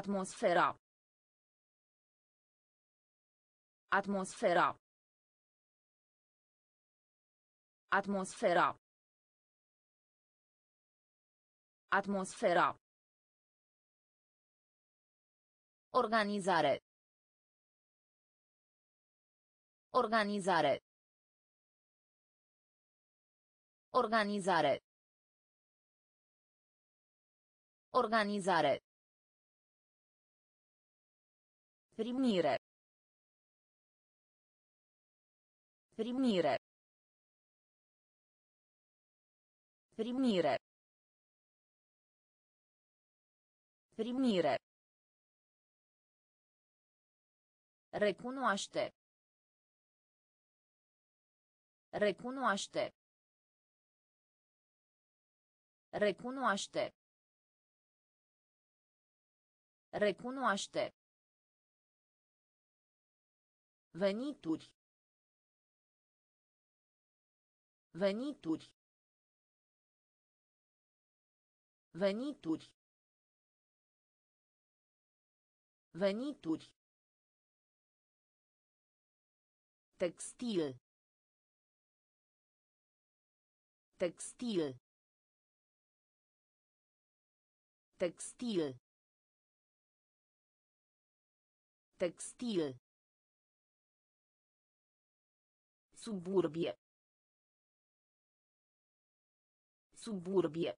Atmosfera. Atmosfera. Atmosfera. Atmosfera. Organizare. Organizare. Organizare. Organizare. Primire. Primire. Primire. Primire. Recunoaște. Recunoaște. Recunoaște. Recunoaște. Venituri. Venituri. Venituri. Venituri. Textil. Textil. Textil. Textil. Suburbie. Suburbie.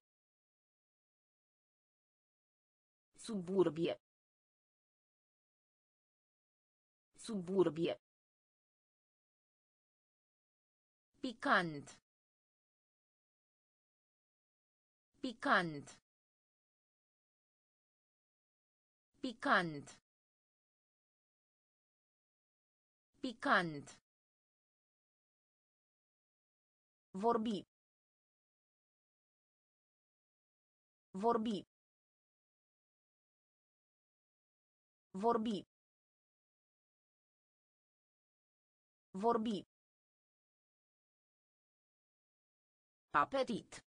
Suburbie. Suburbie. Picant. Picant. Picant. Picant. Vorbi. Vorbi. Vorbi. Vorbi. Apetit.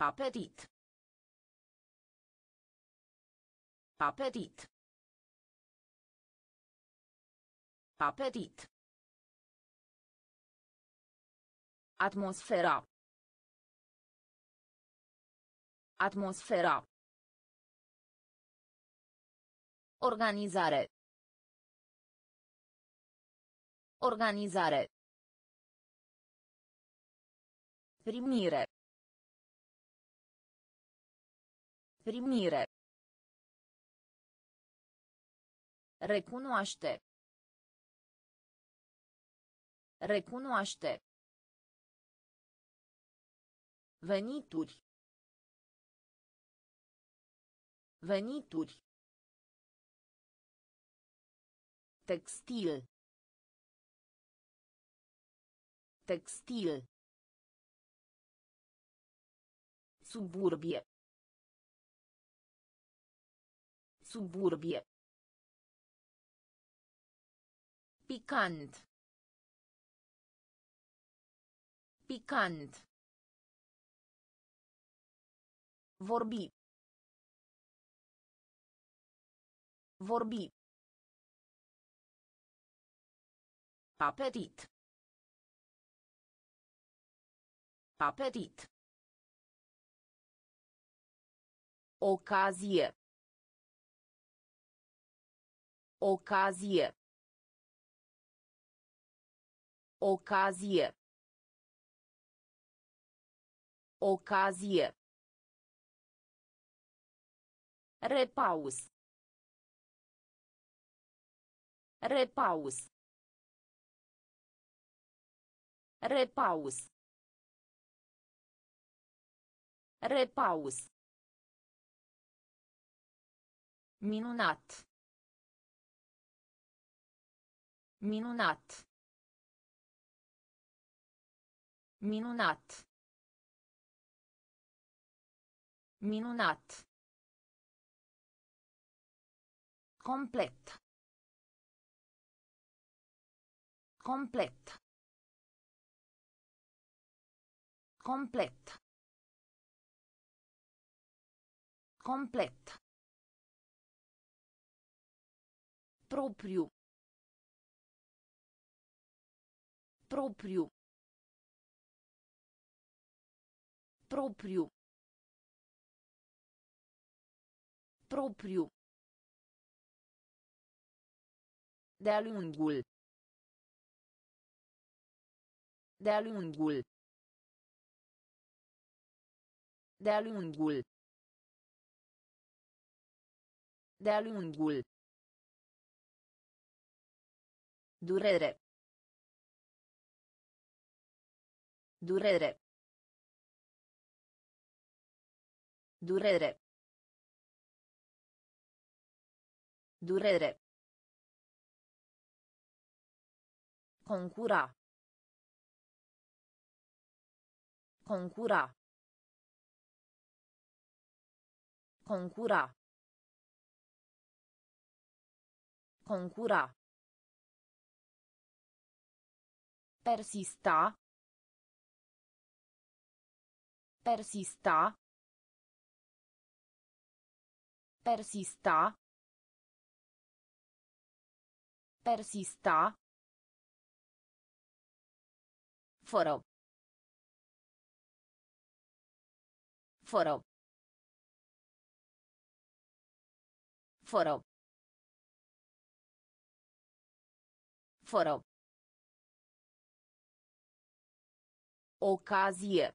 Apetit. Apetit. Apetit. Atmosfera. Atmosfera. Organizare. Organizare. Primire. Primire. Recunoaște. Recunoaște. Venituri. Venituri. Textil. Textil. Suburbie. Suburbie. Picant. Picant. Vorbi. Vorbi. Apetit. Apetit. Ocazie. Ocazie. Ocazie. Ocazie. Repaus. Repaus. Repaus. Repaus. Minunat. Minunat. Minunat. Minunat. Complet. Complet. Complet. Complet. Propriu. Propriu. Propriu. Propriu. De-a lungul. De-a lungul. De-a lungul. De-a lungul. Durere. Durere. Durere. Durere. Concura. Concura. Concura. Concura. Persista. Persista. Persista. Persista. Foro. Foro. Foro. Foro. Ocazie.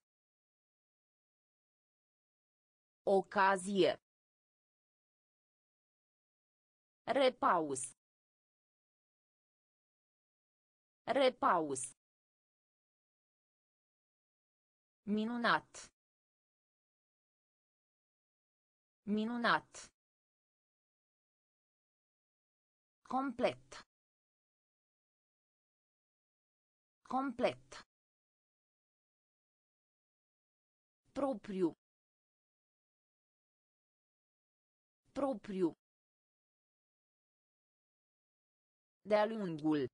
Ocazie. Repaus. Repaus. Minunat. Minunat. Complet. Complet. Propriu. Propriu. De-a lungul.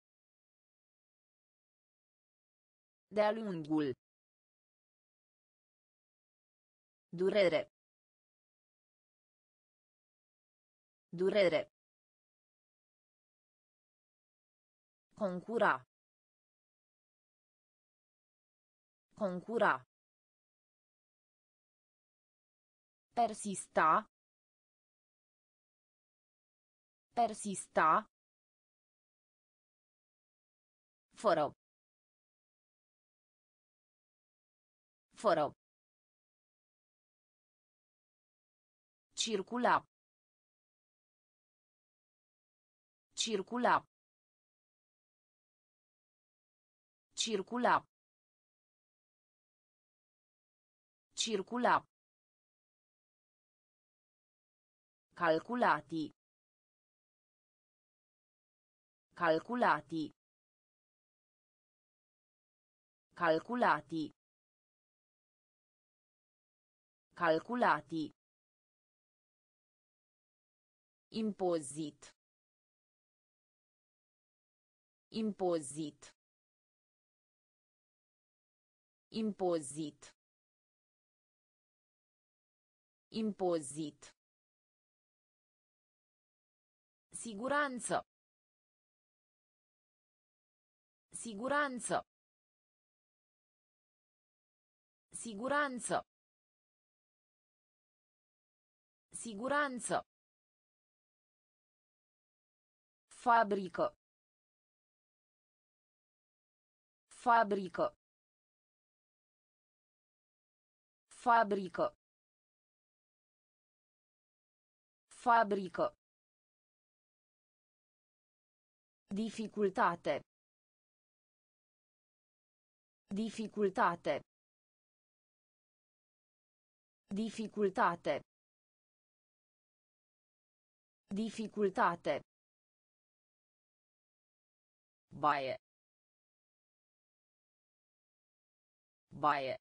De-a lungul. Durere. Durere. Concura. Concura. Persista. Persista. Foro. Foro. Circula. Circula. Circula. Circula. Calculati. Calculati. Calculati. Calculati. Impozit. Impozit. Impozit. Impozit. Siguranță. Siguranță. Siguranță. Siguranță. Fabrică. Fabrică. Fabrică. Fabrică. Dificultate. Dificultate. Dificultate. Dificultate. Baie. Baie.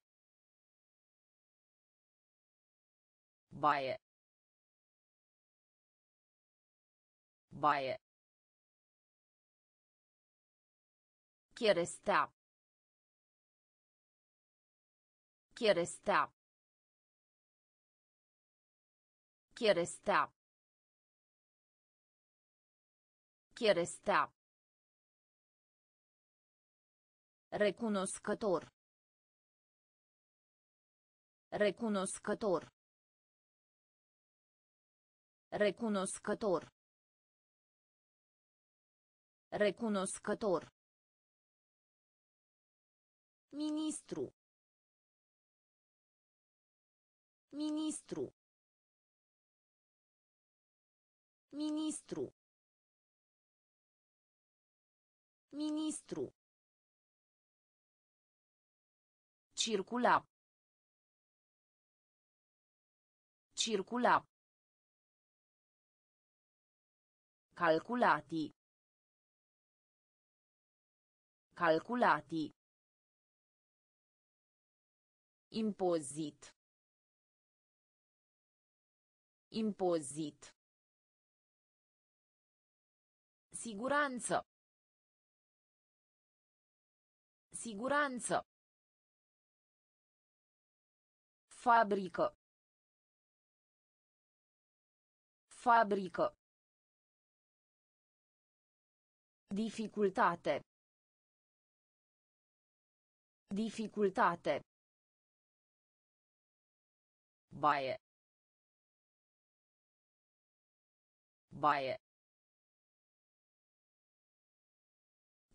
Baie. Baie. Cherestea. Cherestea. Cherestea. Cherestea. Recunoscător. Recunoscător. Recunoscător. Recunoscător. Ministru. Ministru. Ministru. Ministru. Circula. Circula. Calculati. Calculati. Impozit. Impozit. Siguranță. Siguranță. Fabrică. Fabrică. Dificultate. Dificultate. Baie. Baie.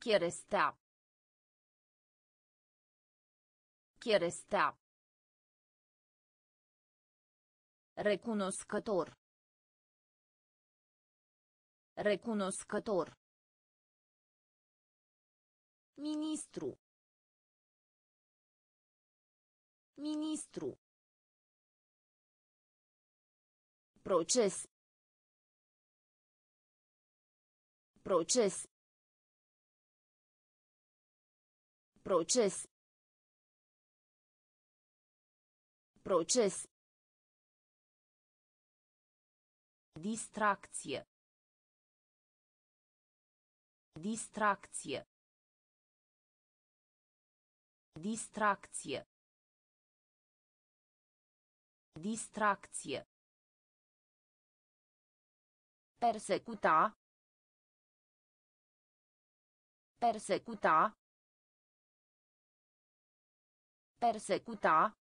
Cherestea. Cherestea. Recunoscător. Recunoscător. Ministru. Ministru. Proces. Proces. Proces. Proces. Distracție. Distracție. Distracție. Distracție. Persecuta. Persecuta. Persecuta.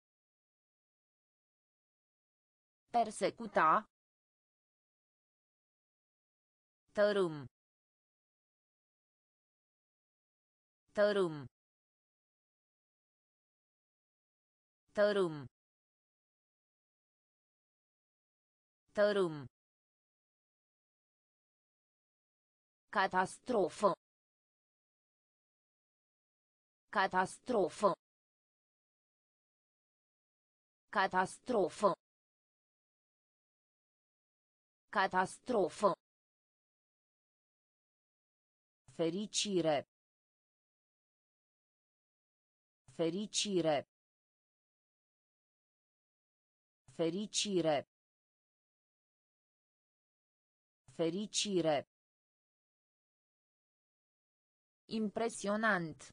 Persecuta. Tărâm. Tărâm. Tărâm. Tărâm. Catastrofă. Catastrofă. Catastrofă. Catastrofă. Fericire. Fericire. Fericire. Fericire. Impresionant.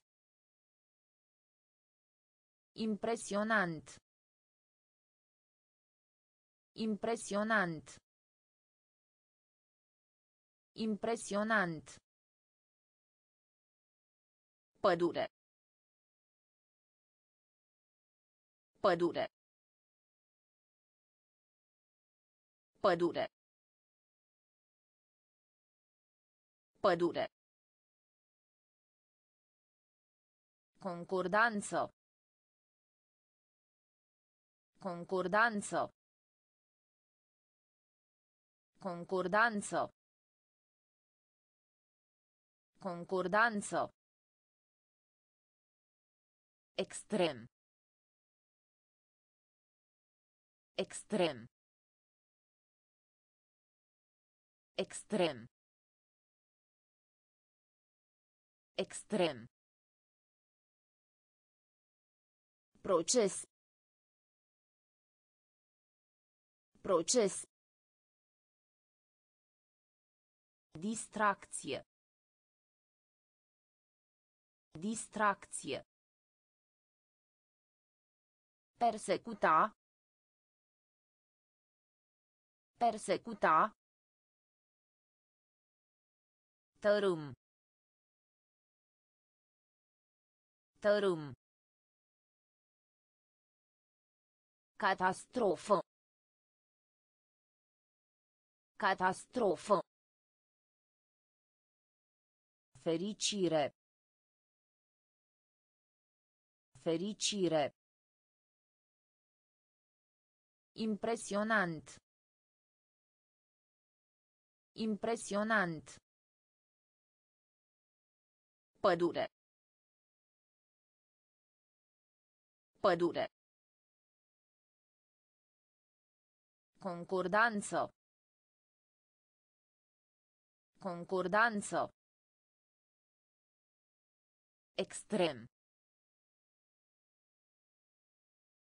Impresionant. Impresionant. Impresionant. Pădure. Pădure. Pădure. Pădure. Concordanță. Concordanță. Concordanță. Concordanță. Extrem. Extrem. Extrem. Extrem. Proces. Proces. Distracție. Distracție. Persecuta. Persecuta. Tărâm. Tărâm. Catastrofă. Catastrofă. Fericire. Fericire. Impresionant. Impresionant. Pădure. Pădure. Concordanță. Concordanță. Extrem.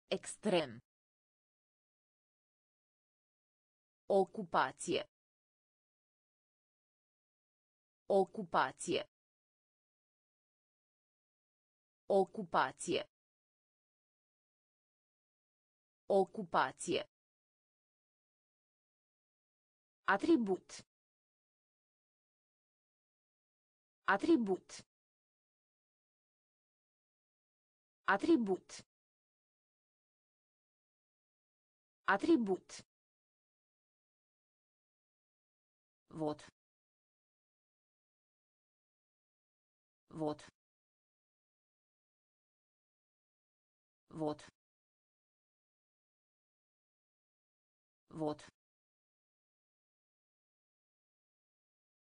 Extrem. Ocupație. Ocupație. Ocupație. Ocupație. Atribut. Atribut. Atribut. Atribut. Vot. Vot. Vot. Vot.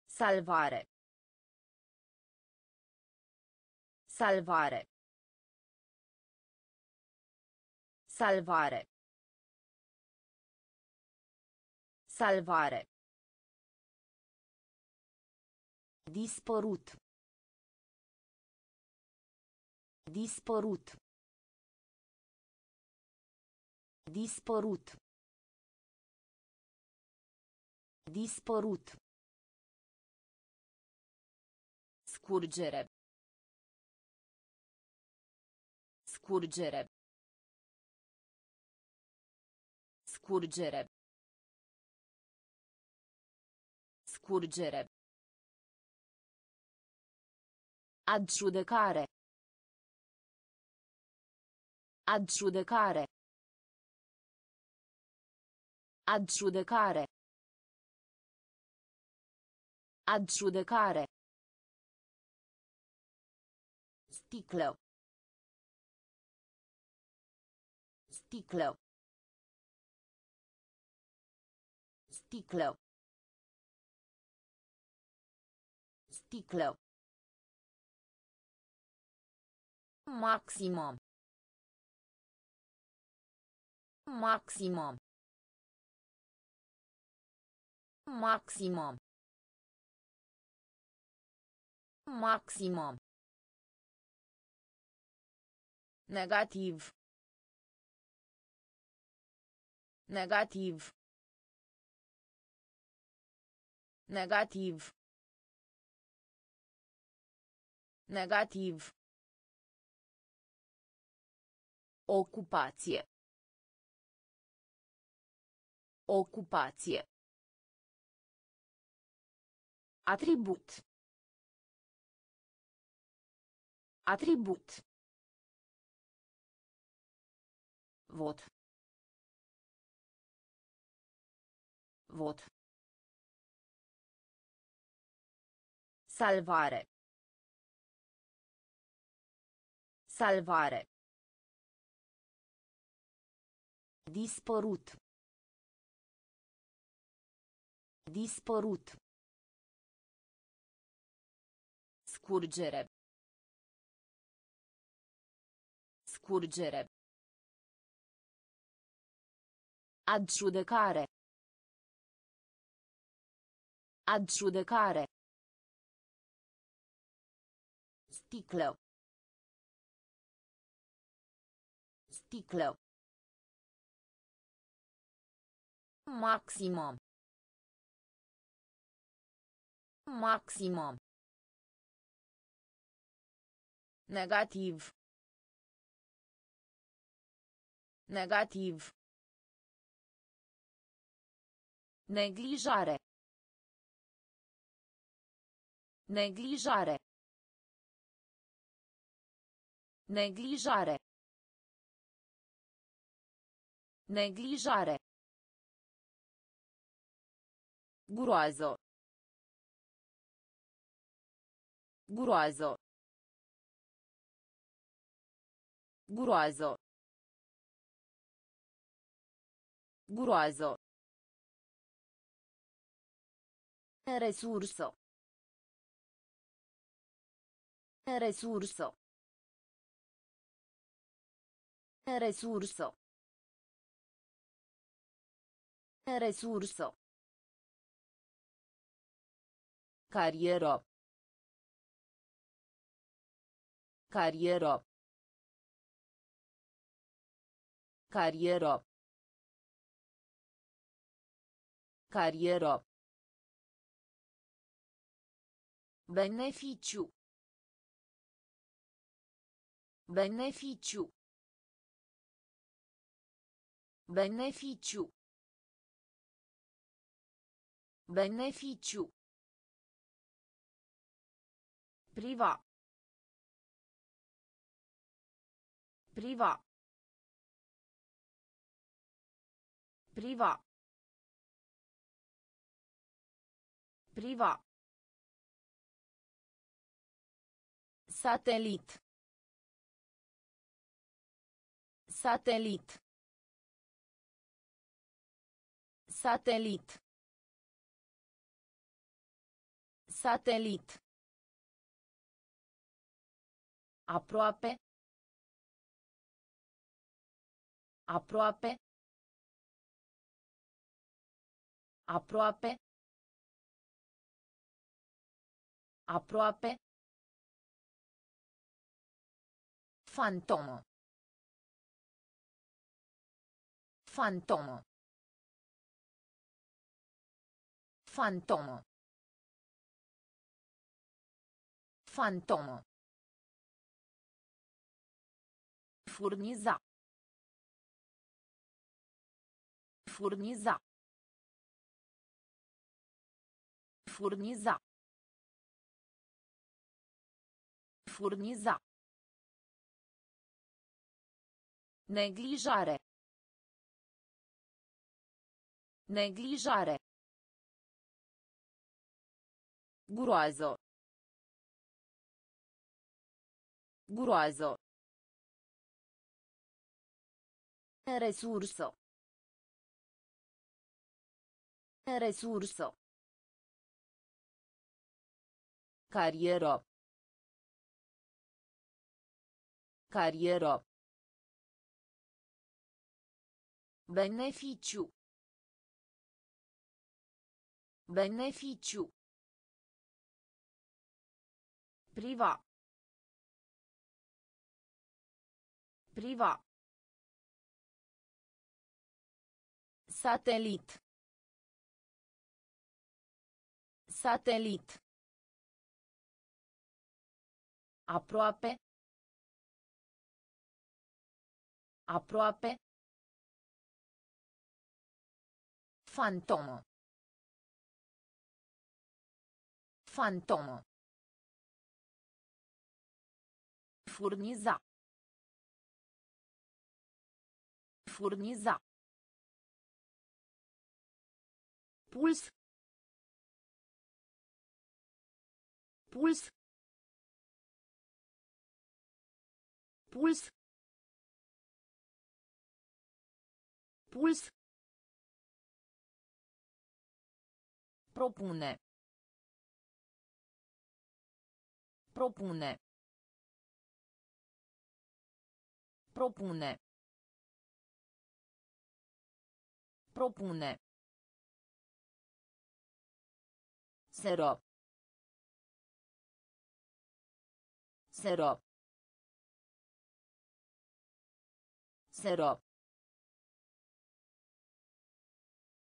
Salvare. Salvare. Salvare. Salvare. Dispărut. Dispărut. Dispărut. Dispărut. Scurgere. Scurgere. Scurgere. Scurgere. Aggiudecare. Aggiudecare. Aggiudecare. Aggiudecare. Sticlă. Sticlă. Sticlă. Sticlă. Maximum. Maximum. Maximum. Maximum. Negativ. Negativ. Negativ. Negativ. Ocupație. Ocupație. Atribut. Atribut. Vot. Vot. Salvare. Salvare. Dispărut. Dispărut. Scurgere. Scurgere. Aggiudecare. Aggiudecare. Sticlă. Sticlă. Maximum. Maximum. Negativ. Negativ. Neglijare. Neglijare. Neglijare. Neglijare. Groază. Groază. Groază. Groază. Resursă. Resursă. Resursă. Resursă. Carieră. Carieră. Carieră. Carieră. Beneficiu. Beneficiu. Beneficiu. Beneficiu. Priva. Priva. Priva. Priva. Satelit. Satelit. Satelit. Satelit. Aproape. Aproape. Aproape. Aproape. Fantomă. Fantomă. Fantomă. Fantomă. Furniza. Furniza. Furniza. Furniza. Neglijare. Neglijare. Groază. Groază. Resursă. Resursă. Carieră. Carieră. Beneficiu. Beneficiu. Priva. Priva. Satelit. Satelit. Aproape. Aproape. Fantomă. Fantomă. Furniza. Furniza. Puls. Puls. Puls. Puls. Propune. Propune. Propune. Propune. Sero. Sero. Sero.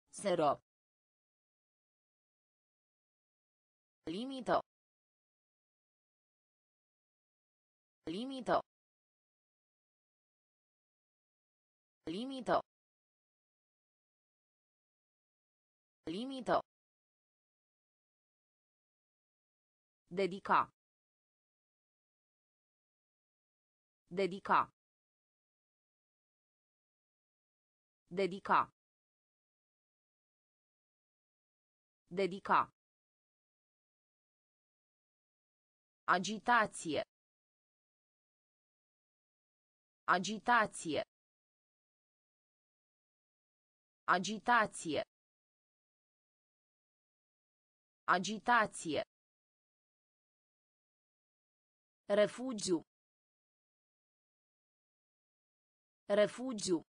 Sero. Limito. Limito. Limito. Limită. Dedica. Dedica. Dedica. Dedica. Agitație. Agitație. Agitație. Agitație. Refugiu. Refugiu.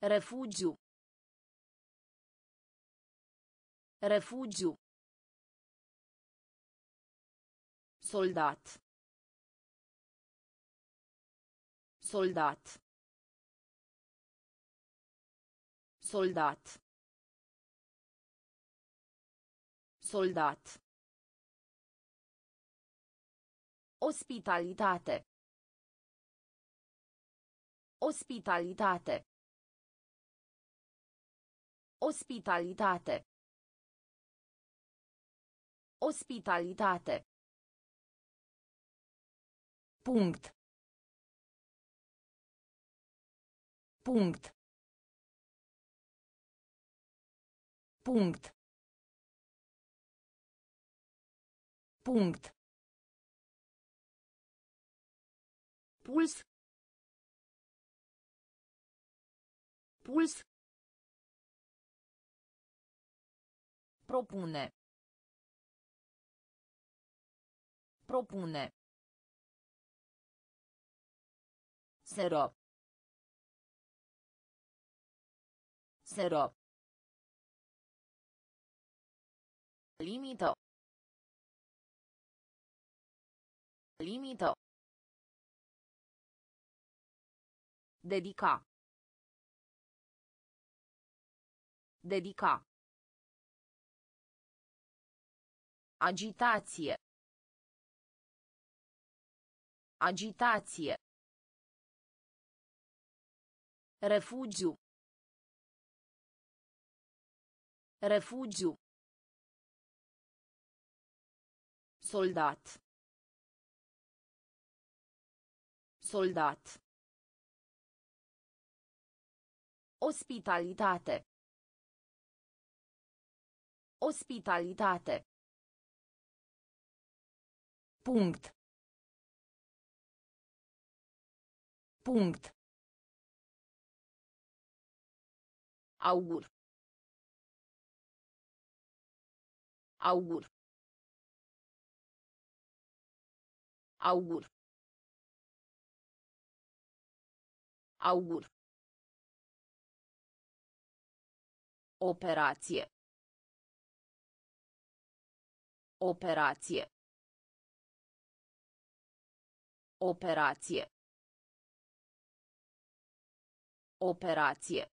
Refugiu. Refugiu. Soldat. Soldat. Soldat. Soldat. Ospitalitate. Ospitalitate. Ospitalitate. Ospitalitate. Punct. Punct. Punct. Punct. Puls. Puls. Propune. Propune. Serop. Serop. Limită. Limită. Dedica. Dedica. Agitație. Agitație. Refugiu. Refugiu. Soldat. Soldat. Ospitalitate. Ospitalitate. Punct. Punct. Augur. Augur. Augur. Augur. Operație. Operație. Operație. Operație.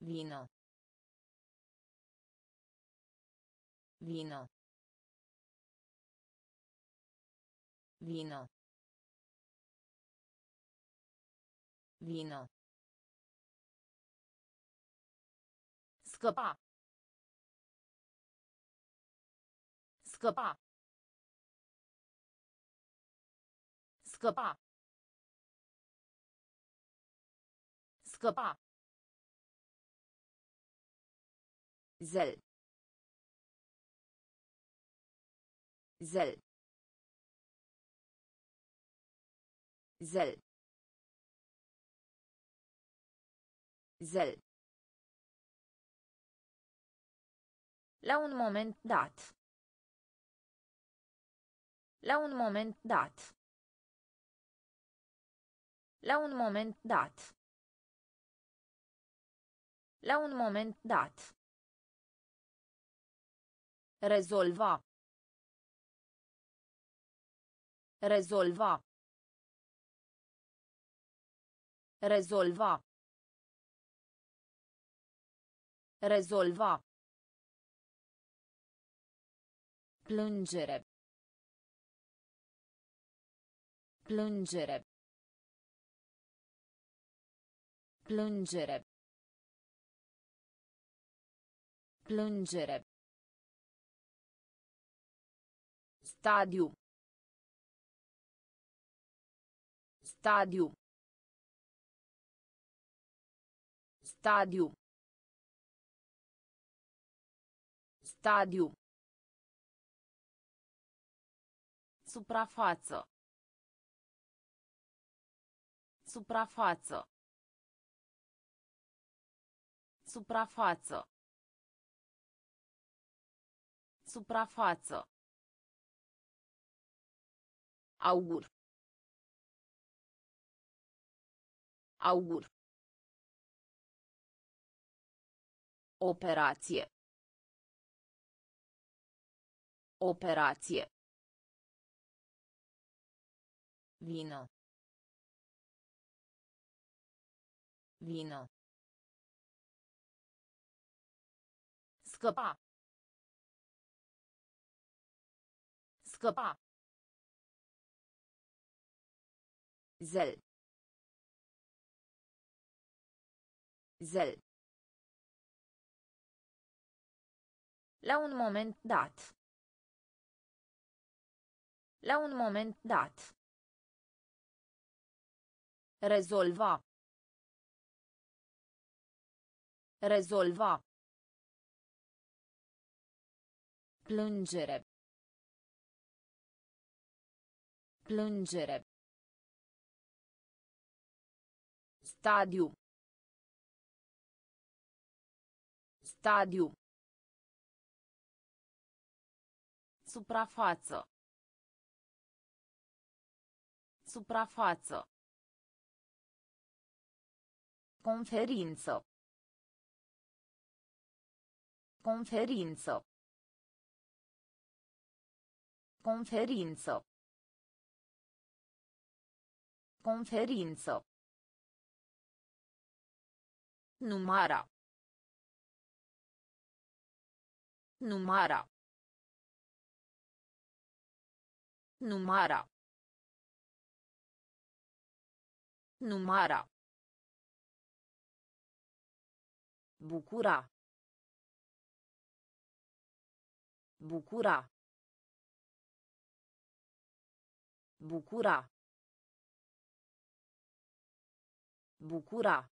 Vino. Vino. Vino. Vino. Scăpa. Scăpa. Scăpa. Scăpa. Zel. Zel. Zel. Zel. La un moment dat. La un moment dat. La un moment dat. La un moment dat. Rezolva. Rezolva. Rezolva. Rezolva. Plângere. Plângere. Plângere. Plângere. Stadiu. Stadiu. Stadiu. Stadiu. Suprafață. Suprafață. Suprafață. Suprafață. Augur. Augur. Operație. Operație. Vino. Vino. Scăpa. Scăpa. Zel. Zel. La un moment dat. La un moment dat. Rezolva. Rezolva. Plângere. Plângere. Stadiu. Stadiu. Suprafață. Suprafață. Conferință. Conferință. Conferință. Conferință. Numara. Numara. Numara. Numara. Bucura. Bucura. Bucura. Bucura.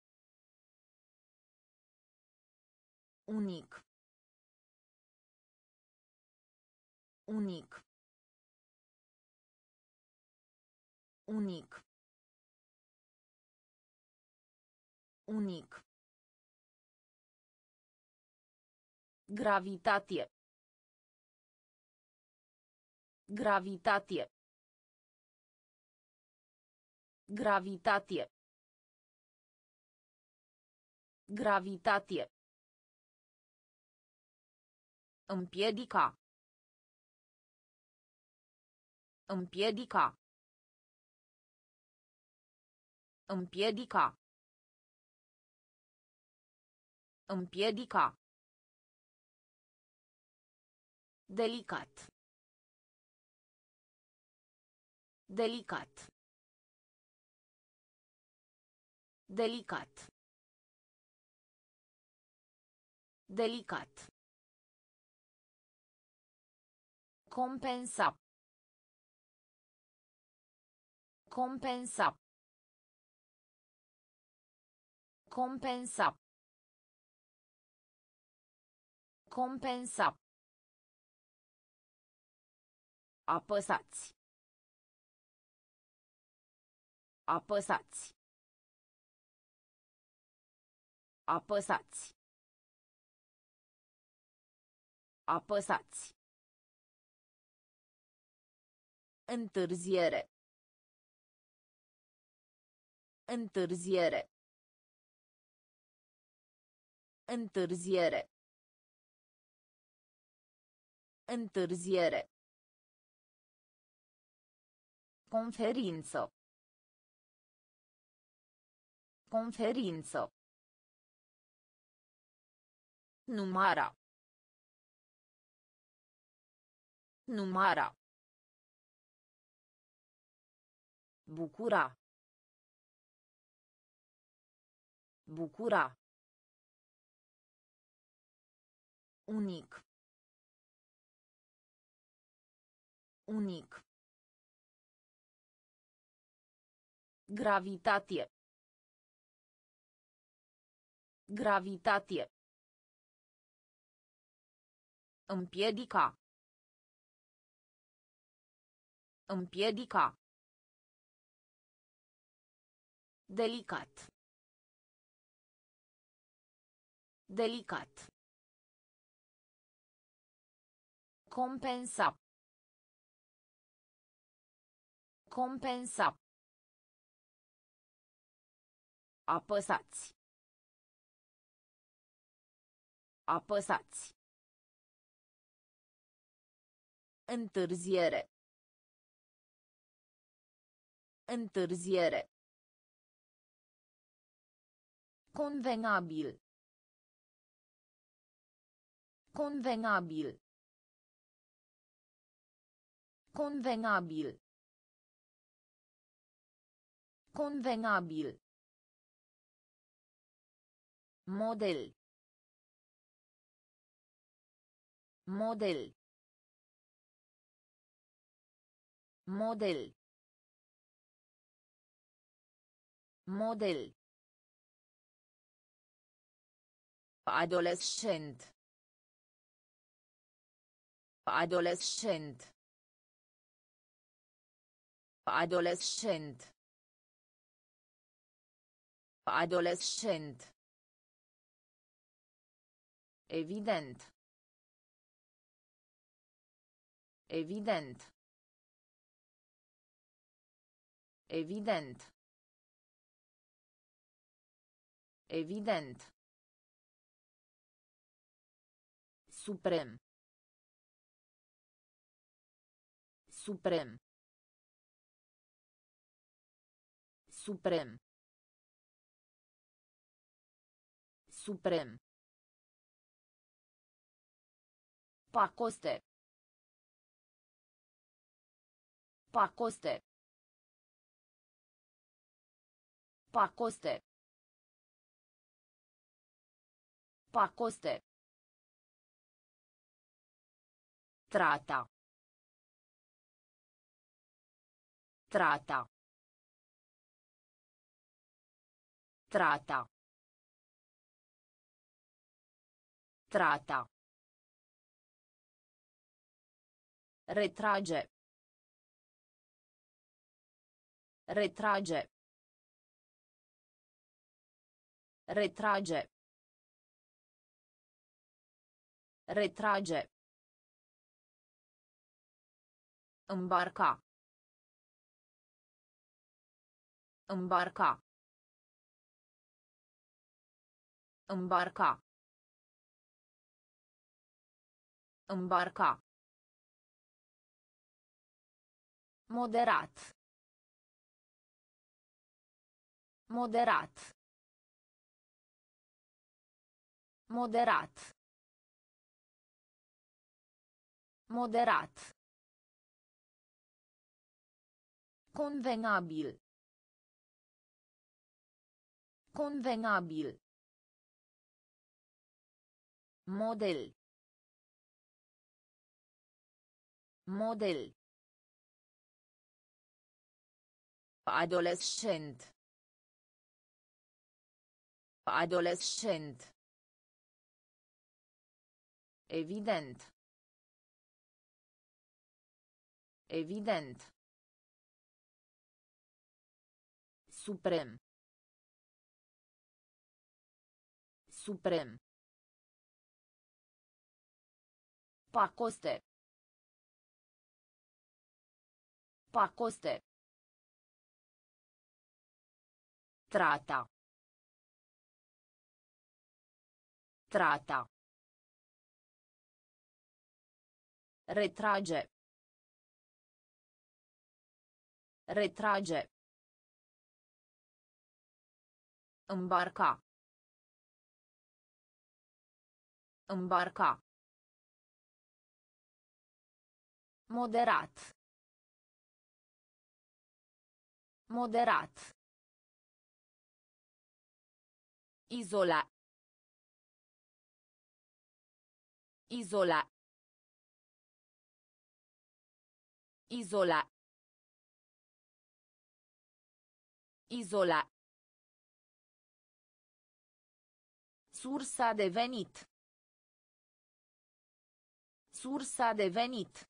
Unic. Unic. Unic. Unic. Gravitatie. Gravitatie. Gravitatie. Gravitatie. Împiedica. Împiedica. Împiedica. Împiedica. Delicat. Delicat. Delicat. Delicat. Compensa. Compensa. Compensa. Compensa. Apăsați. Apăsați. Apăsați. Apăsați. Întârziere. Întârziere. Întârziere. Întârziere. Conferință. Conferință. Numara. Numara. Bucura. Bucura. Unic. Unic. Gravitatie. Gravitatie. Împiedica. Împiedica. Delicat. Delicat. Compensa. Compensa. Apăsați. Apăsați. Întârziere. Întârziere. Convenabil. Convenabil. Convenabil. Convenabil. Model. Model. Model. Model. Adolescent. Adolescent. Adolescent. Adolescent. Evident. Evident. Evident. Evident. Suprem. Suprem. Suprem. Suprem. Pacoste. Pacoste. Pacoste. Pacoste. Trata. Trata. Trata. Trata. Retrage. Retrage. Retrage. Retrage. Îmbarca. Îmbarca. Îmbarca. Îmbarca. Moderat. Moderat. Moderat. Moderat. Convenabil. Convenabil. Model. Model. Adolescent. Adolescent. Evident. Evident. Suprem. Suprem. Pacoste. Pacoste. Trata. Trata. Retrage. Retrage. Îmbarca. Îmbarca. Moderat. Moderat. Izola. Izola. Izola. Izola. Sursa de venit. Sursa de venit.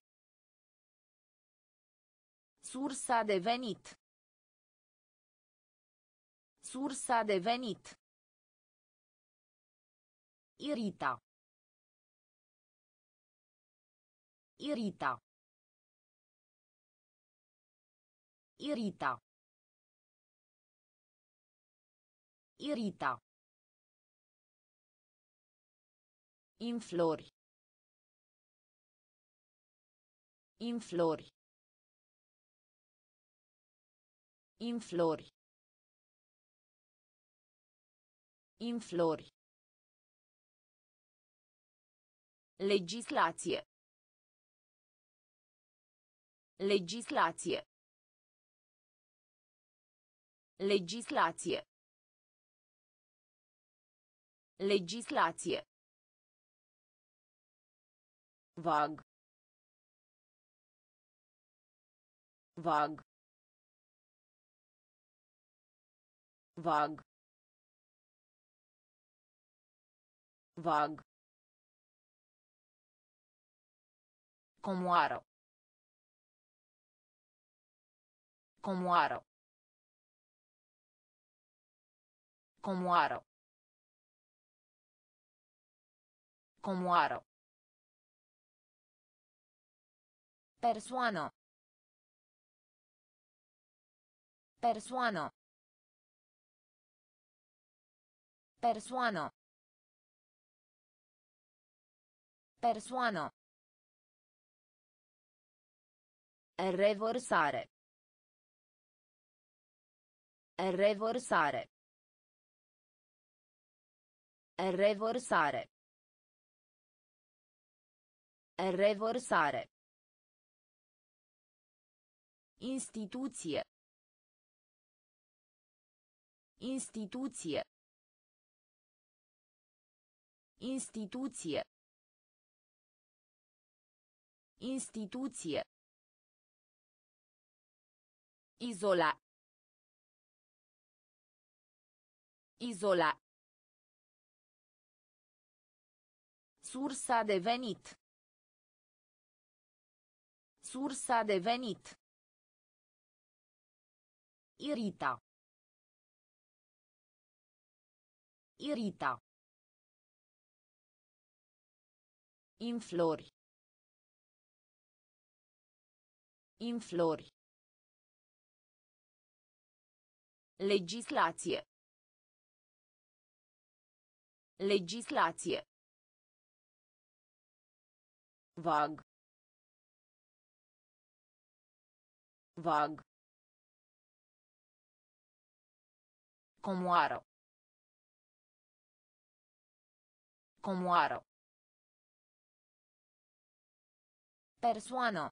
Sursa de venit. Sursa de venit. Irita. Irita. Irita. Irita. Inflori. Inflori. Inflori. Inflori. Legislație. Legislație. Legislație. Legislație. Vag. Vag. Vag. Vag. Comoară. Comoară. Comoară. Comoară. Persoană. Persoană. Persoană. Persoană. Revărsare. Revărsare. Revărsare. Revărsare. Instituție. Instituție. Instituție. Instituție. Izola. Izola. Sursa de venit. Sursa de venit. Irita. Irita. Inflori. Inflori. Legislație. Legislație. Vag. Vag. Comoară. Comoară. Persoană.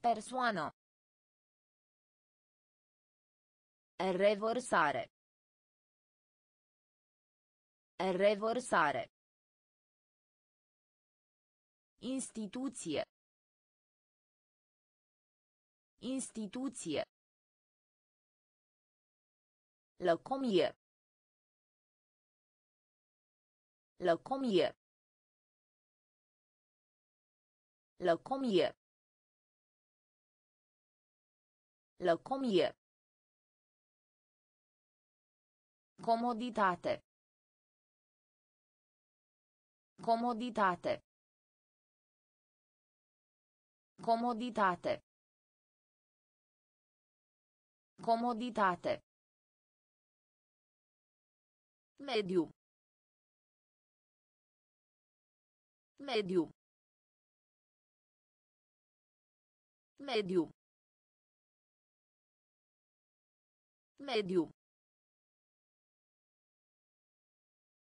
Persoană. Revărsare. Revărsare. Instituție. Instituție. Lăcomie. Lăcomie. Lăcomie. Lăcomie. Comoditate. Comoditate. Comoditate. Comoditate. Mediu. Mediu. Mediu. Mediu.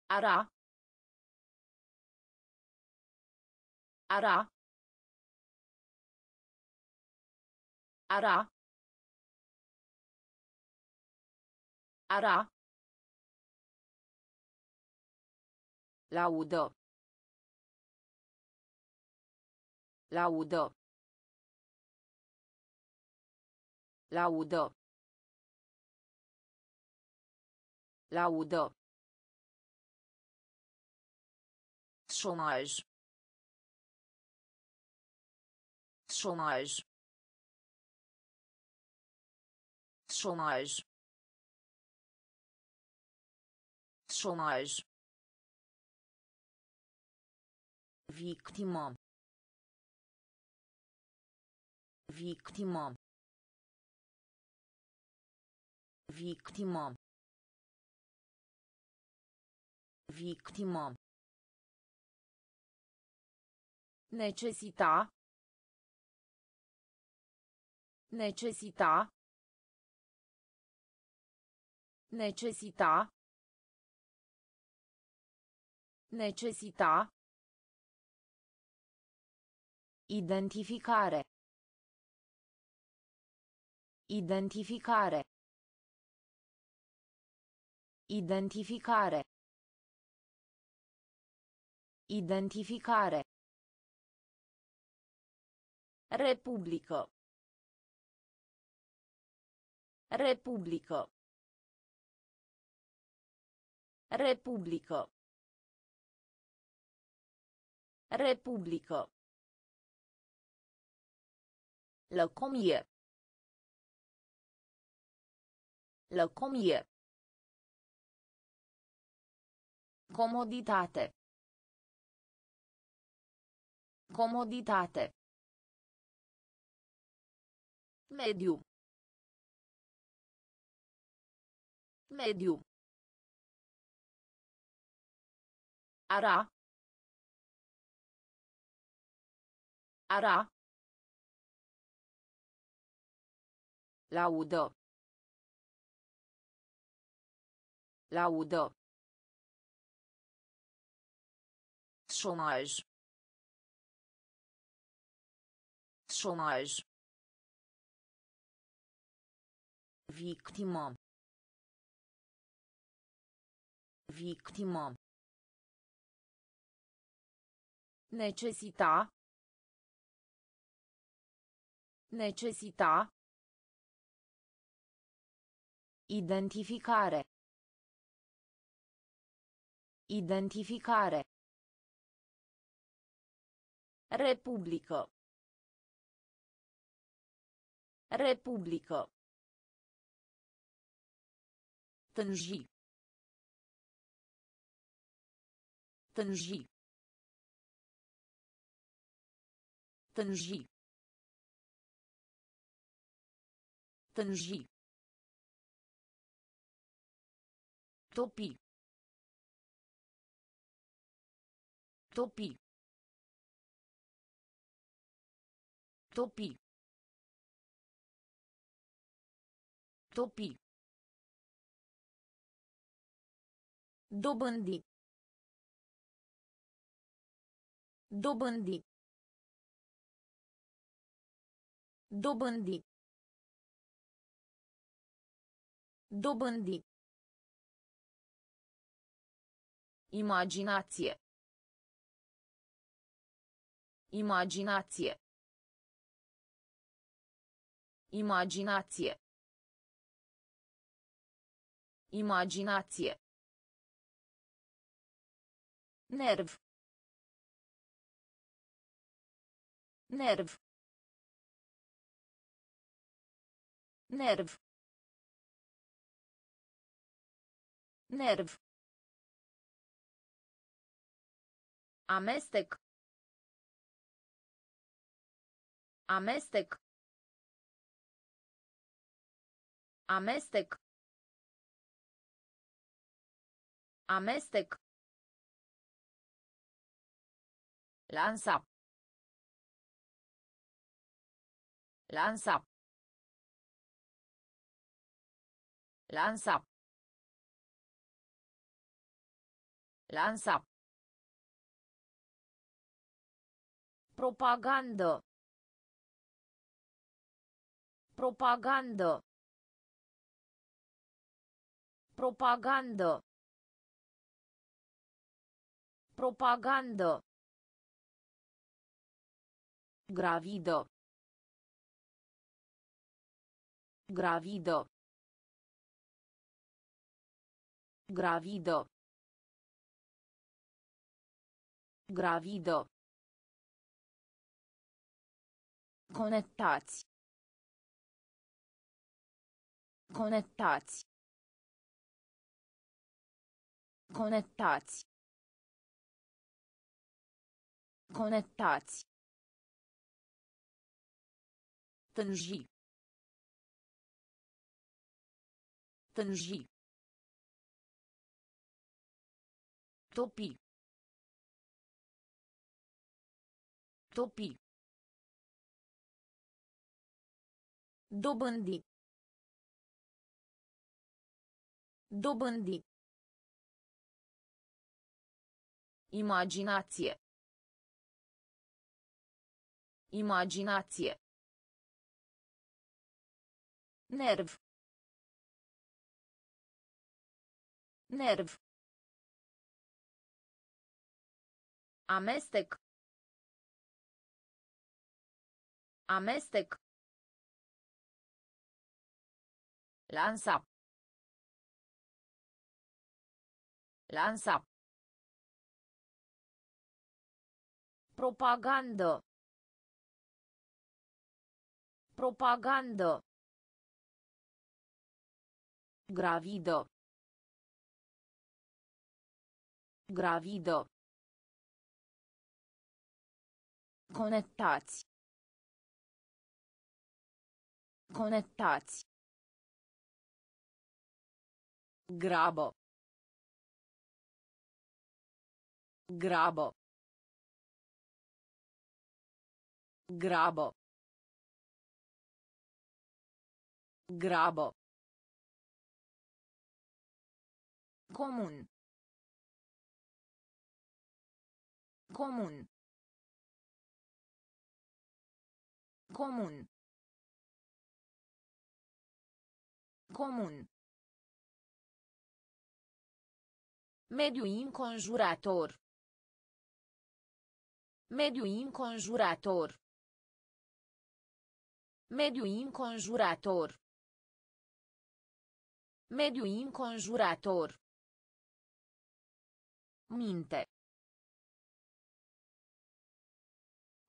Ara. Ara. Ara. Ara. Laudă. Laudă. Laudă. Laudă. Șomaj. Șomaj. Șomaj. Șomaj. Victimă. Victimă. Victimă. Victimă. Necesita. Necesita. Necesita. Necesita. Identificare. Identificare. Identificare. Identificare. Repubblico. Repubblico. Repubblico. Repubblico. Lăcomie. Lăcomie. Comoditate. Comoditate. Mediu. Mediu. Ara. Ara. Laudă. Laudă. Șomaj. Șomaj. Victimă. Victimă. Necesita. Necesita. Identificare. Identificare. Repubblico. Repubblico. Tânji. Tânji. Tânji. Tânji. Topi. Topi. Topi. Topi. Dobândi. Dobândi. Dobândi. Dobândi. Imaginație. Imaginație. Imaginație. Imaginație. Nerv. Nerv. Nerv. Nerv. Amestec. Amestec. Amestec. Amestec. Lansa. Lansa. Lansa. Lansa. Propagandă. Propagandă. Propagandă. Propagandă. Gravidă. Gravidă. Gravidă. Gravidă. Conectați. Conectați. Conectați. Conectați. Tânji. Tânji. Topi. Topi. Dobândi. Dobândi. Imaginație. Imaginație. Nerv. Nerv. Amestec. Amestec. Lansa. Lansa. Propagandă. Propagandă. Gravidă. Gravidă. Conectați. Conectați. Grabă. Grabă. Grabă. Grabă. Comun. Comun. Comun. Comun. Mediu înconjurător. Mediu înconjurător. Mediu înconjurător. Mediu înconjurător. Minte.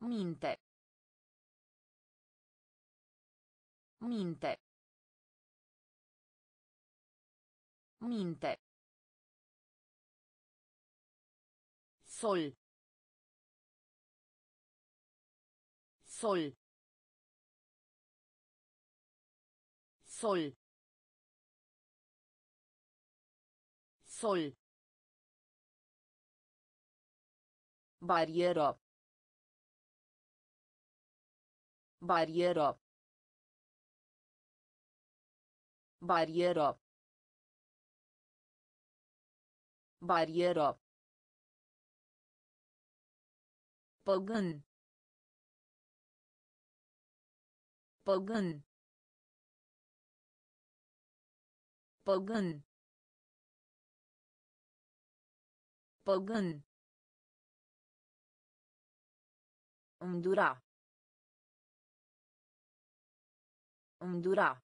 Minte. Minte. Minte. Sol. Sol. Sol. Sol. Barieră. Barieră. Barieră. Barieră. Păgân. Păgân. Păgân. Păgân. Îndura. Îndura.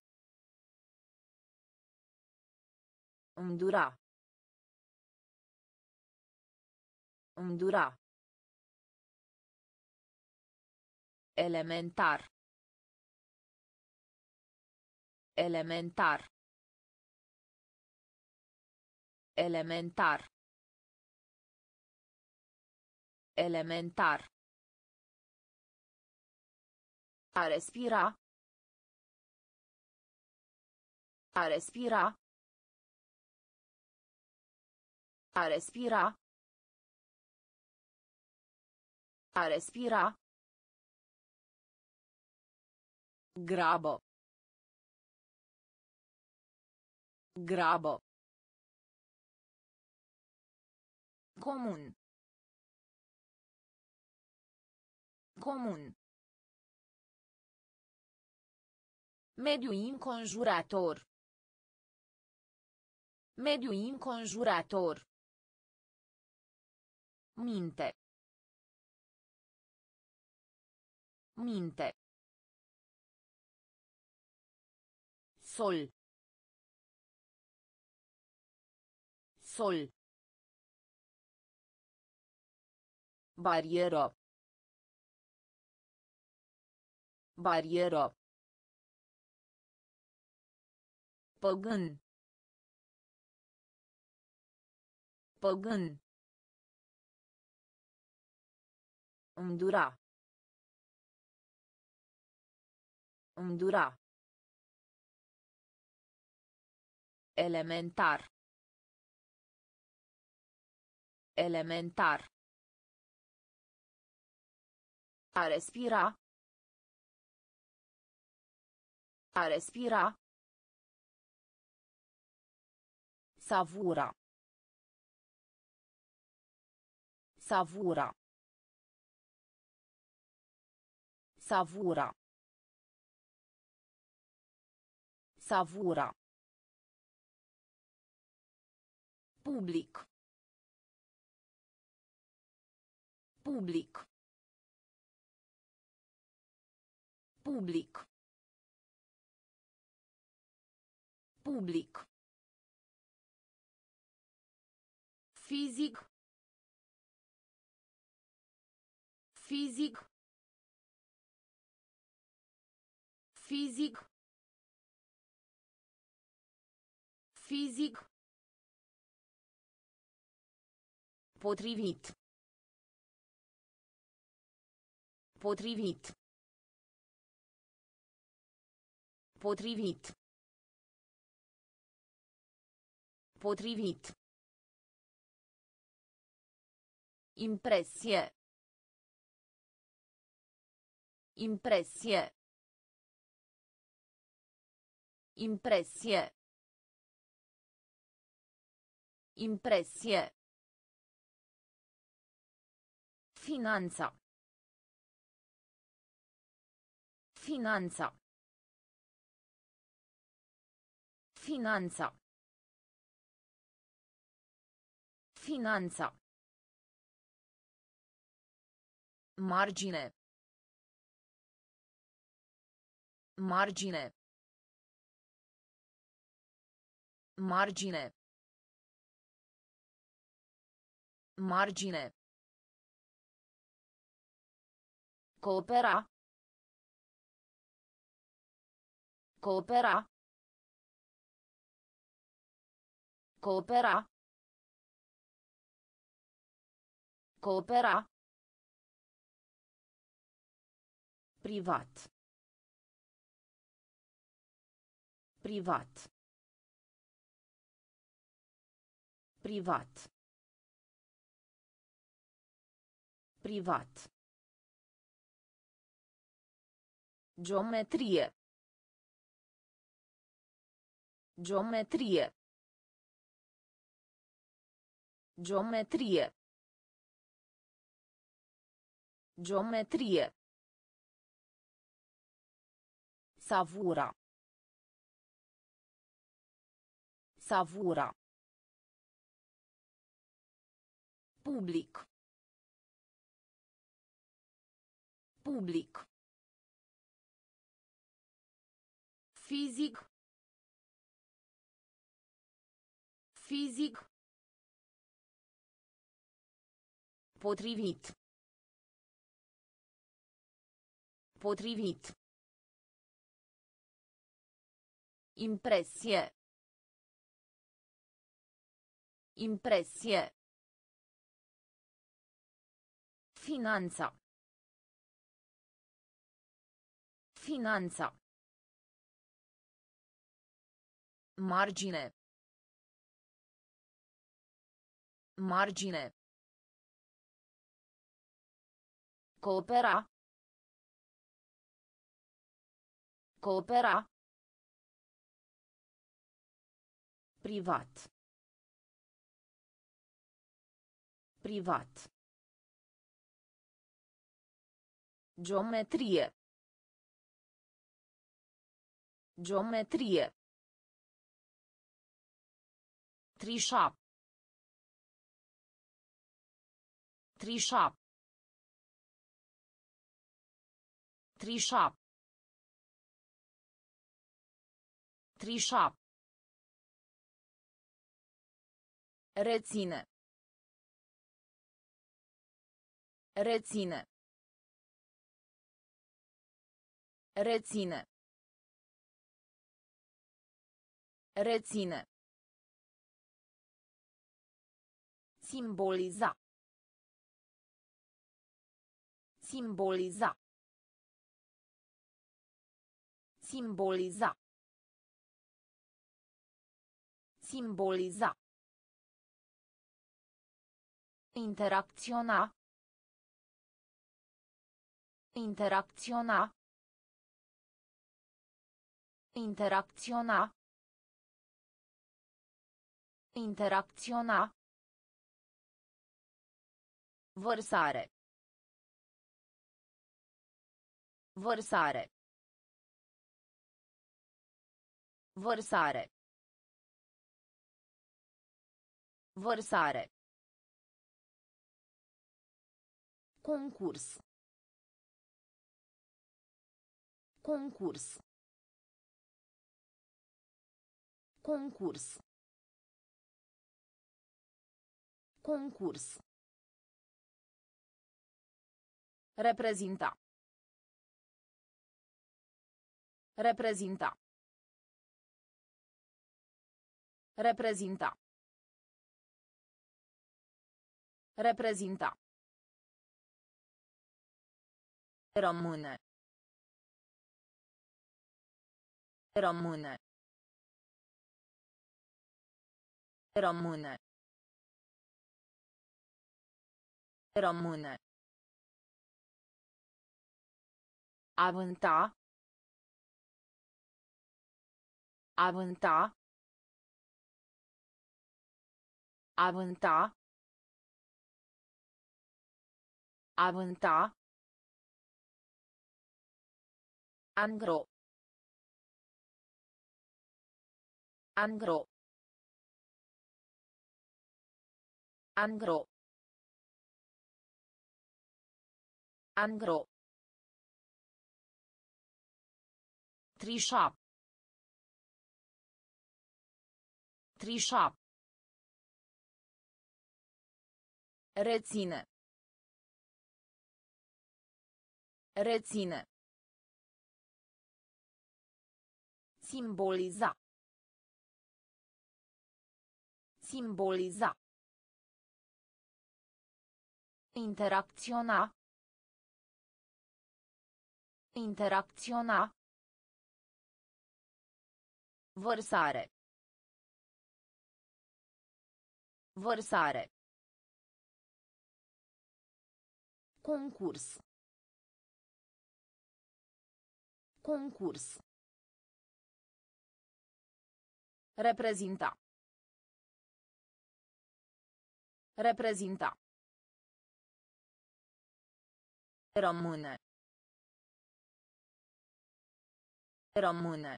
Îndura. Îndura. Elementar. Elementar. Elementar. Elementar. A respira. A respira. A respira. A respira. Grabă. Grabă. Comun. Comun. Mediu înconjurător. Mediu înconjurător. Minte. Minte. Sol. Sol. Barieră. Barieră. Păgân. Păgân. Îndura. Îndura. Elementar. Elementar. A respira. A respira. Savura. Savura. Savura. Savura. Public. Public. Public. Public. Fizic. Fizic. Fizic. Fizic. Potrivit. Potrivit. Potrivit. Potrivit. Impresie. Impresie. Impresie. Impresie. Finanța. Finanța. Finanța. Finanța. Margine. Margine. Margine. Margine. Coopera. Coopera. Coopera. Coopera. Privat. Privat. Privat. Privat. Geometrie. Geometrie. Geometrie. Geometrie. Savura. Savura. Public. Public. Fizic. Fizic. Potrivit. Potrivit. Impresie. Impresie. Finanța. Finanța. Margine. Margine. Coopera. Coopera. Privat. Privat. Geometrie. Geometrie. Trișa. Trișa. Trișa. Trișa. Reține. Reține. Reține. Reține. Simboliza. Simboliza. Simboliza. Simboliza. Interacționa. Interacționa. Interacționa. Interacționa. Vărsare. Vărsare. Vărsare. Vărsare. Concurs. Concurs. Concurs. Concurs. Reprezinta. Reprezinta. Reprezinta. Reprezinta. Rămâne. Rămâne. Rămâne. Rămâne. Avânta. Avânta. Avânta. Avânta. Angro. Angro. Angro. Angro. Trișa. Trișa. Reține. Reține. Simboliza. Simboliza. Interacționa. Interacționa. Vărsare. Vărsare. Concurs. Concurs. Reprezinta. Reprezinta. Rămâne. Rămâne.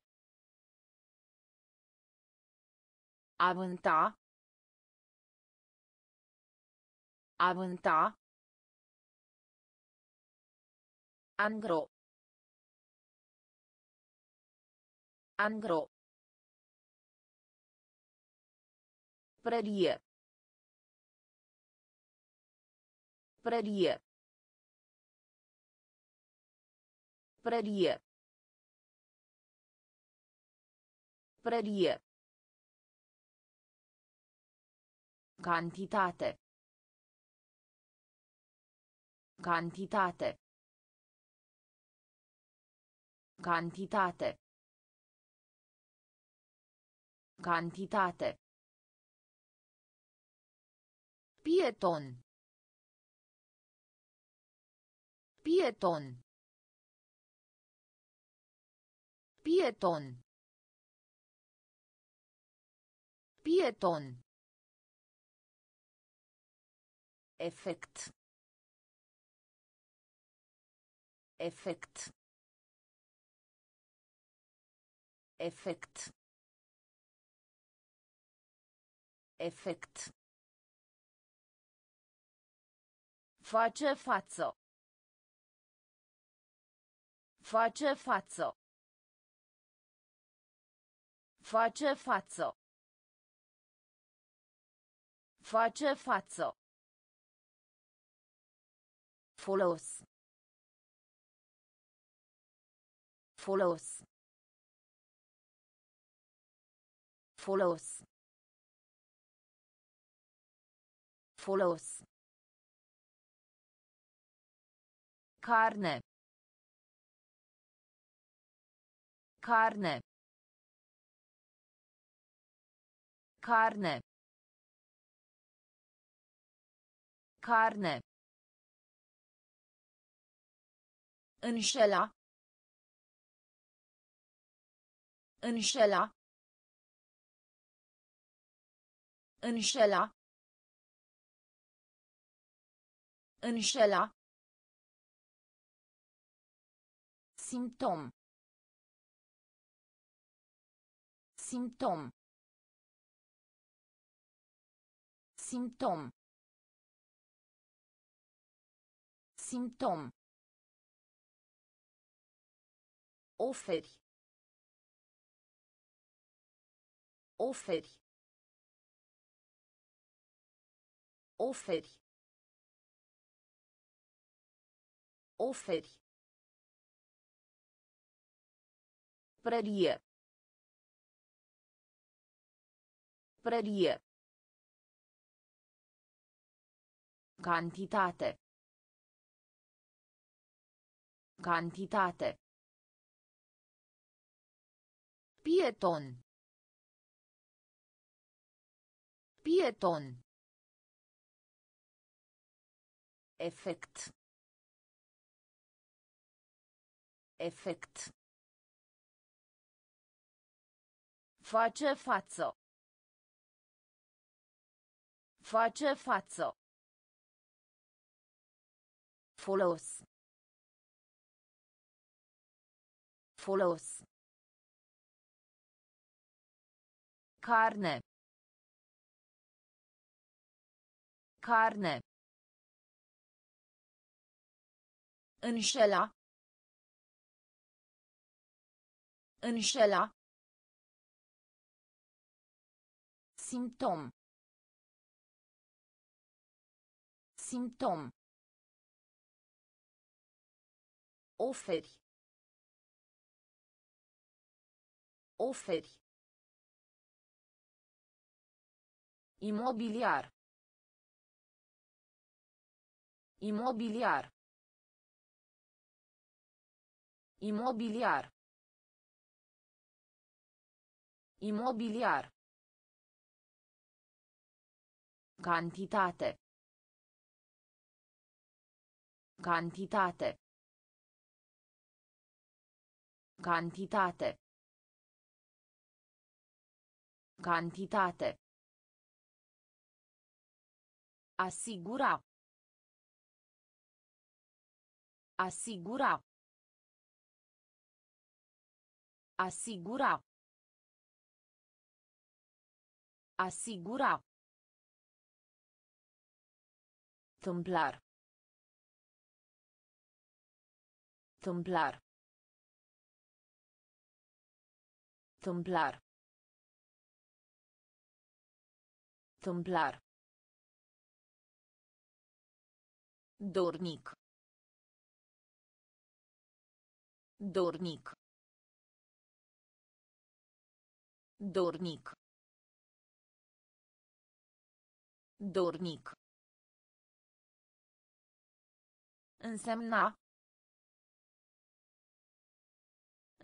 Avânta. Avânta. Angro. Angro. Prărie. Prărie. Prărie. Prărie. Cantitate. Cantitate. Cantitate. Cantitate. Pieton. Pieton. Pieton. Pieton. Efect. Efect. Efect. Efect. Face față. Face față. Face față. Face față. Folos. Folos. Folos. Folos. Carne. Carne. Carne. Carne. Înșela. Înșela. Înșela. Înșela. Симптом. Симптом. Симптом. Симптом. Oferi. Oferi. Oferi. Oferi. Prărie. Prărie. Cantitate. Cantitate. Pieton. Pieton. Efect. Efect. Face față. Face față. Folos. Folos. Carne. Carne. Înșela. Înșela. Simptom. Simptom. Oferi. Oferi. Imobiliar. Imobiliar. Imobiliar. Imobiliar. Cantitate. Cantitate. Cantitate. Cantitate. Asigura. Asigura. Asigura. Asigura. Tâmplar. Tâmplar. Tâmplar. Tâmplar. Dornic. Dornic. Dornic. Dornic. Însemna.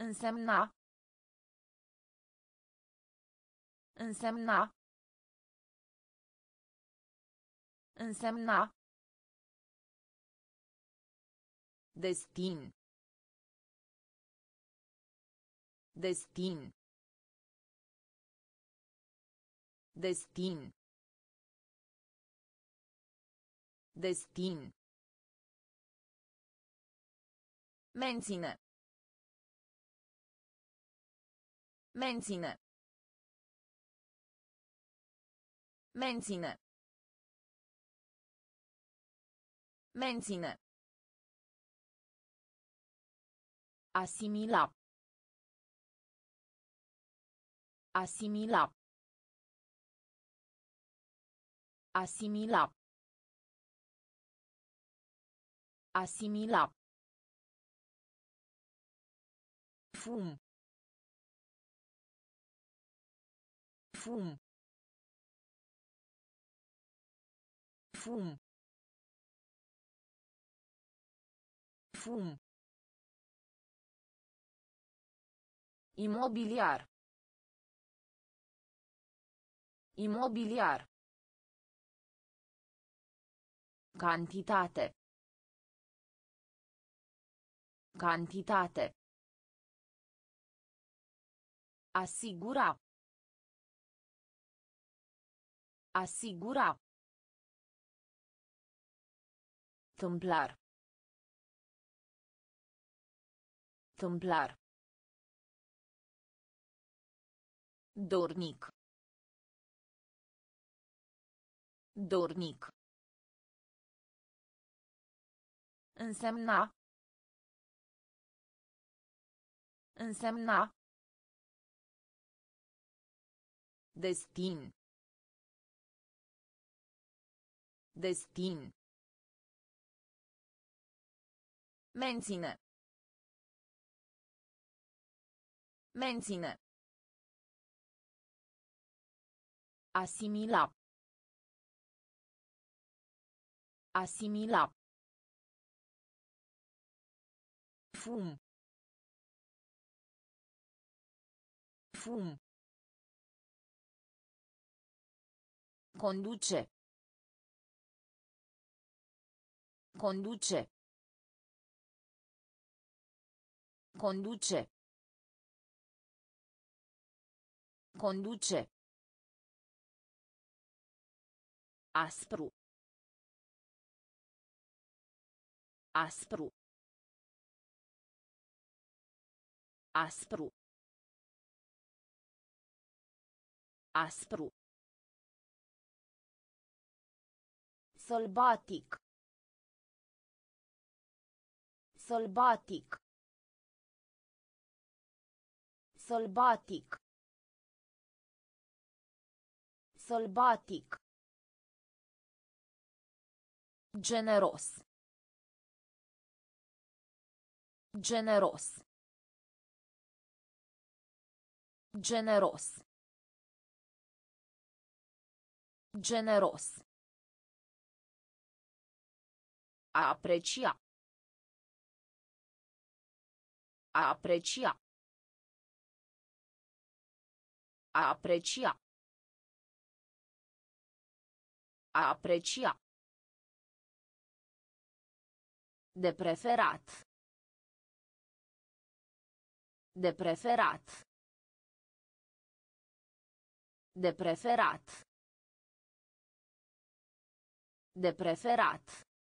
Însemna. Însemna. Însemna. Destin. Destin. Destin. Destin. Menține. Menține. Menține. Menține. Asimila. Asimila. Asimila. Asimila. Fum. Fum. Fum. Fum. Imobiliar. Imobiliar. Cantitate. Cantitate. Asigura. Asigura. Tâmplar. Tâmplar. Dornic. Dornic. Însemna. Însemna. Destin. Destin. Menține. Menține. Asimila. Asimila. Fum. Fum. Conduce. Conduce. Conduce. Conduce. Aspru. Aspru. Aspru. Aspru. Sălbatic. Sălbatic. Sălbatic. Sălbatic. Generos. Generos. Generos. Generos. A aprecia. A aprecia. A aprecia. A aprecia. De preferat. De preferat. De preferat. De preferat.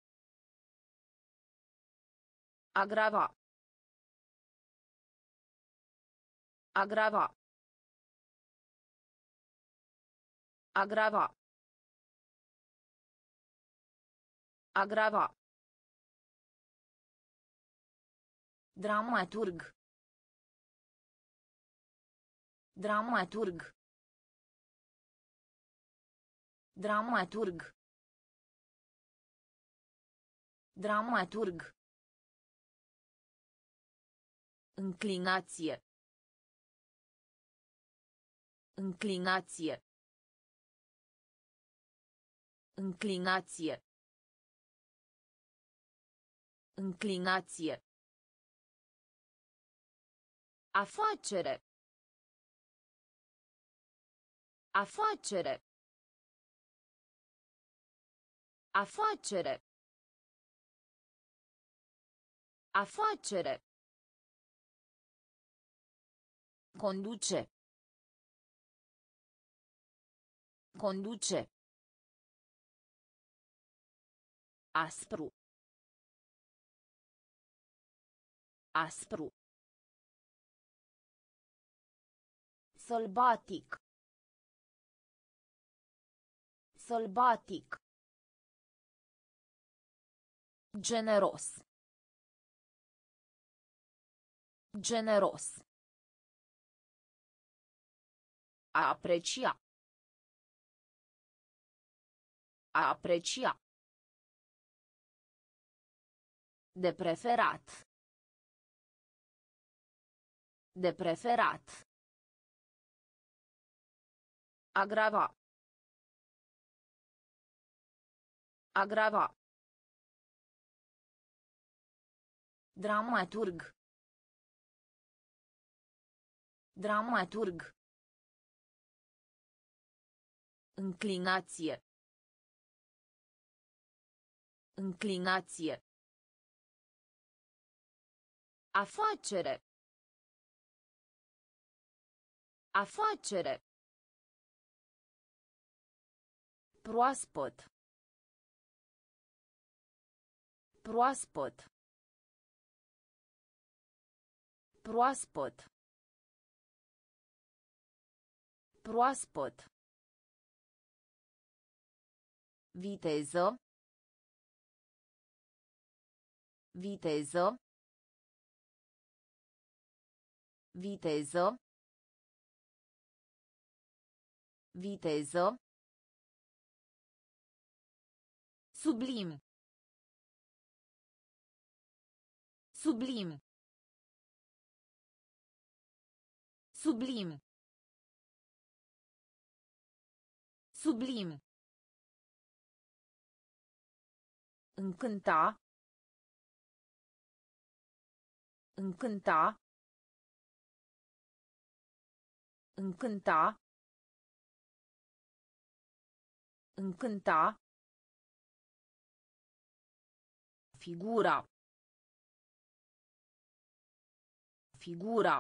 Agrava. Agrava. Agrava. Agrava. Dramaturg. Dramaturg. Dramaturg. Dramaturg. Înclinație. Înclinație. Înclinație. Înclinație. Afacere. Afacere. Afacere. Afacere. Conduce. Conduce. Aspru. Aspru. Sălbatic. Sălbatic. Generos. Generos. A aprecia. A aprecia. De preferat. De preferat. Agrava. Agrava. Dramaturg. Dramaturg. Înclinație. Înclinație. Afacere. Afacere. Proaspăt. Proaspăt. Proaspăt. Proaspăt. Viteză. Viteză. Viteză. Viteză. Sublim. Sublim. Sublim. Sublim. Încânta. Încânta. Încânta. Încânta. Figura. Figura.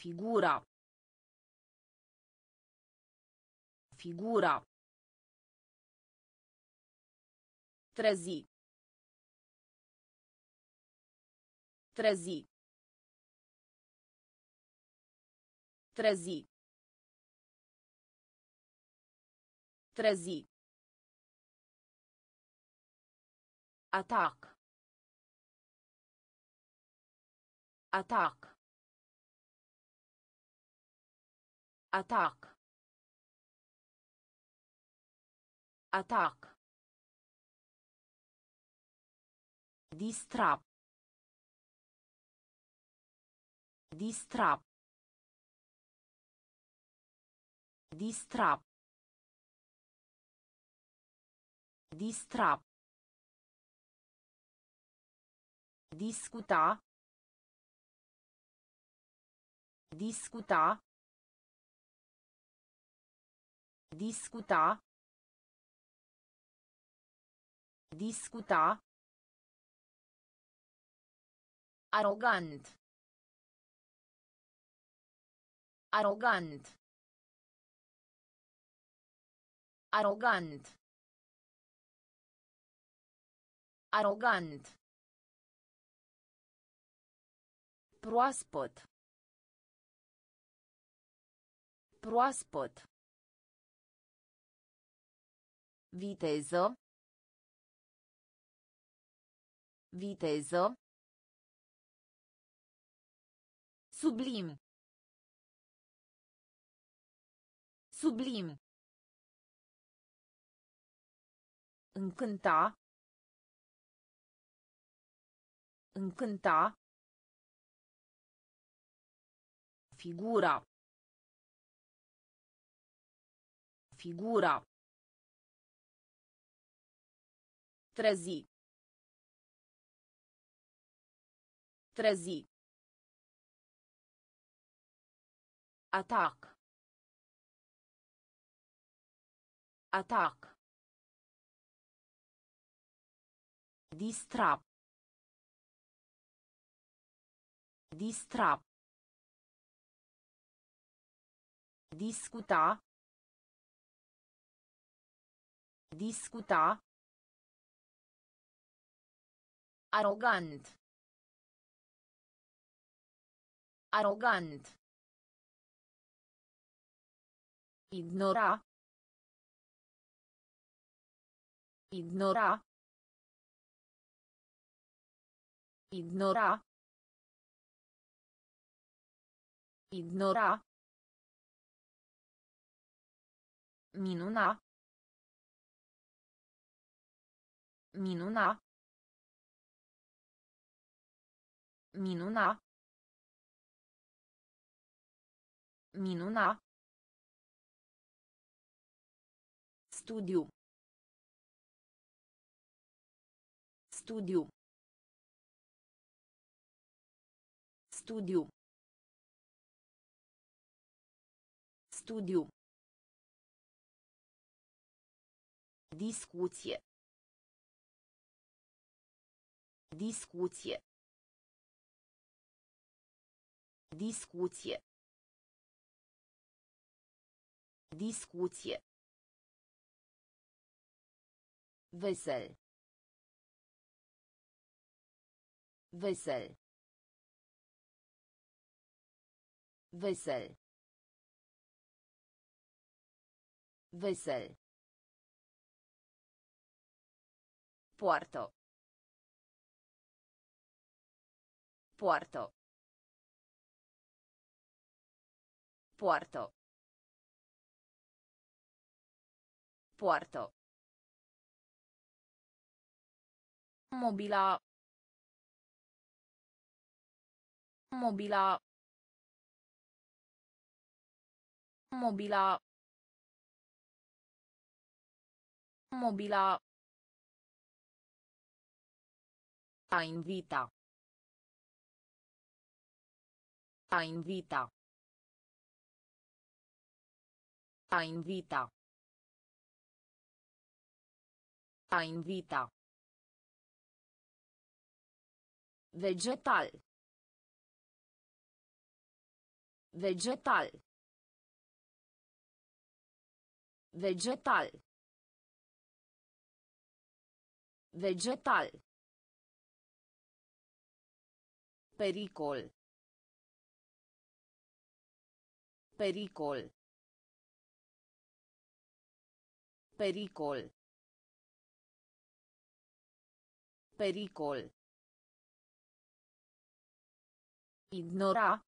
Figura. Figura. Trezi. Trezi. Trezi. Trezi. Atac. Atac. Atac. Atac. Distra. Distra. Distra. Distra. Discuta. Discuta. Discuta. Discuta. Arogant. Arogant. Arogant. Arogant. Proaspăt. Proaspăt. Viteză. Viteză. Sublim. Sublim. Încânta. Încânta. Figura. Figura. Trezi. Trezi. Atac. Atac. Distra. Distra. Discuta. Discuta. Arogant. Arogant. Ignora. Ignora. Ignora. Ignora. Minuna. Minuna. Minuna. Minuna. Studiu. Studiu. Studiu. Studiu. Discuție. Discuție. Discuție. Discuție. Vesel. Vesel. Vesel. Vesel. Poartă. Poartă. Poartă. Poartă. Mobila. Mobila. Mobila. Mobila. A invita. A invita. A invita. A invita. Vegetal. Vegetal. Vegetal. Vegetal. Pericol. Pericol. Pericol. Pericol. Ignora.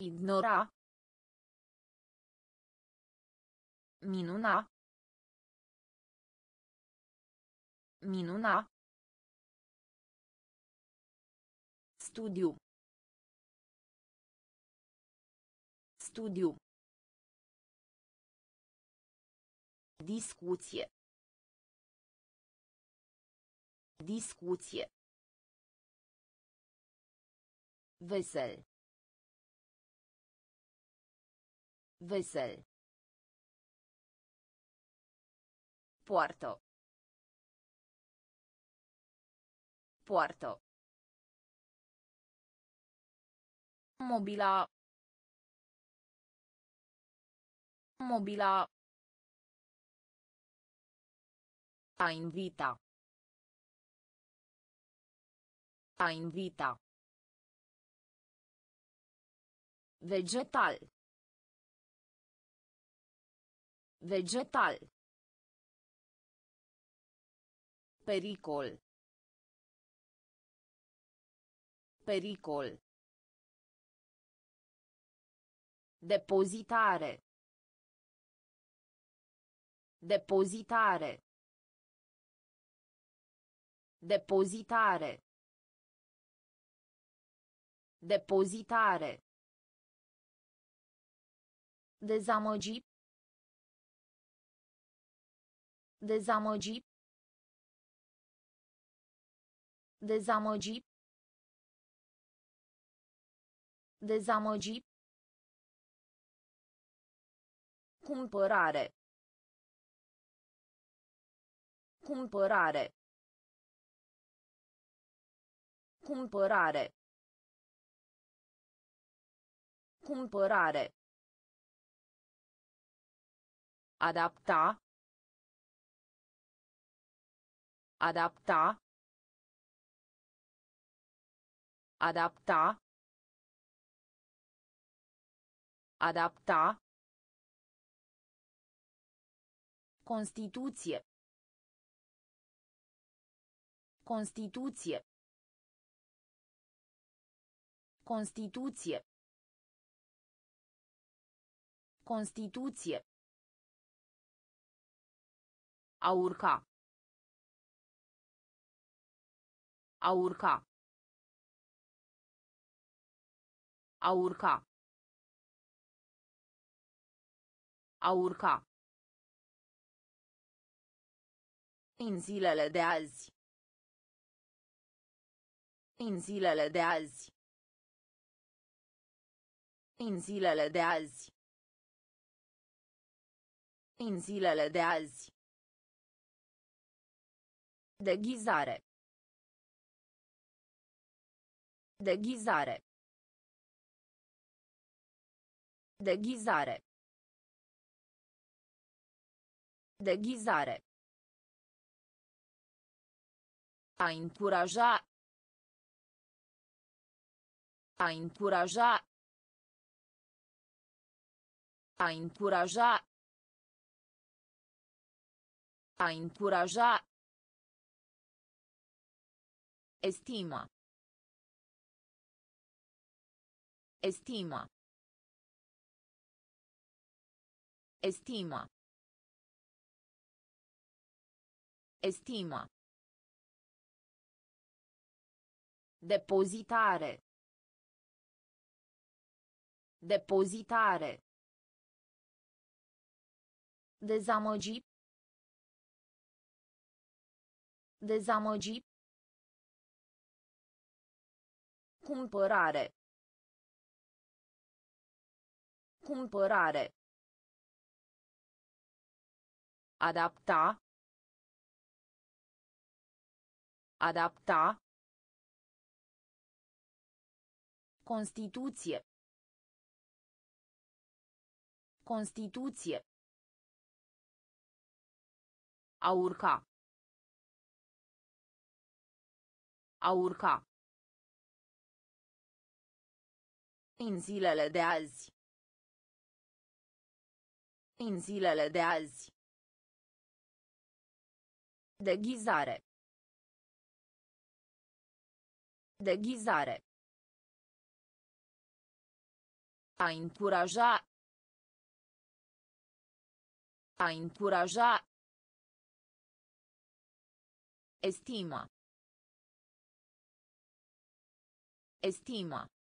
Ignora. Minuna. Minuna. Studiu. Studiu. Discuție. Discuție. Vesel. Vesel. Poartă. Poartă. Mobila. Mobila. A invita. A invita. Vegetal. Vegetal. Pericol. Pericol. Depozitare. Depozitare. Depozitare. Depozitare. Dezamăgi. Dezamăgi. Dezamăgi. Dezamăgi. Cumpărare. Cumpărare. Cumpărare. Cumpărare. Adapta. Adapta. Adapta. Adapta. Constituție. Constituție. Constituție. Constituție. A urca. A urca. A urca. A urca. În zilele de azi. În zilele de azi. În zilele de azi. În zilele de azi. Deghizare. Deghizare. Deghizare. Deghizare. A încuraja. A încuraja. A încuraja. A încuraja. Estima. Estima. Estima. Estima. Depozitare. Depozitare. Dezamăgi. Dezamăgi. Cumpărare. Cumpărare. Adapta. Adapta. Constituție. Constituție. A urca. A urca. În zilele de azi. În zilele de azi. Deghizare. Deghizare. A încuraja. A încuraja. Estima. Estima.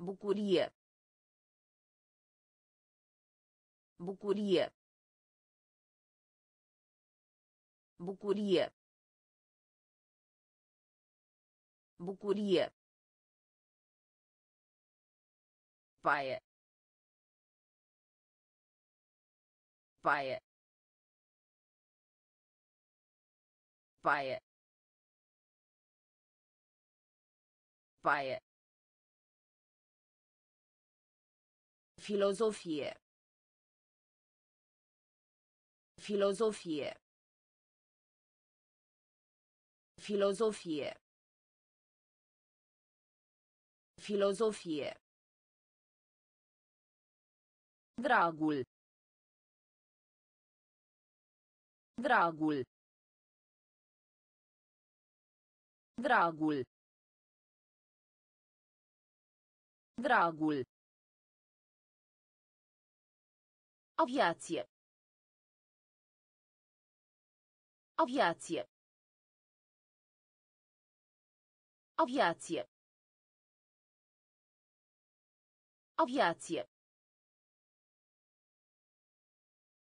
Bucurie. Bucurie. Bucurie. Bucurie. Paie. Paie. Paie. Paie. Filozofie. Filozofie. Filozofie. Filozofie. Dragul. Dragul. Dragul. Dragul. Awiację. Awiację. Awiację. Awiację.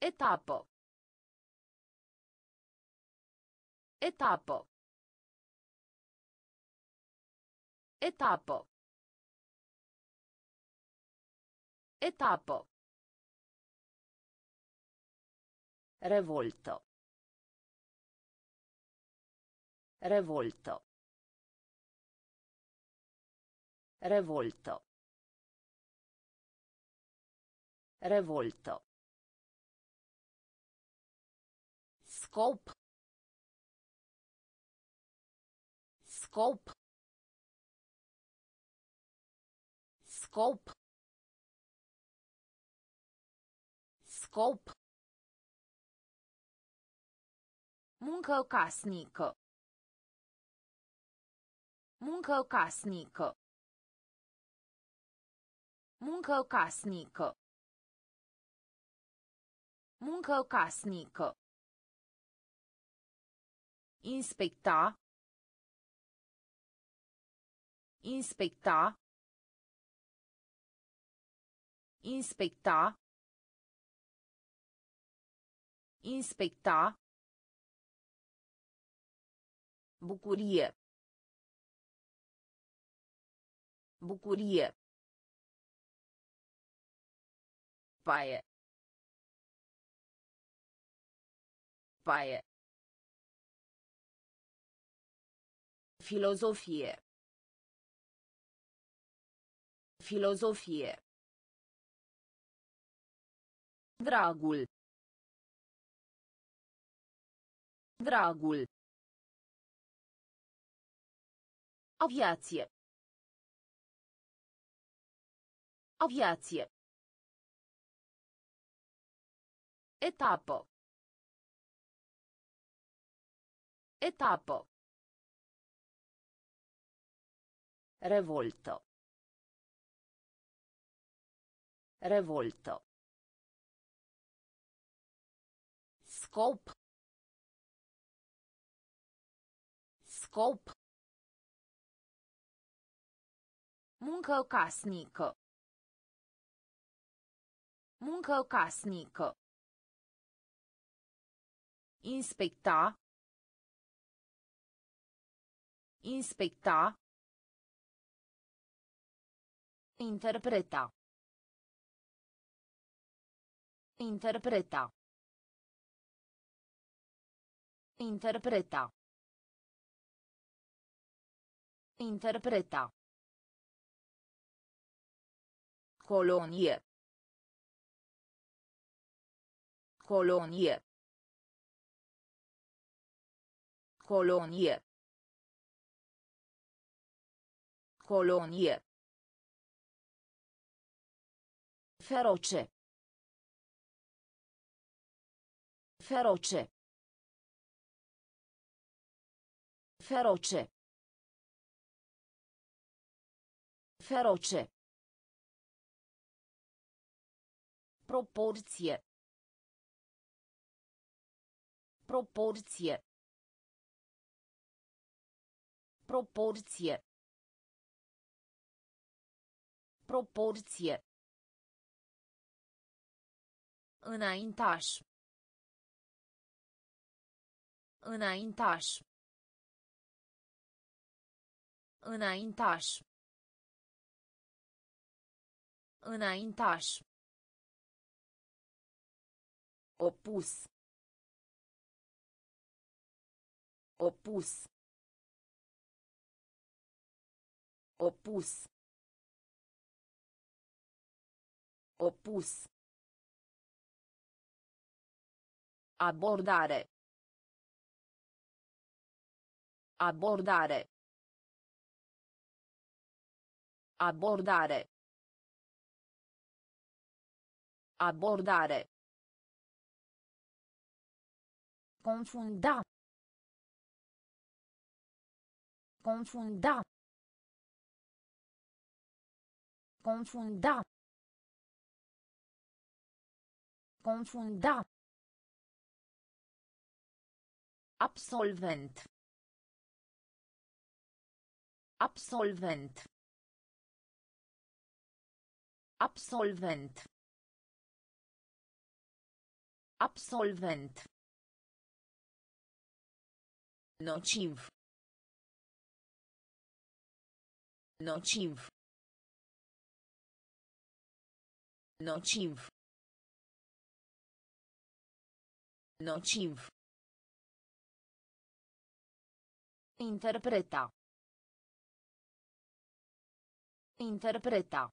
Etapo. Etapo. Etapo. Etapo. Revolto. Revolto. Revolto. Revolto. Scope. Scope. Scope. Scope. Muncă casnică. Muncă casnică. Muncă casnică. Muncă casnică. Inspecta. Inspecta. Inspecta. Inspecta. Bucurie. Bucurie. Paie. Paie. Filozofie. Filozofie. Dragul. Dragul. Aviație. Aviație. Etapă. Etapă. Revolto. Revolto. Scop. Scop. Muncă casnică. Muncă casnică. Inspecta. Inspecta. Interpreta. Interpreta. Interpreta. Interpreta. Colonie. Colonie. Colonie. Colonie. Feroce. Feroce. Feroce. Feroce. Proporție. Proporție. Proporție. Proporție. Înaintaș. Înaintaș. Înaintaș. Înaintaș. Opus. Opus. Opus. Opus. Abordare. Abordare. Abordare. Abordare. Confunda. Confunda. Confunda. Confunda. Absolvent. Absolvent. Absolvent. Absolvent. Nociv. Nociv. Nociv. Nociv. Interpreta. Interpreta.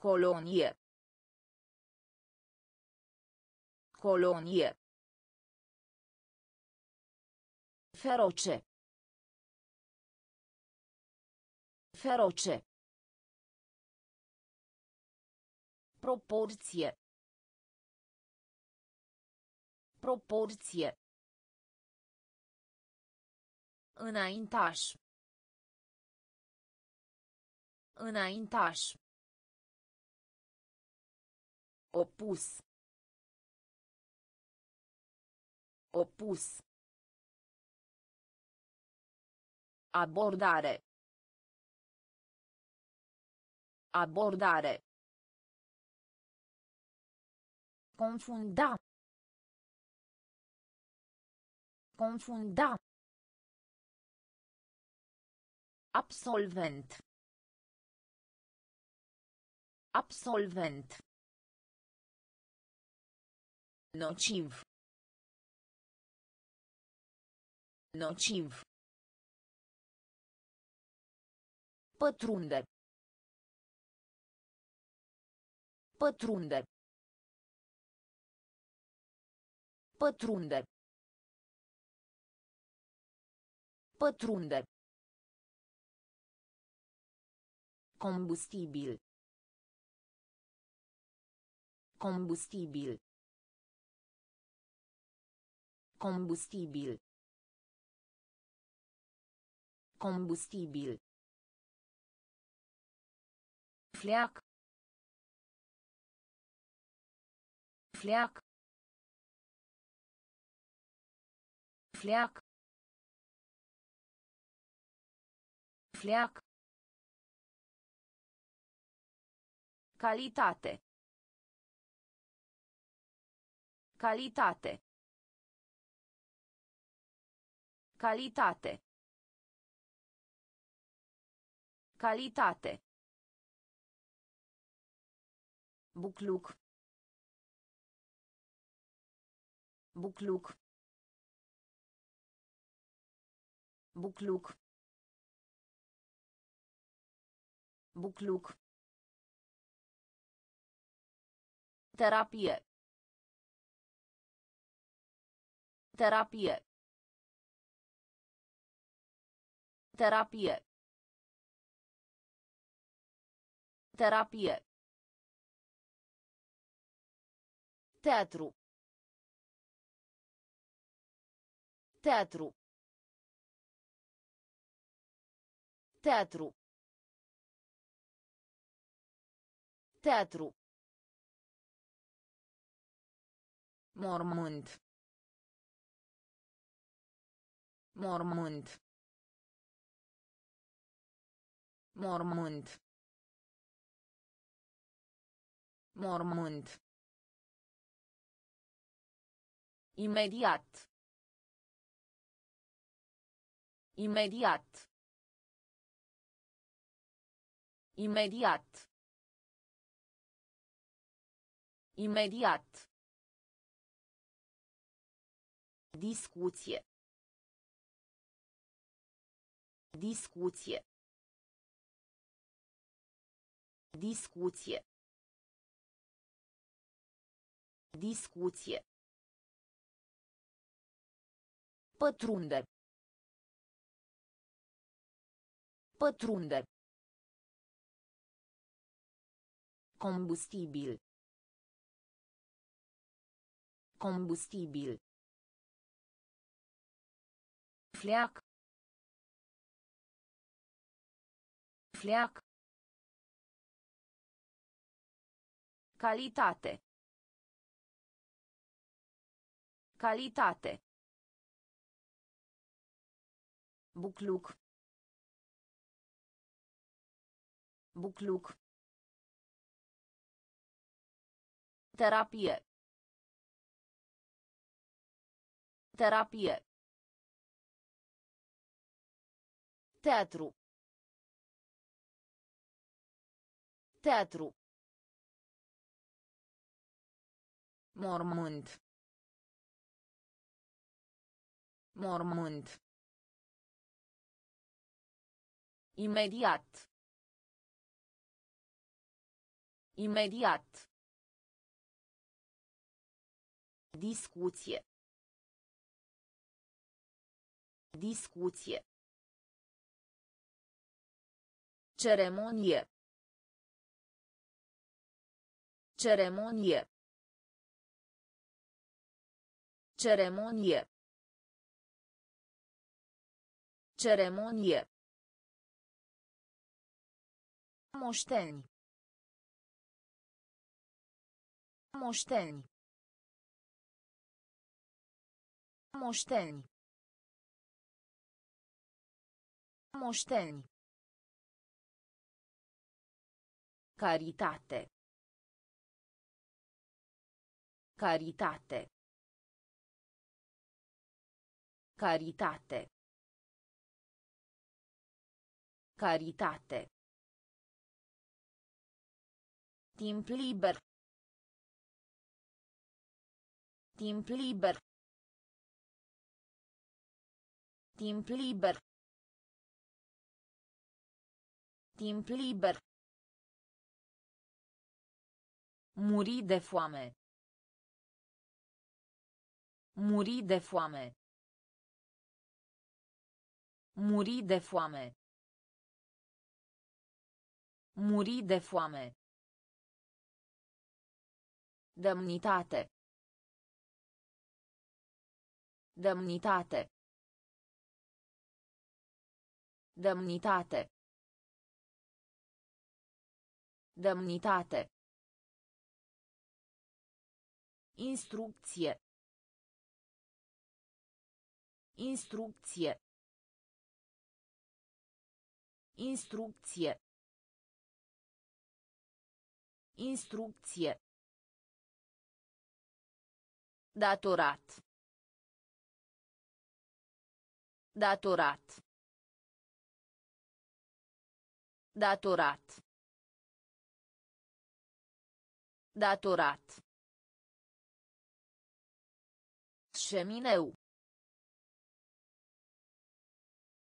Colonie. Colonie. Feroce. Feroce. Proporție. Proporție. Înaintaș. Înaintaș. Opus. Opus. Abordare. Abordare. Confunda. Confunda. Absolvent. Absolvent. Nociv. Nociv. Pătrunde. Pătrunde. Pătrunde. Pătrunde. Combustibil. Combustibil. Combustibil. Combustibil. Fleac. Fleac. Fleac. Fleac. Calitate. Calitate. Calitate. Calitate. Bucluc. Bucluc. Bucluc. Bucluc. Terapie. Terapie. Terapie. Terapie. Teatru. Teatru. Teatru. Teatru. Mormânt. Mormânt. Mormânt. Mormânt. Imediat. Imediat. Imediat. Imediat. Discuție. Discuție. Discuție. Discuție. Pătrunde. Pătrunde. Combustibil. Combustibil. Fleac. Fleac. Calitate. Calitate. Bucluc. Bucluc. Terapie. Terapie. Teatru. Teatru. Mormânt. Mormânt. Imediat. Imediat. Discuție. Discuție. Ceremonie. Ceremonie. Ceremonie. Ceremonie. Moșteni. Moșteni. Moșteni. Moșteni. Caritate. Caritate. Caritate. Caritate. Timp liber. Timp liber. Timp liber. Timp liber. Muri de foame. Muri de foame. Muri de foame. Muri de foame. Demnitate. Demnitate. Demnitate. Demnitate. Instrucție. Instrucție. Instrucție. Instrucție. Datorat. Datorat. Datorat. Datorat. Șemineu.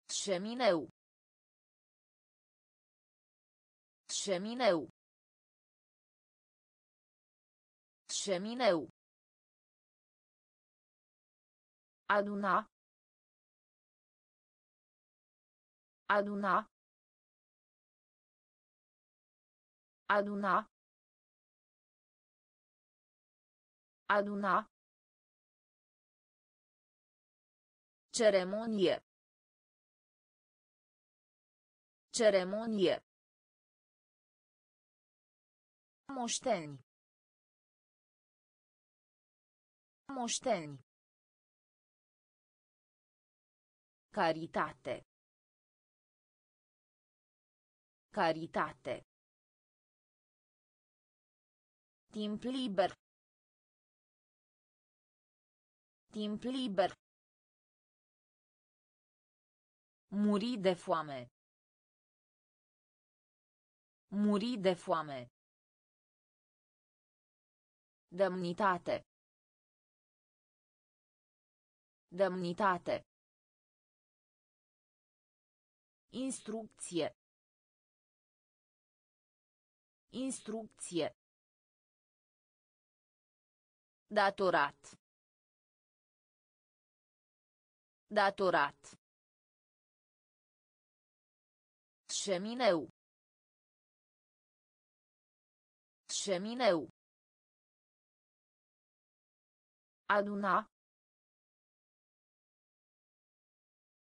Șemineu. Șemineu. Șemineu. Aduna. Aduna. Aduna. Aduna. Ceremonie. Ceremonie. Moșteni. Moșteni. Caritate. Caritate. Timp liber. Timp liber. Muri de foame. Muri de foame. Demnitate. Demnitate. Instrucție. Instrucție. Datorat. Datorat. Șemineu. Șemineu. Aduna.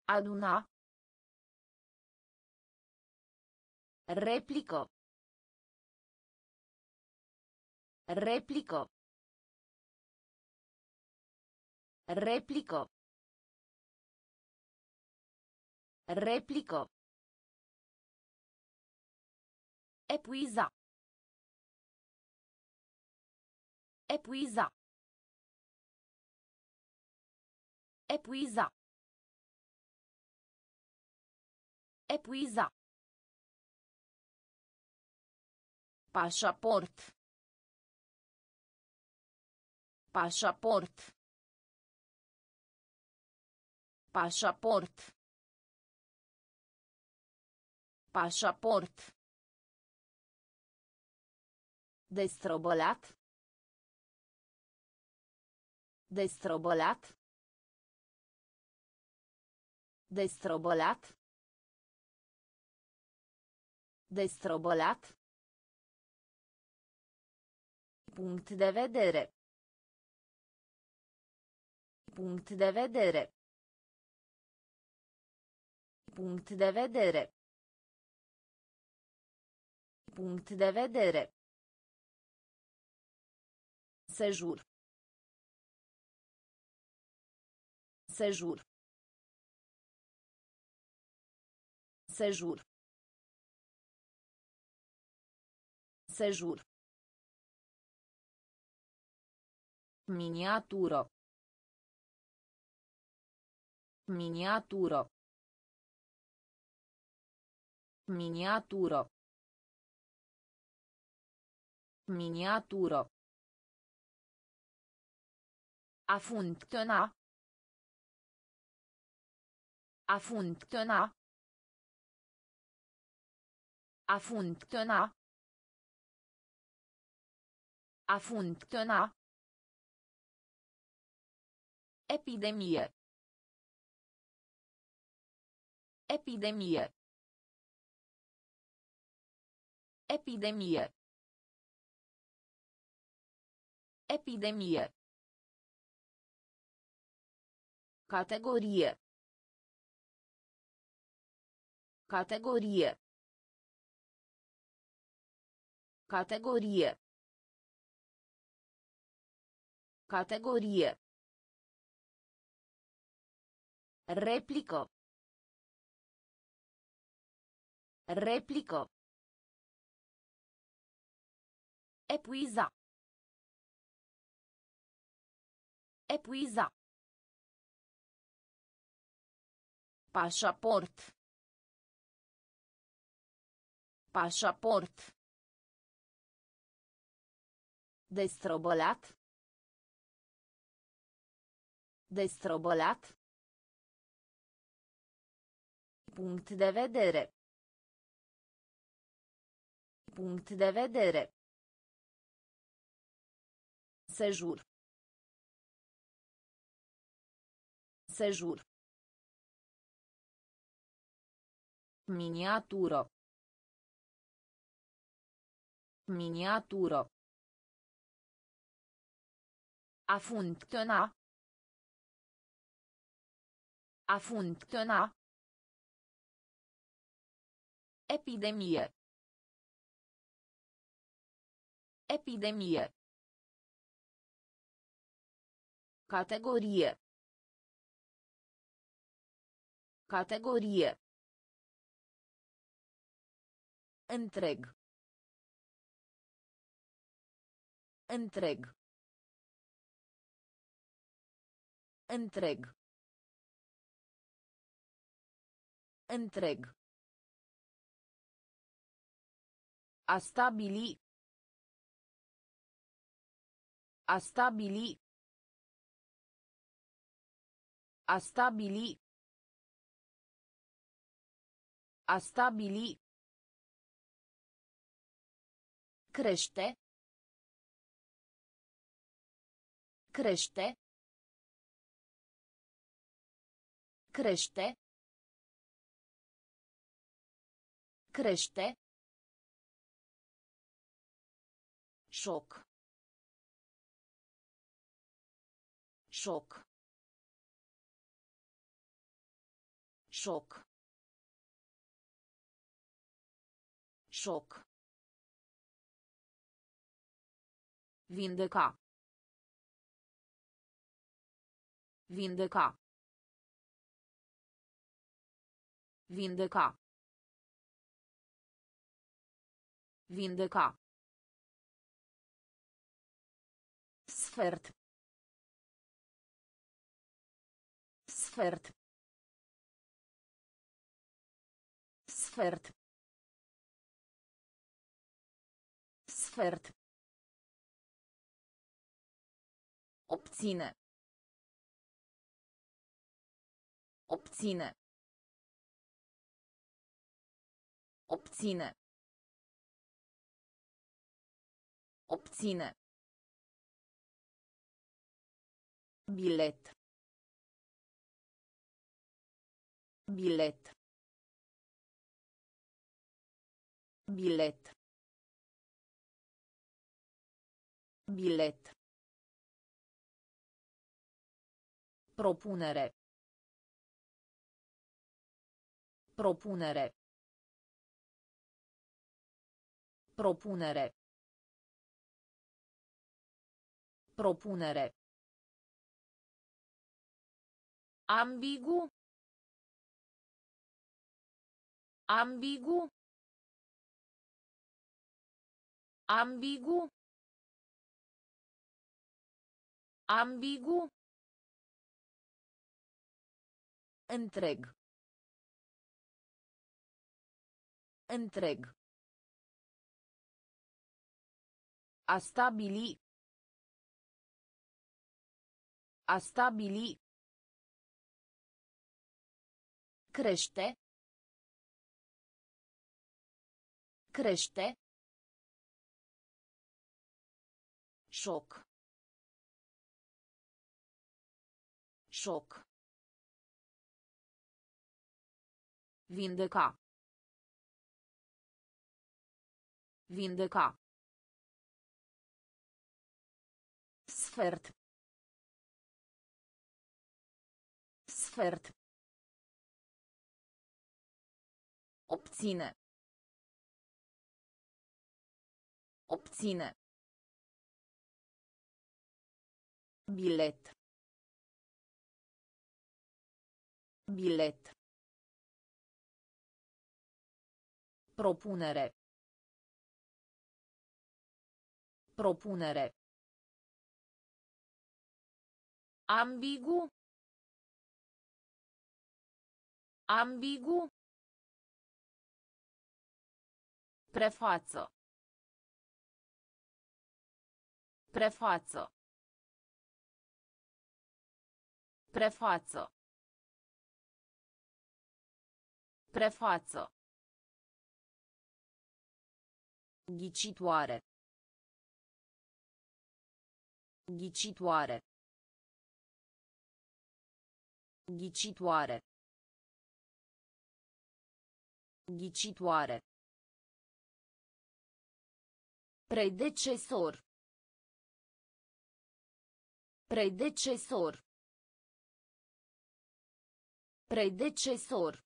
Aduna. Replico. Replico. Replico. Replico. Epuisa. Epuisa. Epuisa. Épuisa. Pașaport. Pașaport. Pașaport. Pașaport. Destrobolat. Destrobolat. Destrobolat. Destrobolat. Punct de vedere. Punct de vedere. Punct de vedere. Punct de vedere. Sejur. Sejur. Sejur. Sejur. Miniatură. Miniatură. Miniatură. Miniatură. A funcționa. A funcționa. A funcționa. A funcționa. Epidemie. Epidemie. Epidemie. Epidemie. Categorie. Categorie. Categorie. Categorie. Replico. Replico. Epuiza. Epuiza. Pașaport. Pașaport. Destrobolat. Destrobolat. Punct de vedere. Punct de vedere. Sejur. Sejur. Miniatură. Miniatură. A funcționa. A funcționa. Epidemie. Epidemie. Categorie. Categorie. Întreg. Întreg. Întreg. Întreg. A stabili. A stabili. A stabili. A stabili. Crește. Crește. Crește. Crește. Șoc. Șoc. Șoc. Șoc. Vindeca. Vindeca. Vindeca. Vindeca. Sfert. Sfert. Sfert. Sfert. Obține. Obține. Obține. Obține. Bilet. Bilet. Bilet. Bilet. Propunere. Propunere. Propunere. Propunere. Ambigu. Ambigu. Ambigu. Ambigu. Întreg. Întreg. A stabili. A stabili. Crește. Crește. Șoc. Șoc. Vindeca. Vindeca. Sfert. Sfert. Obține. Obține. Bilet. Bilet. Propunere. Propunere. Ambigu. Ambigu. Prefață. Prefață. Prefață. Prefață. Ghicitoare. Ghicitoare. Ghicitoare. Ghicitoare. Predecesor. Predecesor. Predecesor.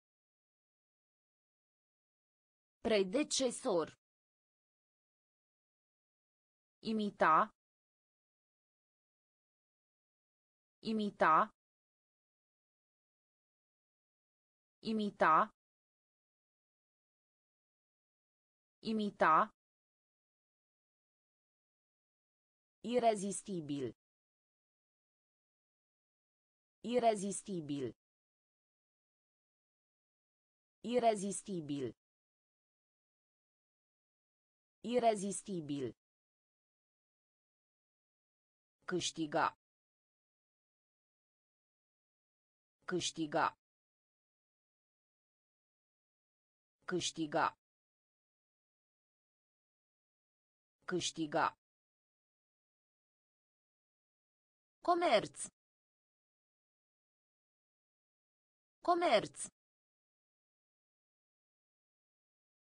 Predecesor. Imita. Imita. Imita. Imita. Irezistibil. Irezistibil. Irezistibil. Irezistibil. Câștiga. Câștiga. Câștiga. Câștiga. Comerț. Comerț.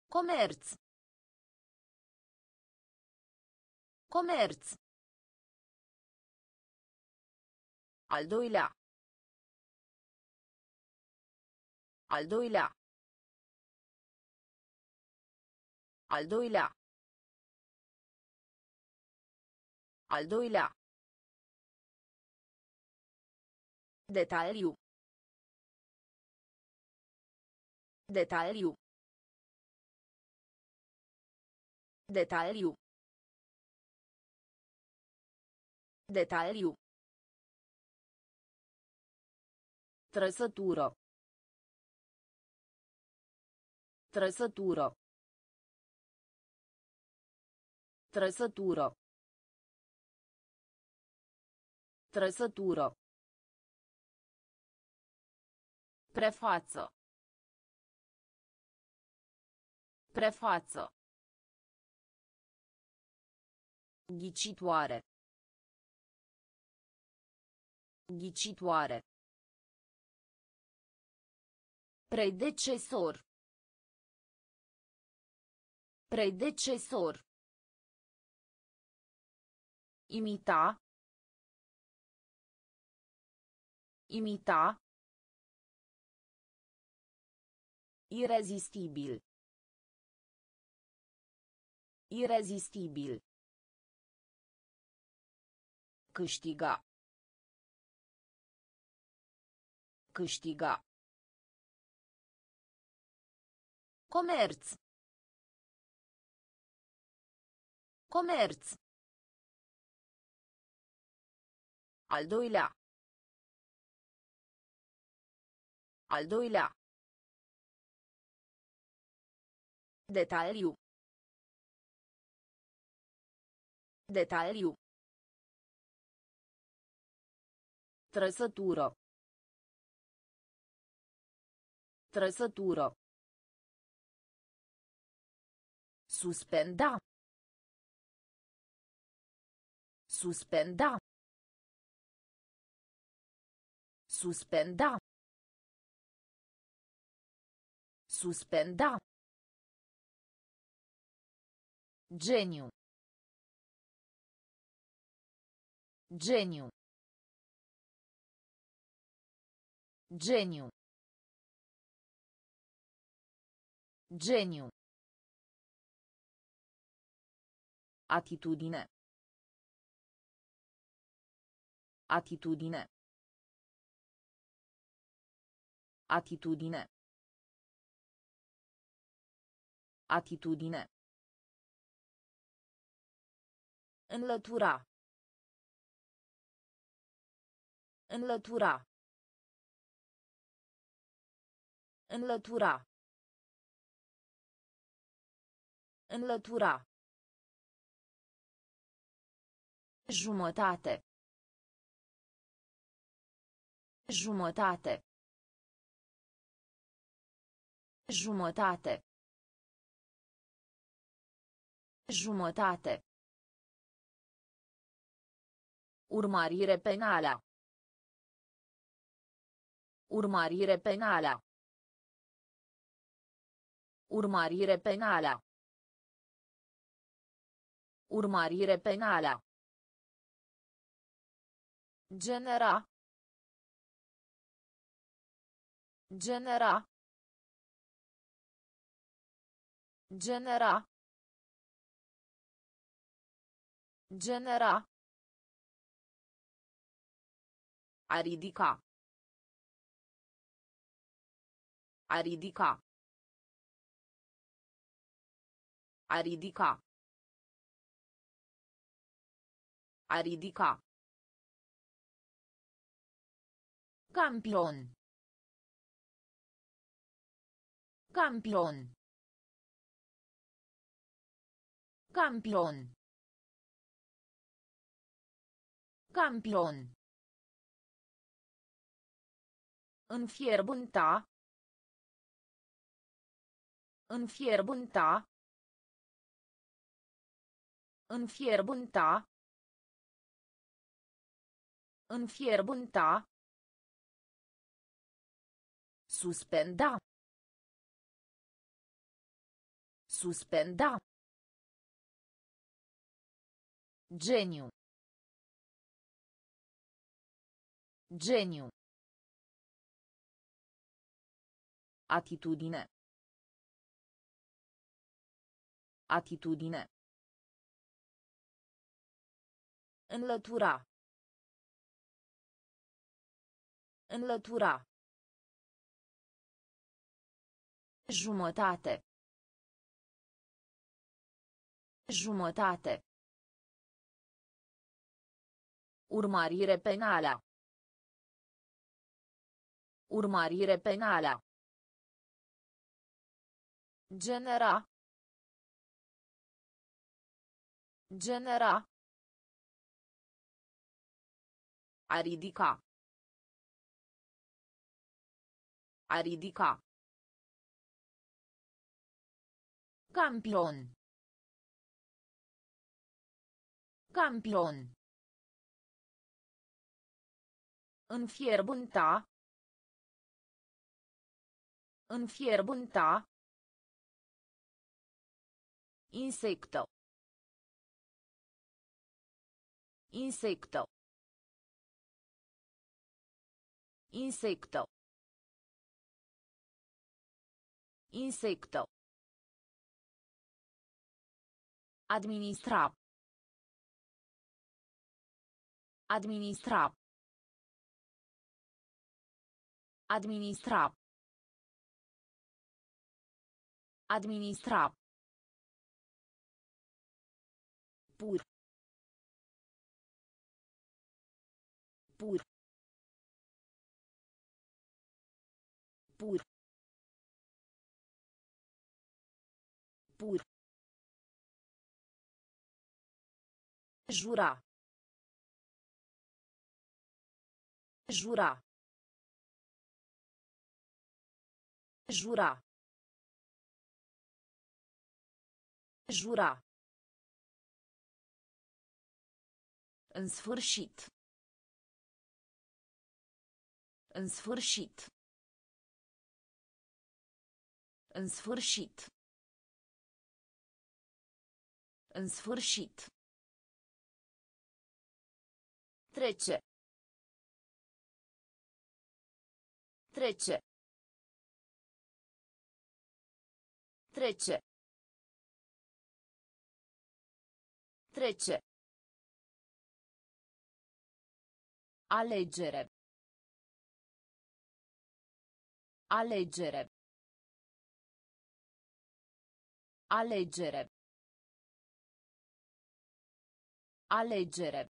Comerț. Comerț. Al doilea. Al doilea. Al doilea. Al doilea. Detaliu. Detaliu. Detaliu. Detaliu. Trăsătură. Trăsătură. Trăsătură. Trăsătură. Prefață. Prefață. Ghicitoare. Ghicitoare. Predecesor. Predecesor. Imita. Imita. Irezistibil. Irezistibil. Câștiga. Câștiga. Comerț. Comerț. Al doilea. Al doilea. Detaliu. Detaliu. Trăsătură. Trăsătură. Suspenda. Suspenda. Suspenda. Suspenda. Geniu. Geniu. Geniu. Geniu. Atitudine. Atitudine. Atitudine. Atitudine. Înlătura. Înlătura. Înlătura. Înlătura. Jumătate. Jumătate. Jumătate. Jumătate. Urmărire penală. Urmărire penală. Urmărire penală. Urmărire penală. Genera. Genera. Genera. Genera. A ridica. A ridica. A ridica. A ridica. Campion. Campion. Campion. Campion. Înfierbânta. Înfierbânta. Înfierbânta. Înfierbânta. Suspenda. Suspenda. Geniu. Geniu. Atitudine. Atitudine. Înlătura. Înlătura. Jumătate. Jumătate. Urmărire penală. Urmărire penală. Genera. Genera. A ridica. A ridica. Campion. Campion. Înfierbânta. Înfierbânta. Insecto. Insecto. Insecto. Insecto. Administra. Administra. Administra. Administra. Pur. Pur. Pur. Pur. Jura. Jura. Jura. Jura. În sfârșit. În sfârșit. În sfârșit. În sfârșit. Trece. Trece. Trece. Trece. Alegere. Alegere. Alegere. Alegere.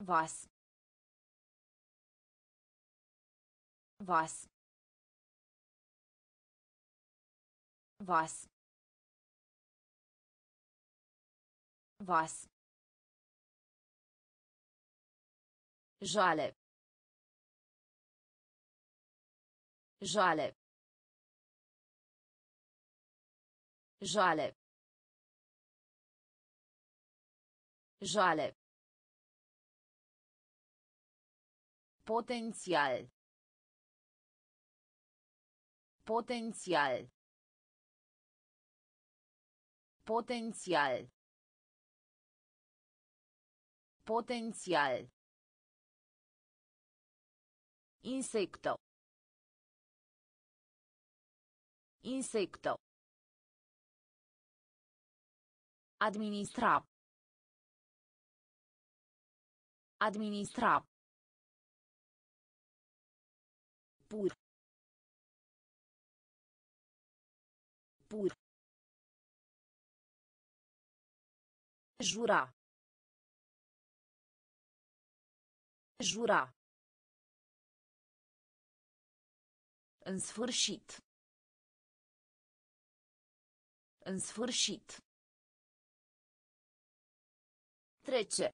Vas. Vas. Vas. Vas. Jale. Jale. Jale. Jale. Potențial. Potențial. Potențial. Potențial. Insecto. Insecto. Administra. Administra. Pur. Pur. Jura. Jura. În sfârșit. În sfârșit. Trece.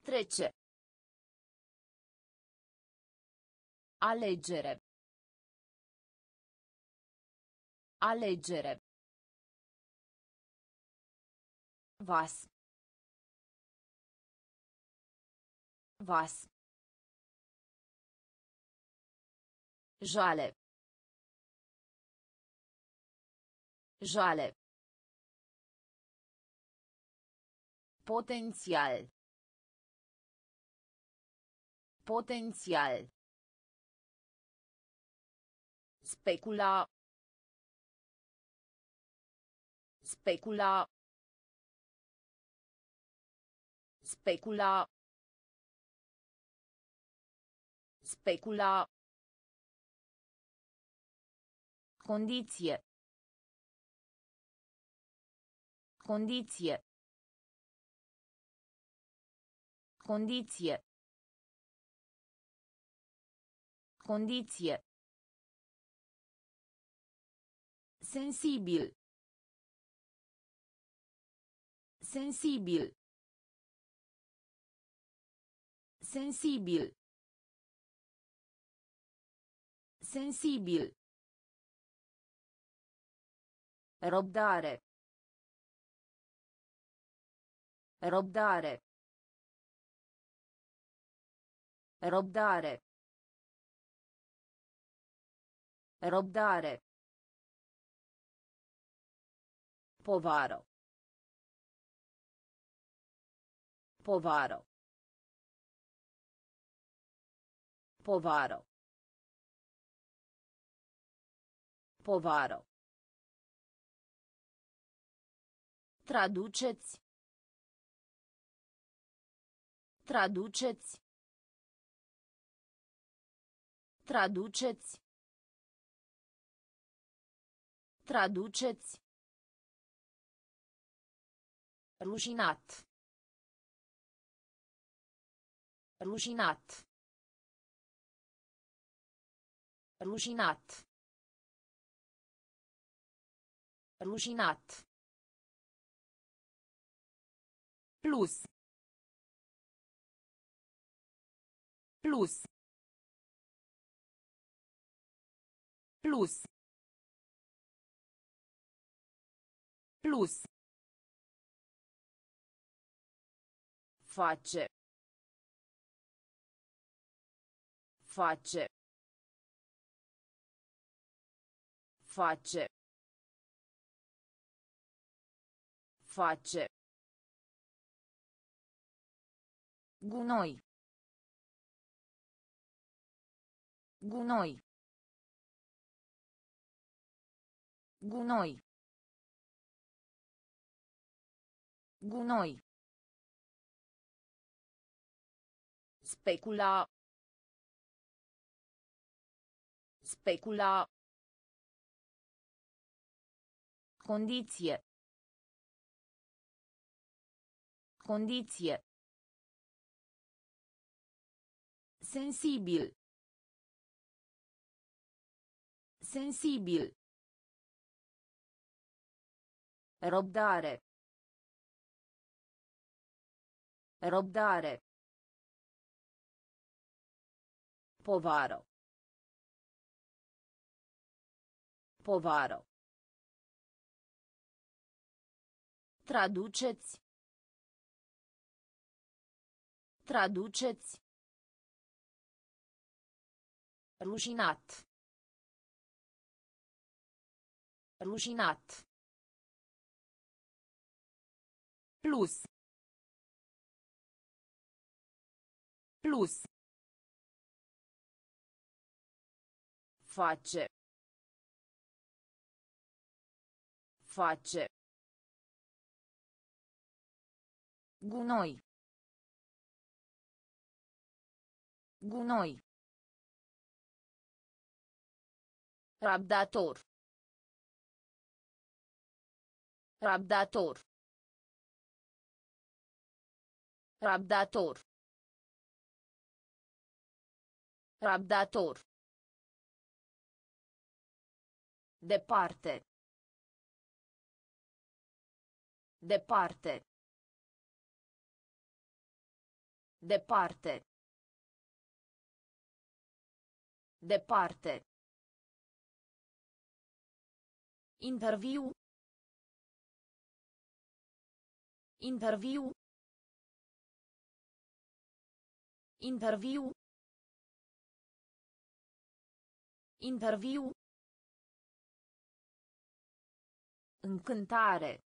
Trece. Alegere. Alegere. Vas. Vas. Jale. Jale. Potențial. Potențial. Specula. Specula. Specula. Specula. Condiție. Condiție. Condiție. Condiție. Sensibil. Sensibil. Sensibil. Sensibil. Răbdare. Răbdare. Răbdare. Răbdare. Povară. Povară. Povară. Povară. Traduceți. Traduceți. Traduceți. Traduceți. Rușinat. Rușinat. Rușinat. Rușinat. Plus. Plus. Plus. Plus. Face. Face. Face. Face. Gunoi. Gunoi. Gunoi. Gunoi. Specula. Specula. Condiție. Condiție. Sensibil. Sensibil. Răbdare. Răbdare. Povară. Povară. Traduceți. Traduceți. Rușinat. Rușinat. Plus. Plus. Face. Face. Gunoi. Gunoi. Rabdator. Rabdator. Rabdator. Rabdator. Departe. Departe. Departe. Departe. Interviu. Interviu. Interviu. Interviu. Încântare.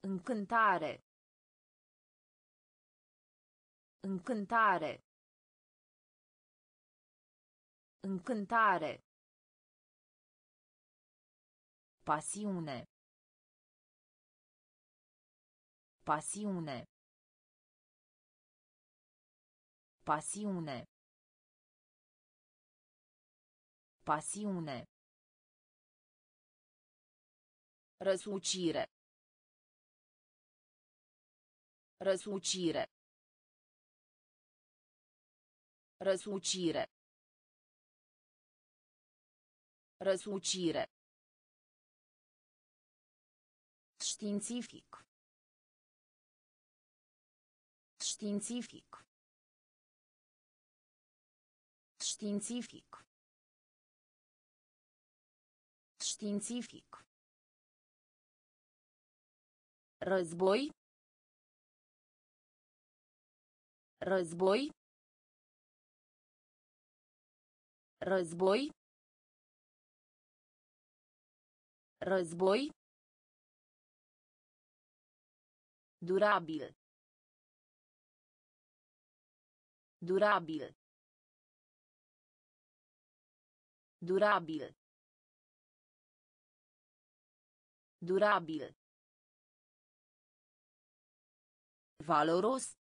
Încântare. Încântare. Încântare. Pasiune. Pasiune. Pasiune. Pasiune. Răsucire. Răsucire. Răsucire. Răsucire. Științific. Științific. Științific. Științific. Război. Război. Război. Război. Durabil. Durabil. Durabil. Durabil. Valoros.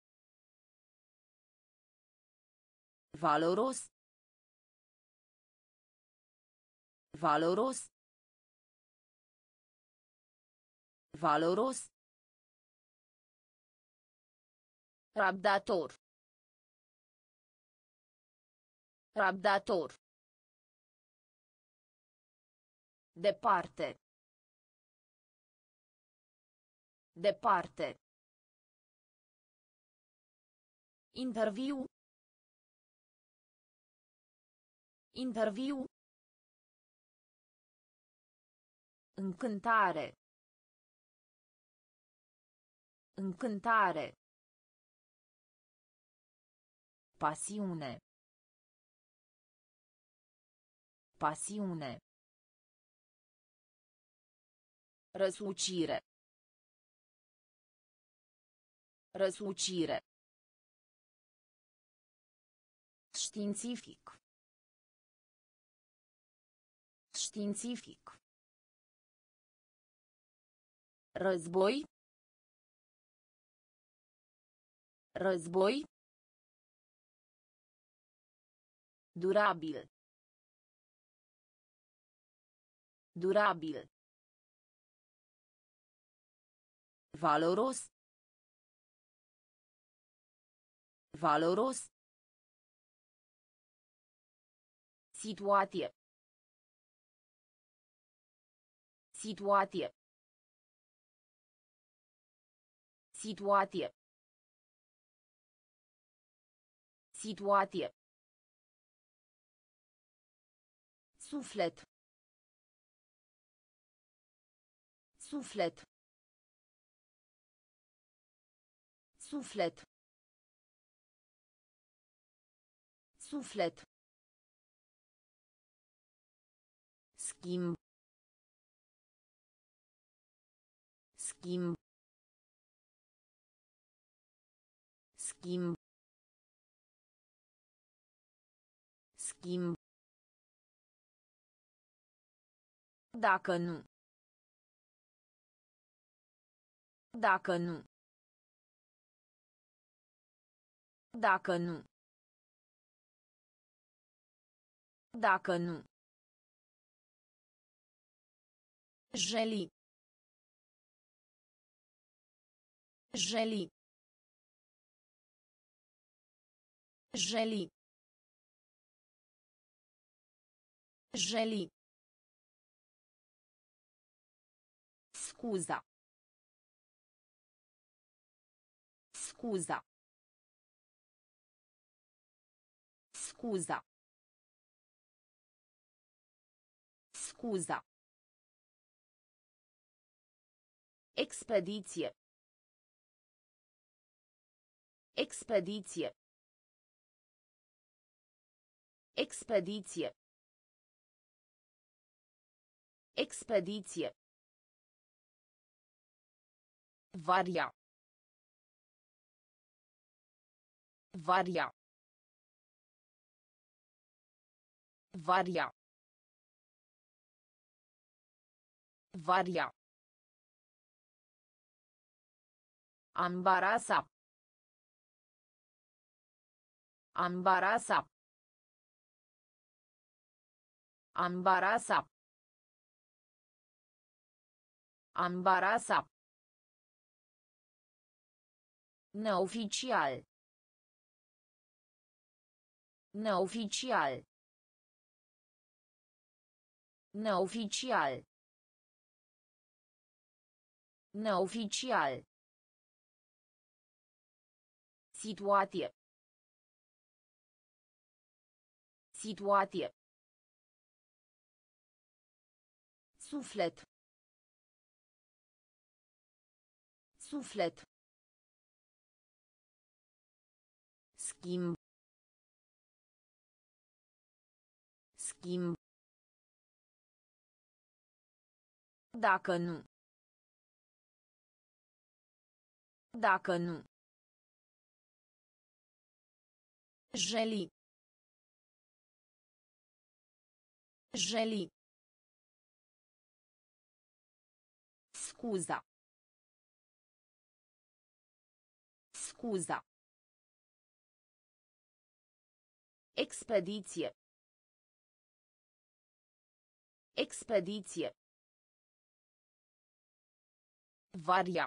Valoros. Valoros. Valoros. Rabdator. Rabdator. Departe. Departe. Interviu. Interviu. Încântare. Încântare. Pasiune. Pasiune. Răsucire. Răsucire. Științific. Științific. Război. Război. Durabil. Durabil. Valoros. Valoros. Situație. Situație. Situație. Situație. Suflet. Suflet. Suflet. Suflet. Schimb. Schimb. Schimb. Schimb. Dacă nu. Dacă nu. Dacă nu. Dacă nu. Jeli. Jeli. Jeli. Jeli. Scuza. Scuza. Scuza. Scuza. Expediție. Expediție. Expediție. Expediție. Varia. Varia. Varia. Varia. Ambarasa. Ambarasa. Ambarasa. Ambarasa. Neoficial. Neoficial. Neoficial. Neoficial. Situație. Situație. Suflet. Suflet. Schimb. Schimb. Dacă nu. Dacă nu. Jeli. Jeli. Scuza. Scuza. Expediție. Expediție. Varia.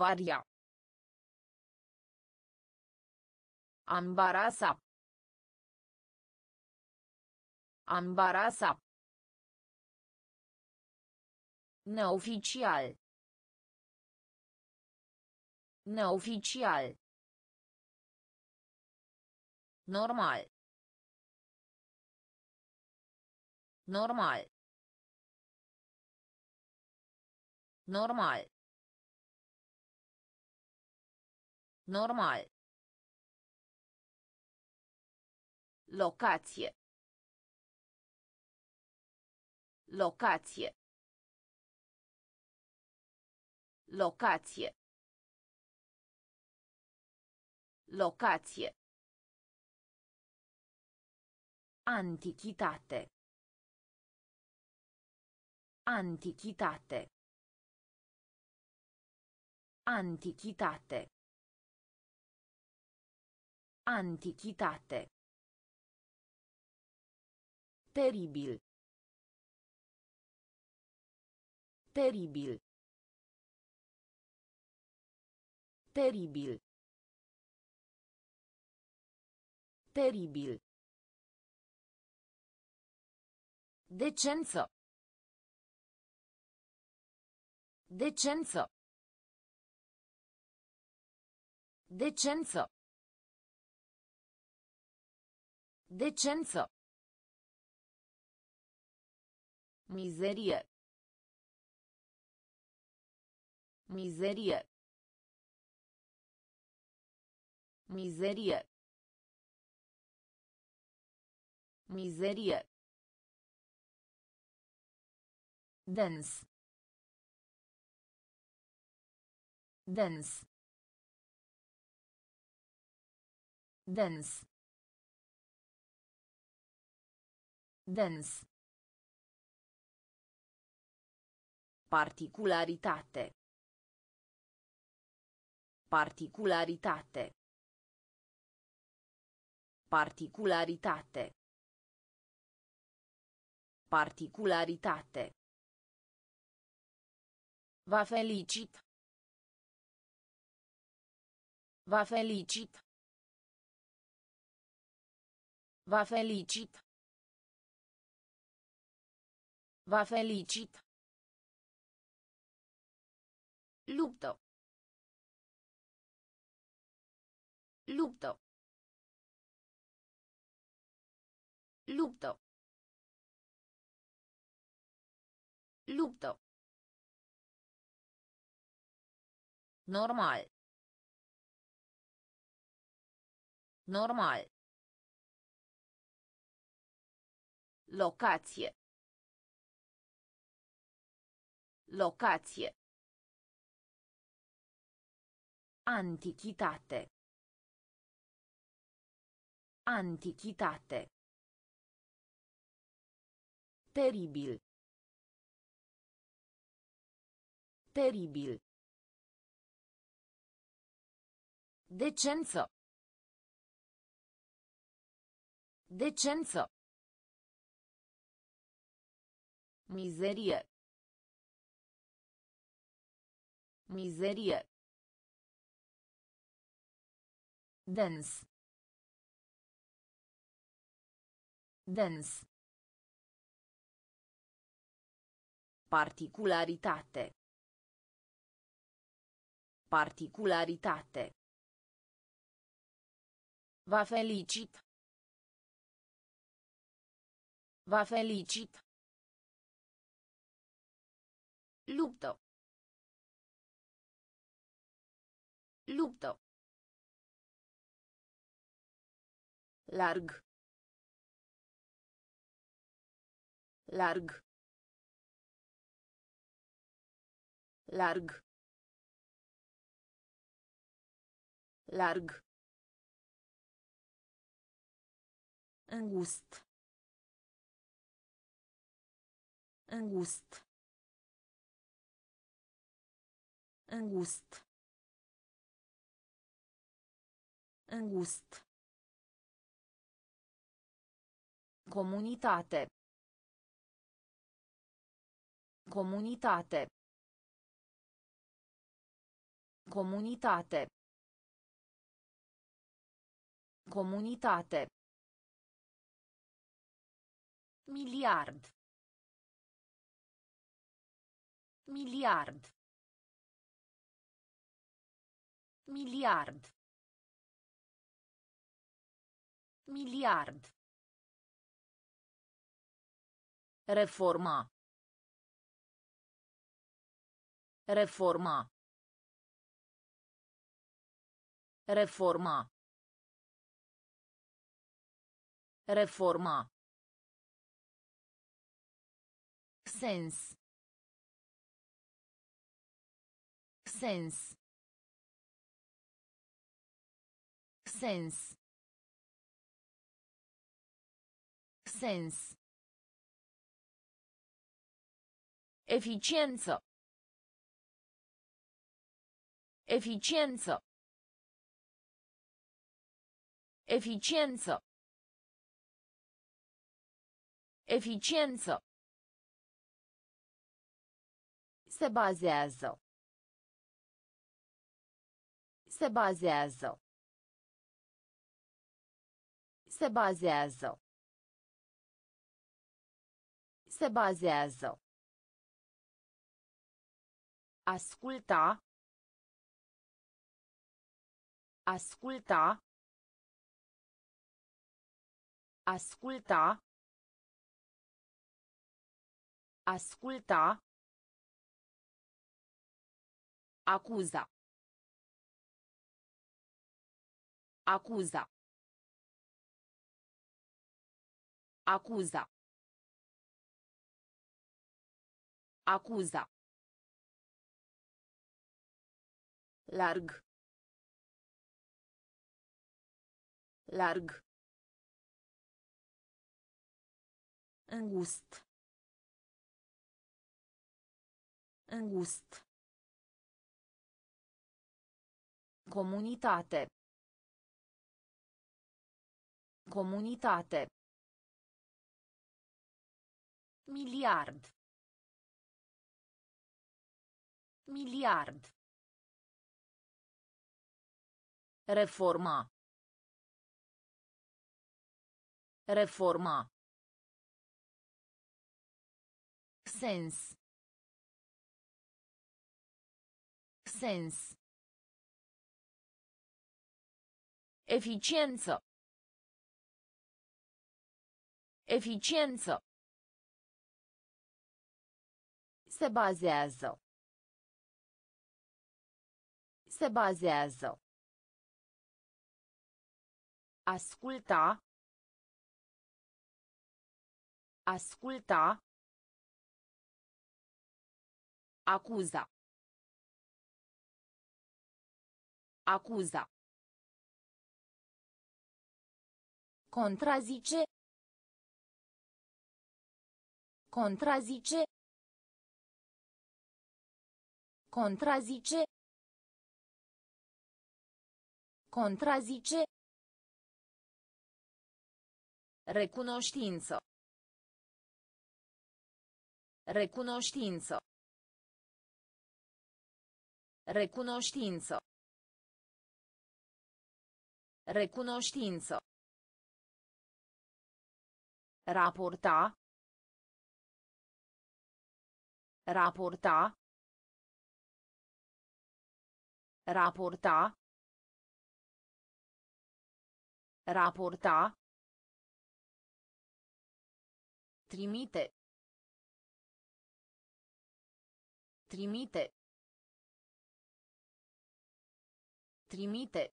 Varia. Ambarasa. Ambarasa. Neoficial. Neoficial. Normal. Normal. Normal. Normal. Locație. Locație. Locație. Locație. Antichitate. Antichitate. Antichitate. Antichitate. Teribil. Teribil. Teribil. Teribil. Decență. Decență. Decență. Decență. Mizerie. Mizerie. Mizerie. Mizerie. Dens. Dens. Dens. Dens. Particularitate. Particularitate. Particularitate. Particularitate. Va felicit. Va felicit. Va felicit. Va felicit. Luptă. Luptă. Luptă. Luptă. Normal. Normal. Locație. Locație. Antichitate. Antichitate. Teribil. Teribil. Decență. Decență. Mizerie. Mizerie. Dens. Dens. Particularitate. Particularitate. Va felicit. Va felicit. Luptă. Luptă. Larg. Larg. Larg. Larg. Îngust. Îngust. Îngust. Îngust. Comunitate. Comunitate. Comunitate. Comunitate. Miliard. Miliard. Miliard. Miliard. Reforma. Reforma. Reforma. Reforma. Sens. Sens. Sens. Sens. Eficiență. Eficiență. Eficiență. Eficiență. Se bazează. Se bazează. Se bazează. Se bazează. Asculta. Asculta. Asculta. Asculta. Acuza. Acuza. Acuza. Acuza. Larg. Larg. Îngust. Îngust. Comunitate. Comunitate. Miliard. Miliard. Reforma. Reforma. Sens. Sens. Eficiență. Eficiență. Se bazează. Se bazează. Asculta. Asculta. Acuza. Acuza. Contrazice. Contrazice. Contrazice. Contrazice. Recunoștință. Recunoștință. Recunoștință. Recunoștință. Raporta. Raporta. Raporta. Raporta. Trimite. Trimite. Trimite.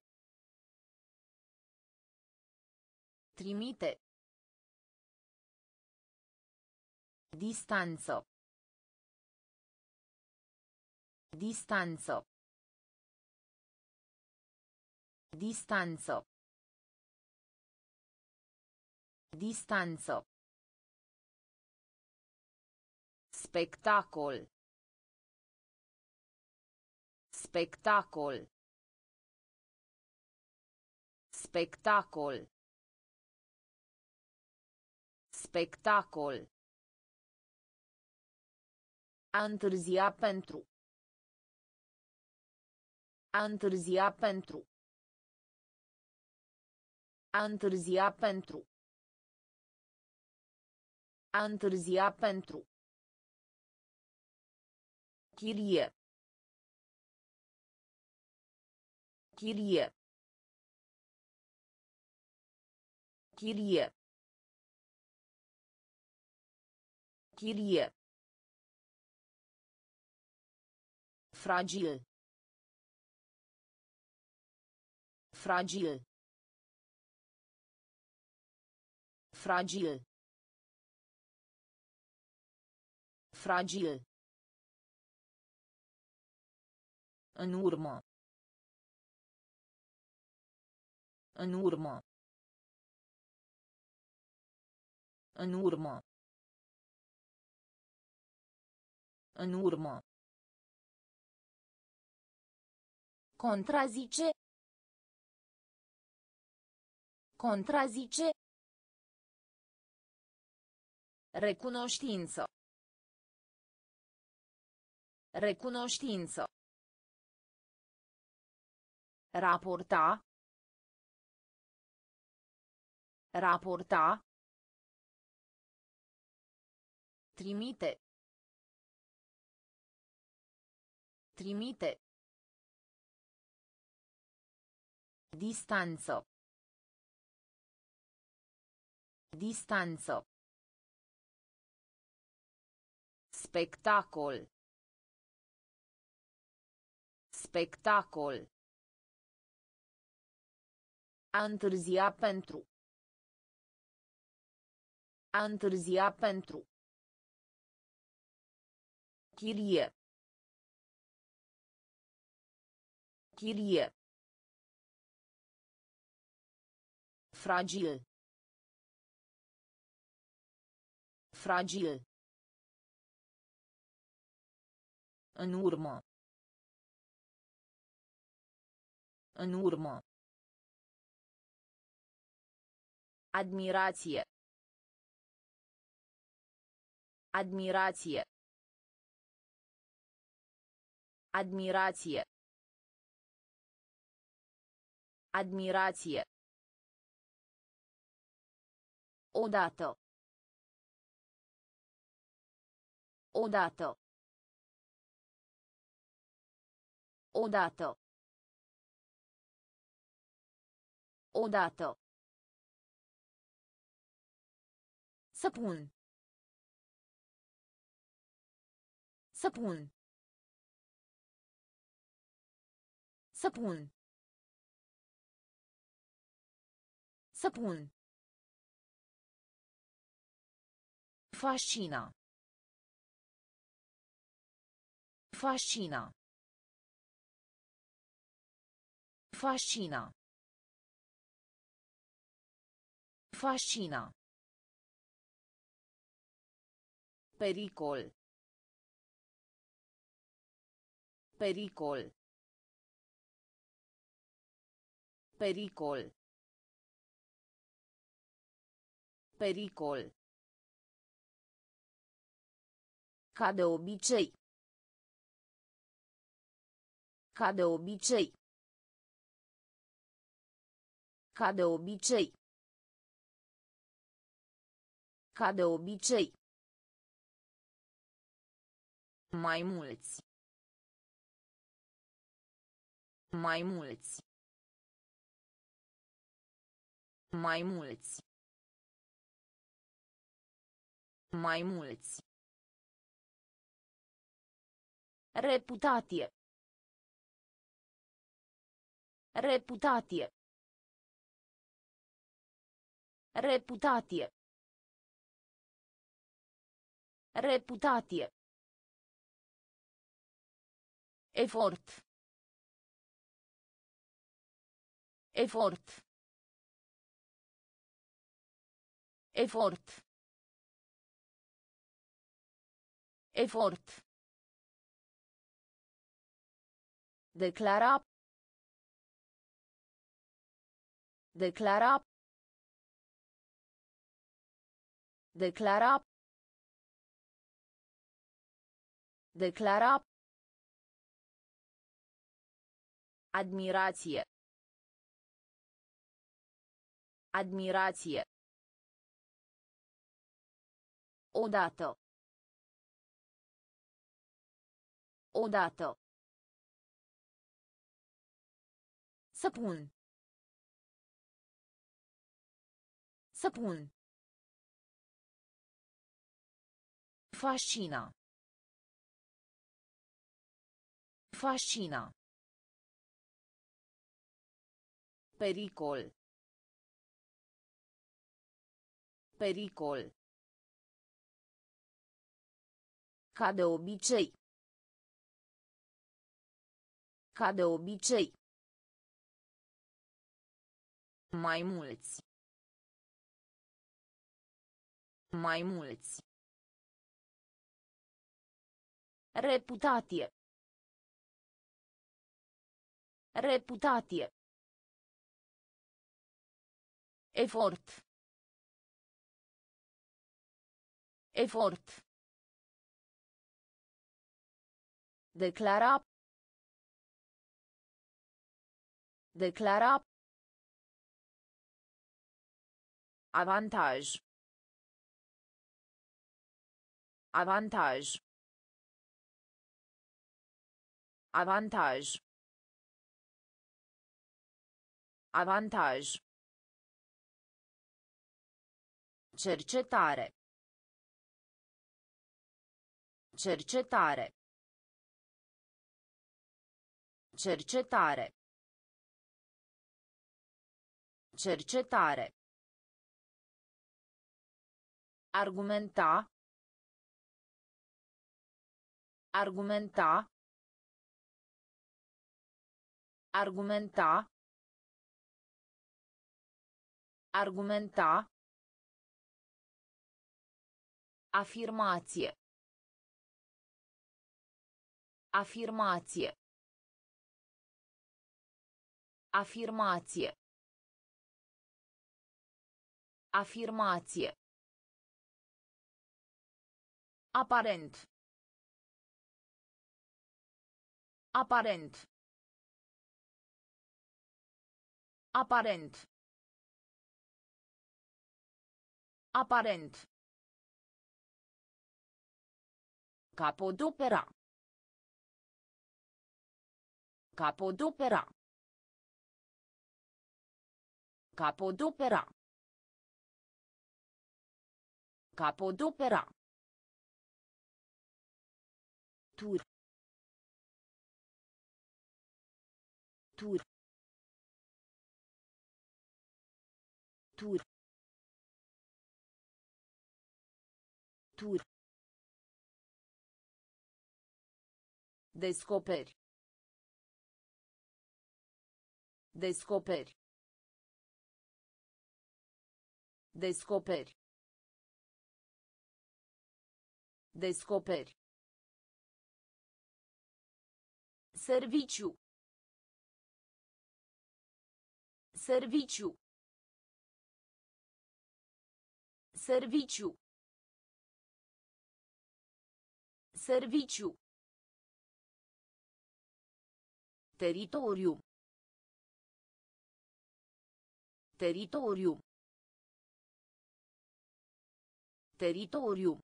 Trimite. Distanță. Distanță. Distanță. Distanță. Spectacol. Spectacol. Spectacol. Spectacol. A întârzia pentru. A întârzia pentru. A întârzia pentru. A întârzia pentru. Chirie. Chirie. Chirie. Chirie. Fragil. Fragil. Fragil. Fragil. În urmă. În urmă. În urmă. În urmă. Contrazice. Contrazice. Recunoștință. Recunoștință. Raporta. Raporta. Trimite. Trimite. Distanță. Distanță. Spectacol. Spectacol. A întârzia pentru. A întârzia pentru. Chirie. Chirie. Fragil. Fragil. În urmă. În urmă. Admirație. Admirație. Admirație. Admirație. Odată. Odată. Odată. Odată. Săpun. Săpun. Săpun. Săpun. Fascina. Fascina. Fascina. Fascina. Pericol. Pericol. Pericol. Pericol. Ca de obicei. Ca de obicei. Ca de obicei. Ca de obicei. Mai mulți. Mai mulți. Mai mulți. Mai mulți. Reputație. Reputație. Reputație. Reputație. Efort. Efort. Efort. Efort. Declara. Declara. Declara. Declara. Admirație. Admirație. Odată. Odată. Săpun. Săpun. Fascina. Fascina. Pericol. Pericol. Ca de obicei. Ca de obicei. Mai mulți. Mai mulți. Reputație. Reputație. Efort. Efort. Declara. Declara. Avantaj. Avantaj. Avantaj. Avantaj. Cercetare. Cercetare. Cercetare. Cercetare. Argumenta. Argumenta. Argumenta. Argumenta. Afirmație. Afirmație. Afirmație. Afirmație. Aparent. Aparent. Aparent. Aparent. Capodopera. Capodopera. Capodopera. Capodopera. Tur. Tur. Tur. Tur. Descoperi. Descoperi. Descoperi. Descoperi. Serviciu. Serviciu. Serviciu. Serviciu. Teritoriu. Teritoriu. Teritoriu.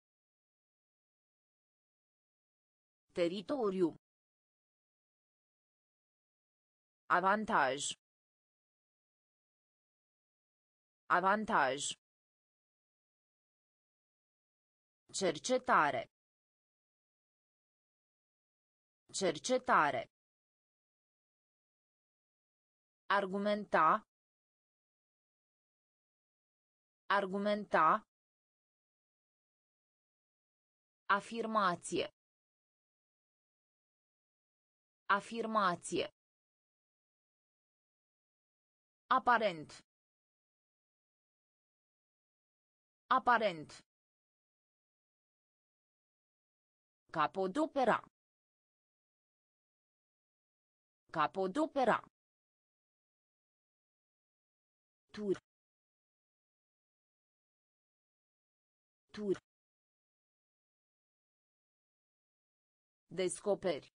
Teritoriu. Avantaj. Avantaj. Cercetare. Cercetare. Argumenta. Argumenta. Afirmație. Afirmație. Aparent. Aparent. Capodopera. Capodopera. Tur. Tur. Descoperi.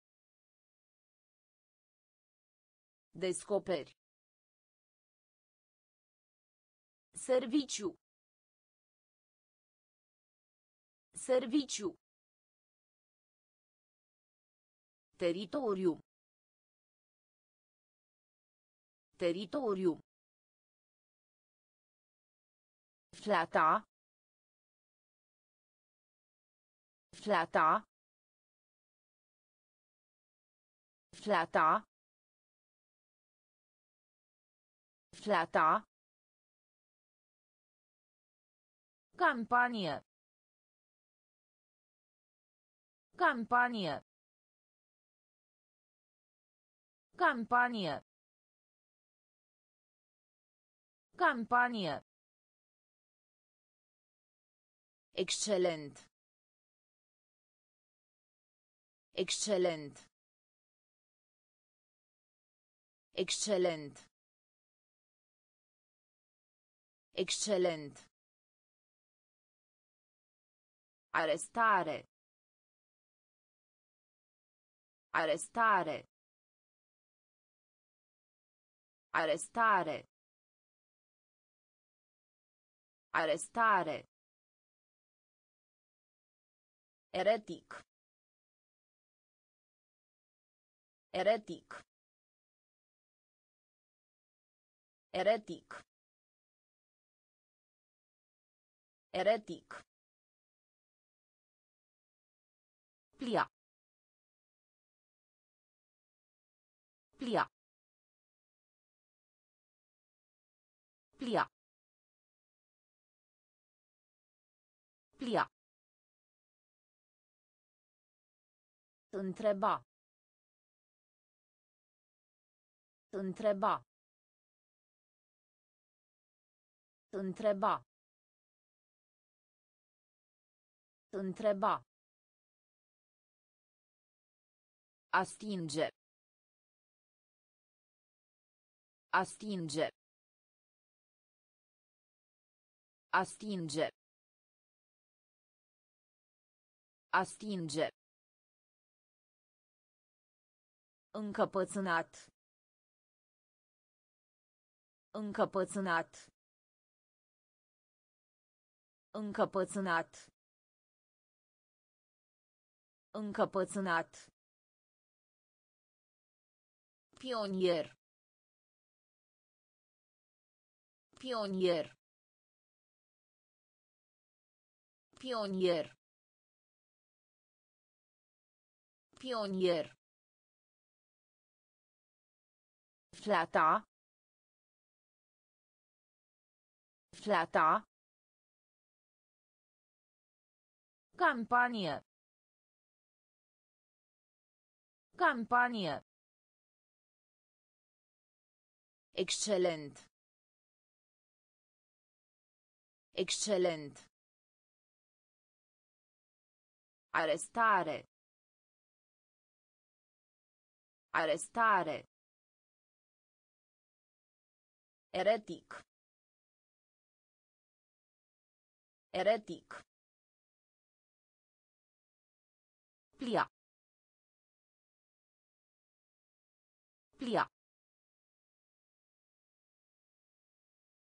Descoperi. Serviciu. Serviciu. Teritoriu. Teritoriu. Flata. Flata. Flata. Flata. Campanie. Campanie. Campanie. Campanie. Excelent. Excelent. Excelent. Excelent. Arestare. Arestare. Arestare. Arestare. Eretic. Eretic. Eretic. Eretic. Plia. Plia. Plia. Plia. Întreba. Întreba. Întreba. Întreba. Astinge. Astinge. Astinge. Astinge. Încăpățânat. Încăpățânat. Încăpățânat. Încăpățânat. Pionier. Pionier. Pionier. Pionier. Flata. Flata. Campanie. Campanie. Excelent. Excelent. Arestare. Arestare. Eretic. Eretic. Plia. Plia.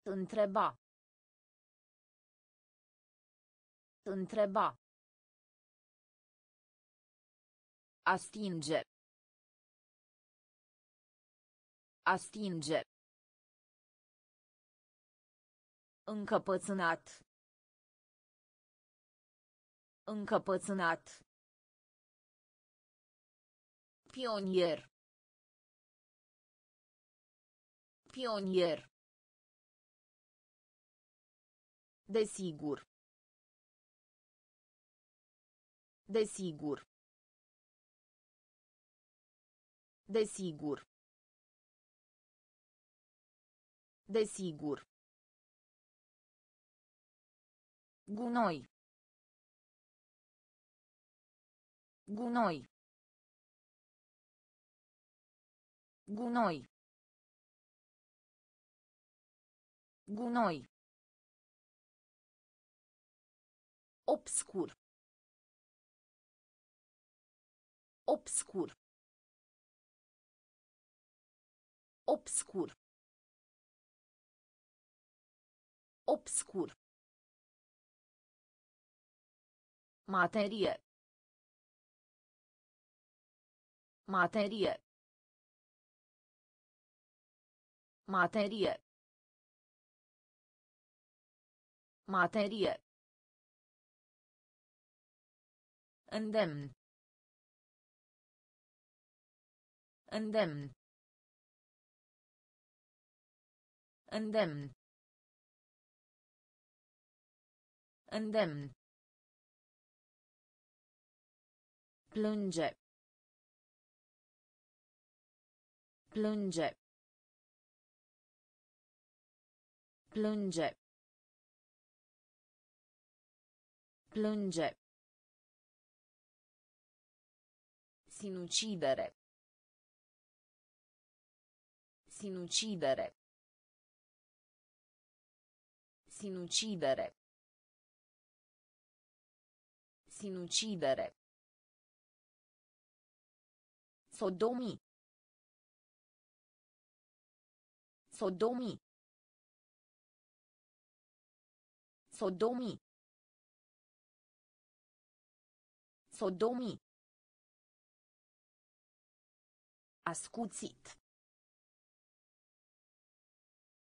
Întreba. Întreba. Astinge. Astinge. Încăpățânat. Încăpățânat. Pionier. Pionier. Desigur. Desigur. Desigur. Desigur. Gunoi. Gunoi. Gunoi. Gunoi. Obscur. Obscur. Obscur. Obscur. Materie. Materie. Materie. Materie. Îndemn. Îndemn. Îndemn. Îndemn. Plânge. Plânge. Plânge. Plânge. Sinucidere. Sinucidere. Sinucidere. Sinucidere. Sodomi. Sodomi. Sodomi. Sodomi. Ascuțit.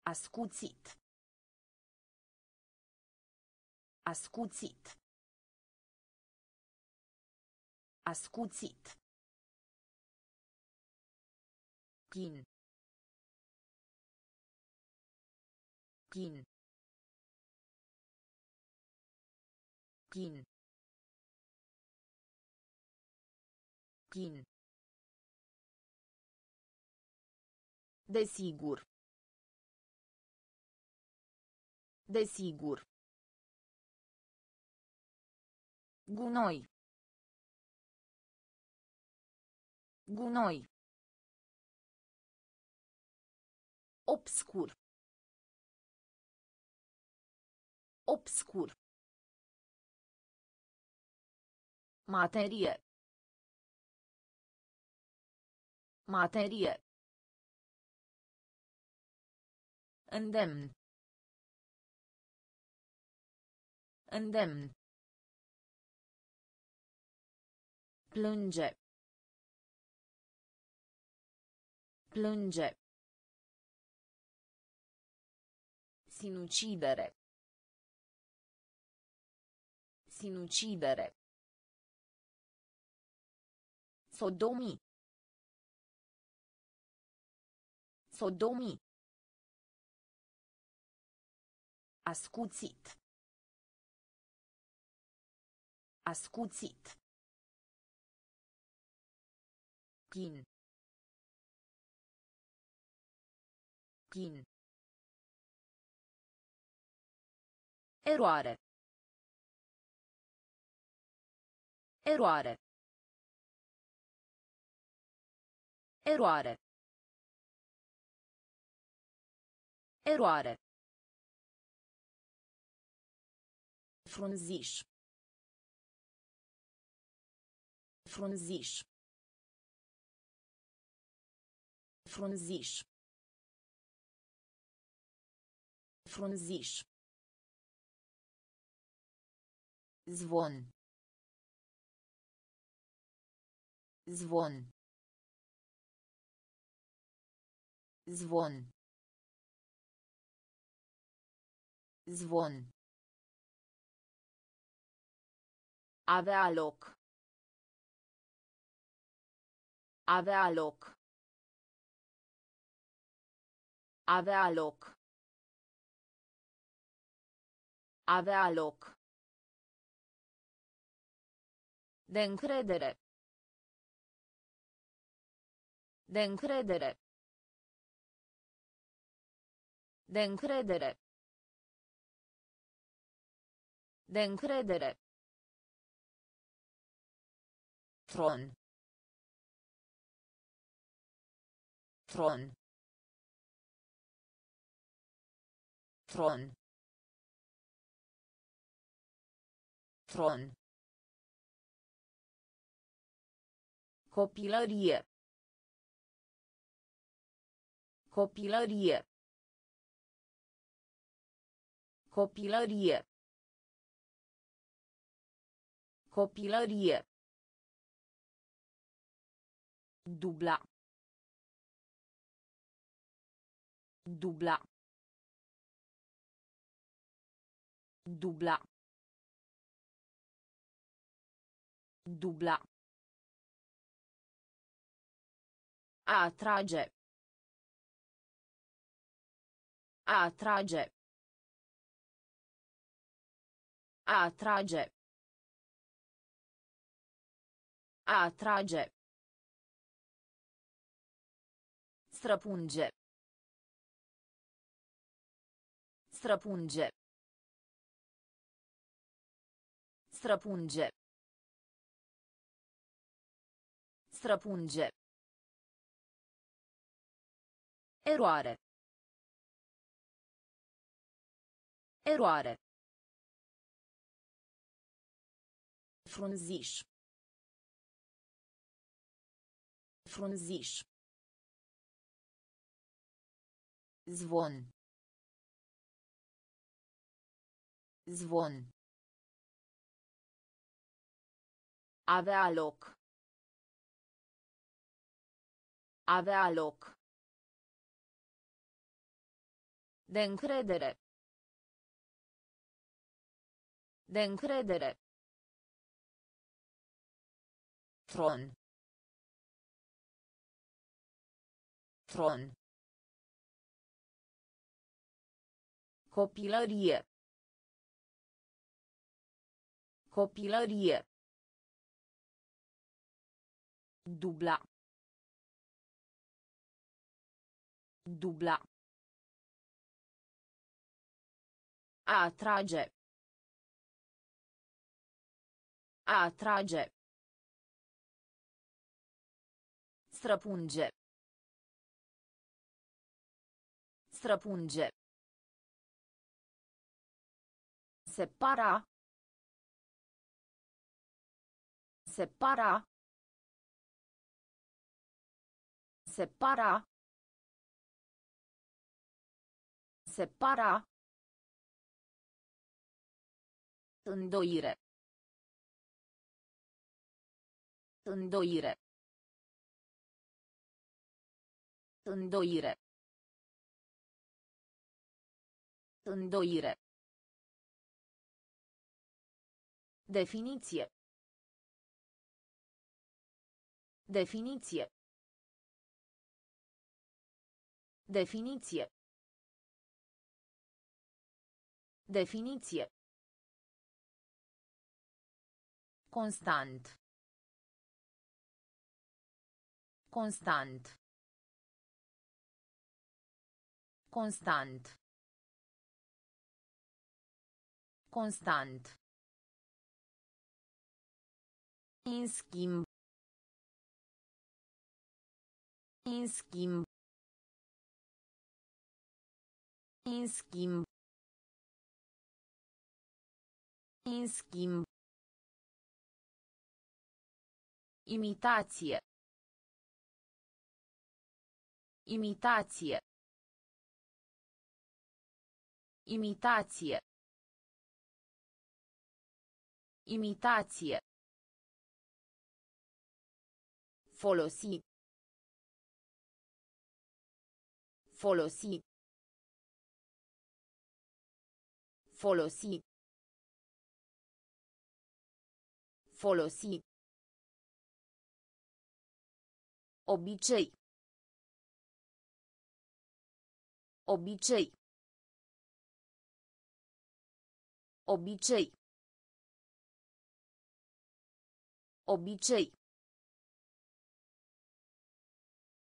Ascuțit. Ascuțit. Ascuțit. Chin. Chin. Chin. Chin. Desigur. Desigur. Gunoi. Gunoi. Obscur. Obscur. Materie. Materie. Îndemn. Îndemn. Plânge. Plânge. Sinucidere. Sinucidere. Sodomi. Sodomi. Ascuțit. Ascuțit. Chin. Chin. Eroare. Eroare. Eroare. Eroare. Frunziș. Frunziș. Frunziș. Frunziș. Zvon. Zvon. Zvon. Zvon. Avea loc. Avea loc. Avea loc. Avea loc. De încredere. De încredere. De încredere. De încredere. Tron. Tron. Tron. Tron. Copilărie. Copilărie. Copilărie. Copilărie. Dubla. Dubla. Dubla. Dubla. Atrage. Atrage. Atrage. Atrage. Străpunge. Străpunge. Străpunge. Străpunge. Eroare. Eroare. Frunziș. Frunziș. Zvon. Zvon. Avea loc. Avea loc. De încredere. De încredere. Tron. Tron. Copilărie. Copilărie. Dubla. Dubla. A atrage. A atrage. Străpunge. Străpunge. Separa. Separa. Separa. Separa. Îndoire. Îndoire. Îndoire. Îndoire. Definiție. Definiție. Definiție. Definiție. Constant. Constant. Constant. Constant. În schimb. În schimb. În schimb. În schimb. Imitație. Imitație. Imitație. Imitație. Folosi. Folosi. Folosi. Folosi. Obicei. Obicei. Obicei. Obicei.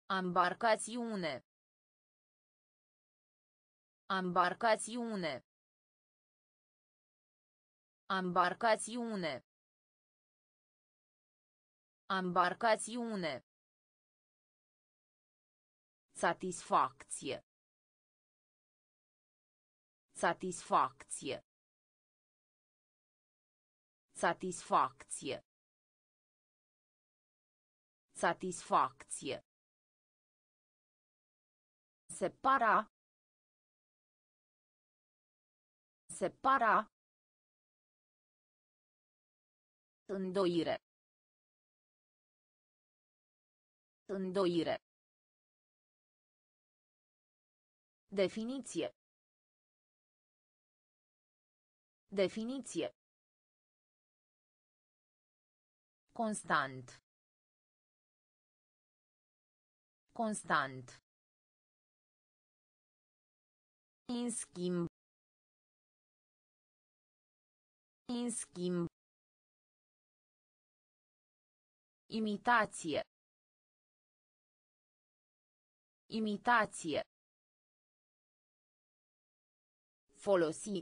Ambarcațiune. Ambarcațiune. Ambarcațiune. Ambarcațiune. Satisfacție. Satisfacție. Satisfacție. Satisfacție. Separa. Separa. Îndoire. Îndoire. Definiție. Definiție. Constant. Constant. În schimb. În schimb. Imitație. Imitație. Folosi.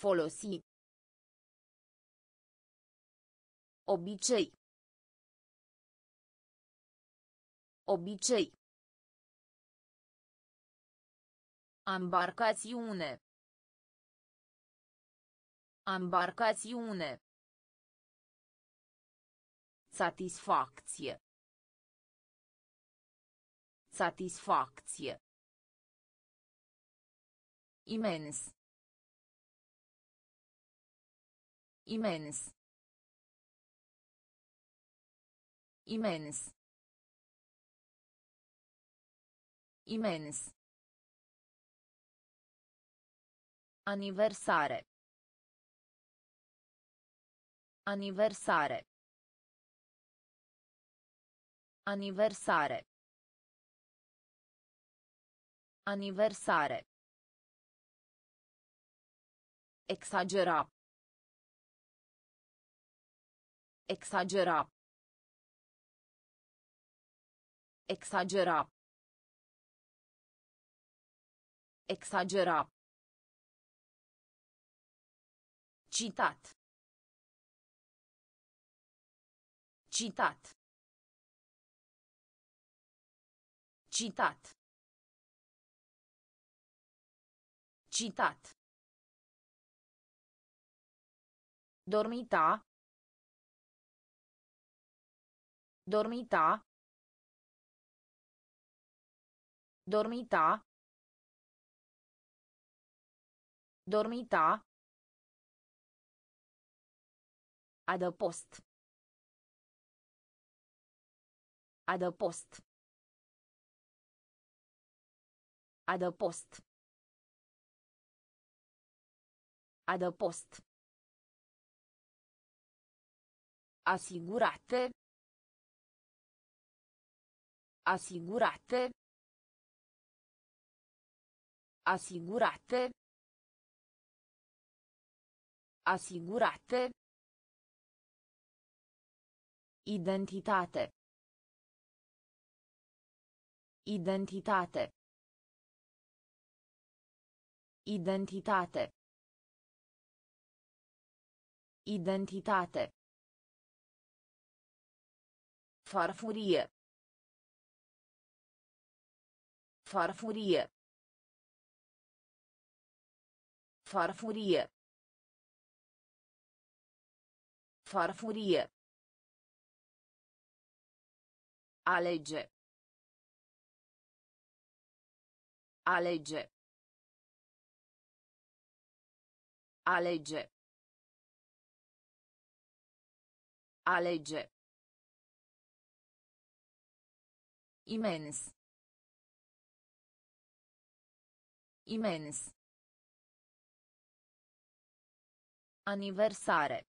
Folosi. Obicei. Obicei. Ambarcațiune. Ambarcațiune. Satisfacție. Satisfacție. Imens. Imens. Imens. Imens. Aniversare. Aniversare. Aniversare. Aniversare. Exagera. Exagera. Exagera. Exagera. Citat. Citat. Citat. Citat. Dormita. Dormita. Dormita. Dormita. Adăpost. Adăpost. Adăpost. Adăpost. Asigurate. Asigurate. Asigurate. Asigurate. Identitate. Identitate. Identitate. Identitate. Farfurie. Farfurie. Farfurie. Farfurie. Alege. Alege. Alege. Alege. Imens. Imens. Aniversare.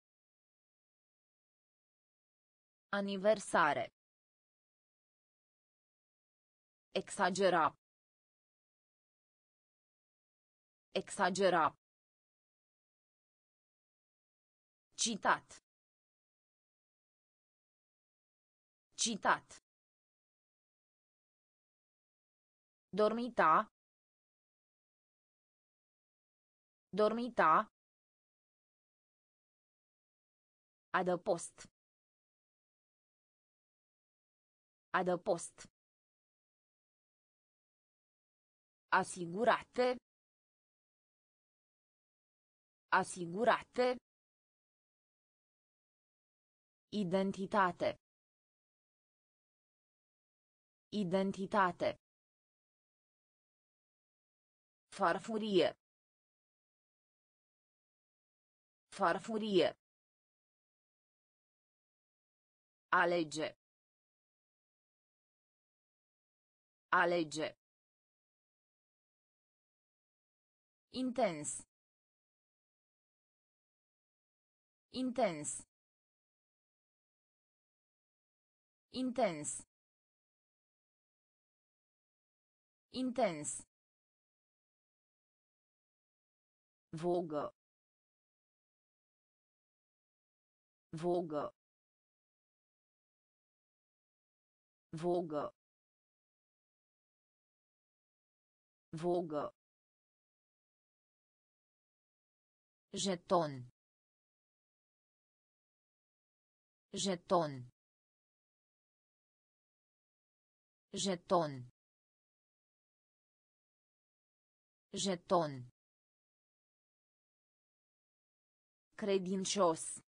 Aniversare. Exagera. Exagera. Citat. Citat. Dormita. Dormita. Adăpost. Adăpost. Asigurate. Asigurate. Identitate. Identitate. Farfurie. Farfurie. Alege. Alege. Intens. Intens. Intens. Intens. Vogă. Vogă. Vogă. Vogă. Jeton. Jeton. Jeton. Jeton. Credincios.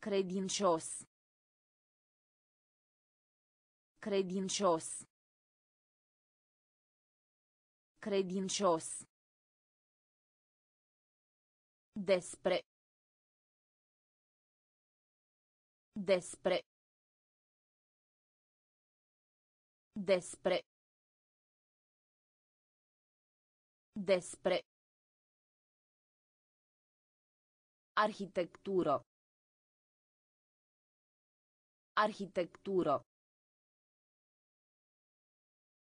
Credincios. Credincios. Credincios. Despre. Despre. Despre. Despre. Arhitectură. Arhitectură.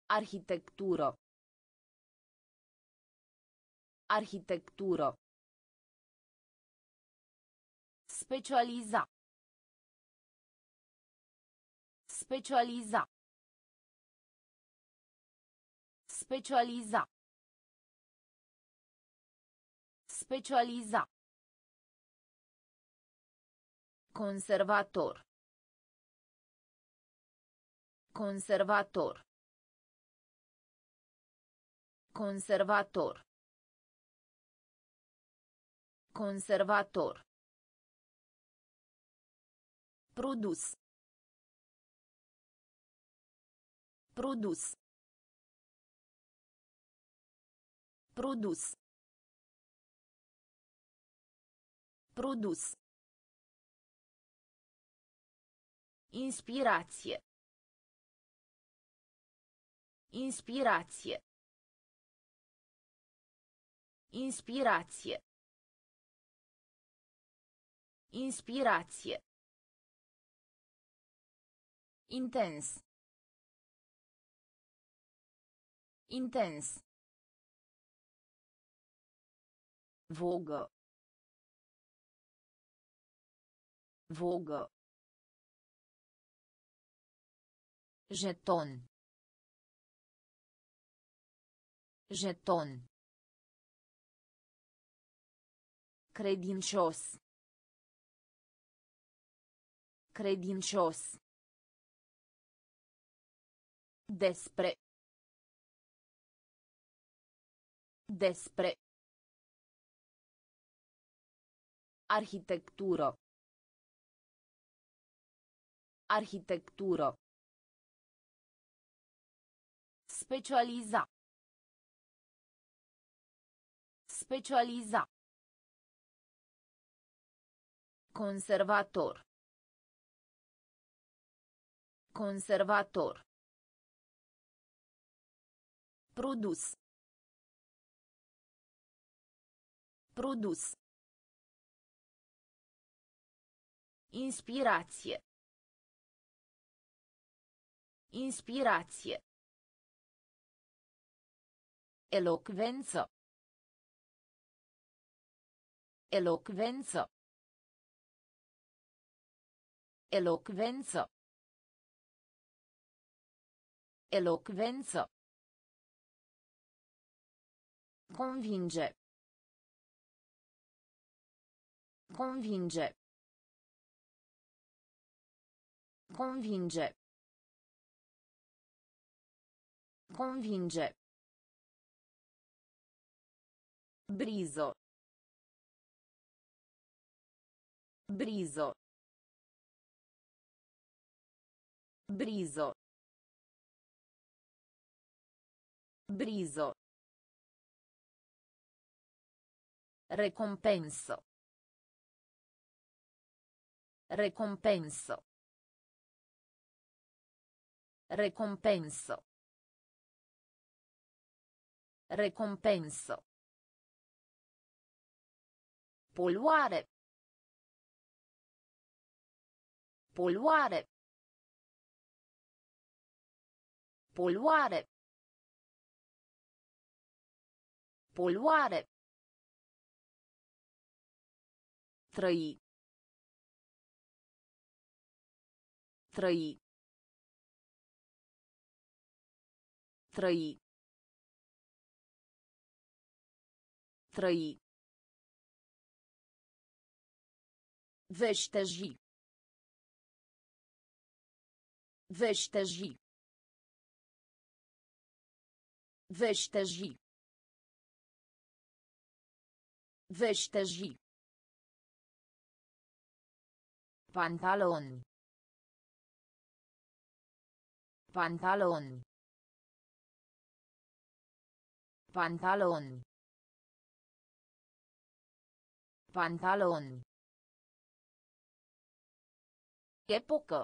Arhitectură. Arhitectură. Specializa. Specializa. Specializa. Specializa. Conservator. Conservator. Conservator. Conservator. Produs. Produs. Produs. Produs. Inspirație. Inspirație. Inspirație. Inspirație. Intens. Intens. Vogă. Vogă. Jeton. Jeton. Credincios. Credincios. Despre. Despre. Arhitectură. Arhitectură. Specializa. Specializa. Conservator. Conservator. Produs. Produs. Inspirație. Inspirație. Elocvență. Elocvență. Elocvență. Elocvență. Convinge. Convinge. Convinge. Convinge. Briso. Briso. Briso. Briso. Recompenso. Recompenso. Recompenso. Recompenso. Poluare. Poluare. Poluare. Poluare. Trăi. Trăi. Trăi. Trăi. Veșteji. Veșteji. Veșteji. Veșteji. Pantaloni. Pantaloni. Pantaloni. Pantaloni. Epocă.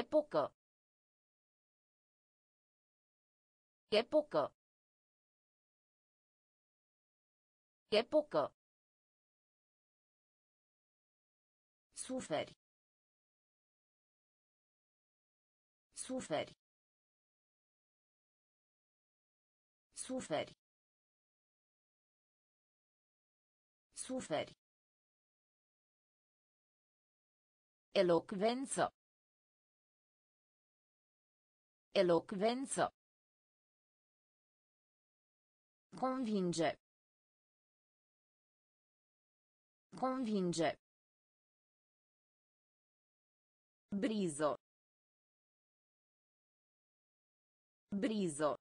Epocă. Epocă. Epocă. Suferi. Suferi. Suferi. Suferi. Elocvență. Elocvență. Convinge. Convinge. Brizo. Brizo.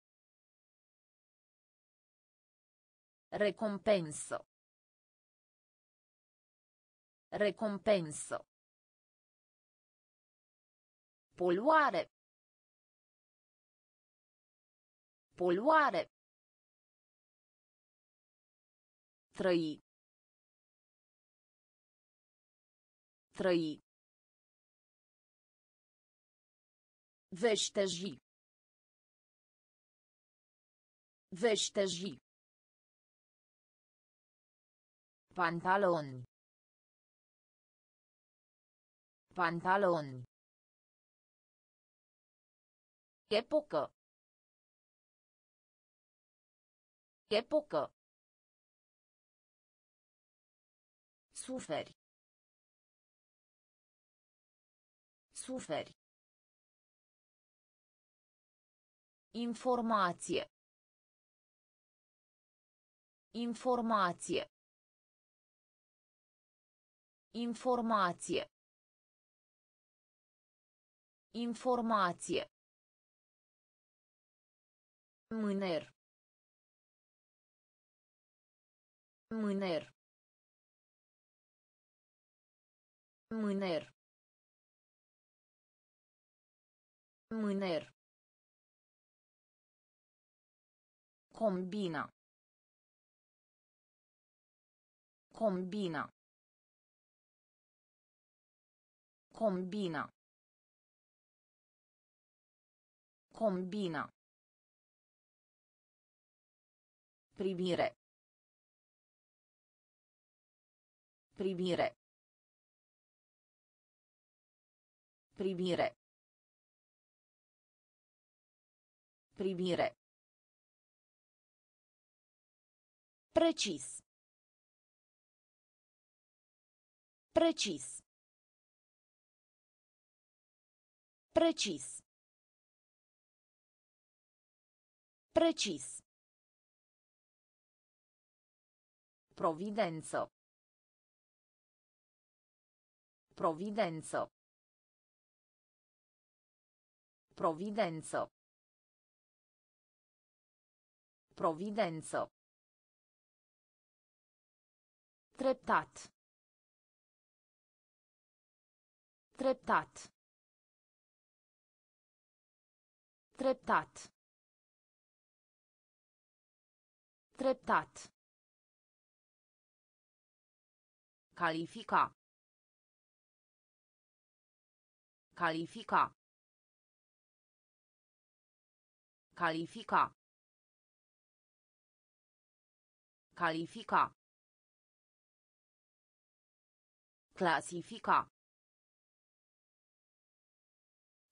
Recompenso. Recompenso. Poluare. Poluare. Trăi. Trăi. Veșteji. Veșteji. Pantaloni. Pantaloni. Epocă. Epocă. Suferi. Suferi. Informație. Informație. Informație. Informație. Mâner. Mâner. Mâner. Mâner. Combina. Combina. Combina. Combina. Primire. Primire. Primire. Primire. Precis. Precis. Precis. Precis. Providență. Providență. Providență. Providență. Treptat. Treptat. Treptat. Treptat. Califica. Califica. Califica. Califica. Clasifica.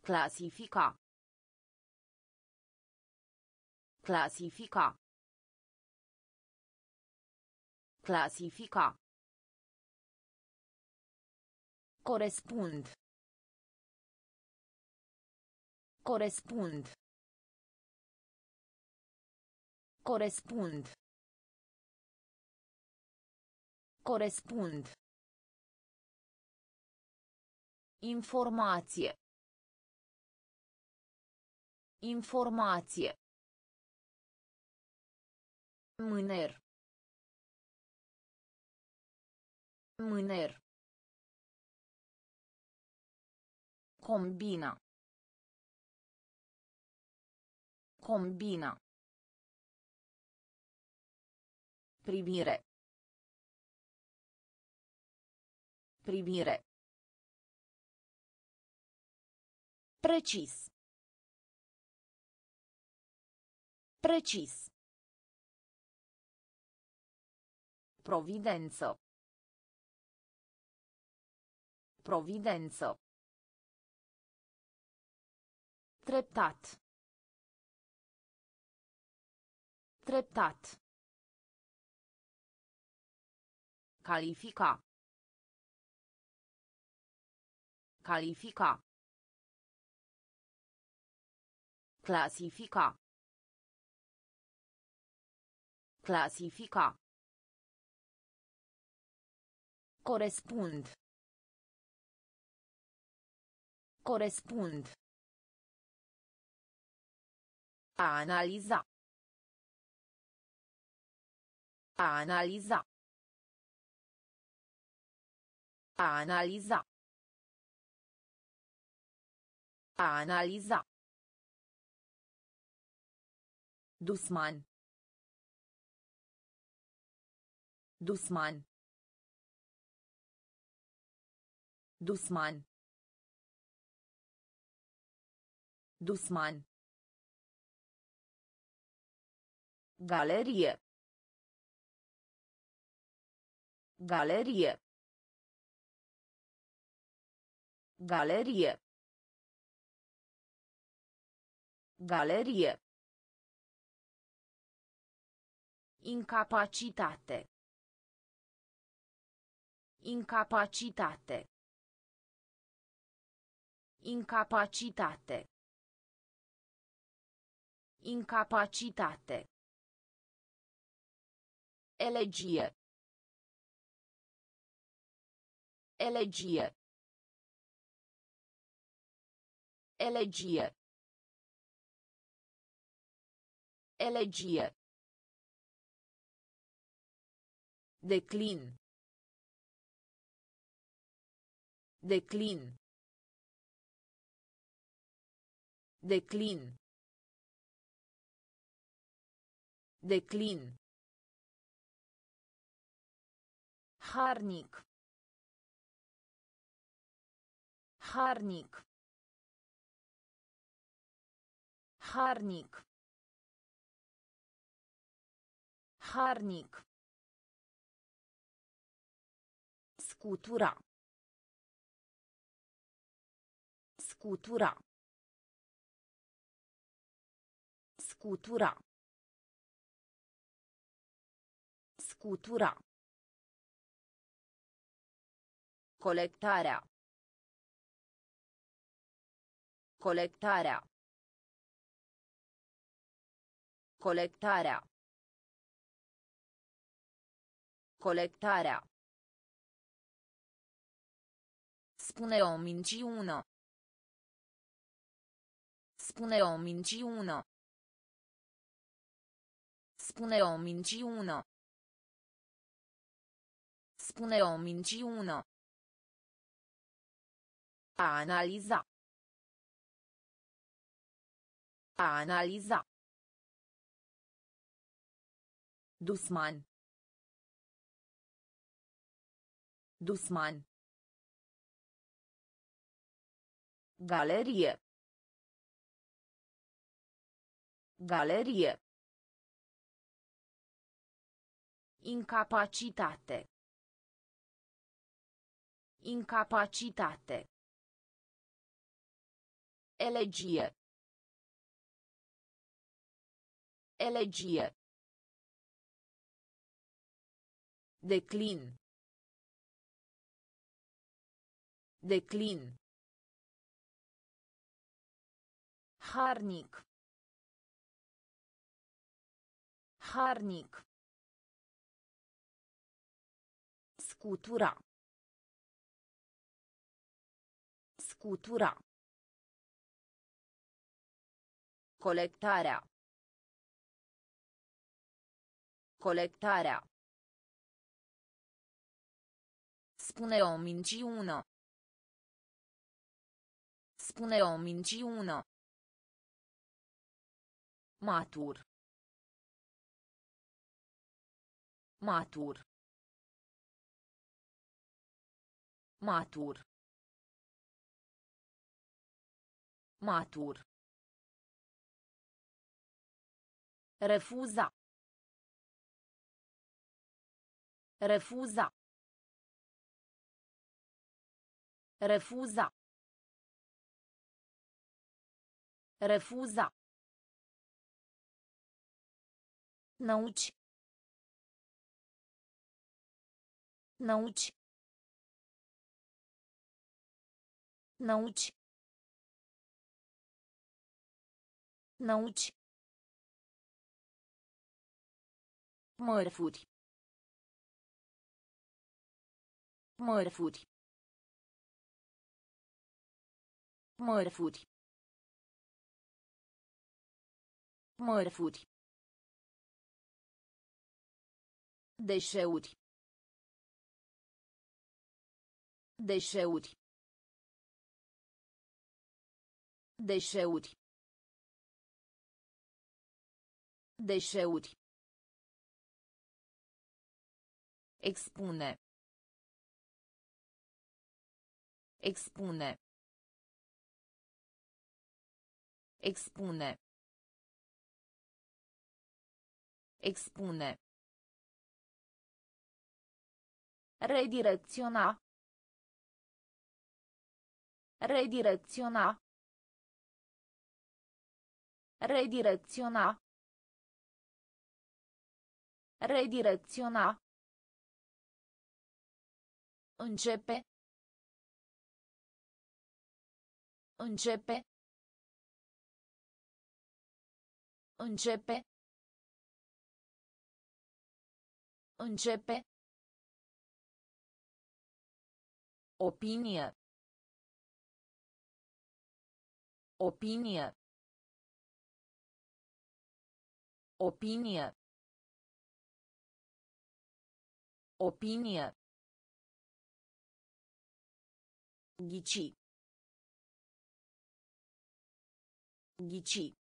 Clasifica. Clasifica. Clasifica. Corespund. Corespund. Corespund. Corespund. Informație. Informație. Mâner. Mâner. Combina. Combina. Primire. Primire. Precis. Precis. Providență. Providență. Treptat. Treptat. Califica. Califica. Clasifica. Clasifica. Corespund. Corespund. A analiza. A analiza. A analiza. A analiza. Dusman. Dusman. Dusman. Dusman. Galerie. Galerie. Galerie. Galerie. Incapacitate. Incapacitate. Incapacitate. Incapacitate. Elegie. Elegie. Elegie. Elegie. Declin. Declin. Declin. Declin. Harnic. Harnic. Harnic. Harnic. Scutura. Scutura. Scutura. Scutura. Colectarea. Colectarea. Colectarea. Colectarea. Spune o minciună. Spune o minciună. Spune o minciună. Spune o minciună. A analiza. A analiza. Dusman. Dusman. Galerie. Galerie. Incapacitate. Incapacitate. Elegie. Elegie. Declin. Declin. Harnic. Harnic. Scutura. Scutura. Colectarea. Colectarea. Spune o minciună. Spune o minciună. Matur. Matur. Matur. Matur. Refuza. Refuza. Refuza. Refuza. Nauci. Nauci. Nauci. Nauci. Mărfuri. Mărfuri. Mărfuri. Mărfuri. Deșeuri. Deșeuri. Deșeuri. Deșeuri. Expune. Expune. Expune. Expune. Redirecționa. Redirecționa. Redirecționa. Redirecționa. Începe. Începe. Începe. Începe. Opinie. Opinie. Opinie. Opinie. Ghici. Ghici.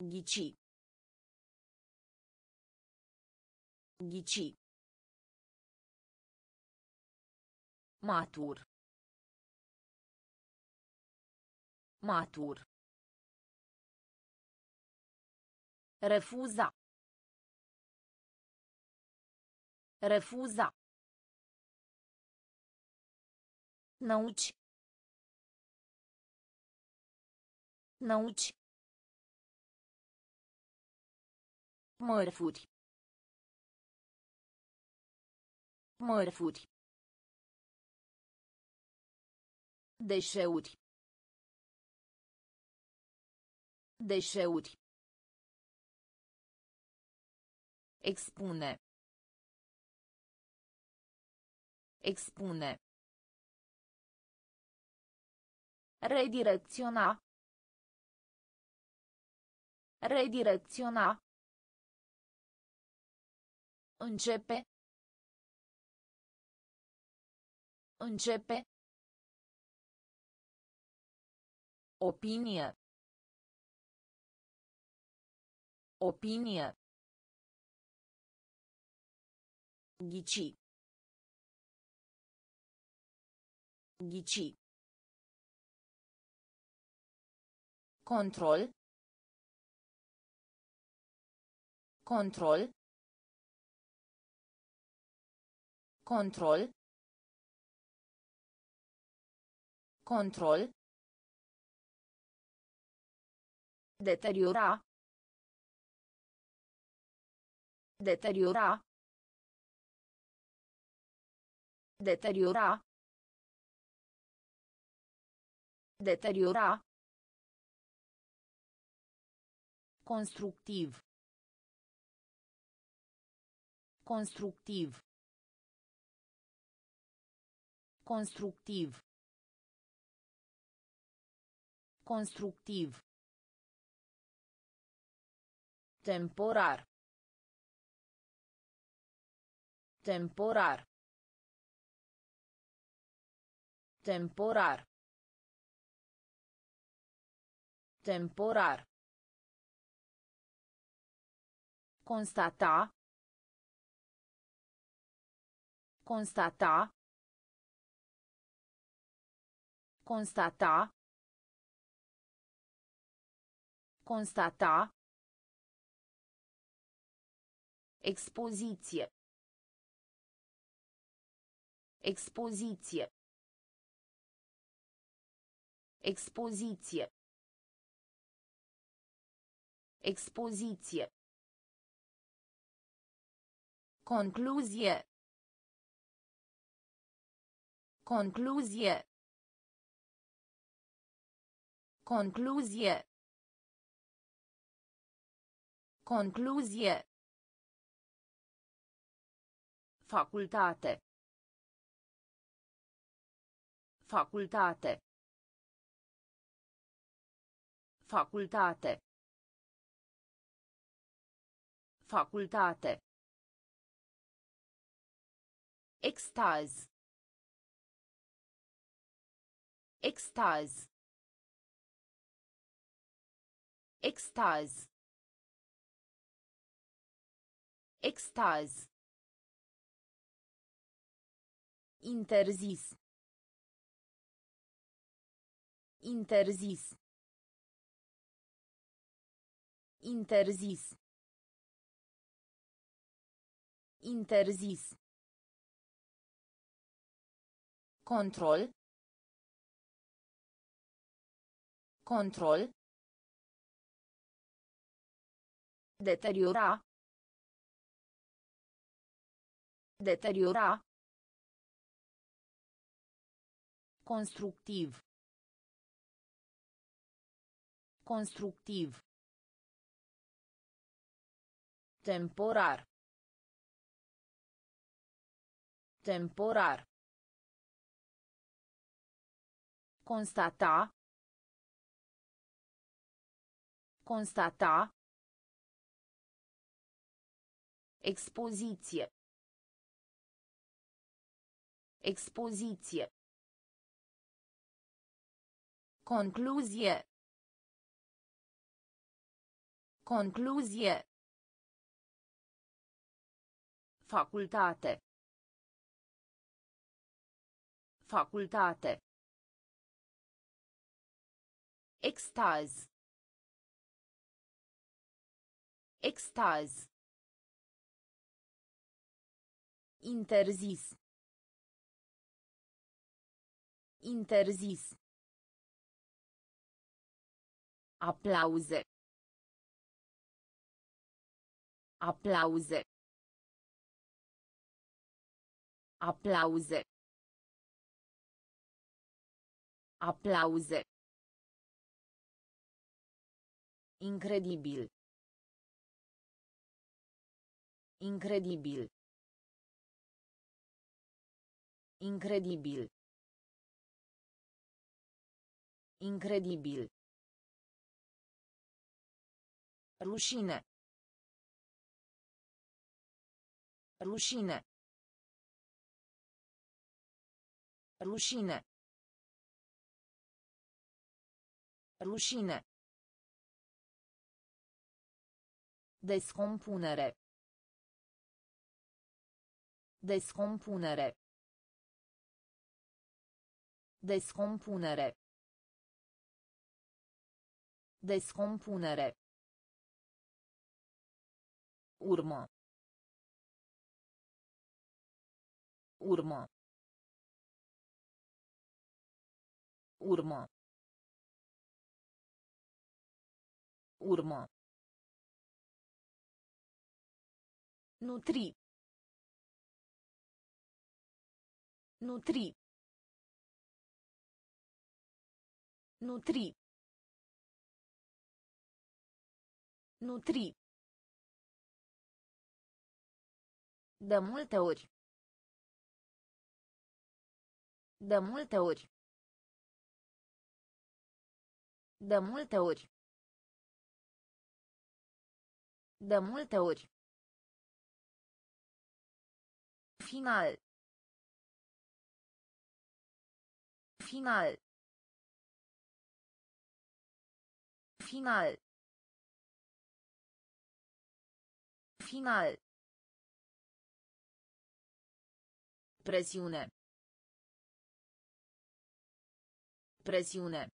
Ghici. Ghici. Matur. Matur. Refuza. Refuza. Nauci. Năuci. Mărfuri. Mărfuri. Deșeuri. Deșeuri. Expune. Expune. Redirecționa. Redirecționa. Începe. Începe. Opinie. Opinie. Ghici. Ghici. Control. Control. Control. Control. Deteriora. Deteriora. Deteriora. Deteriora. Constructiv. Constructiv. Constructiv. Constructiv. Temporar. Temporar. Temporar. Temporar. Constata. Constata. Constata. Constata. Expoziție. Expoziție. Expoziție. Expoziție. Concluzie. Concluzie. Concluzie. Concluzie. Facultate. Facultate. Facultate. Facultate. Extaz. Extaz. Extaz. Extaz. Interzis. Interzis. Interzis. Interzis. Control. Control. Deteriora. Deteriora. Constructiv. Constructiv. Temporar. Temporar. Constata. Constata. Expoziție. Expoziție. Concluzie. Concluzie. Facultate. Facultate. Extaz. Extaz. Interzis. Interzis. Aplauze. Aplauze. Aplauze. Aplauze. Incredibil. Incredibil. Incredibil. Incredibil. Rușine. Rușine. Rușine. Rușine. Descompunere. Descompunere. Descompunere. Descompunere. Urmă. Urmă. Urmă. Urmă. Nutri. Nutri. Nutri. Nutri. De multe ori. De multe ori. De multe ori. De multe ori. Final. Final. Final. Final. Presiune. Presiune.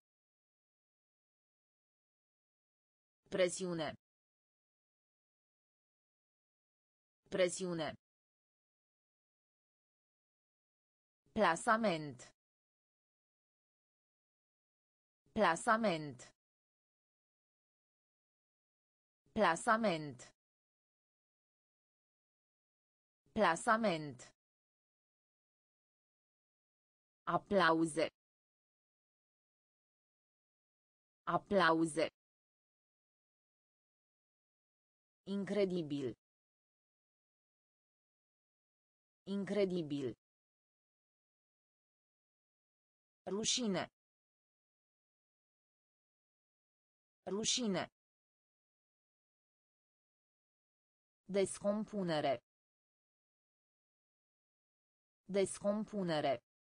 Presiune. Presiune. Plasament. Plasament. Plasament. Plasament. Aplauze. Aplauze. Incredibil. Incredibil. Rușine. Rușine. Descompunere. Descompunere.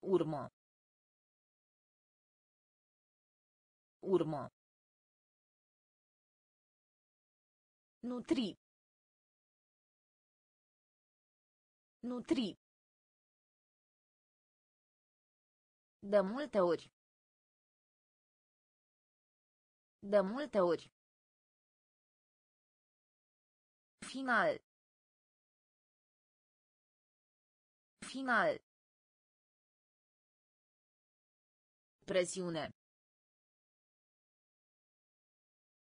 Urmă. Urmă. Nutri. Nutri. De multe ori. De multe ori. Final. Final. Presiune.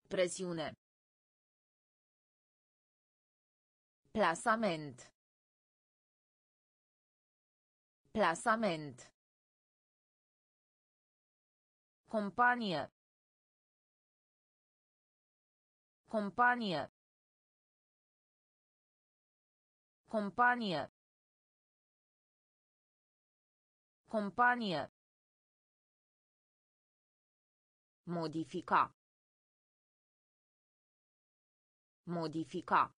Presiune. Plasament. Plasament. Companie. Companie. Companie. Companie. Modifica. Modifica.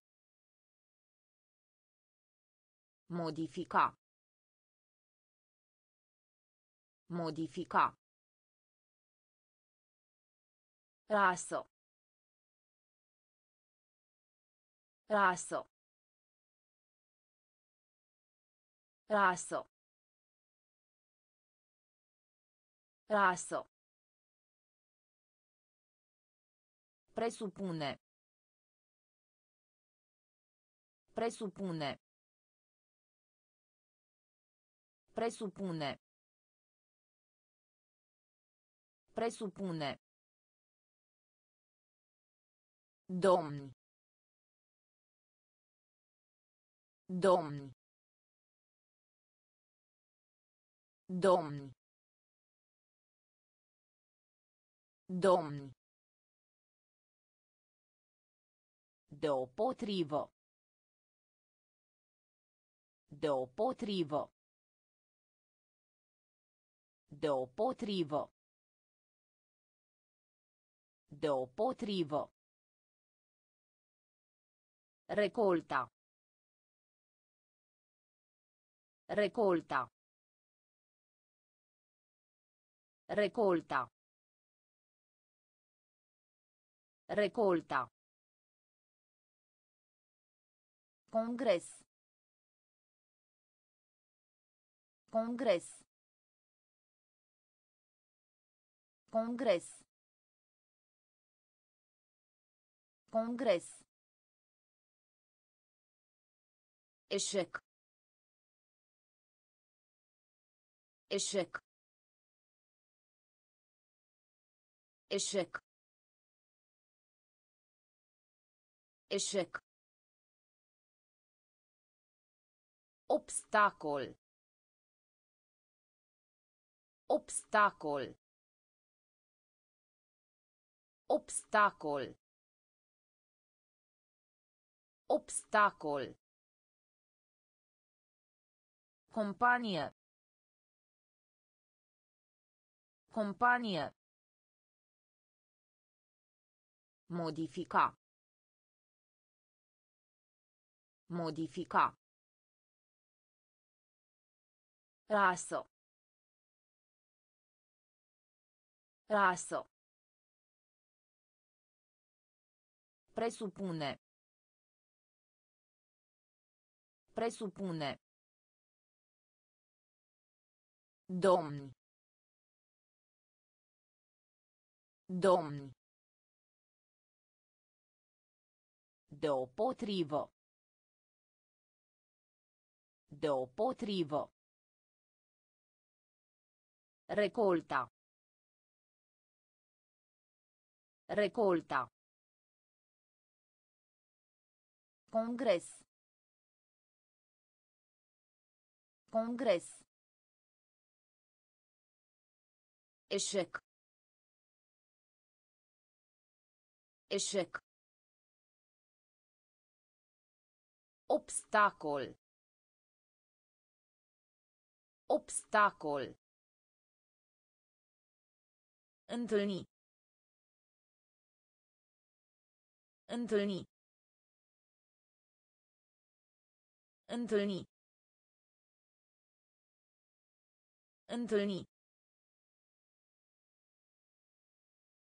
Modifica. Modifica. Raso. Raso. Raso. Raso. Presupune. Presupune. Presupune. Presupune. Domni. Domni. Domni. Domni. Deopotrivă. Deopotrivă. Deopotrivă. Deopotrivă. Recolta. Recolta. Recolta. Recolta. Congres. Congres. Congres. Congres. Eșec. Eșec. Eșec. Eșec. Obstacol. Obstacol. Obstacol. Obstacol. Companie. Companie. Modifica. Modifica. Rasă. Rasă. Presupune. Presupune. Domni. Domni. Deopotrivă. Deopotrivă. Recolta. Recolta. Congres. Congres. Eșec. Eșec. Obstacol. Obstacol. Întâlni. Întâlni. Întâlni. Întâlni.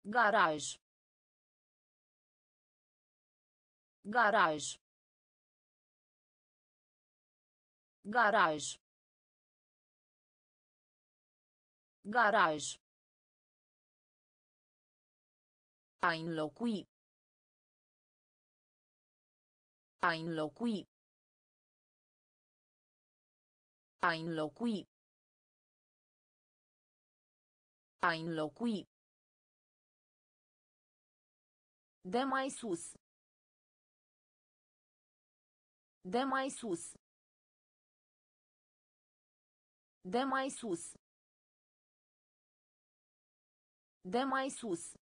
Garaj. Garaj. Garaj. Garaj. A înlocui. A înlocui. A înlocui. A înlocui. De mai sus. De mai sus. De mai sus. De mai sus.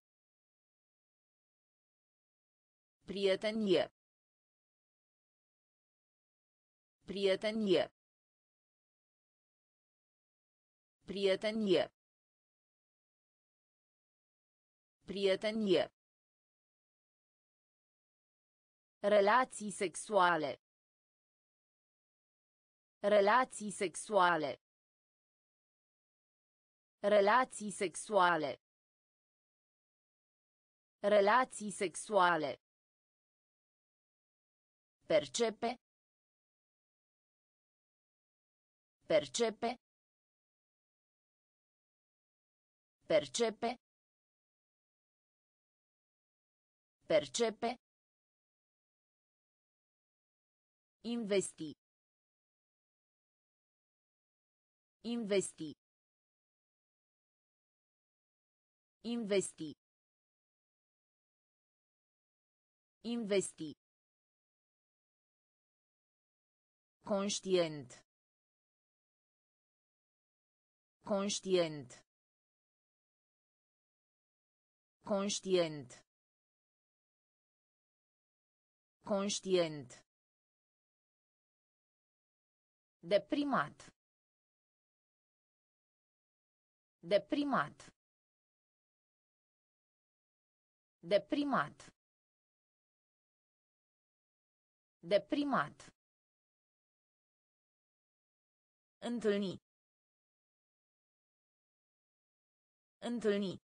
Prietenie. Prietenie. Prietenie. Prietenie. Relații sexuale. Relații sexuale. Relații sexuale. Relații sexuale. Percepe. Percepe. Percepe. Percepe. Investi. Investi. Investi. Investi. Conștient. Conștient. Conștient. Conștient. Deprimat. Deprimat. Deprimat. Deprimat. Întâlni. Întâlni.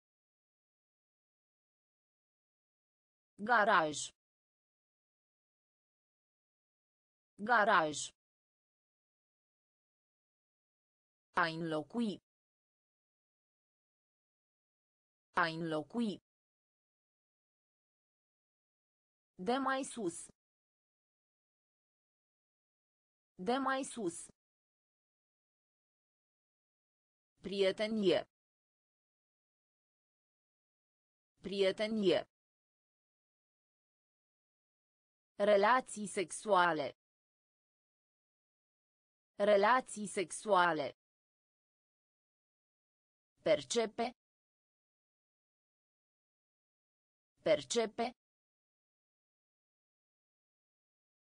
Garaj. Garaj. A înlocui. A înlocui. De mai sus. De mai sus. Prietenie. Prietenie. Relații sexuale. Relații sexuale. Percepe. Percepe.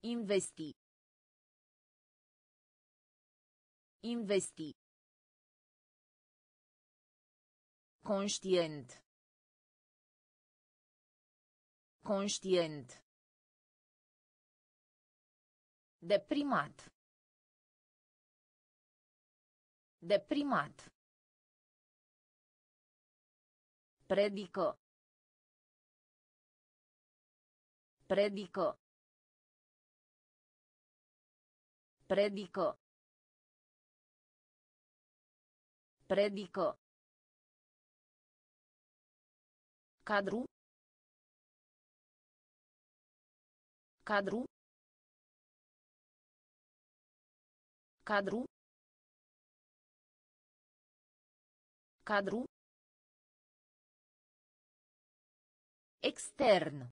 Investi. Investi. Conștient. Conștient. Deprimat. Deprimat. Predică. Predică. Predică. Predică. Cadru. Cadru. Cadru. Cadru. Extern.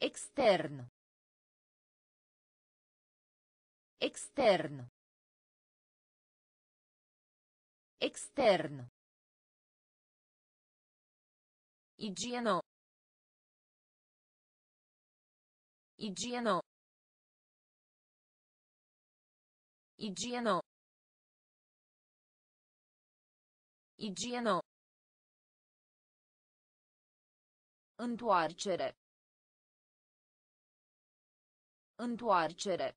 Extern. Extern. Extern. Igieno. Igieno. Igieno. Igieno. Întoarcere. Întoarcere.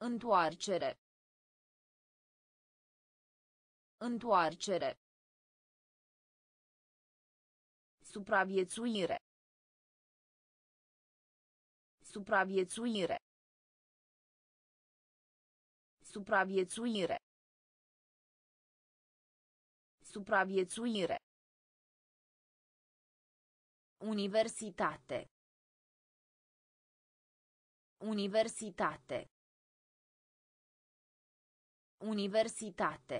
Întoarcere. Întoarcere. Supraviețuire. Supraviețuire. Supraviețuire. Supraviețuire. Universitate. Universitate. Universitate.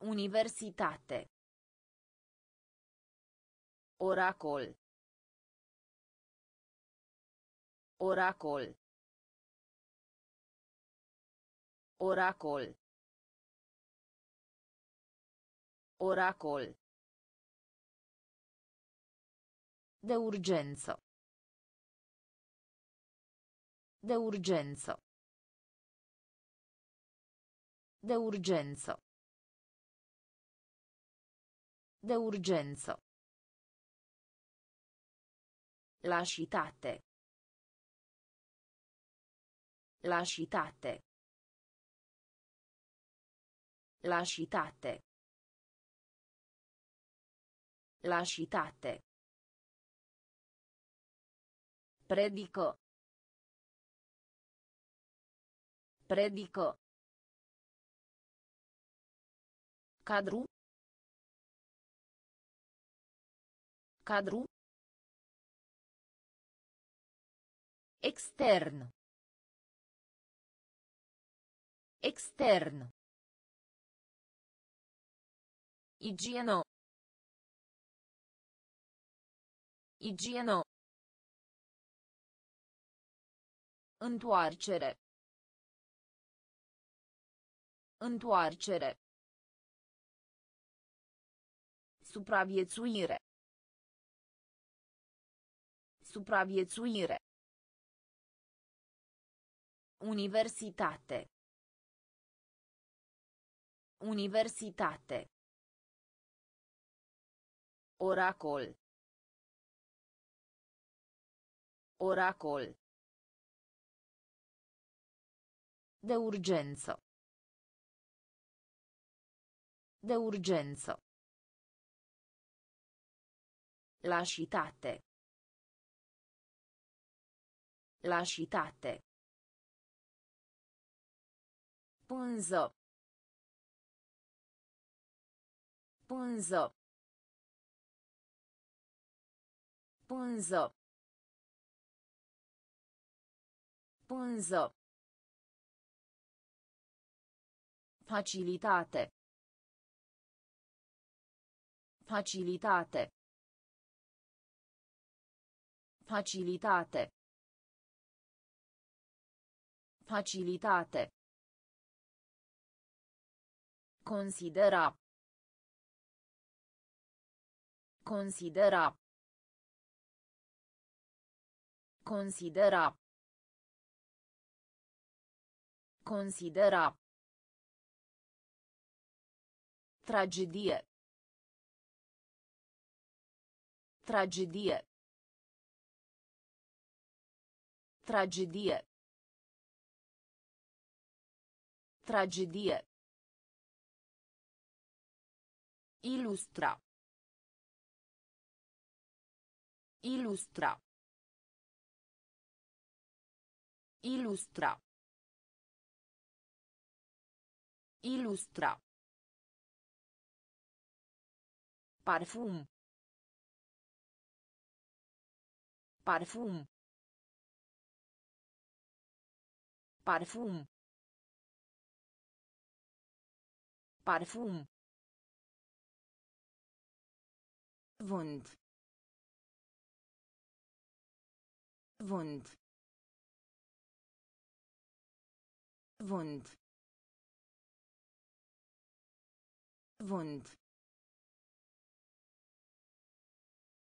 Universitate. Oracol. Oracol. Oracol. Oracol. De urgență. De urgență. De urgență. De urgență. Lașitate. Lașitate. Lașitate. Lașitate. Predică. Predică. Cadru. Cadru. Extern. Extern. Igieno. Igieno. Întoarcere. Întoarcere. Supraviețuire. Supraviețuire. Universitate. Universitate. Oracol. Oracol. De urgență. De urgență. Lașitate. Lașitate. Pânză. Pânză. Pânză. Pânză. Facilitate. Facilitate. Facilitate. Facilitate. Considera. Considera. Considera. Considera. Tragedie. Tragedie. Tragedie. Tragedie. Ilustra. Ilustra. Ilustra. Ilustra. Parfum. Parfum. Parfum. Parfum. Wund. Wund. Wund. Wund.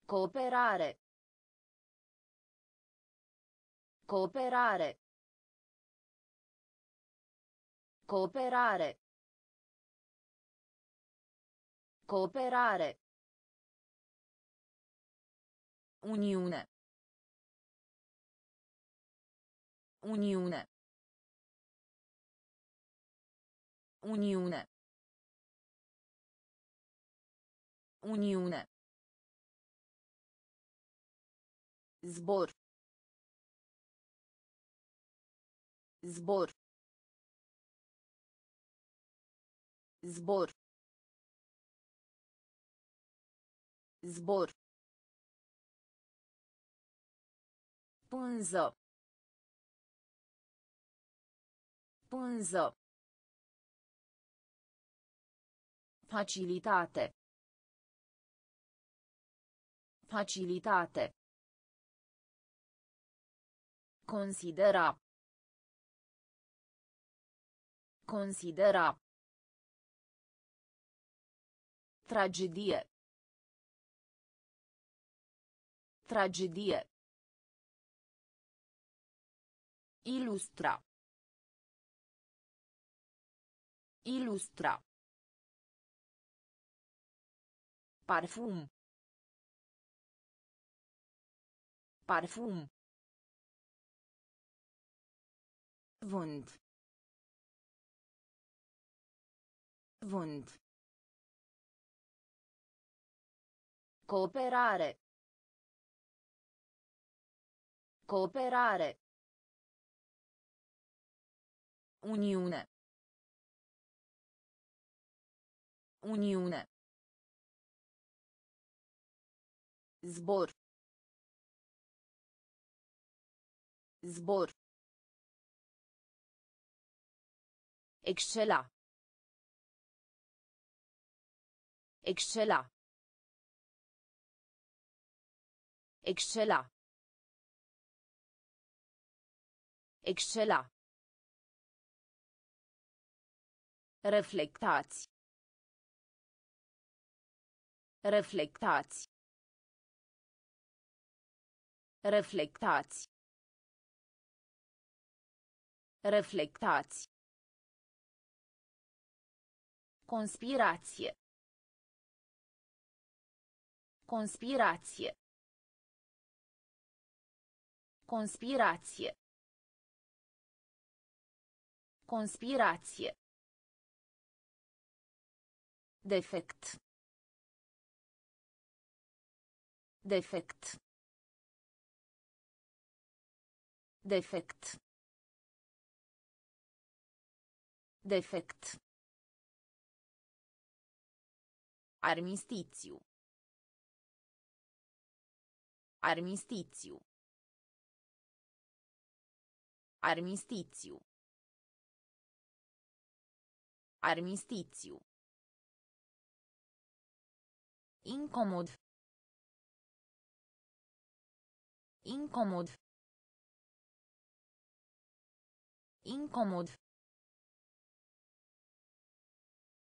Cooperare. Cooperare. Cooperare. Cooperare. Uniune. Uniune. Uniune. Uniune. Zbor. Zbor. Zbor. Zbor. Pânză. Pânză. Facilitate. Facilitate. Considera. Considera. Tragedie. Tragedie. Ilustra. Ilustra. Parfum. Parfum. Wund. Wund. Cooperare. Cooperare. Uniune. Uniune. Zbor. Zbor. Excela. Excela. Excela. Excela. Reflectați. Reflectați. Reflectați. Reflectați. Conspirație. Conspirație. Conspirație. Conspirație. Defect. Defect. Defect. Defect. Armistițiu. Armistițiu. Armistițiu. Armistițiu. Incomod. Incomod. Incomod.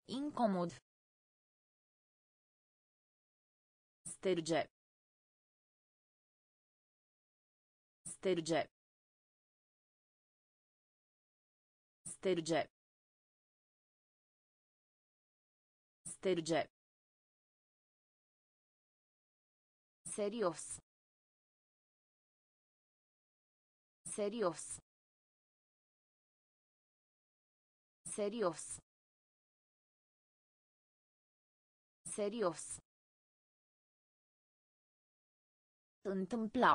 Incomod. Sterge. Sterge. Sterge. Sterge. Serios. Serios. Serios. Serios. Întâmpla.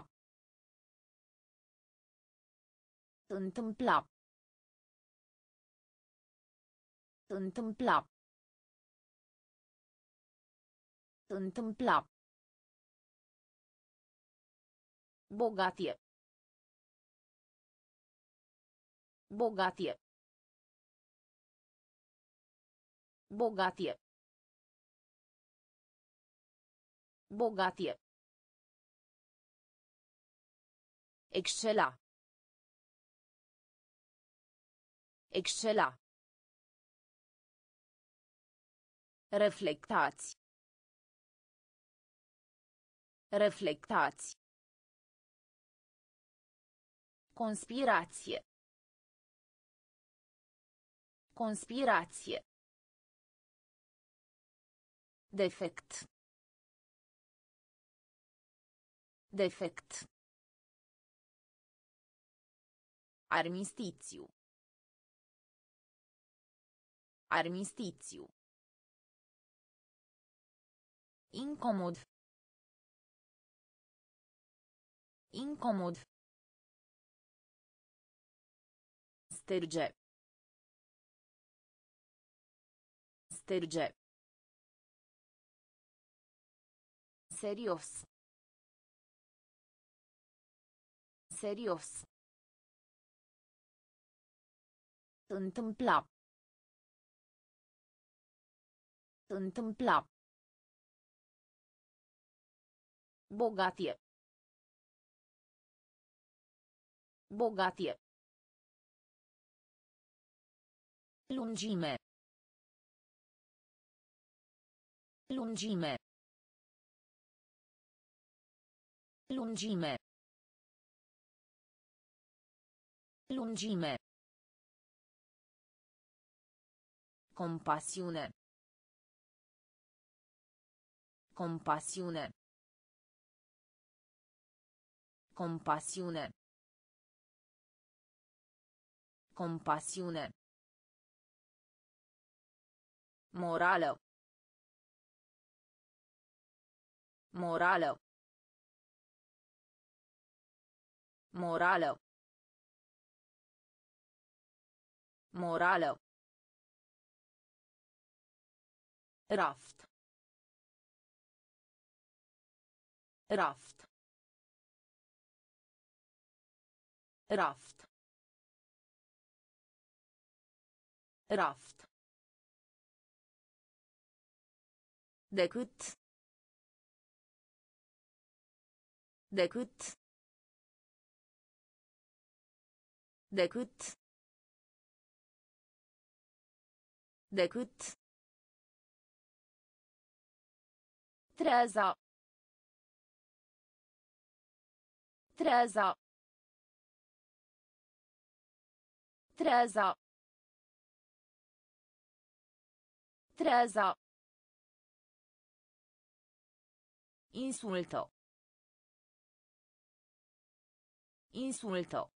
Întâmpla. Întâmpla. Întâmpla. Bogatie. Bogatie. Bogatie. Bogatie. Excela. Excela. Reflectați. Reflectați. Conspirație. Conspirație. Defect. Defect. Armistițiu. Armistițiu. Incomod. Incomod. Sterge. Sterge. Serios. Serios. Întâmpla. Întâmpla. Bogatie. Bogatie. Lungime. Lungime. Lungime. Lungime. Compasiune. Compasiune. Compasiune. Compasiune. Morală. Morală. Morală. Morală. Raft. Raft. Raft. Raft. Decât. Decât. Decât. Decât. Treaza. Treaza. Treaza. Treaza. Insulto. Insulto.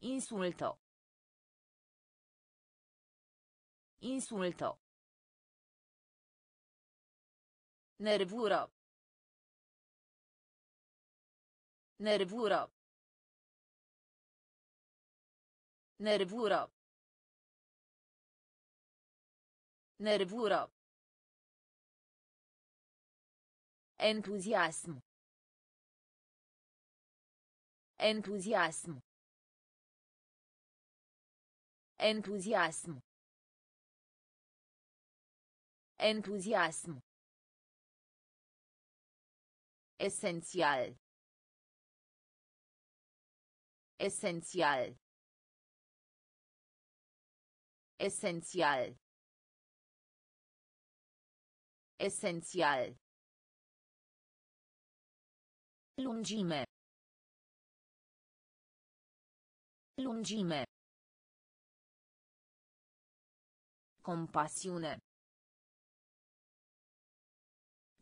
Insulto. Insulto. Nervură. Nervură. Nervură. Nervură. Entuziasm. Entuziasm. Entuziasm. Entuziasm. Esențial. Esențial. Esențial. Esențial. Lungime. Lungime. Compasiune.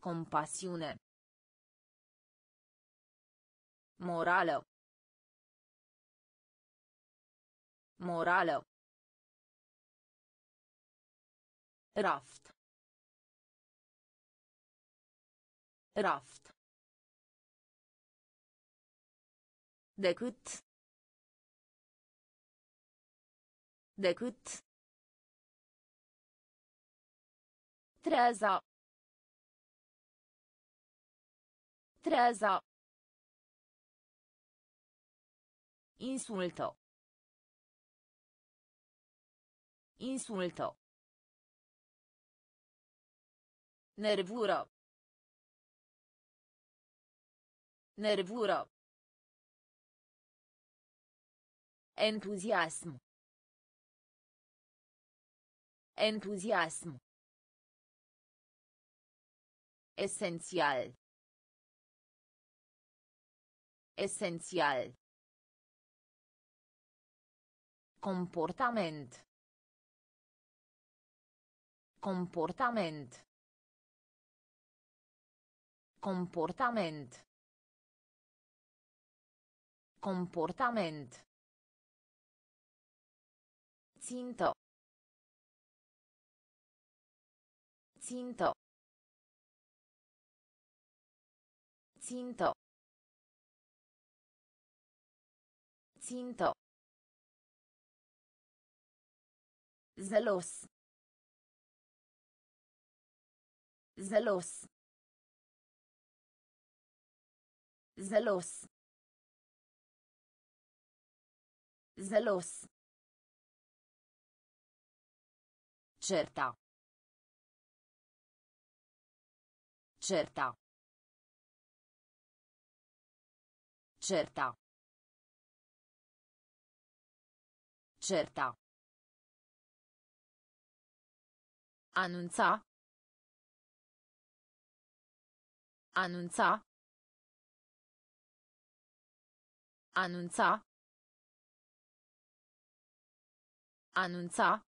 Compasiune. Morală. Morală. Raft. Raft. Decât. Decât. Treaza. Treaza. Insulto. Insulto. Nervură. Nervură. Entuziasm. Entuziasm. Esențial. Esențial. Comportament. Comportament. Comportament. Comportament. Țintă. Țintă. Țintă. Țintă. Zelos. Zelos. Zelos. Zelos. Certa. Certa. Certa. Certa. Anunța. Anunța. Anunța. Anunța.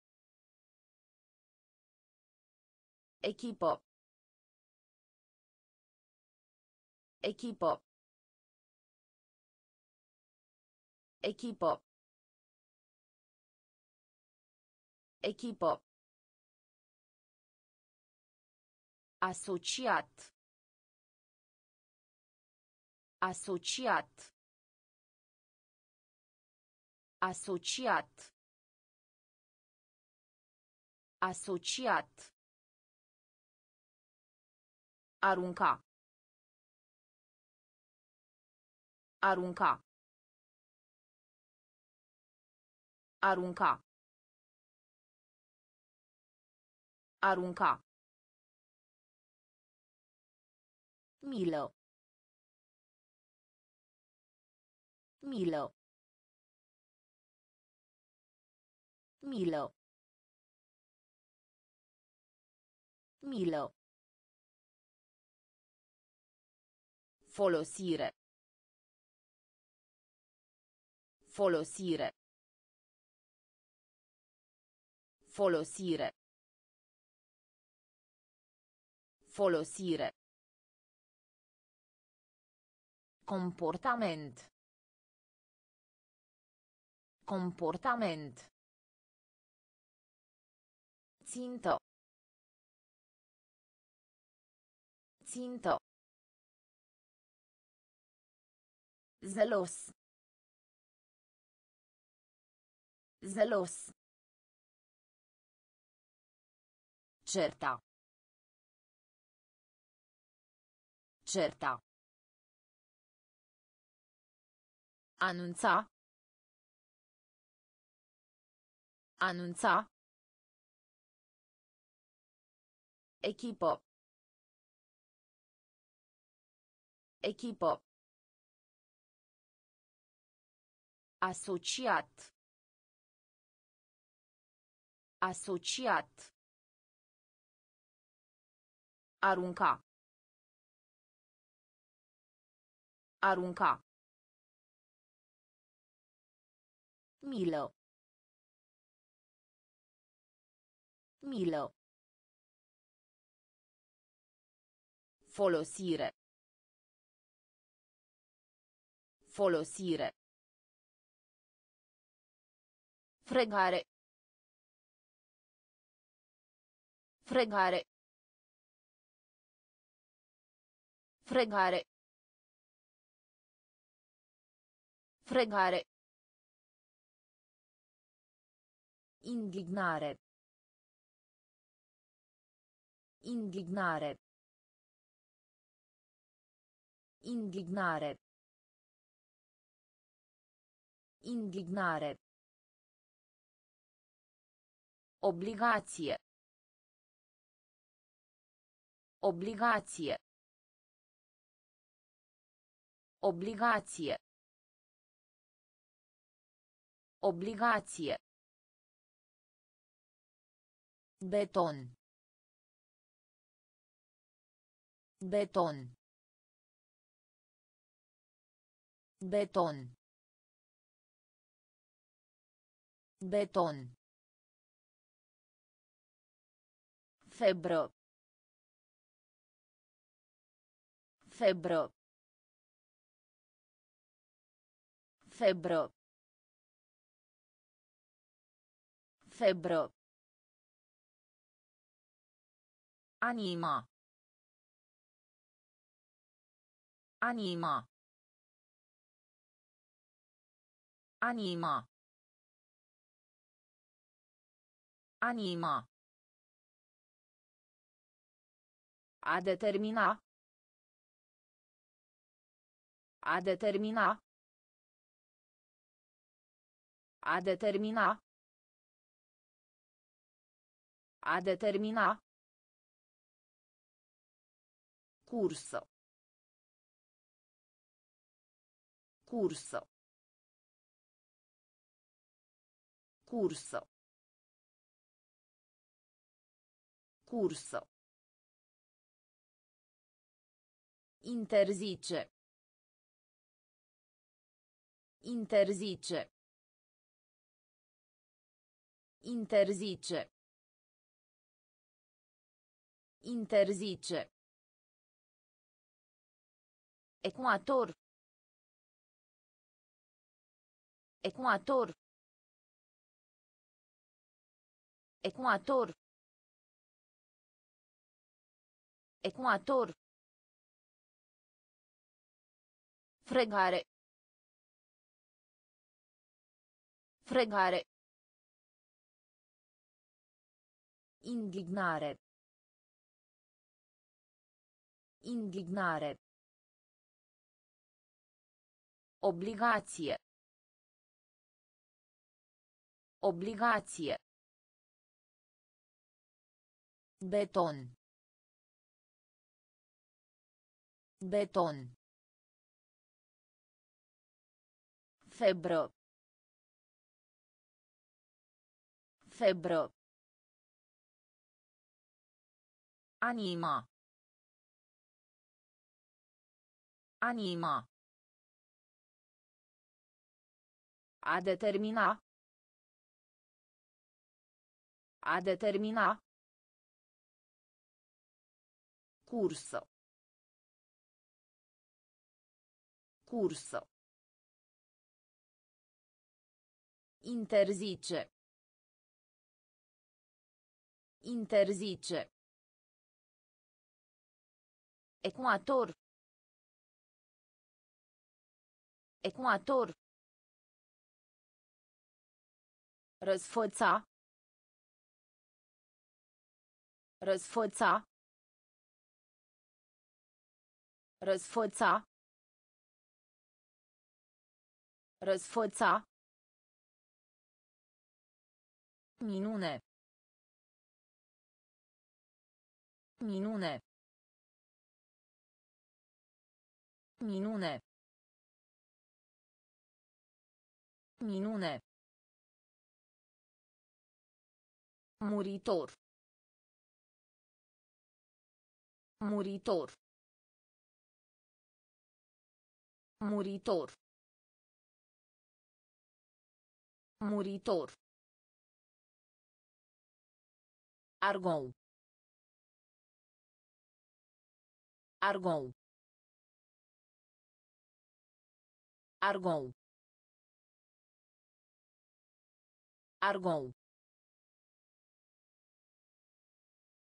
Echipă. Echipă. Echipă. Echipă. Asociat. Asociat. Asociat. Asociat. Arunca. Arunca. Arunca. Arunca. Milă. Milă. Milă. Milă. Folosire. Folosire. Folosire. Folosire. Comportament. Comportament. Țintă. Țintă. Zelos. Zelos. Certa. Certa. Anunța. Anunța. Echipă. Echipă. Asociat. Asociat. Arunca. Arunca. Milă. Milă. Folosire. Folosire. Fregare. Fregare. Fregare. Fregare. Indignare. Indignare. Indignare. Indignare. Obligație. Obligație. Obligație. Obligație. Beton. Beton. Beton. Beton. Febră. Febră. Febră. Febră. Anima. Anima. Anima. Anima. A determina. A determina. A determina. A determina. Curso. Curso. Curso. Curso. Interzice. Interzice. Interzice. Interzice. Ecuator. Ecuator. Ecuator. Ecuator. Fregare. Fregare. Indignare. Indignare. Obligație. Obligație. Beton. Beton. Febră. Febră. Anima. Anima. A determina. A determina. Cursă. Cursă. Interzice. Interzice. Ecuator. Ecuator. Răsfăța. Răsfăța. Răsfăța. Răsfăța. Minune. Minune. Minune. Minune. Muritor. Muritor. Muritor. Muritor. Argon. Argon. Argon. Argon.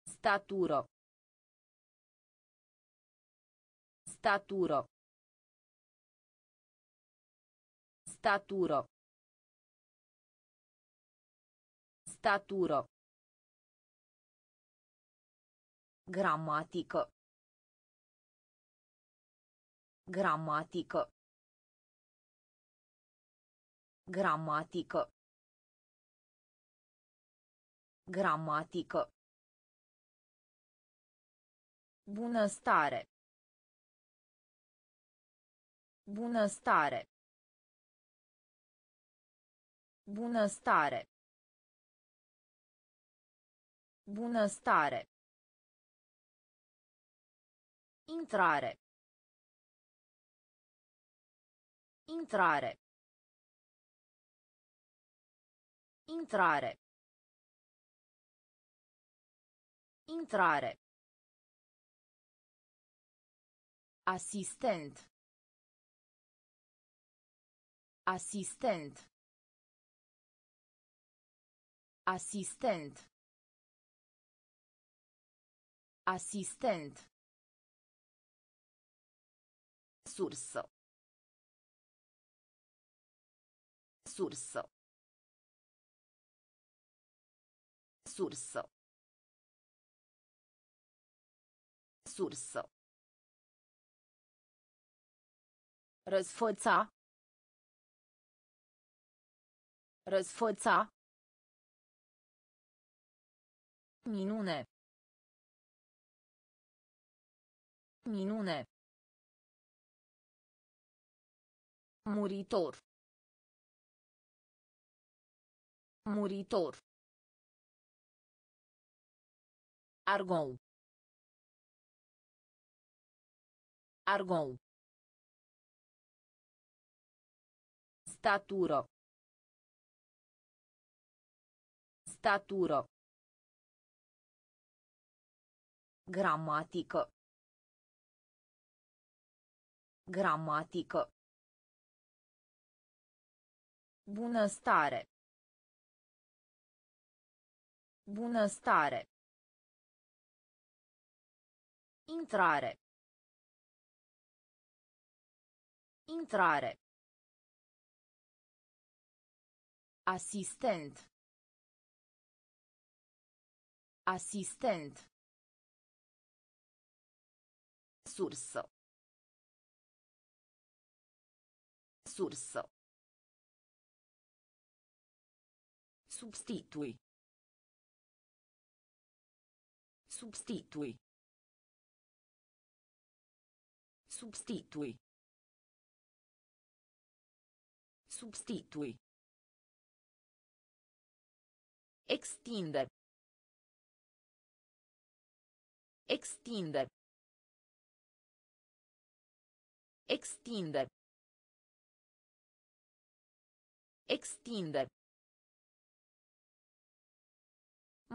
Statură. Statură. Statură. Statură. Gramatică. Gramatică. Gramatică. Gramatică. Bunăstare. Bunăstare. Bunăstare. Bunăstare. Intrare. Intrare. Intrare. Intrare. Asistent. Asistent. Asistent. Asistent. Sursă. Sursă. Sursă. Sursă. Răsfăța. Răsfăța. Minune. Minune. Muritor. Muritor. Argon. Argon. Statură. Statură. Gramatică. Gramatică. Bunăstare. Bunăstare. Intrare. Intrare. Asistent. Asistent. Sursă. Sursă. Substitui. Substitui. Substitui. Substitui. Extinde. Extinde. Extinde. Extinde.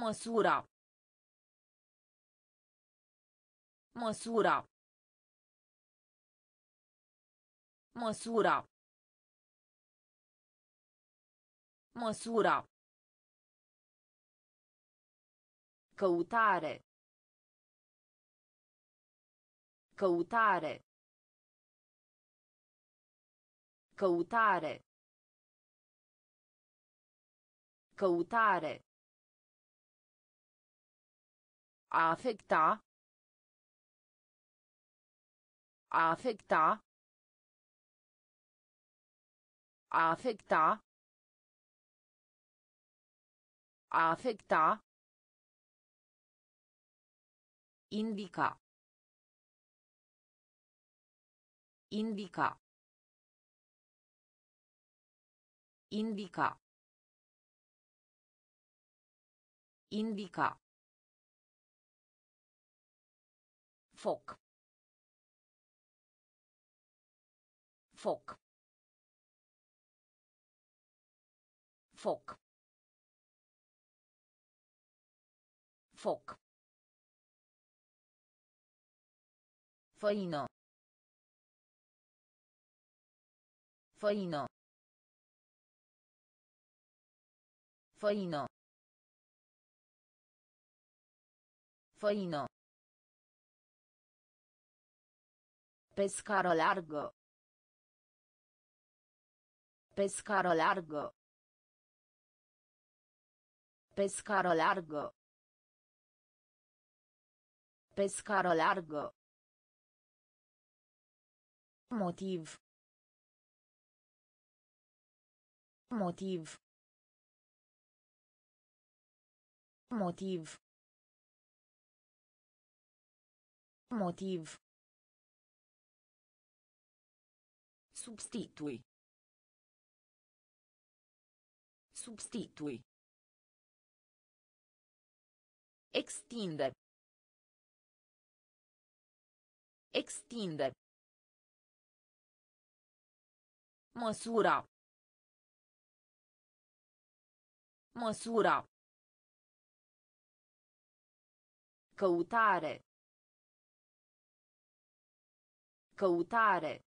Măsura. Măsura. Măsura. Măsura. Căutare. Căutare. Căutare. Căutare. Afecta. Afecta. Afecta. Afecta. Indica. Indica. Indica. Indica. Foc. Foc. Foc. Foc. Făină. Făină. Făină. Făină. Pe scară largă. Pe scară largă. Pe scară largă. Pe scară largă. Motiv. Motiv. Motiv. Motiv. Substitui. Substitui. Extinde. Extinde. Măsura. Măsura. Căutare. Căutare.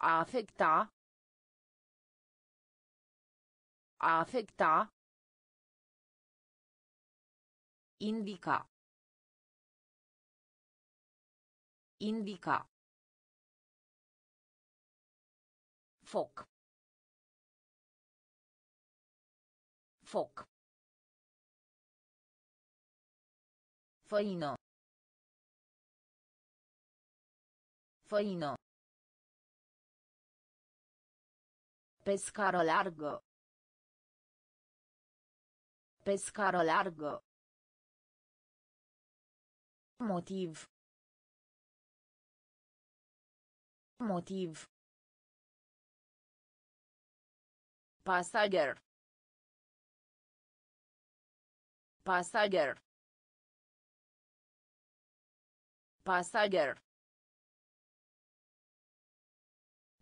A afecta. A afecta. Indica. Indica. Foc. Foc. Făină. Făină. Pe scară largă. Pe scară largă. Motiv. Motiv. Pasager. Pasager. Pasager.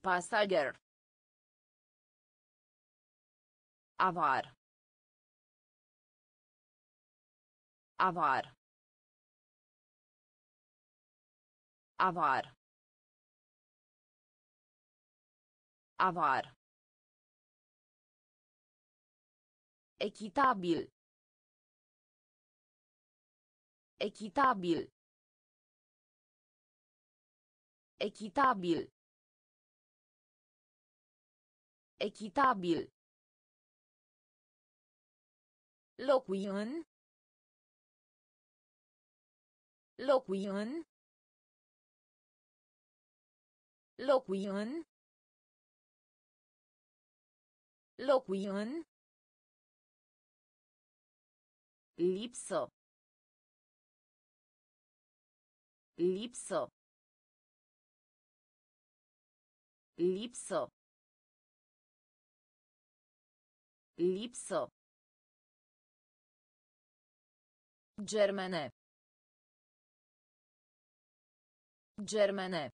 Pasager. Avar. Avar. Avar. Avar. Echitabil. Echitabil. Echitabil. Echitabil. Locui în. Locui în. Locui în. Locui în. Lipsă. Lipsă. Lipsă. Lipsă. Germene. Germene.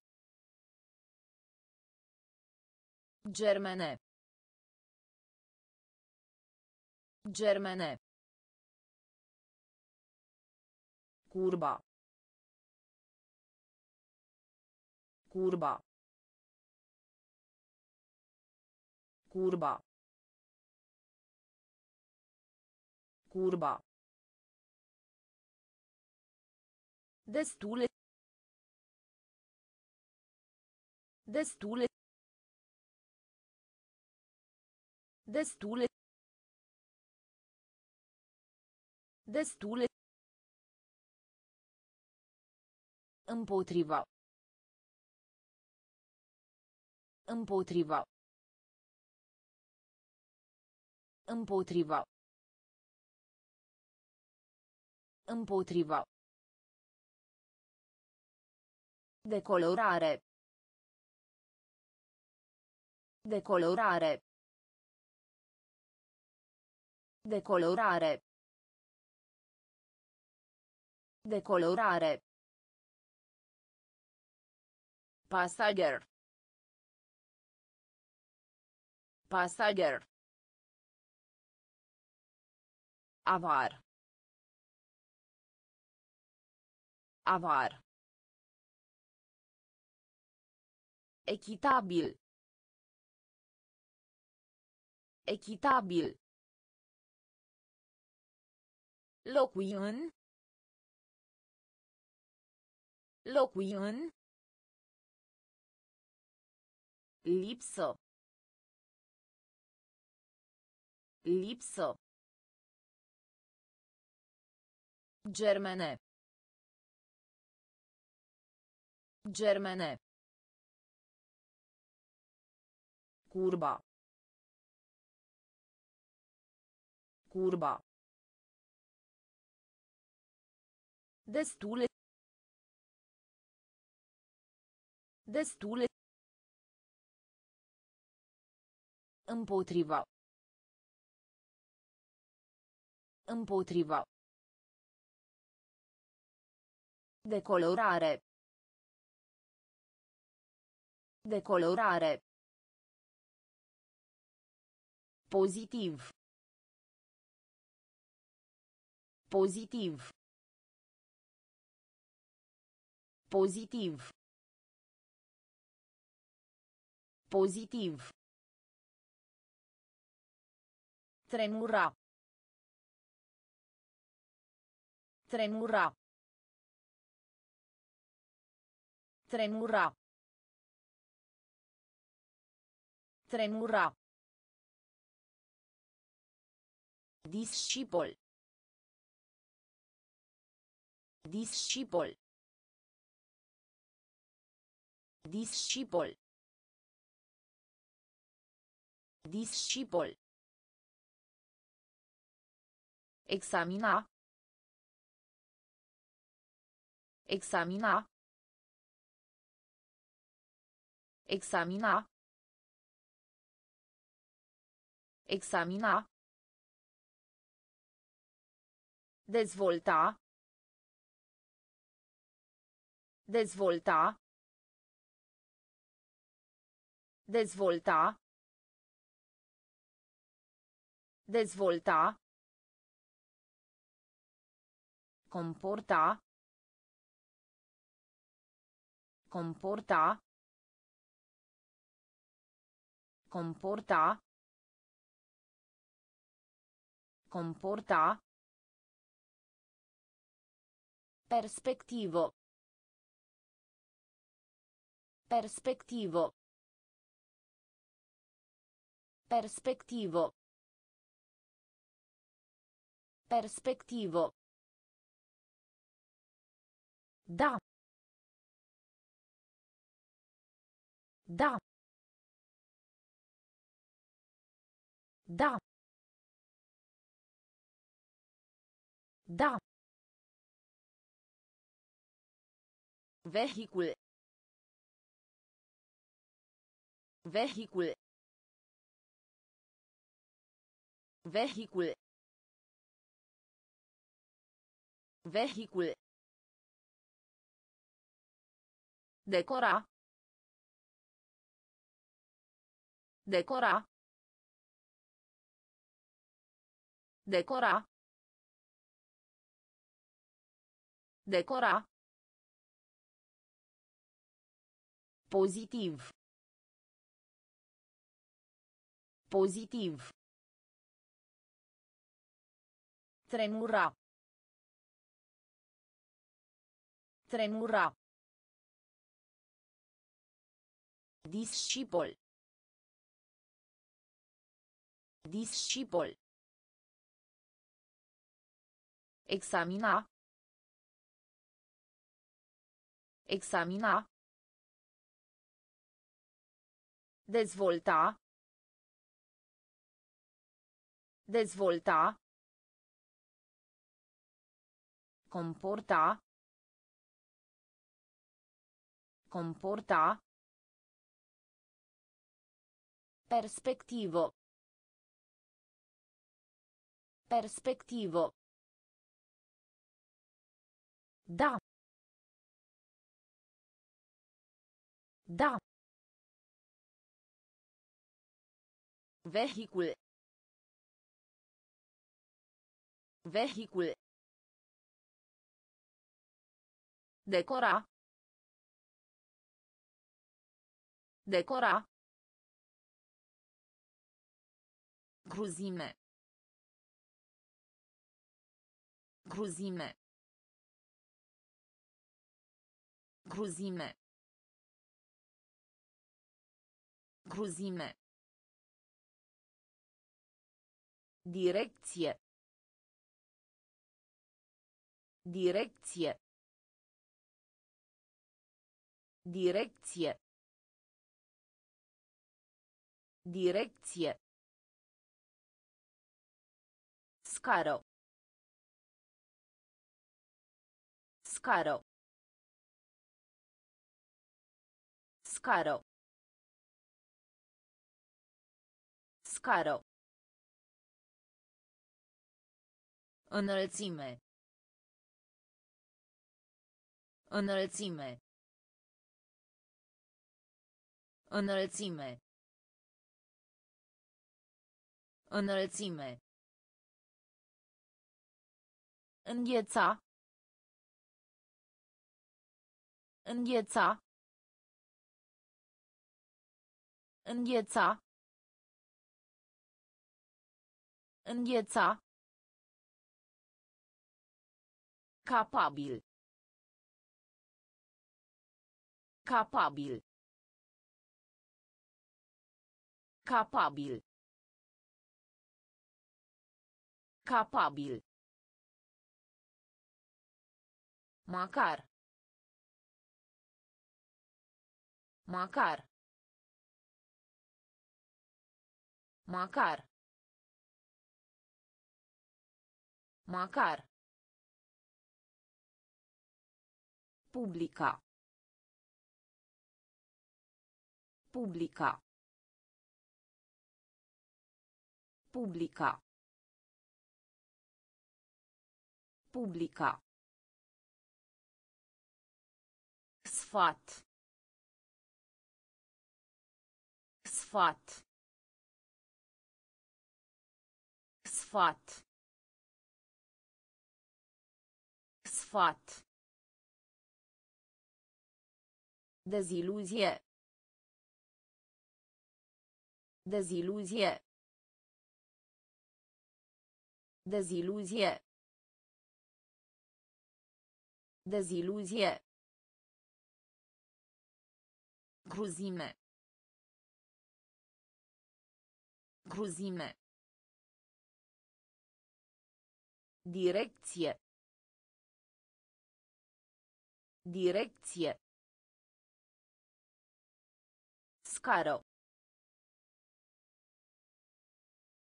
Germene. Germene. Curba. Curba. Curba. Curba. Destule. Destule. Destule. Destule. Împotriva. Împotriva. Împotriva. Împotriva. Decolorare. Decolorare. Decolorare. Decolorare. Pasager. Pasager. Avar. Avar. Echitabil. Echitabil. Locui în. Locui în. Lipsă. Lipsă. Germene. Germene. Curba. Curba. Destule. Destule. Împotriva. Împotriva. Decolorare. Decolorare. Pozitiv. Pozitiv. Pozitiv. Pozitiv. Tremura. Tremura. Tremura. Tremura. Discipol. Discipol. Discipol. Discipol. Examina. Examina. Examina. Examina. Dezvolta. Dezvolta. Dezvolta. Dezvolta. Comporta. Comporta. Comporta. Comporta. Perspettivo. Perspettivo. Perspettivo. Perspettivo. Da. Da. Da. Da. Vehicul. Vehicul. Vehicul. Vehicul. Decora. Decora. Decora. Decora. Pozitiv. Pozitiv. Tremura. Tremura. Discipol. Discipol. Examina. Examina. Dezvolta. Dezvolta. Comporta. Comporta. Perspectivo. Perspectivo. Da. Da. Vehicul. Vehicul. Decora. Decora. Cruzime. Cruzime. Cruzime. Cruzime. Direcție. Direcție. Direcție. Direcție. Scară. Scară. Scară. Scară. Înălțime. Înălțime. Înălțime. Înălțime. Îngheța. Îngheța. Îngheța. Îngheța. Capabil. Capabil. Capabil. Capabil. Macar. Macar. Macar. Macar. Pubblica. Pubblica. Pubblica. Pubblica. Sfat. Sfat. Sfat. Sfat. Deziluzie. Deziluzie. Deziluzie. Deziluzie. Cruzime. Cruzime. Direcție. Direcție. Scară.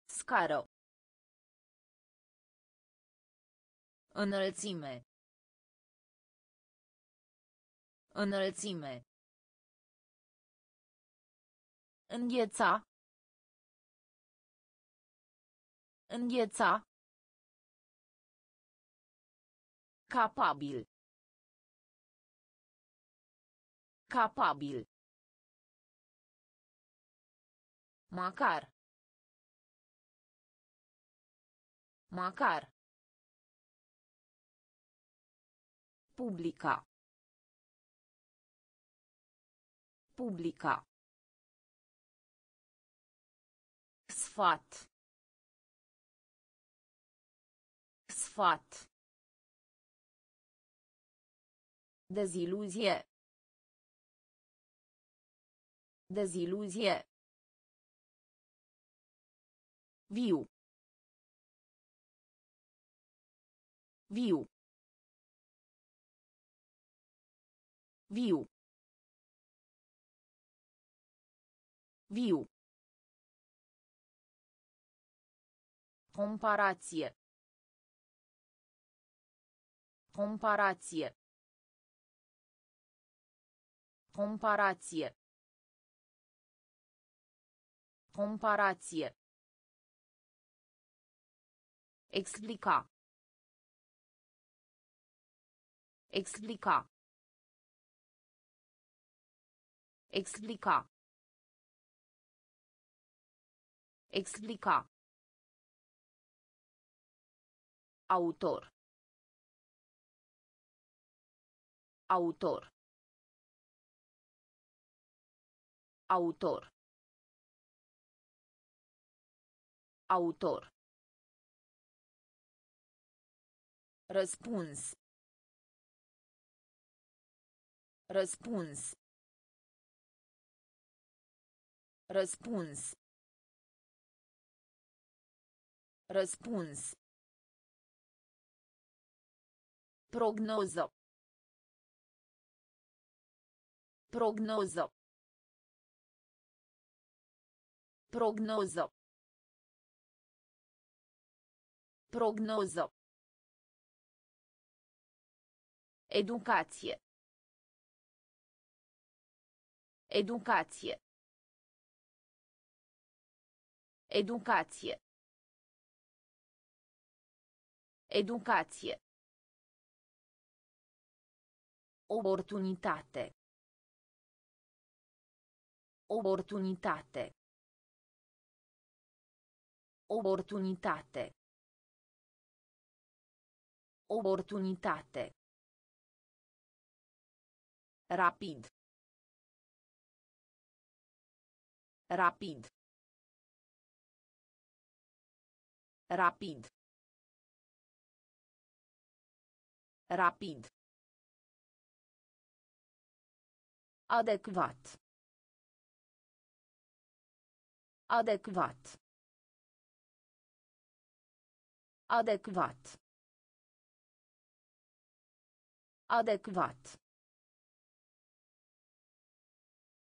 Scară. Înălțime. Înălțime. Îngheța. Îngheța. Capabil. Capabil. Macar. Macar. Publica. Publica. Sfat. Sfat. Deziluzie. Deziluzie. Viu. Viu. Viu. Viu. Comparație. Comparație. Comparație. Comparație. Explica. Explica. Explica. Explica. Autor. Autor. Autor. Autor. Răspuns. Răspuns. Răspuns. Răspuns. Prognoză. Prognoză. Prognoză. Prognoză. Educație. Educație. Educație. Educație. Oportunitate. Oportunitate. Oportunitate. Oportunitate. Rapid. Rapid. Rapid. Rapid. Adecvat. Adecvat. Adecvat. Adecvat.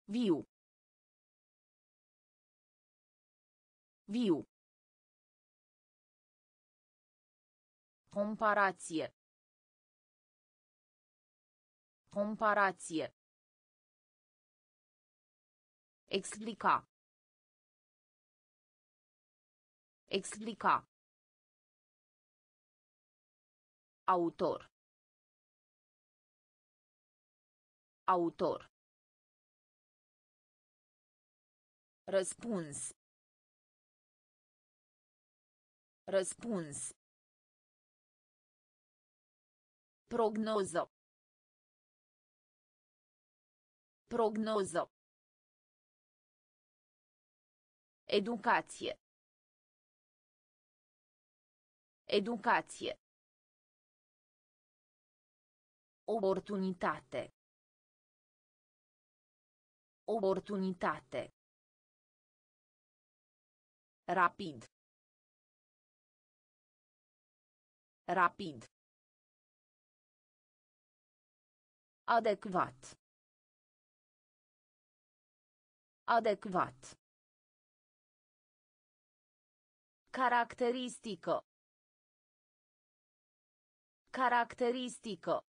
Viu. Viu. Comparație. Comparație. Explica. Explica. Autor. Autor. Răspuns. Răspuns. Prognoză. Prognoză. Educație. Educație. Oportunitate. Oportunitate. Rapid. Rapid. Adecvat. Adecvat. Caracteristico. Caracteristico.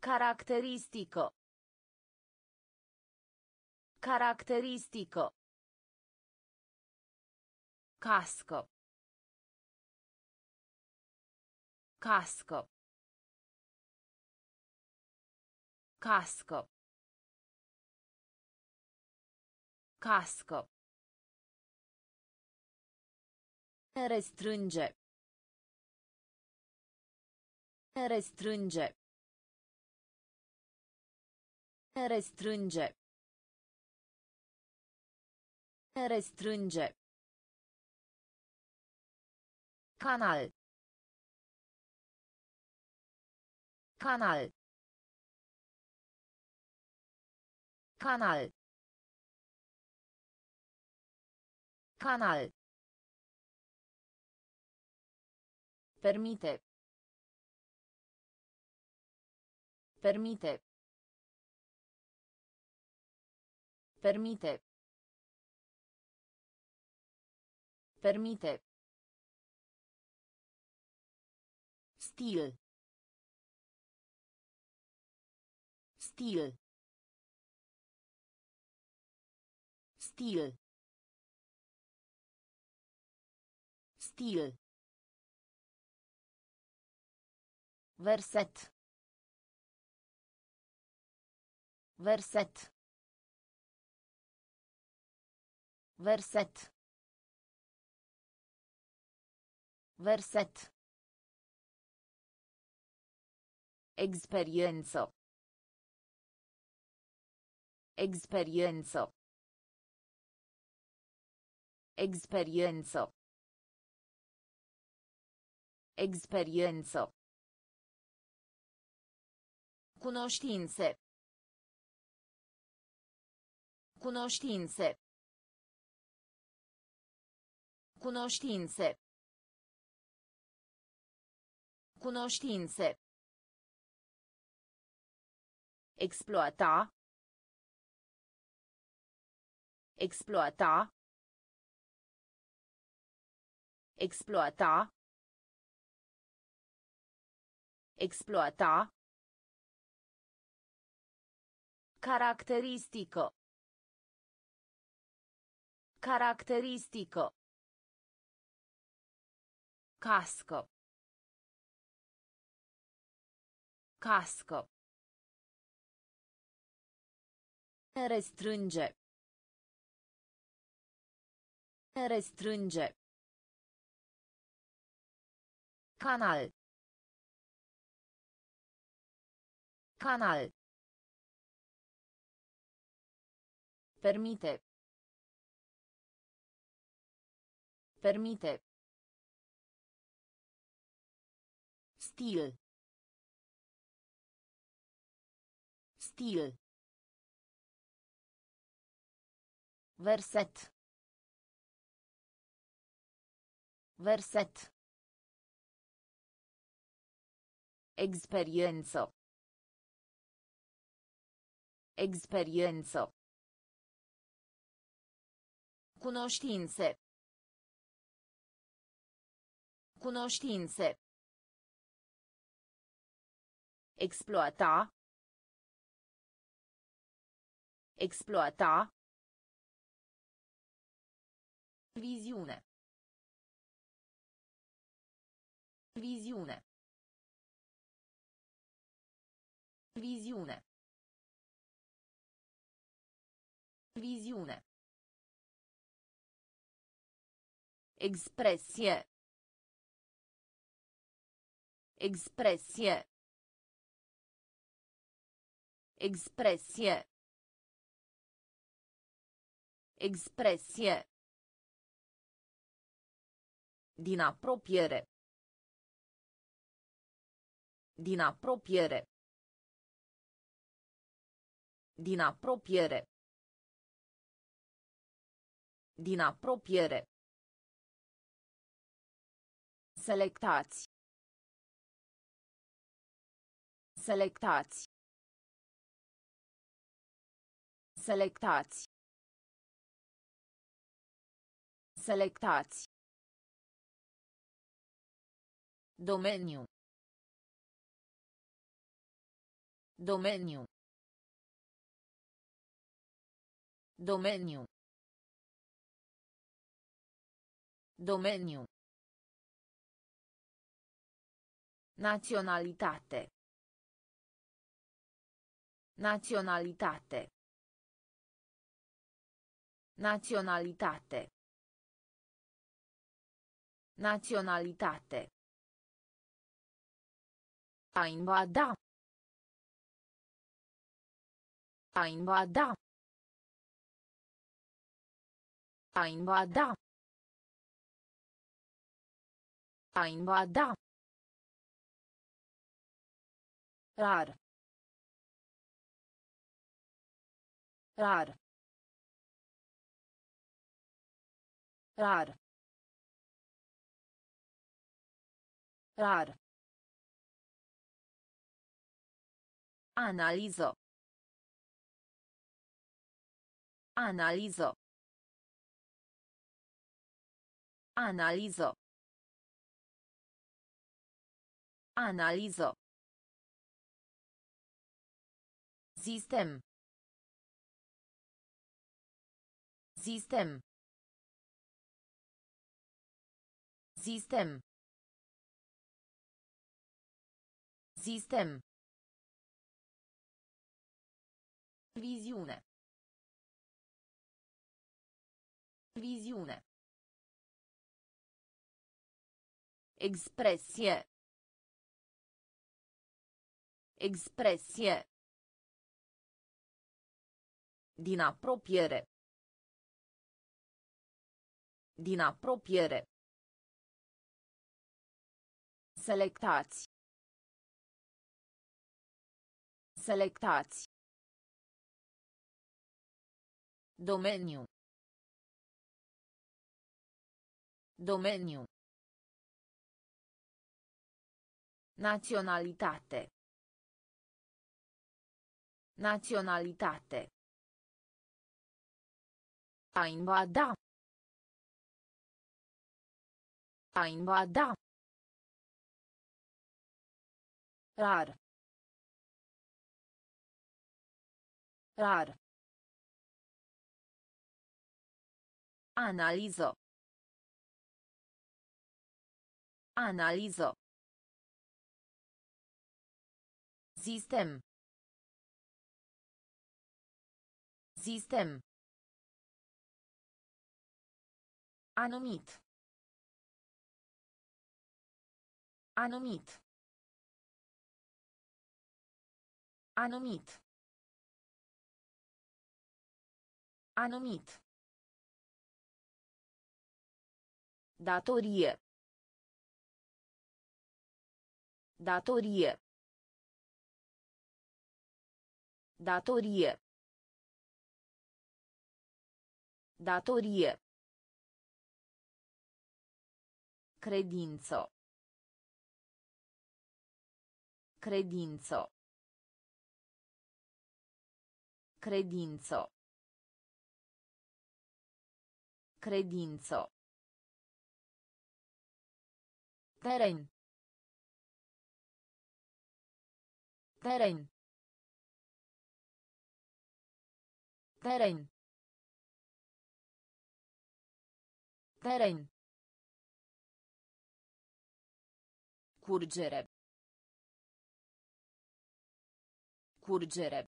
Caracteristico. Caracteristico. Casco. Casco. Casco. Casco. Restrânge. Restrânge. Restrânge. Restrânge. Canal. Canal. Canal. Canal. Permite. Permite. Permite. Permite. Stil. Stil. Stil. Stil. Verset. Verset. Verset. Verset. Experiență. Experiență. Experiență. Experiență. Cunoștințe. Cunoștințe. Cunoștințe. Cunoștințe. Exploata. Exploata. Exploata. Exploata. Caracteristico. Caracteristico. Casco. Casco. Restrânge. Restrânge. Canal. Canal. Permite. Permite. Stil. Stil. Verset. Verset. Experiență. Experiență. Cunoștințe. Cunoștințe. Exploata. Exploata. Viziune. Viziune. Viziune. Viziune. Expresie. Expresie. Expresie. Expresie. Din apropiere. Din apropiere. Din apropiere. Din apropiere. Selectați. Selectați. Selectați. Selectați. Domeniu. Domeniu. Domeniu. Domeniu. Naționalitate. Naționalitate. Naționalitate. Naționalitate. A invada. A invada. A invada. A invada. Rar. Rar. Rar. Rar. Analiză. Analiză. Analiză. Analiză. Sistem. Sistem. Sistem. Sistem. Visiune. Visiune. Expresie. Expresie. Din apropiere. Din apropiere. Selectați. Selectați. Domeniu. Domeniu. Naționalitate. Naționalitate. A invada. A invada. Rar. Rar. Analiză. Analiză. Sistem. Sistem. Anumit. Anumit. Anumit. Anumit. Datorie. Datorie. Datorie. Datorie. Credință. Credință. Credință. Credință. Teren. Teren. Teren. Teren. Curgere. Curgere.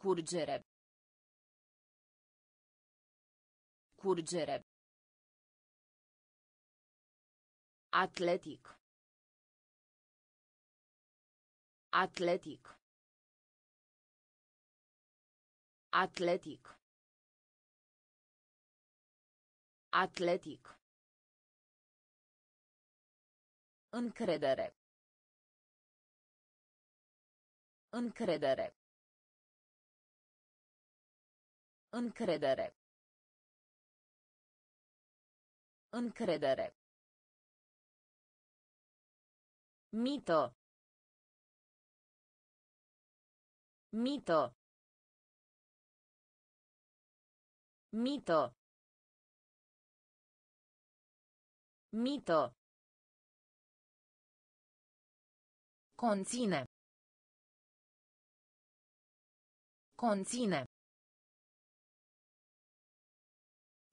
Curgere. Curgere. Atletic. Atletic. Atletic. Atletic. Încredere. Încredere. Încredere. Încredere. Mito. Mito. Mito. Mito. Conține. Conține.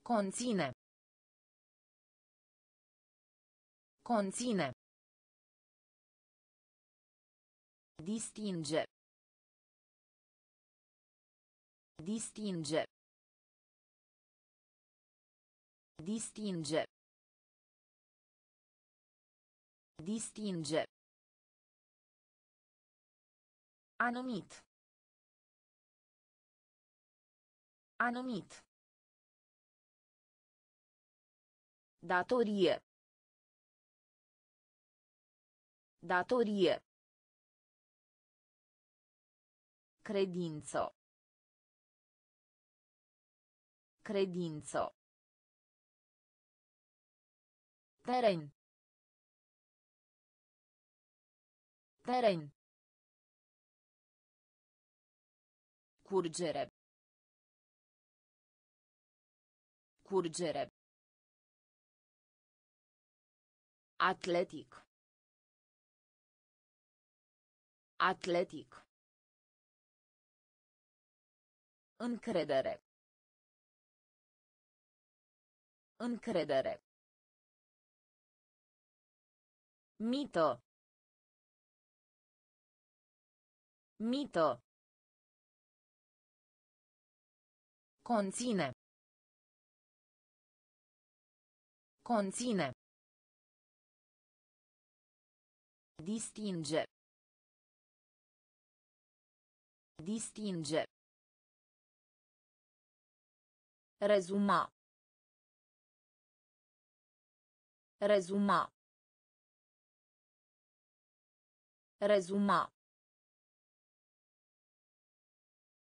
Conține. Conține. Distinge. Distinge. Distinge. Distinge. Anumit. Anumit. Datorie. Datorie. Credință. Credință. Teren. Teren. Curgere. Curgere. Atletic. Atletic. Încredere. Încredere. Mito. Mito. Conține. Conține. Distinge. Distinge. Rezuma. Rezuma. Rezuma.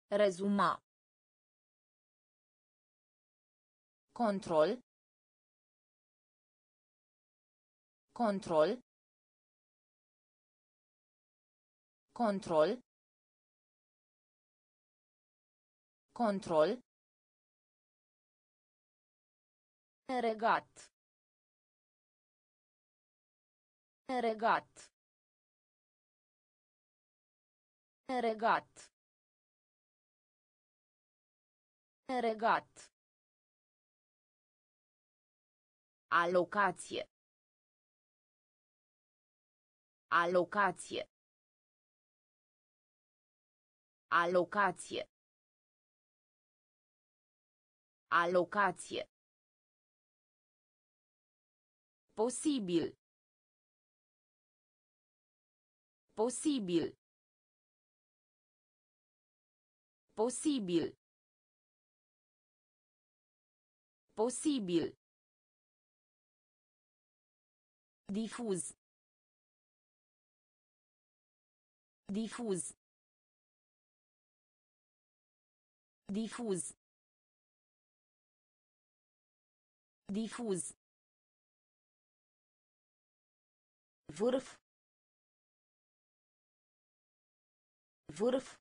Rezuma. Control. Control. Control. Control. Regat. Regat. Regat. Regat. Alocație. Alocație. Alocație. Alocație. Posibil. Posibil. Posibil. Posibil. Difuz. Difuz. Difuz. Difuz. Vârf. Vârf.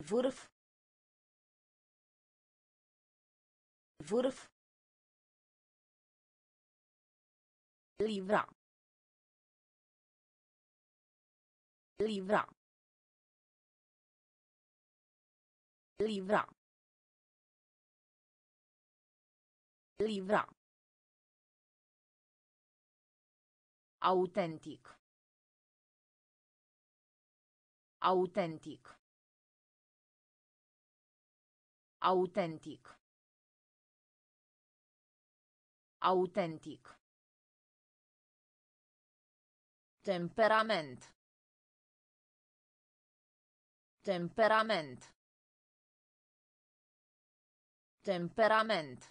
Vârf. Vârf. Livra. Livra. Livra. Livra. Autentic. Autentic. Autentic. Autentic. Temperament. Temperament. Temperament.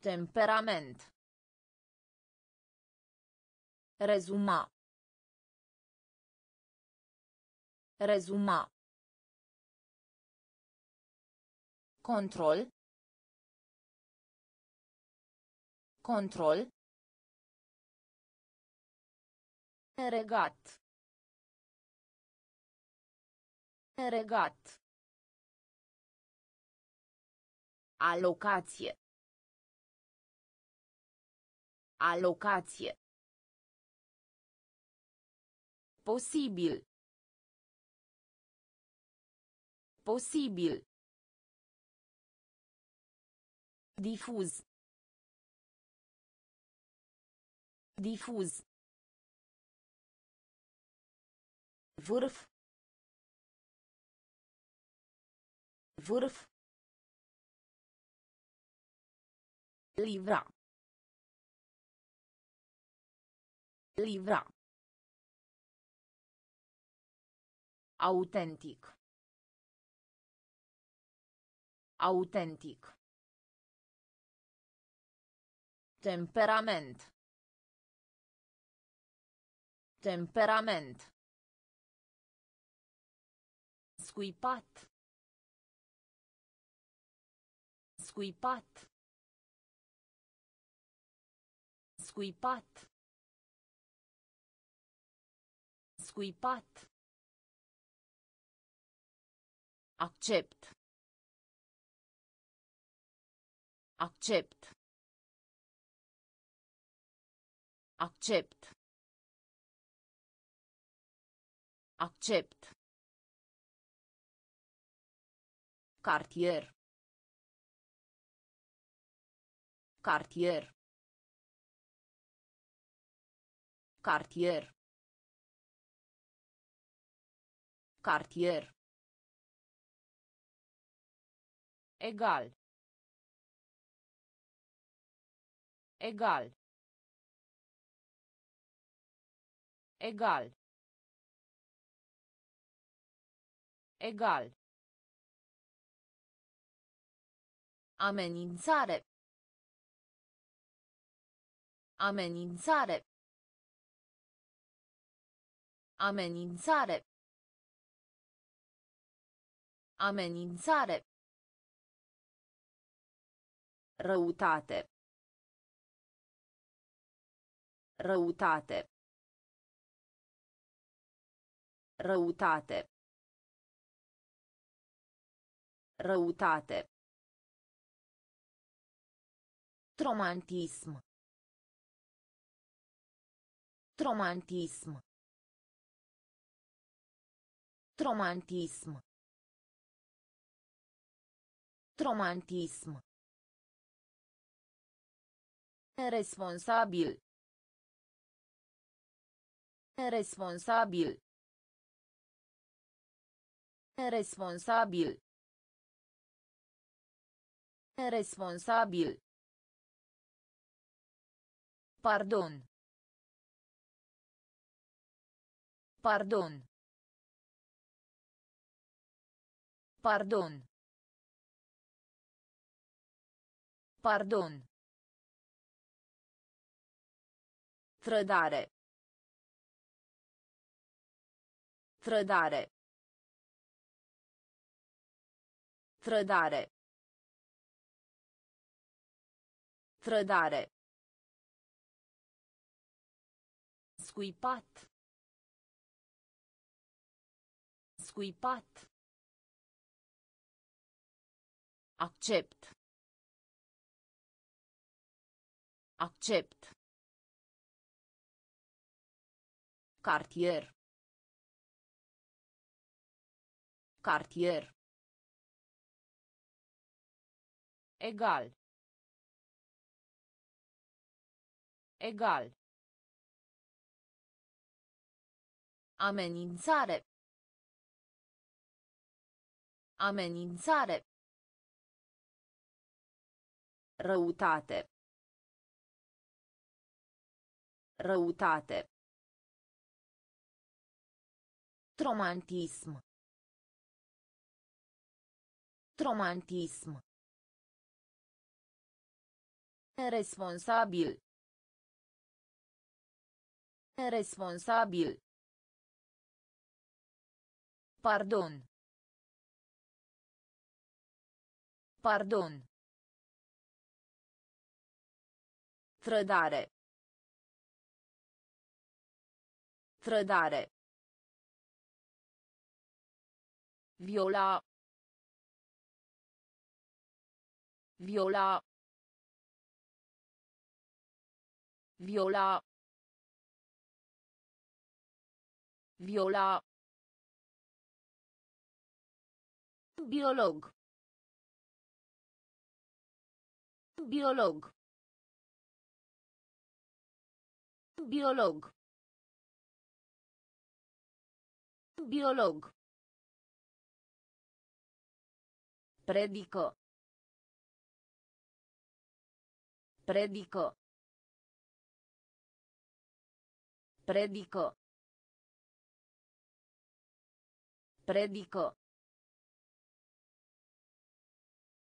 Temperament. Rezuma. Rezuma. Control. Control. Regat. Regat. Alocație. Alocație. Posibil. Posibil. Difuz. Difuz. Vârf. Vârf. Livra. Livra. Autentic. Autentic. Temperament. Temperament. Scuipat. Scuipat. Scuipat. Scuipat. Accept. Accept. Accept. Accept. Cartier. Cartier. Cartier. Cartier. Egal. Egal. Egal. Egal. Amenințare. Amenințare. Amenințare. Amenințare. Răutate. Răutate. Răutate. Răutate. Tromantism. Tromantism. Tromantism. Tromantism. Responsabil. Responsabil. Responsabil. Responsabil. Pardon. Pardon. Pardon. Pardon. Trădare. Trădare. Trădare. Trădare. Scuipat. Scuipat. Accept. Accept. Cartier. Cartier. Egal. Egal. Amenințare. Amenințare. Răutate. Răutate. Tromantism. Tromantism. Responsabil. Responsabil. Pardon. Pardon. Trădare. Trădare. Viola. Viola. Viola. Viola. Biolog. Biolog. Biolog. Biolog. Predico. Predico. Predico. Predico.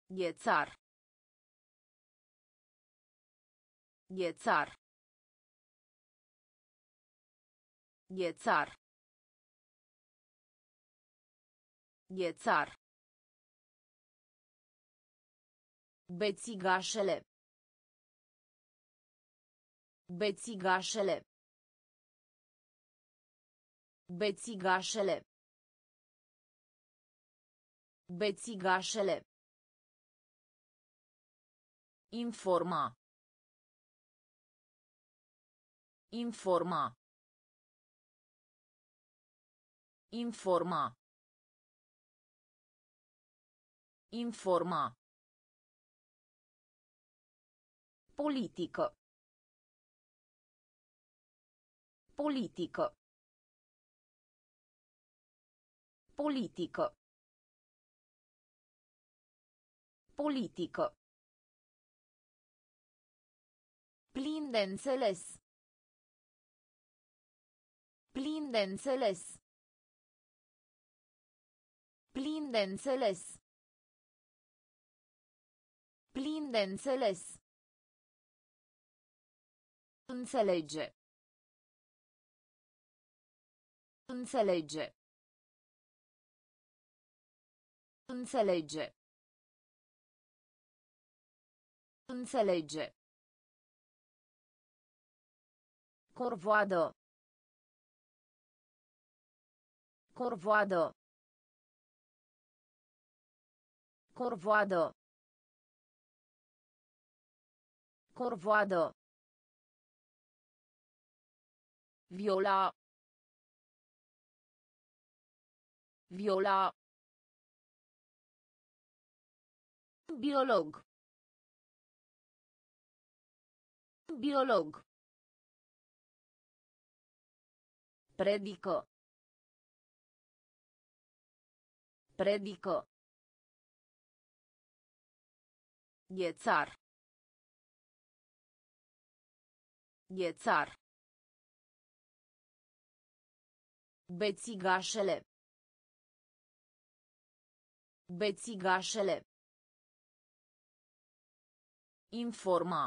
Ghețar. Ghețar. Ghețar. Ghețar. Bețigașele. Bețigașele. Bețigașele. Bețigașele. Informa. Informa. Informa. Informa. Politică. Politică. Politică. Politică. Plin de înțeles. Plin de înțeles. Plin de înțeles. Plin de înțeles. Înțelege. Înțelege. Înțelege. Înțelege. Corvoadă. Corvoadă. Corvoadă. Corvoadă. Viola. Viola. Biolog. Biolog. Predică. Predică. Ghețar. Ghețar. Bețigașele. Bețigașele. Informa.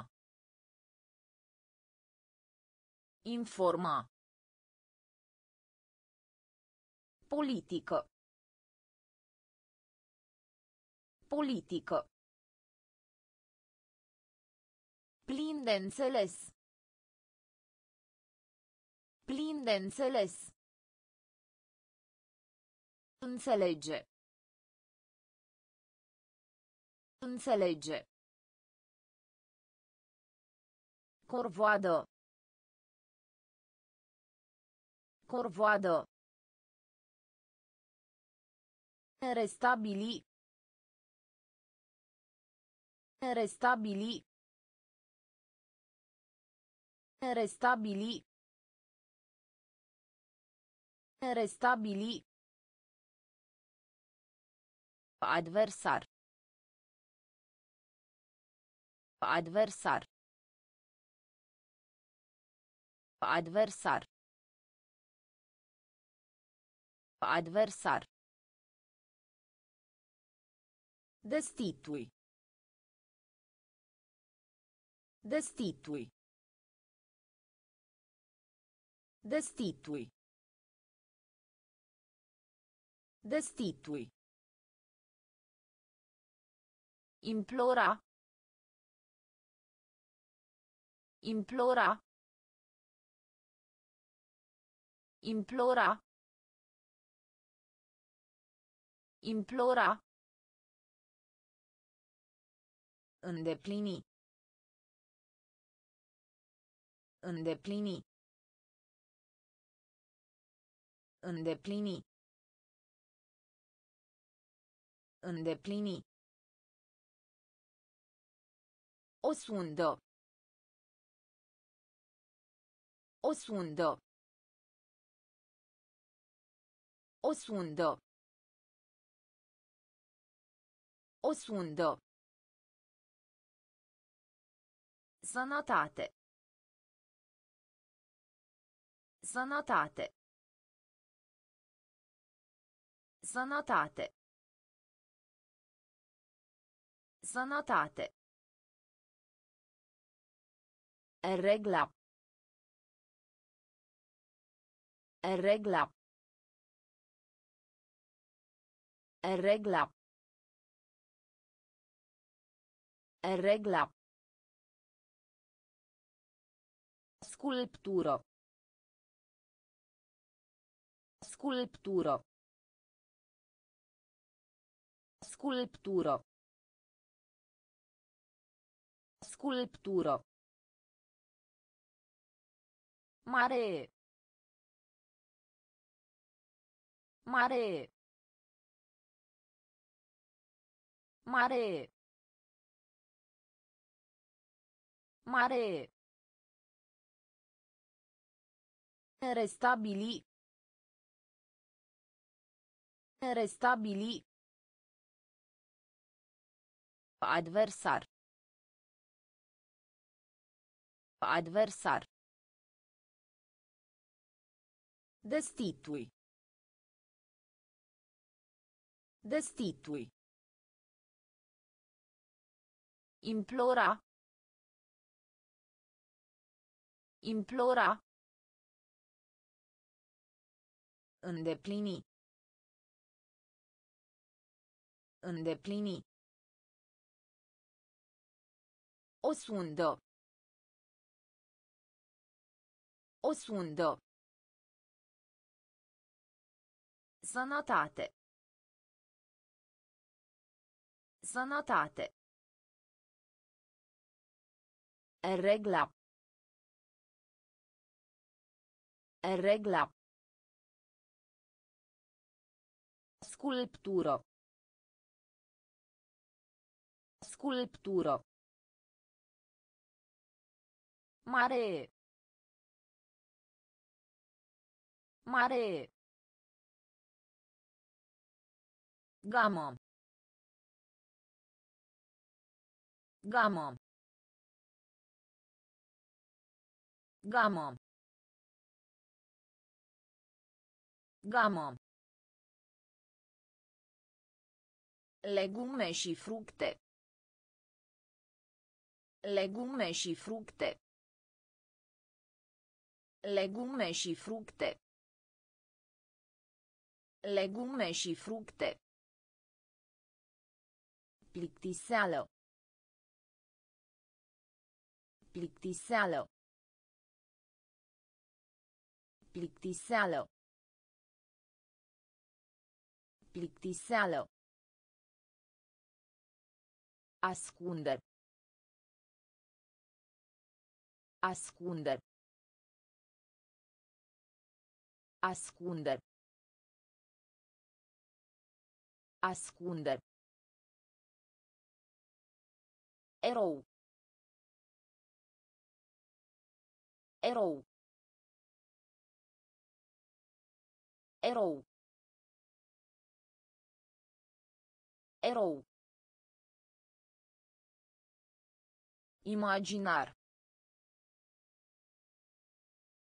Informa. Politică. Politică. Plin de înțeles. Plin de înțeles. Înțelege. Înțelege. Corvoadă. Corvoadă. Restabili. Restabili. Restabili. Restabili. Adversar. Adversar. Adversar. Adversar. Destitui. Destitui. Destitui. Destitui. Implora. Implora. Implora. Implora. Îndeplini. Îndeplini. Îndeplini. Îndeplini. O sundă. O sundă. O sundă. O sundă. Sănătate. Sănătate. Sănătate. Sănătate. Regla. Regla. Regla. Regla. Sculptură. Sculptură. Sculptură. Sculptură. Mare. Mare. Mare. Mare. Restabili. Restabili. Adversar. Adversar. Destitui. Destitui. Implora. Implora. Îndeplini. Îndeplini. O sundă. O sundă. Sănătate. Sănătate. Regla. Regla. Sculptură. Sculptură. Mare. Mare. Gamă. Gamă. Gamă. Gamă. Legume și fructe. Legume și fructe. Legume și fructe. Legume și fructe. Plictiseală. Plictiseală. Plictiseală. Plictiseală. Ascunde. Ascunde. Ascunde. Ascunde. Erou. Erou. Erou. Erou. Imaginar.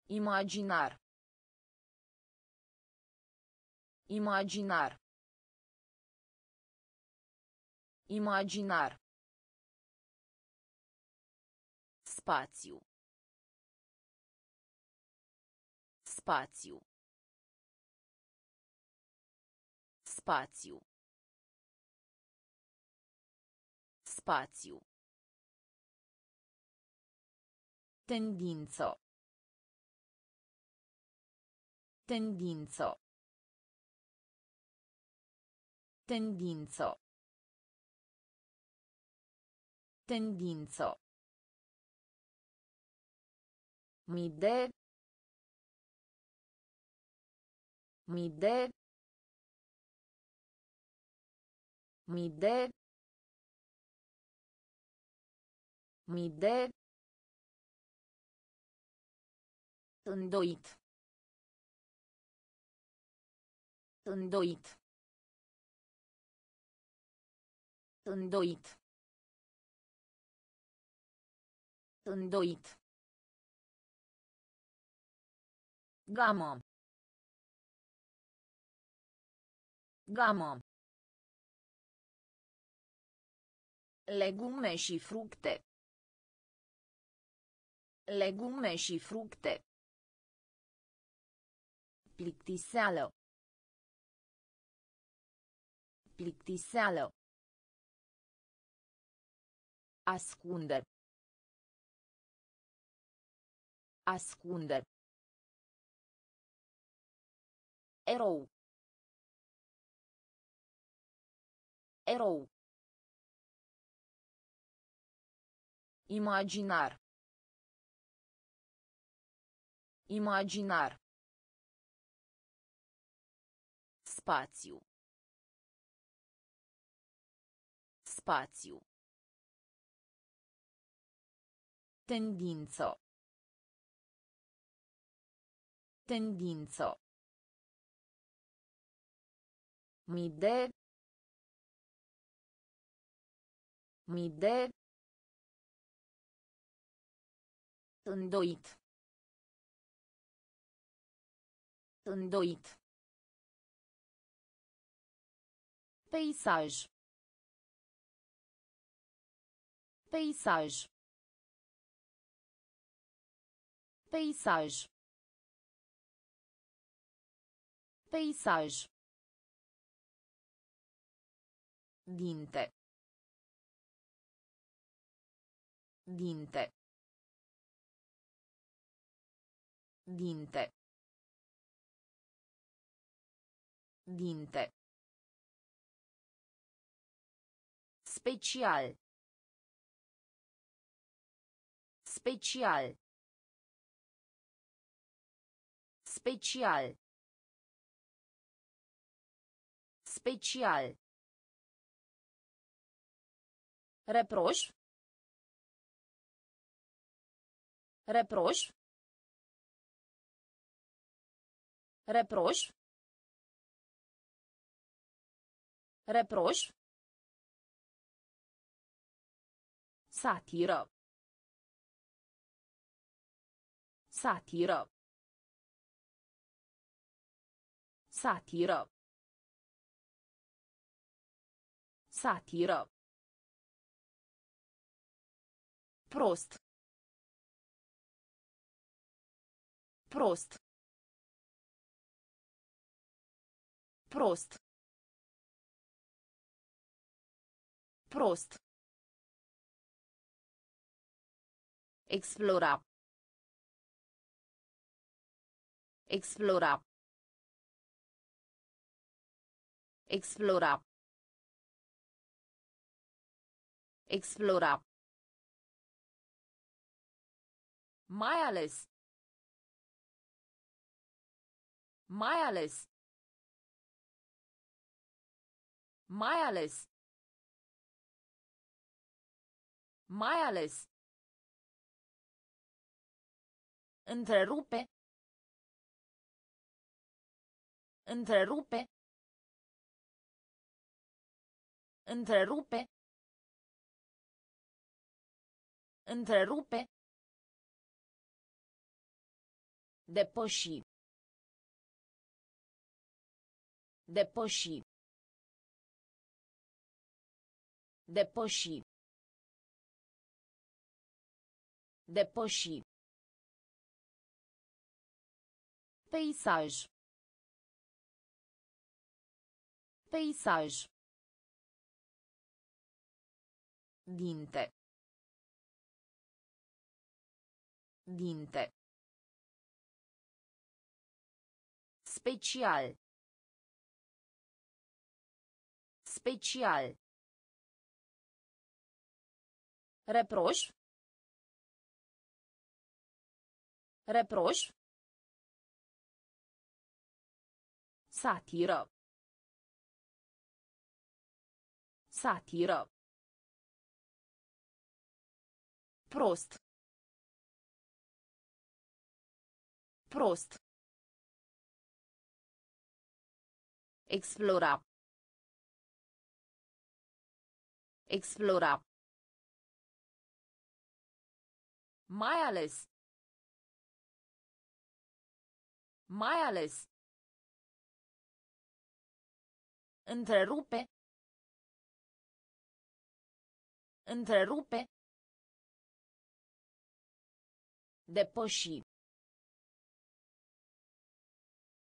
Imaginar. Imaginar. Imaginar. Spațiu. Spațiu. Spațiu. Spațiu. Tendință. Tendință. Tendință. Tendință. Mi de. Mi de. Mi de. Mi de. Îndoit. Îndoit. Îndoit. Îndoit. Gamă. Gamă. Legume și fructe. Legume și fructe. Plictiseală. Plictiseală. Ascunde. Ascunde. Erou. Erou. Imaginar. Imaginar. Spațiu. Spațiu. Tendință. Tendință. Mi de. Mi de. Îndoit. Îndoit. Peisaj. Peisaj. Peisaj. Peisaj. Dinte. Dinte. Dinte. Dinte. Special. Special. Special. Special. Reproș. Reproș. Reproș. Reproș. Satiră. Satiră. Satiră. Satiră. Prost. Prost. Prost. Prost. Explora. Explora. Explora. Explora. Mai ales. Mai ales. Mai ales. Mai ales. Întrerupe. Întrerupe. Întrerupe. Întrerupe. Depăși. Depăși. Depăși. Depăși. Peisaj. Peisaj. Dinte. Dinte. Special. Special. Reproș. Reproș. Satiră. Satiră. Prost. Prost. Explora. Explora. Mai ales. Mai ales. Întrerupe. Întrerupe. Depăși.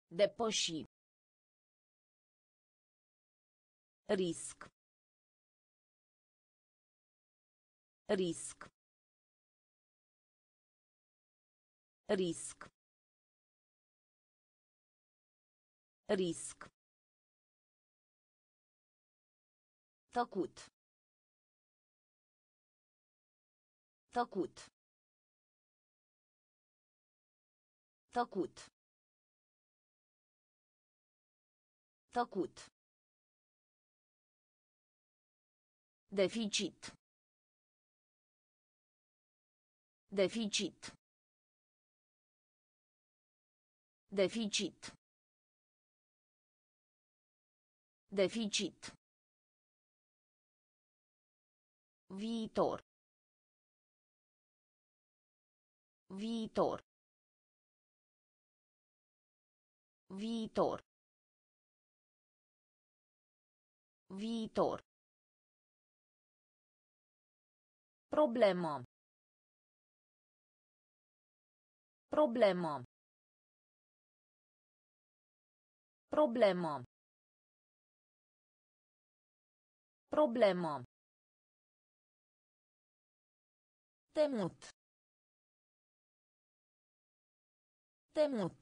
Depăși. Risc. Risc. Risc. Risc. Tăcut. Tăcut. Tăcut. Tăcut. Deficit. Deficit. Deficit. Deficit. Viitor. Viitor. Viitor. Viitor. Problemă. Problemă. Problemă. Problemă. Temut. Temut.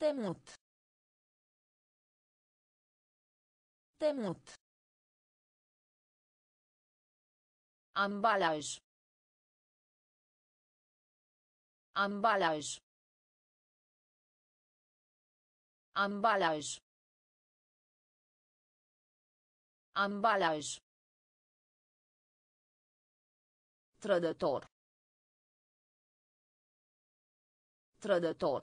Temut. Temut. Ambalaj. Ambalaj. Ambalaj. Ambalaj. Trădător. Trădător.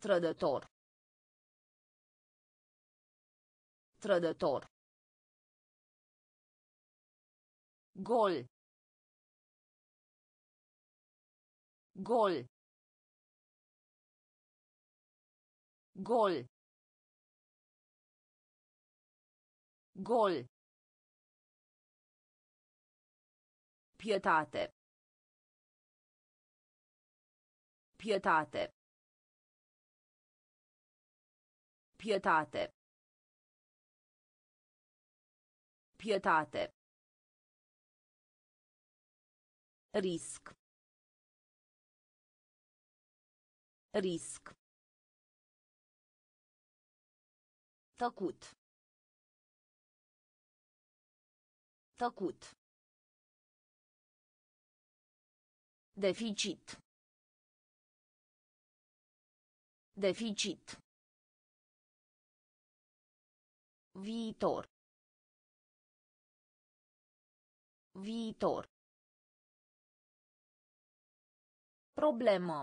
Trădător. Trădător. Gol. Gol. Gol. Gol. Pietate. Pietate. Pietate. Pietate. Risc. Risc. Tăcut. Tăcut. Deficit. Deficit. Viitor. Viitor. Problemă.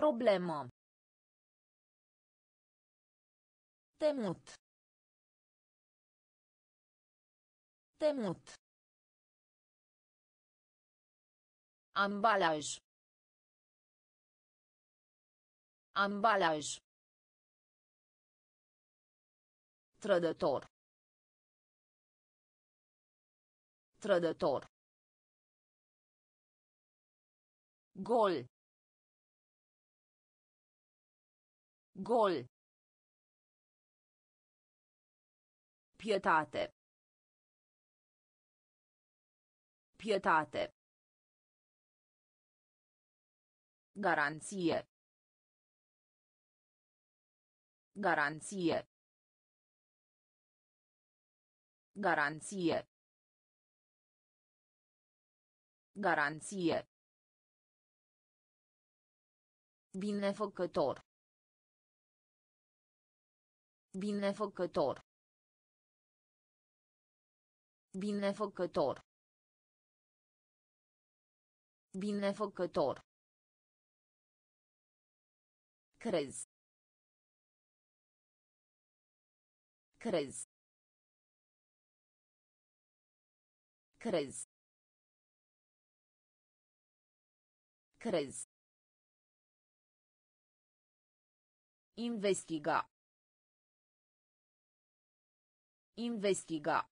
Problemă. Temut. Temut. Ambalaj. Ambalaj. Trădător. Trădător. Gol. Gol. Pietate. Pietate. Garanție. Garanție. Garanție. Garanție. Binefăcător. Binefăcător. Binefăcător. Binefăcător. Crez. Crez. Crez. Crez. Investiga. Investiga.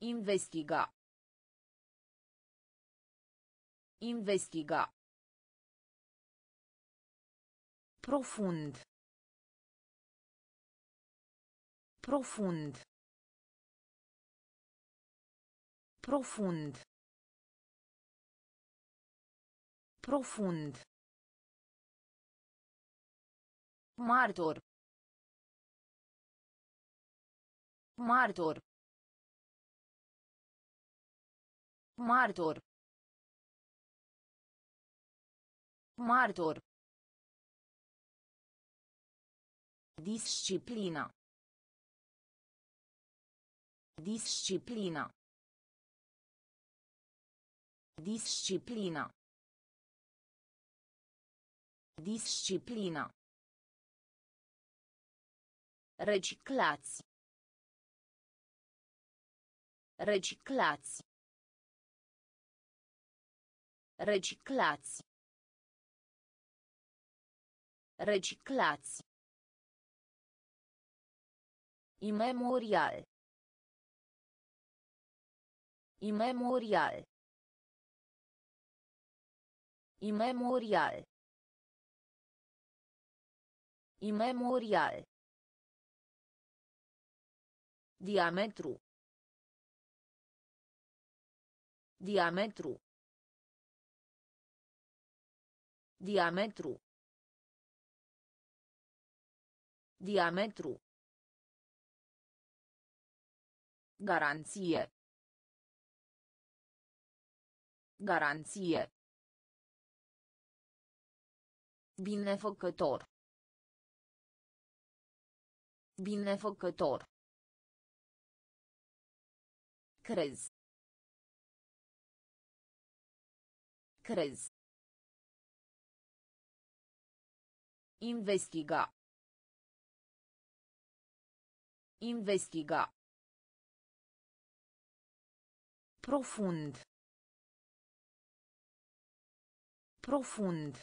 Investiga. Investiga. Profund. Profund. Profund. Profund. Martor. Martor. Martor. Martor. Disciplina. Disciplina. Disciplina. Disciplina. Reciclați. Reciclați. Reciclați. Reciclați. Imemorial. Imemorial. Imemorial. Imemorial. Diametru. Diametru. Diametru. Diametru. Garanție. Garanție. Binefăcător. Binefăcător. Crez. Crez. Investiga. Investiga. Profund. Profund.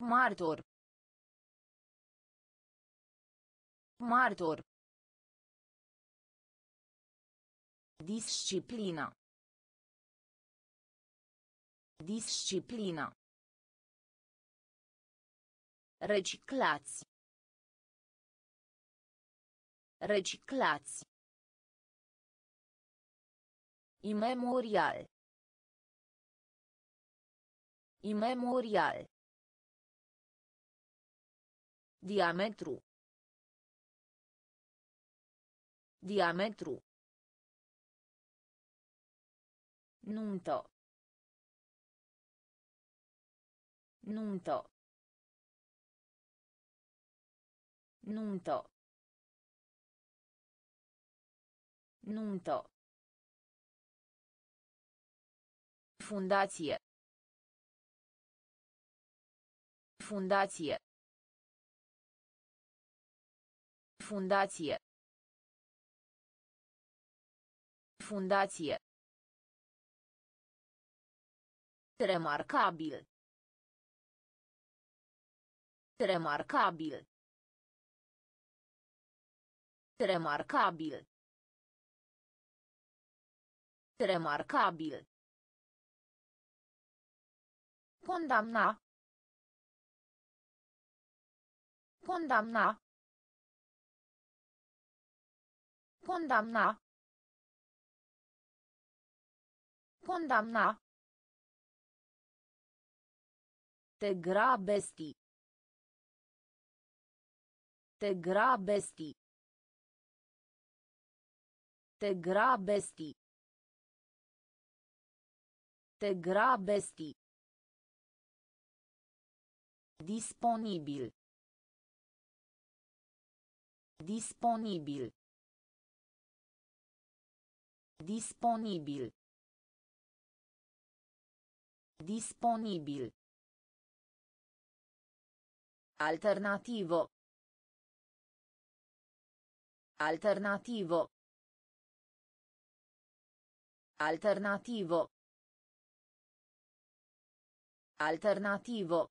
Martor. Martor. Disciplina. Disciplina. Reciclați. Reciclați. Imemorial. Imemorial. Diametru. Diametru. Nuntă. Nuntă. Nuntă. Nuntă. Fundație. Fundație. Fundație. Fundație. Remarcabil. Remarcabil. Remarcabil. Remarcabil. Condamna. Condamna. Condamna. Condamna. Te grabesti. Te grabesti. Te grabesti. Te grabesti. Disponibil. Disponibil. Disponibil. Disponibil. Alternativo. Alternativo. Alternativo. Alternativo.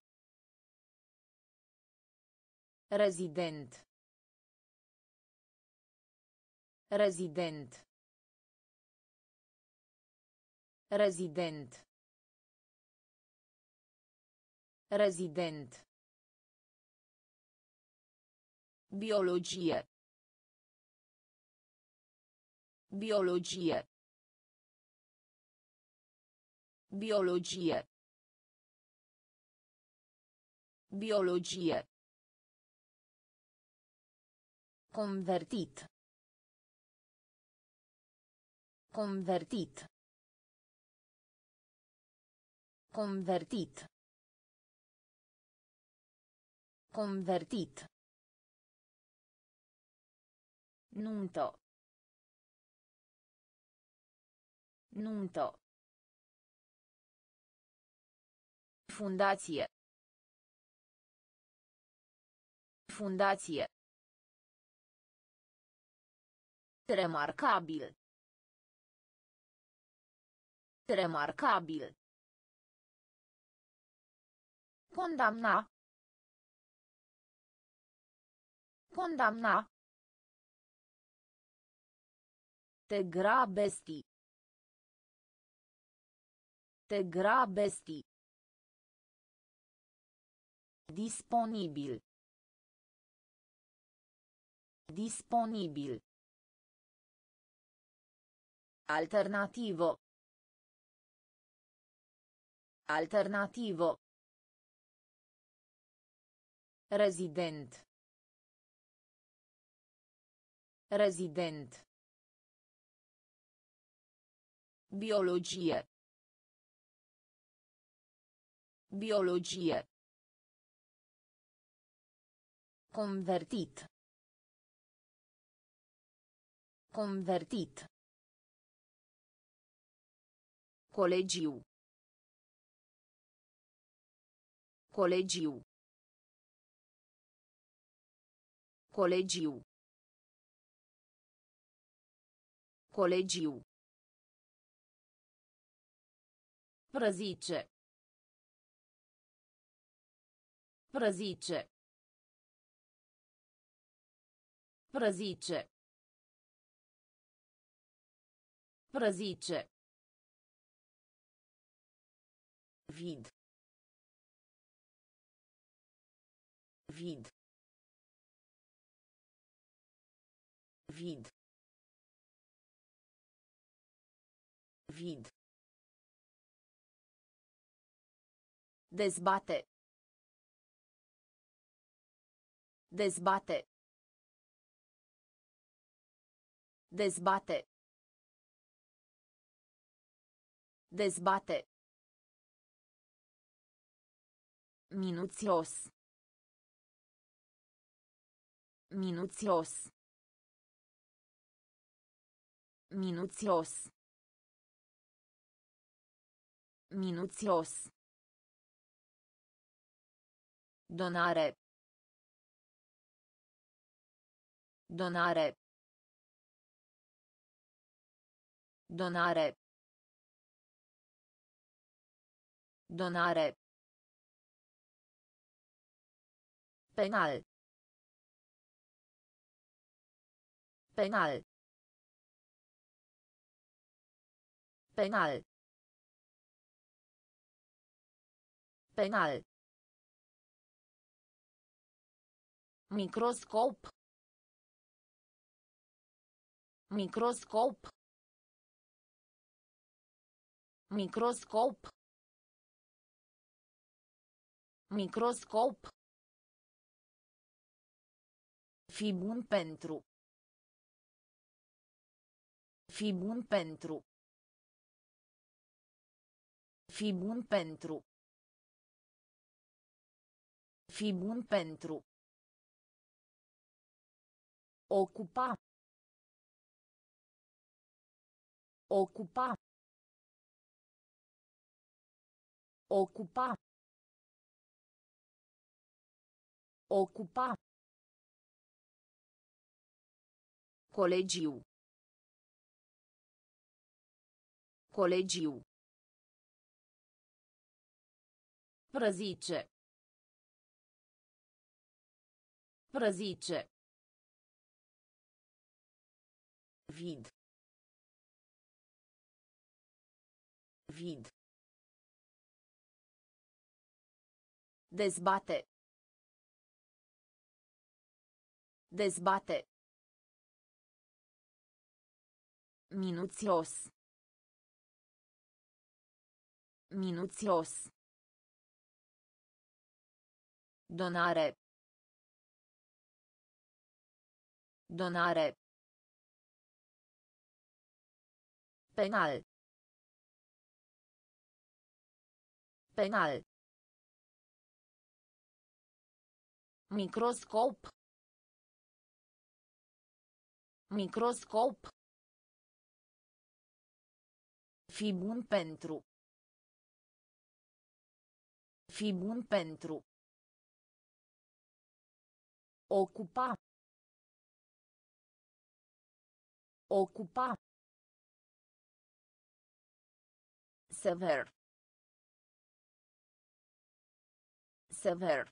Resident. Resident. Resident. Resident. Biologie. Biologie. Biologie. Biologie. Convertit. Convertit. Convertit. Convertit. Nunto. Nunto. Fundație. Fundație. Remarcabil. Remarcabil. Condamna. Condamna. Te grabesti. Te grabesti. Disponibil. Disponibil. Alternativo. Alternativo. Resident. Resident. Biologie. Biologie. Convertit. Convertit. Colegiu. Colegiu. Colegiu. Colegiu. Prăzice. Prăzice. Prăzice. Prăzice. Vid. Vid. Vid. Vid. Dezbate. Dezbate. Dezbate. Dezbate. Minuțios. Minuțios. Minuțios. Minuțios. Donare. Donare. Donare. Donare. Penal. Penal. Penal. Penal. Microscop. Microscop. Microscop. Microscop. Fi bun pentru. Fi bun pentru. Fi bun pentru. Fi bun pentru. Ocupa. Ocupa. Ocupa. Ocupa. Colegiu. Colegiu. Prăzice. Prăzice. Vid. Vid. Dezbate. Dezbate. Minuțios. Minuțios. Donare. Donare. Penal. Penal. Microscop. Microscop. Fi bun pentru. Fi bun pentru. Ocupa. Ocupa. Sever. Sever.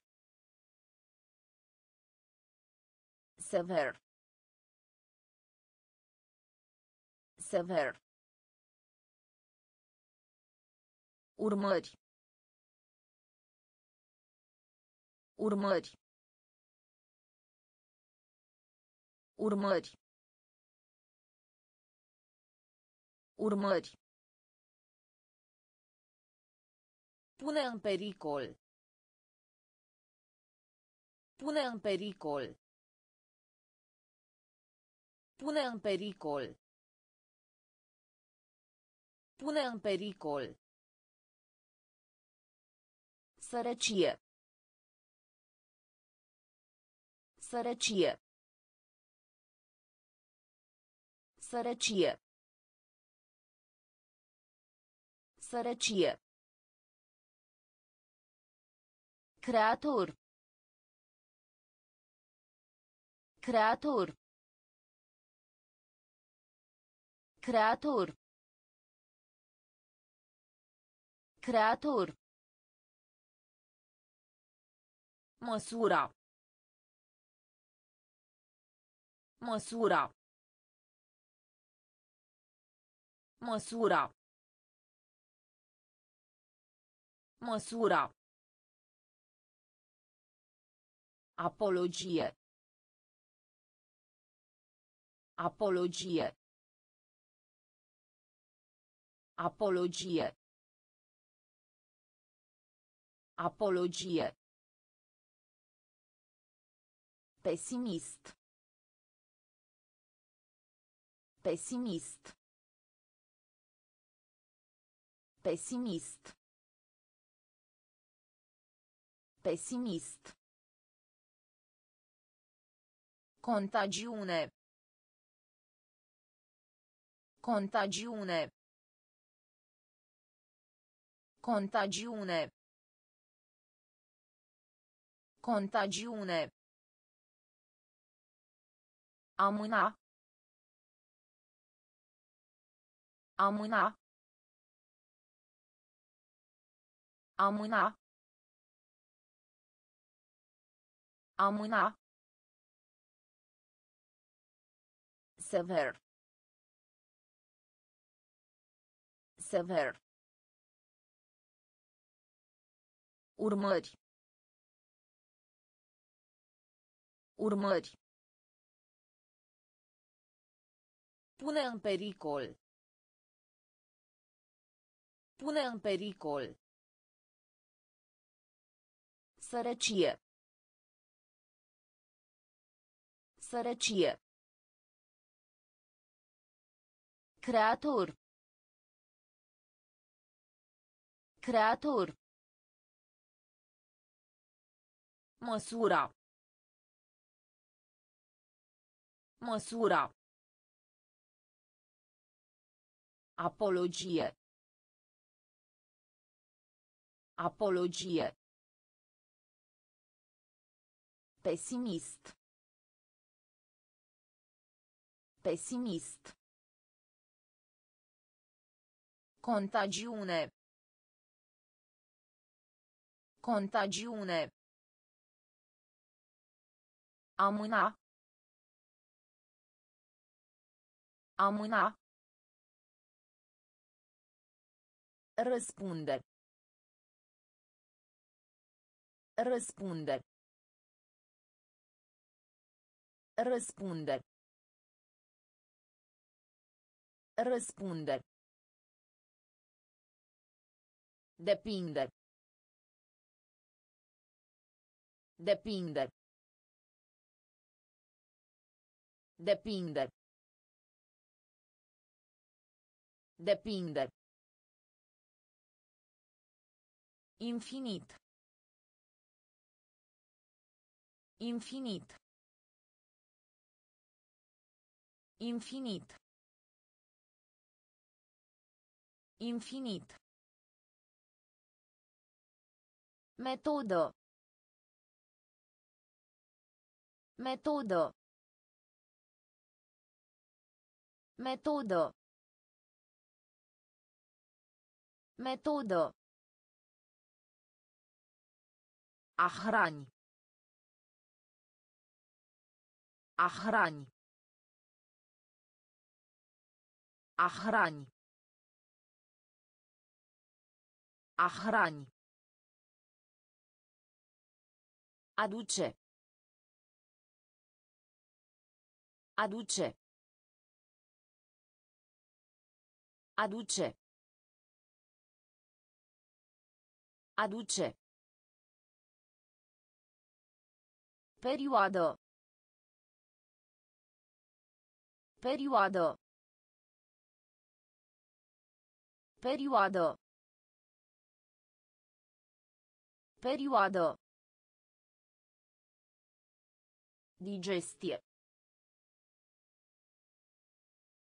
Sever. Sever. Urmări. Urmări. Urmări. Urmări. Pune în pericol. Pune în pericol. Pune în pericol. Pune în pericol. Sărăcie. Sărăcie. Sărăcie. Sărăcie. Creator. Creator. Creator. Creator. Măsura. Măsura. Măsura. Măsura. Apologie. Apologie. Apologie. Apologie. Pesimist. Pesimist. Pesimist. Pesimist. Contagiune. Contagiune. Contagiune. Contagiune. Amâna. Amâna. Amâna. Amâna. Sever. Sever. Urmări. Urmări. Pune în pericol. Pune în pericol. Sărăcie. Sărăcie. Creator. Creator. Măsura. Măsura. Apologie. Apologie. Pesimist. Pesimist. Contagiune. Contagiune. Amâna. Amâna. Răspunde. Răspunde. Răspunde. Răspunde. Depinde. Depinde. Depinde. Depinde. Infinit. Infinit. Infinit. Infinit. Metodă. Metodă. Metodă. Metodă. A hrani. A hrani. Aduce. Aduce. Aduce. Aduce. Perioadă. Perioadă. Perioadă. Perioadă. Digestie.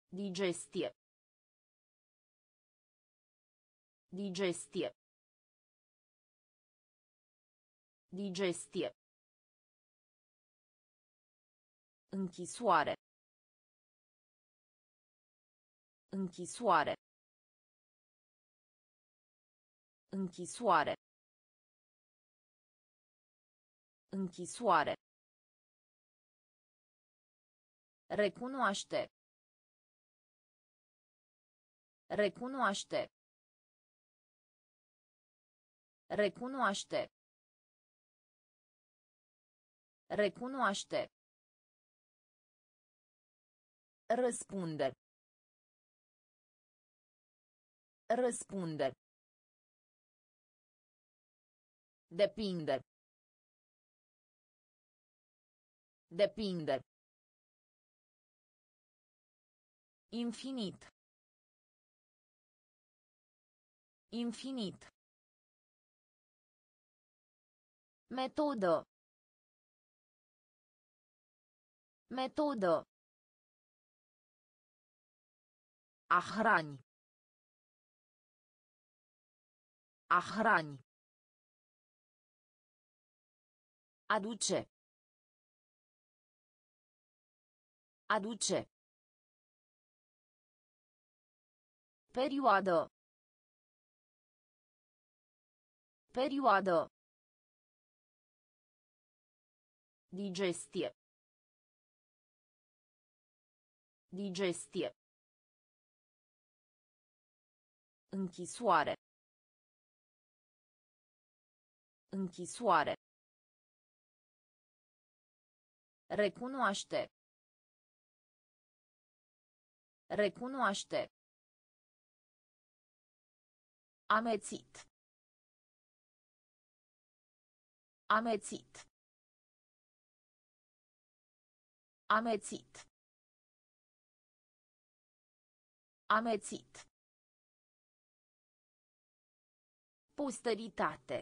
Digestie. Digestie. Digestie. Închisoare. Închisoare. Închisoare. Închisoare. Recunoaște. Recunoaște. Recunoaște. Recunoaște. Răspunde. Răspunde. Depinde. Depinde. Infinit. Infinit. Metodă. Metodă. A hrani. A hrani. Aduce. Aduce. Perioadă. Perioadă. Digestie. Digestie. Închisoare. Închisoare. Recunoaște. Recunoaște. Amețit. Amețit. Amețit. Amețit. Posteritate.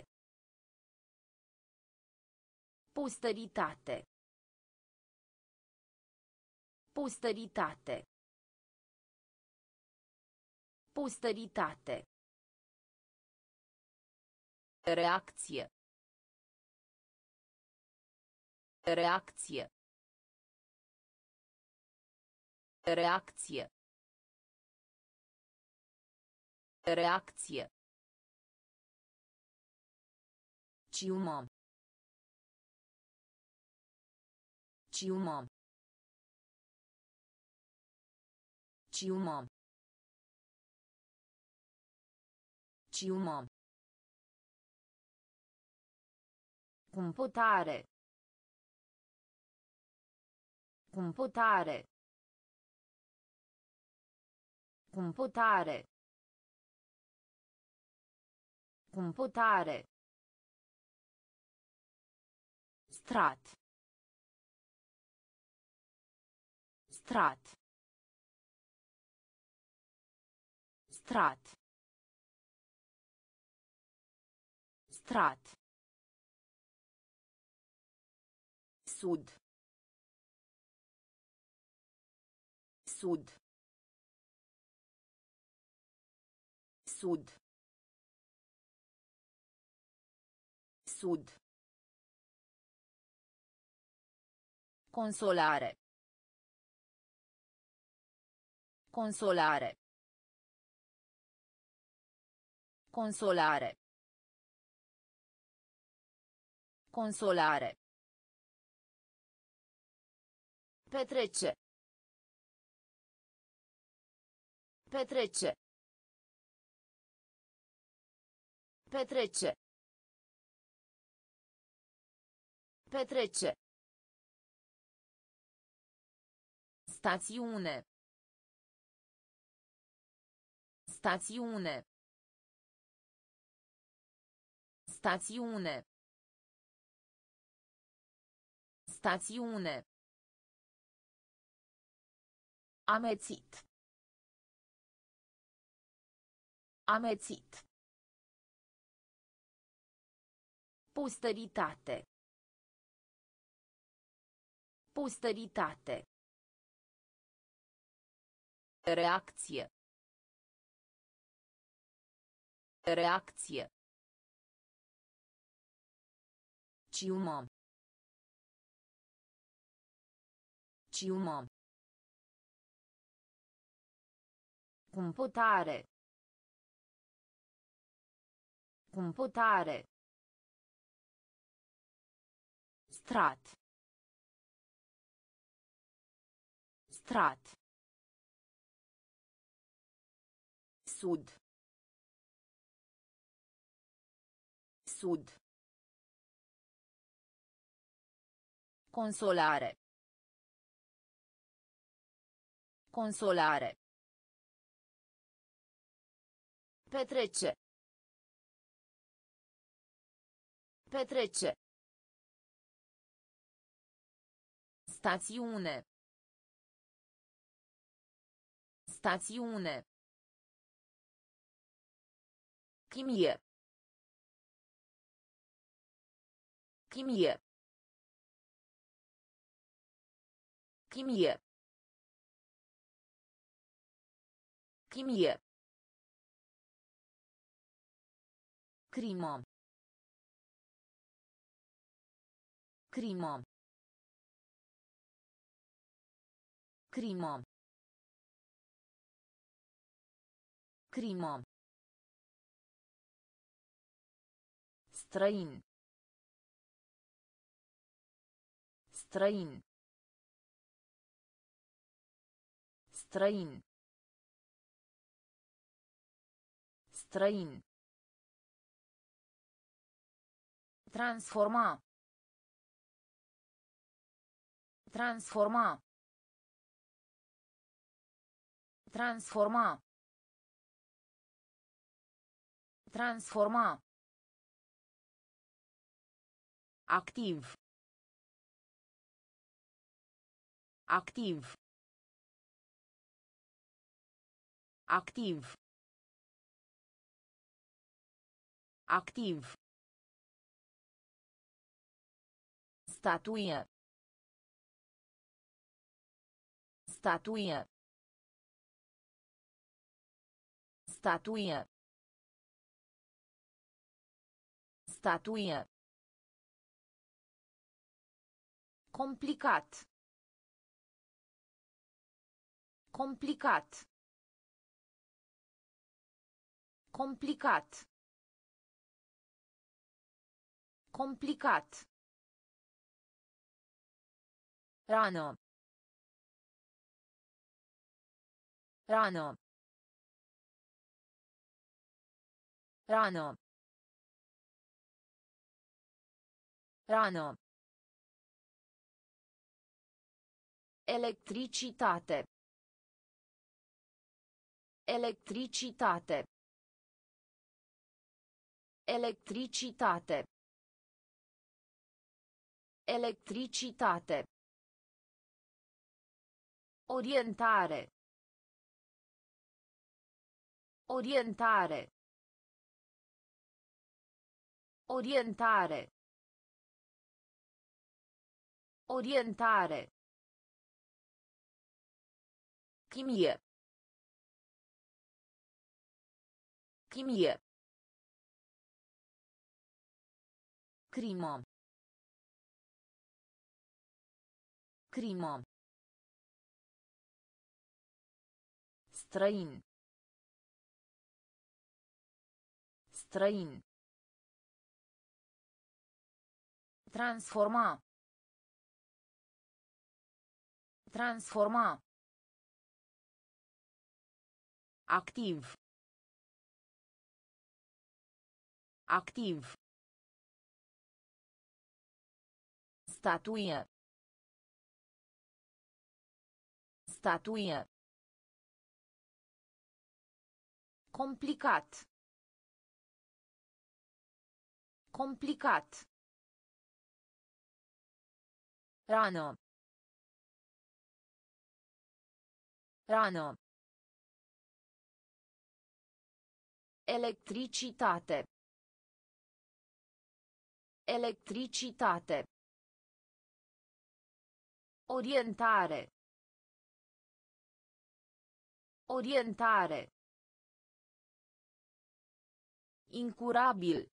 Posteritate. Posteritate. Posteritate. Reacție. Reacție. Reacție. Reacție. Ciumă. Ciumă. Ciumă. Ciumă. Computare. Computare. Computare. Computare. Strat. Strat. Strat. Strat. Sud. Sud. Sud. Sud. Consolare. Consolare. Consolare. Consolare. Petrece. Petrece. Petrece. Petrece. Stațiune. Stațiune. Stațiune. Stațiune. Amețit. Amețit. Posteritate. Posteritate. Reacție. Reacție. Ciumă. Ciumă. Computare. Computare. Strat. Strat. Sud. Sud. Consolare. Consolare. Petrece. Petrece. Stațiune. Stațiune. Chimie. Chimie. Chimie. Chimie. Crimă. Crimă. Crimă. Crimă. Străin. Străin. Străin. Străin. Transforma. Transforma. Transforma. Transforma. Activ. Activ. Activ. Activ. Statuie. Statuie. Statuie. Statuie. Complicat. Complicat. Complicat. Complicat. Rană. Rană. Rană. Rană. Electricitate. Electricitate. Electricitate. Electricitate. Orientare. Orientare. Orientare. Orientare. Chimie. Chimie. Crimă. Crimă. Străin. Străin. Transforma. Transforma. Activ. Activ. Statuie. Statuie. Complicat. Complicat. Rană. Rană. Electricitate. Electricitate. Orientare. Orientare. Incurabil.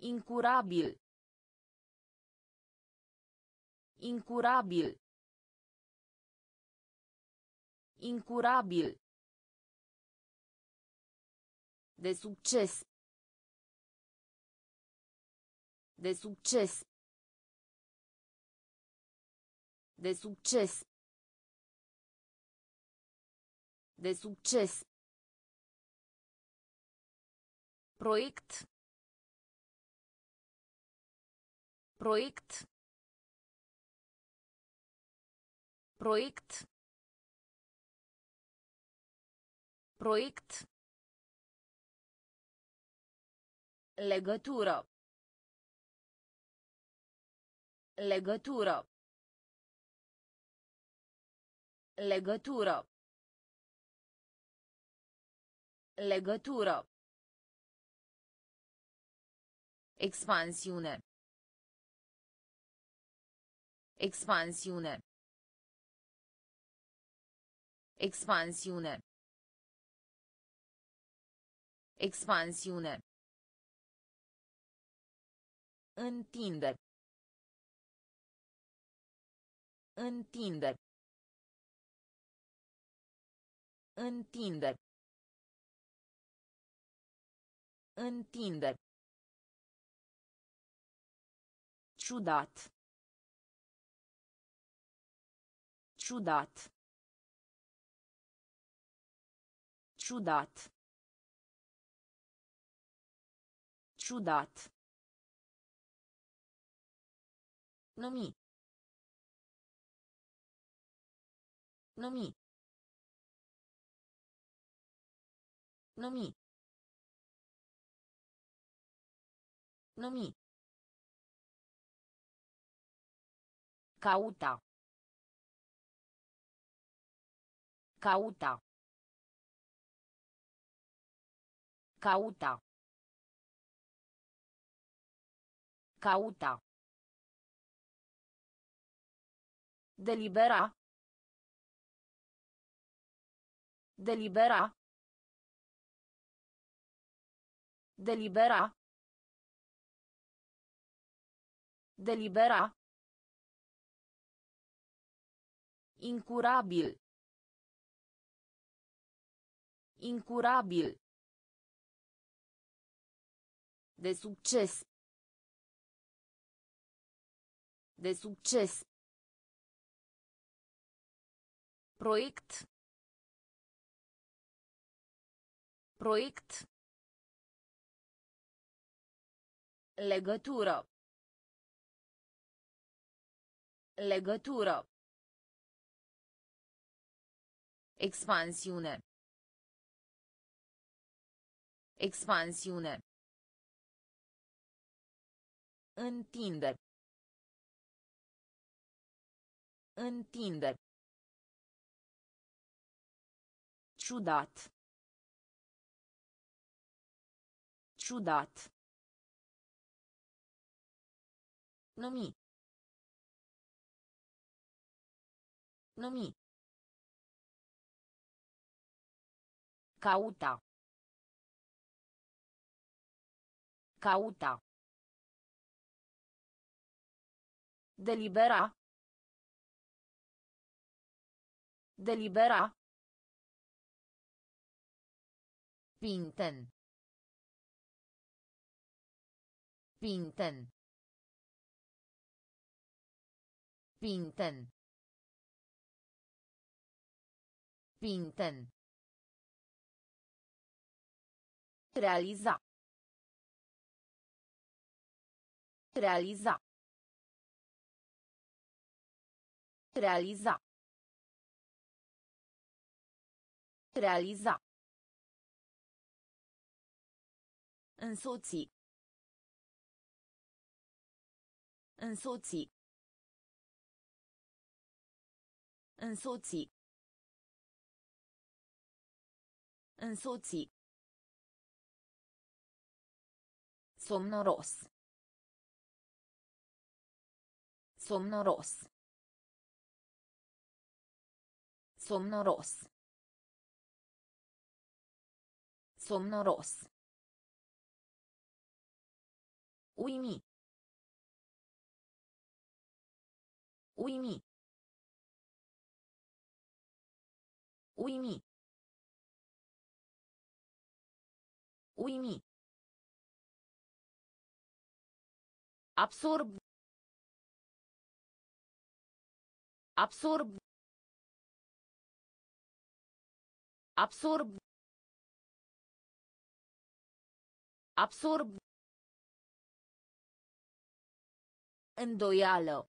Incurabil. Incurabil. Incurabil. De succes. De succes. De succes. De succes. Proiect. Proiect. Proiect. Proiect. Legătură. Legătură. Legătură. Legătură. Expansiune. Expansiune. Expansiune. Expansiune. Întinde. Întinde. Întinde. Întinde. Ciudat. Ciudat. Ciudat. Ciudat. Numi. Numi. Numi. Numi. Cauta. Cauta. Cauta. Cauta. Delibera. Delibera. Delibera. Delibera. Incurabil. Incurabil. De succes. De succes. Proiect. Proiect. Legătură. Legătură. Expansiune. Expansiune. Întinde. Întinde. Ciudat. Ciudat. Numi. Numi. Cauta. Cauta. Delibera. Delibera. Pinten. Pinten. Pinten. Pinten. Realiza. Realiza. Realiza. Realiza. Însoți. Însoți. Însoți. Însoți. Somnoros. Somnoros. Somnoros. Somnoros. Uimi. Uimi. Uimi. Uimi. Absorb. Absorb. Absorb. Absorb. Îndoială.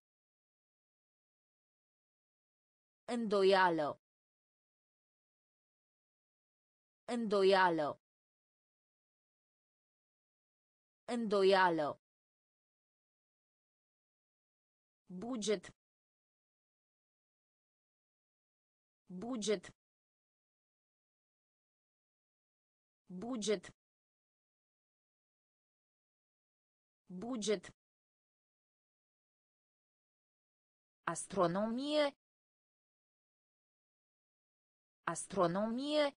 Îndoială. Îndoială. Îndoială. Buget. Buget. Buget. Buget. Astronomie. Astronomie.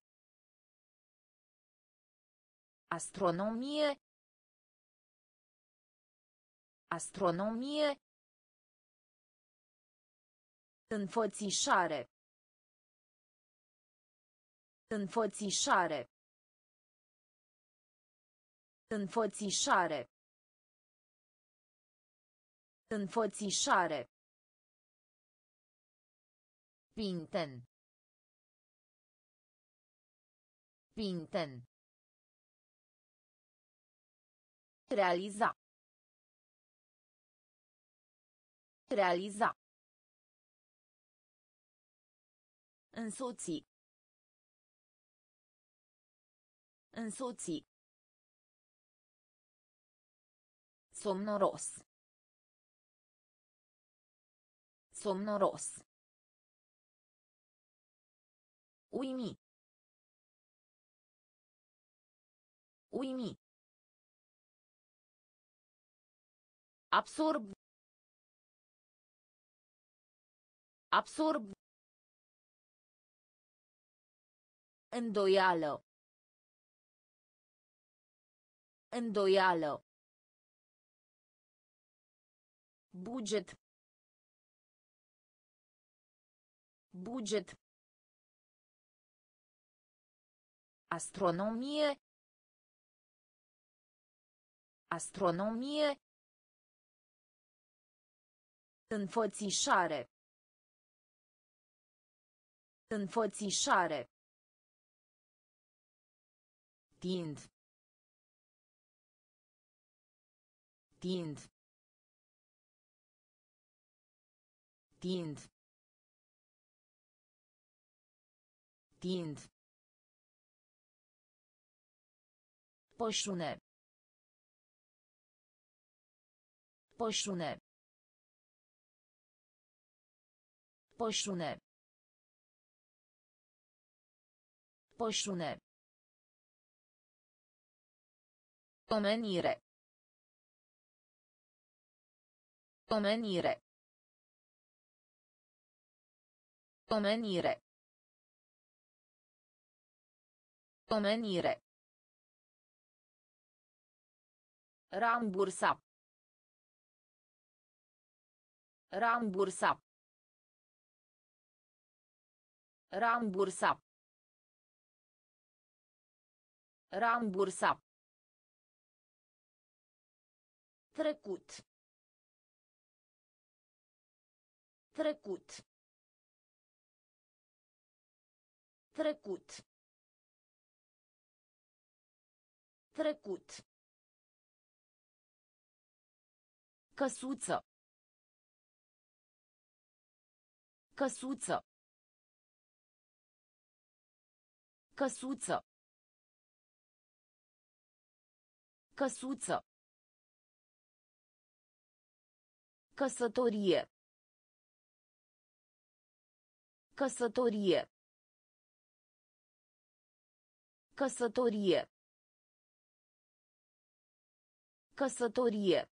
Astronomie. Astronomie. Înfățișare. Înfățișare. Înfățișare. Înfățișare. Pinten. Pinten. Realiza. Realiza. Însoți. Însoți. Somnoros. Somnoros. Uimi. Uimi. Absorb. Absorb. Îndoială. Îndoială. Buget. Buget. Astronomie. Astronomie. Înfățișare. Înfățișare. Tind. Tind. Tind. Tind. Pășune. Pășune. Pășune. Pășune. Omenire. Omenire. Omenire. Omenire. Rambursa. Rambursa. Rambursa. Rambursa. Trecut. Trecut. Trecut. Trecut. Căsuță. Căsuță. Căsuță. Căsuță. Căsătorie. Căsătorie. Căsătorie. Căsătorie.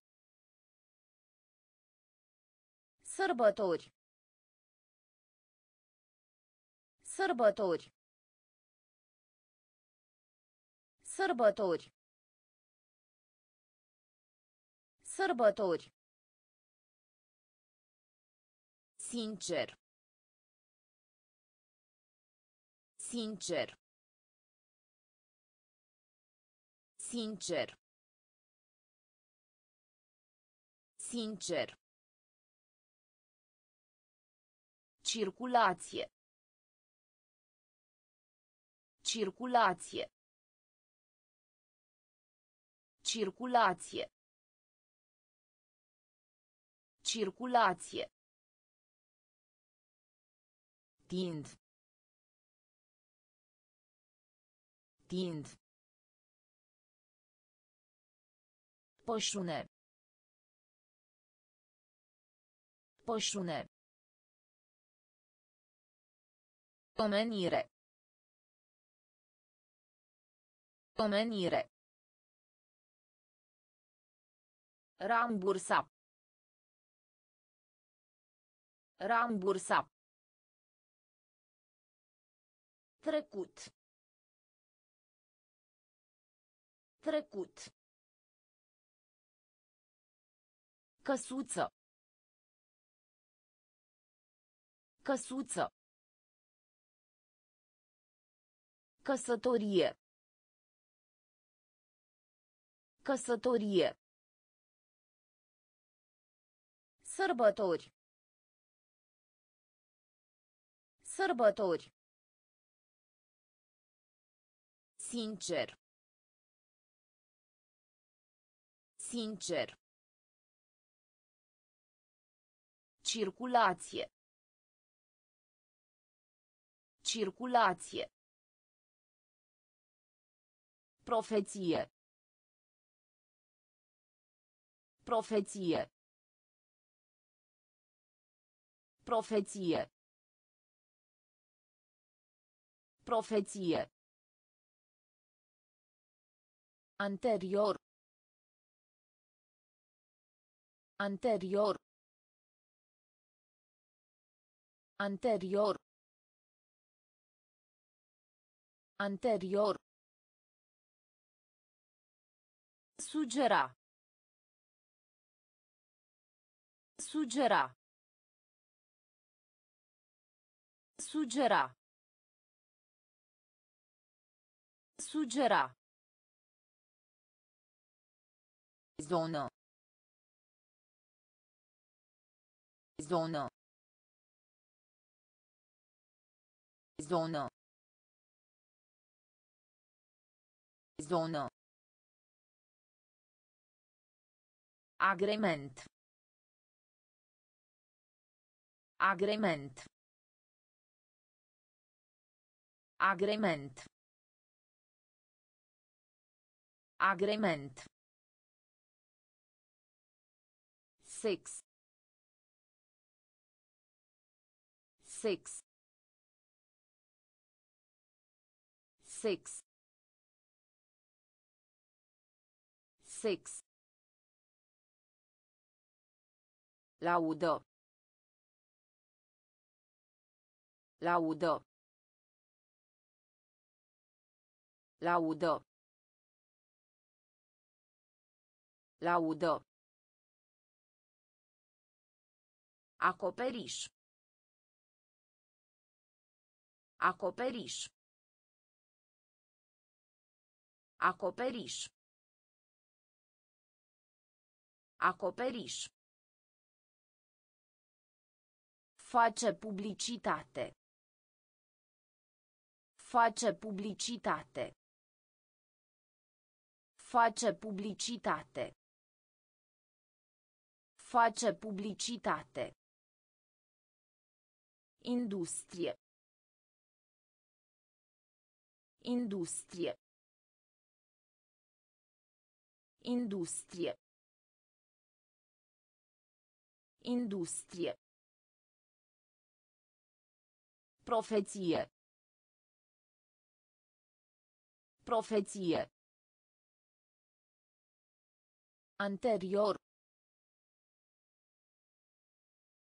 Sărbători. Sărbători. Sărbători. Sărbători. Sincer. Sincer. Sincer. Sincer. Circulație. Circulație. Circulație. Circulație. Tind. Tind. Pășune. Pășune. Omenire. Omenire. Rambursa. Rambursa. Trecut. Trecut. Căsuță. Căsuță. Căsătorie. Căsătorie. Sărbători. Sărbători. Sincer. Sincer. Circulație. Circulație. Profeție. Profeție. Profeție. Profeție. Anterior. Anterior. Anterior. Anterior. Suggera. Suggera. Suggera. Suggera. Zonă. Zonă. Zonă. Zonă. Agrement. Agrement. Agrement. Agrement. Six. Six. Six. Six. Laudă. Laudă. Laudă. Laudă. Acoperiș. Acoperiș. Acoperiș. Acoperiș. Face publicitate. Face publicitate. Face publicitate. Face publicitate. Industrie. Industrie. Industrie. Industrie. Profeție. Profeție. Anterior.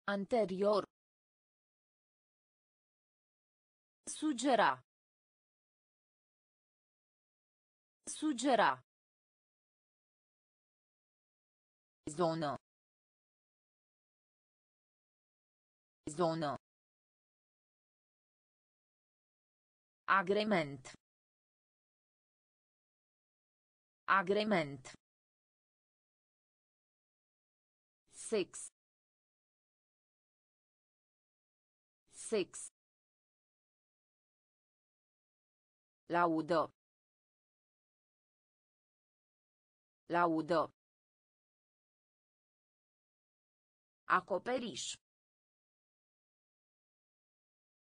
Anterior. Sugera. Sugera. Zonă. Zonă. Agrement. Agrement. Six. Six. Laudă. Laudă. Acoperiș.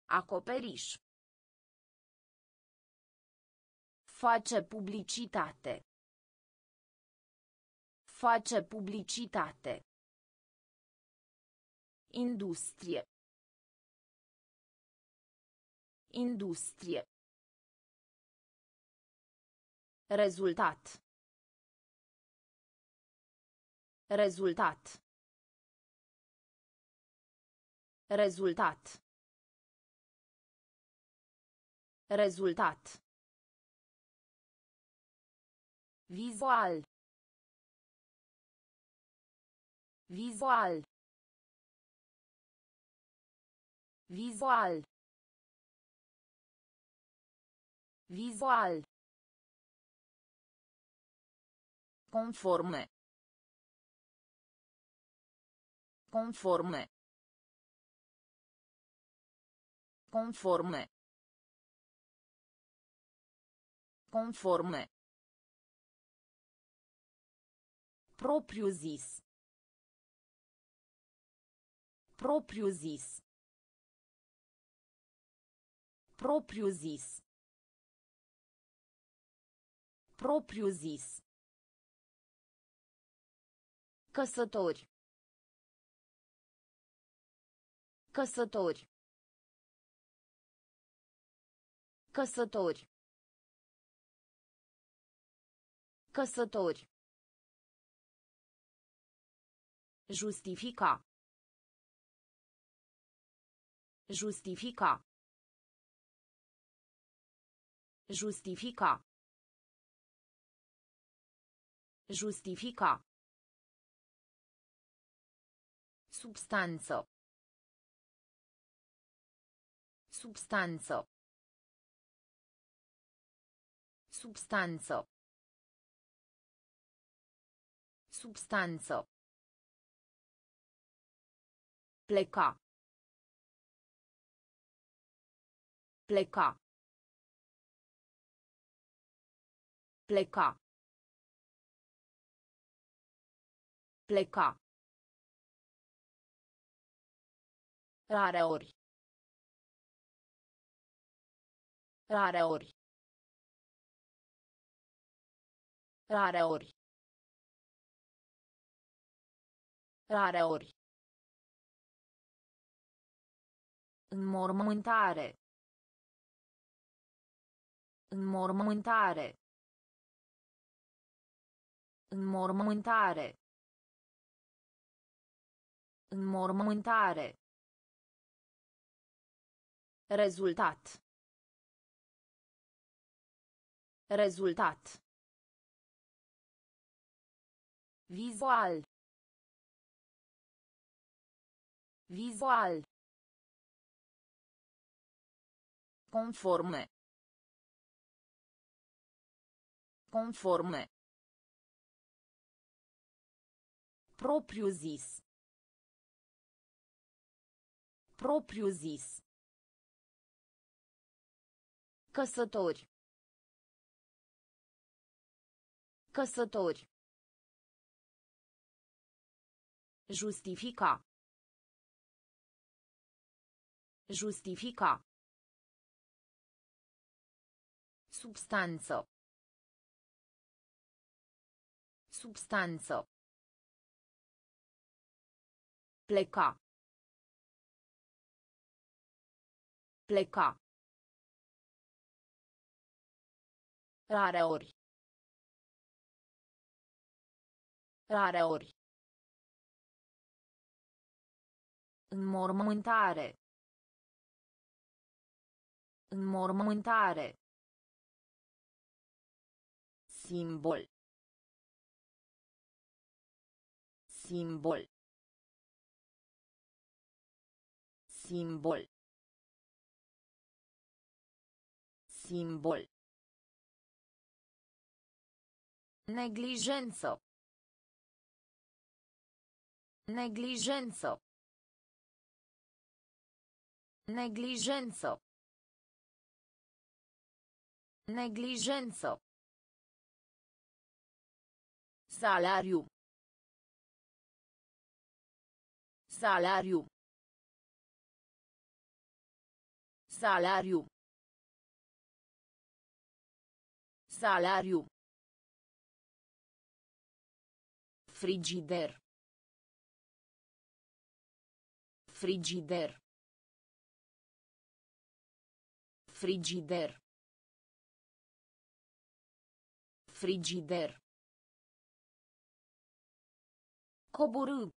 Acoperiș. Face publicitate. Face publicitate. Industrie. Industrie. Rezultat. Rezultat. Rezultat. Rezultat. Vizual. Vizual. Vizual. Vizual. Conforme. Conforme. Conforme. Conforme. Propriu zis. Propriu zis. Propriu zis. Propriu-zis. Căsători. Căsători. Căsători. Căsători. Justifica. Justifica. Justifica. Justifica. Substanță. Substanță. Substanță. Substanță. Pleca. Pleca. Pleca. Pleca. Rareori. Rareori. Rareori. Rareori. Înmormântare. Înmormântare. Înmormântare. Înmormântare. Rezultat. Rezultat. Vizual. Vizual. Conforme. Conforme. Propriu zis. Propriu zis. Căsători. Căsători. Justifica. Justifica. Substanță. Substanță. Pleca. Pleca. Rareori. Rareori. Înmormântare. Înmormântare. Simbol. Simbol. Simbol. Simbol. Neglijență. Neglijență. Neglijență. Neglijență. Salariu. Salariu. Salariu. Salariu. Frigider. Frigider. Frigider. Frigider. Coborâ.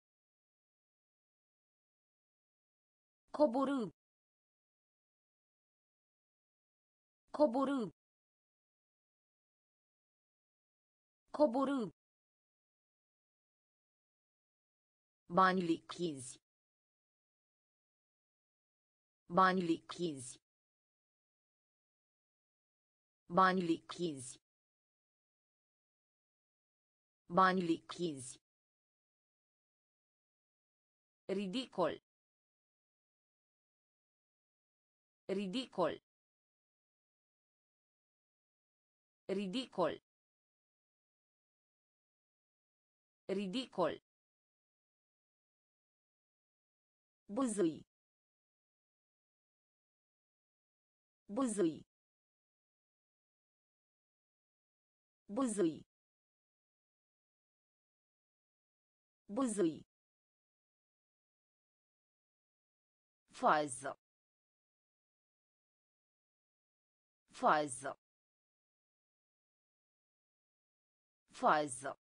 Coborâ. Coborâ. Coborâ. Bani lichizi. Bani lichizi. Bani lichizi. Bani lichizi. Ridicol. Ridicol. Ridicol. Ridicol. Buzui. Buzui. Buzui. Buzui. Fază. Fază. Fază.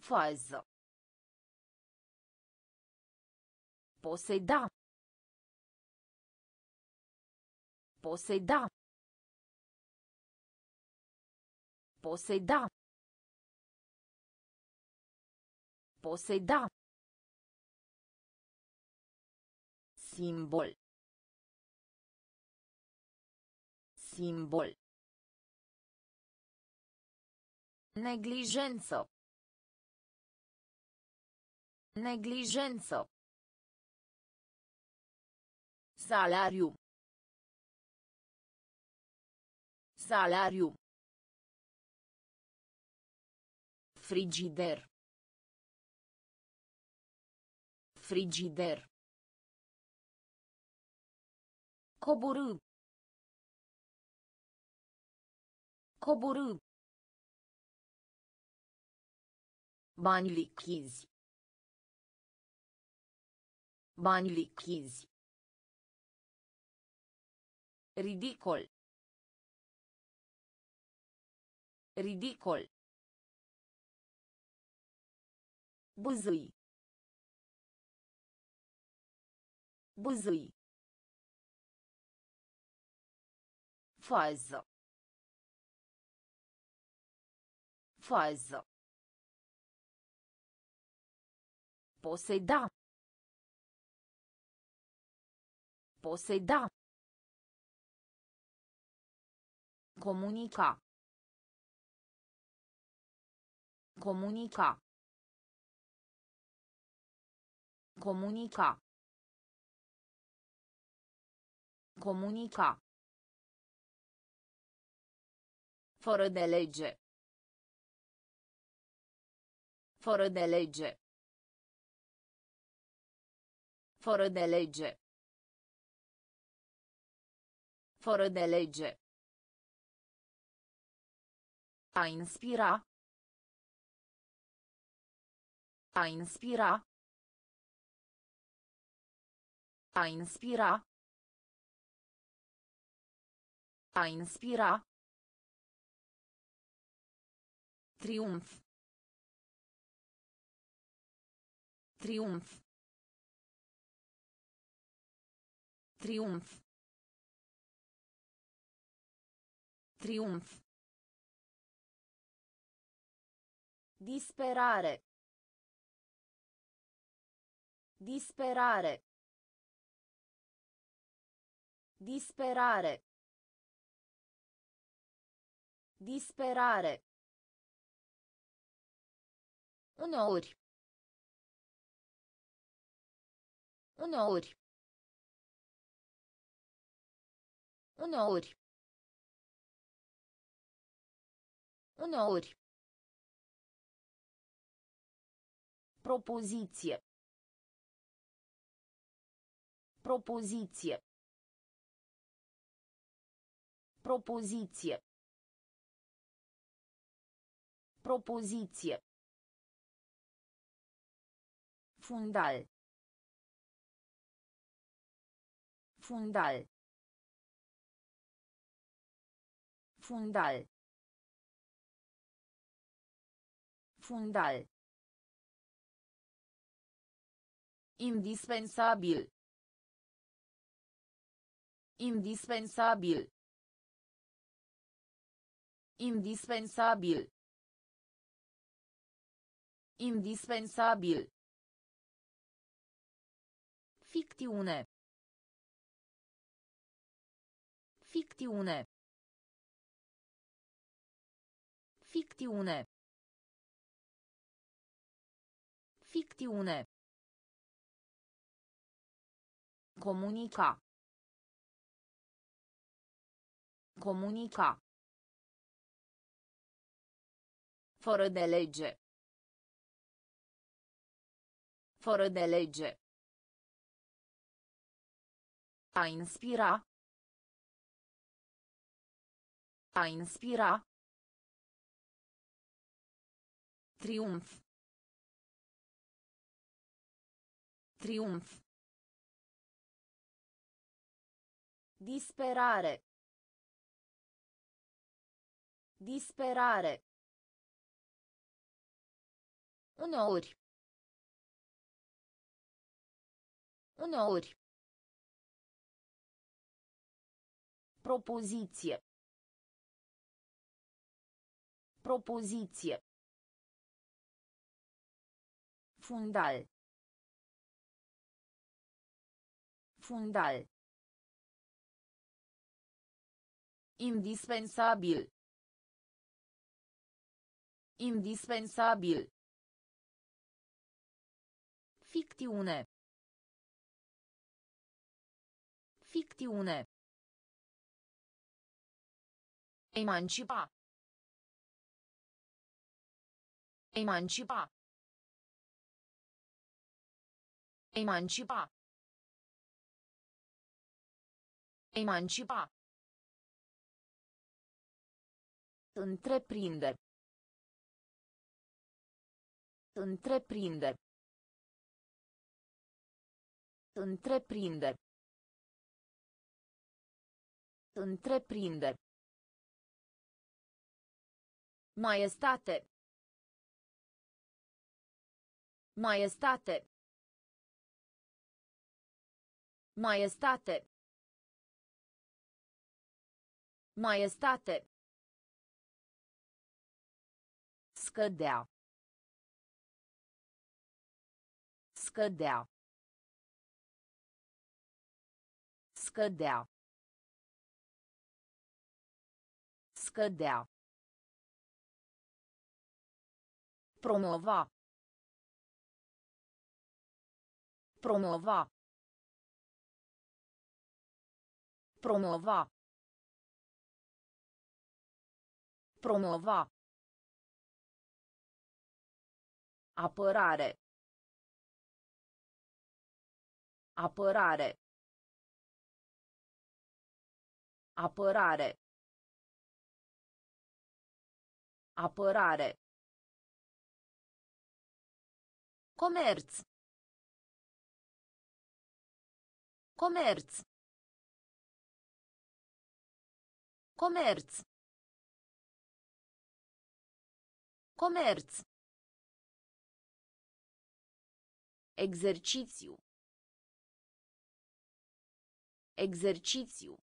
Fază. Poseda. Poseda. Poseda. Poseda. Simbol. Simbol. Neglijență. Neglijență. Salariu. Salariu. Frigider. Frigider. Coborâ. Coborâ. Bani lichizi. Bani lichizi. Ridicol. Ridicol. Buzui. Buzui. Fază. Fază. Poseda. Poseda. Comunica. Comunica. Comunica. Comunica. Fără de lege. Fără de lege. Fără de lege. Fără de lege. A inspira. A inspira. A inspira. A inspira. Triumf. Triumf. Triumf. Triumf. Disperare. Disperare. Disperare. Disperare. Uneori. Uneori. Uneori. Uneori. Propoziție. Propoziție. Propoziție. Propoziție. Fundal. Fundal. Fundal. Fundal. Indispensabil. Indispensabil. Indispensabil. Indispensabil. Ficțiune. Ficțiune. Ficțiune. Ficțiune. Comunica. Comunica. Fără de lege. Fără de lege. A inspira. A inspira. Triumf. Triumf. Disperare. Disperare. Uneori. Uneori. Propoziție. Propoziție. Fundal. Fundal. Indispensabil. Indispensabil. Ficțiune. Ficțiune. Emancipa. Emancipa. Emancipa. Emancipa. Întreprinde. Întreprinde. Întreprinde. Întreprinde. Maestate. Maestate. Maestate. Maestate. Scădea. Scădea. Scădea. Scădea. Promova. Promova. Promova. Promova. Apărare. Apărare. Apărare. Apărare. Comerț. Comerț. Comerț. Comerț. Exercițiu. Exercițiu.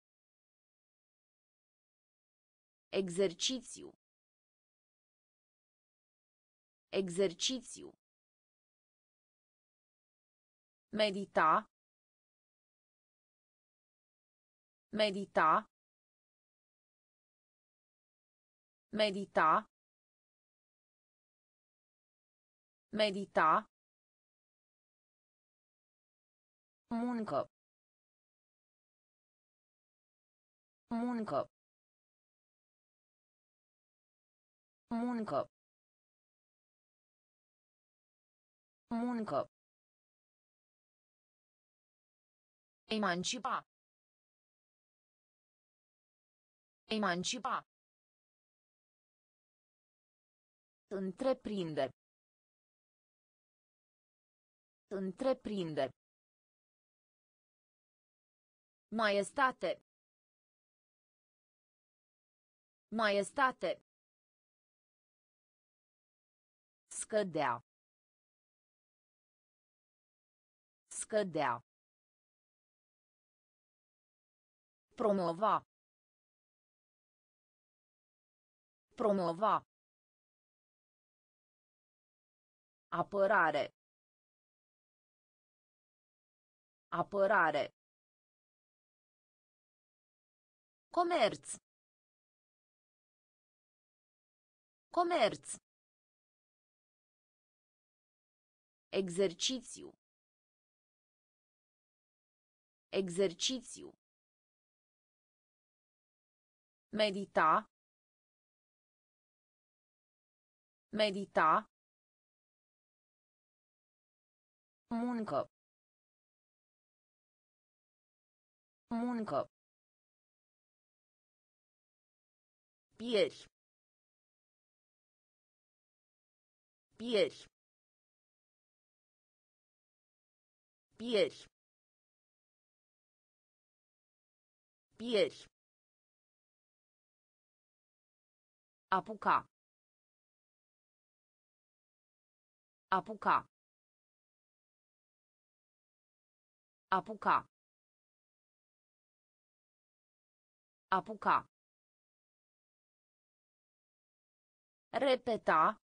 Exercițiu. Exercițiu. Medita. Medita. Medita. Medita. Muncă. Muncă. Muncă. Muncă. Emancipa. Emancipa. Întreprinde. Întreprinde. Maestate. Maestate. Scădea. Scădea. Promova. Promova. Apărare. Apărare. Comerț. Comerț. Exercițiu. Exercițiu. Medita. Medita. Muncă. Muncă. Pieri. Pieri. Pieri. Pieri. Apuca. Apuca. Apuca. Apuca. Repeta.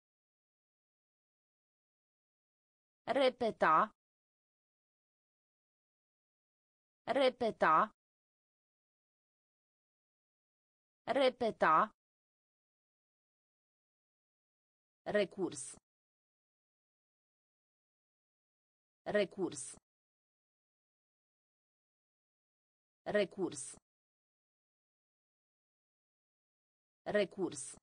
Repeta. Repeta. Repeta. Recurs. Recurs. Recurs. Recurs.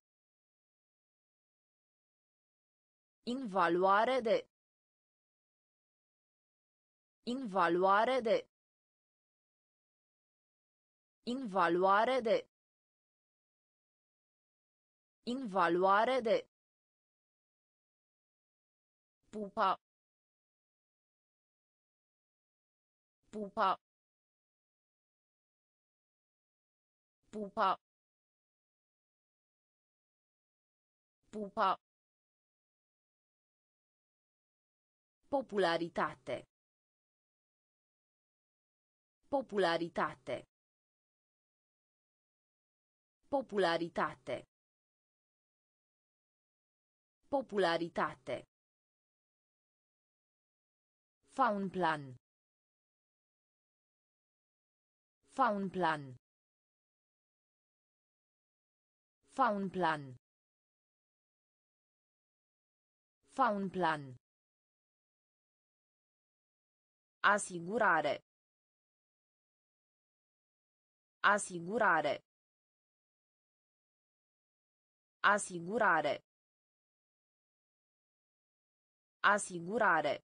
Invaluare de. Invaluare de. Invaluare de. Invaluare de. Pupa. Pupa. Pupa. Pupa. Popularitate. Popularitate. Popularitate. Popularitate. Fa un plan. Fa un plan. Fa un plan. Fa un plan. Asigurare. Asigurare. Asigurare. Asigurare.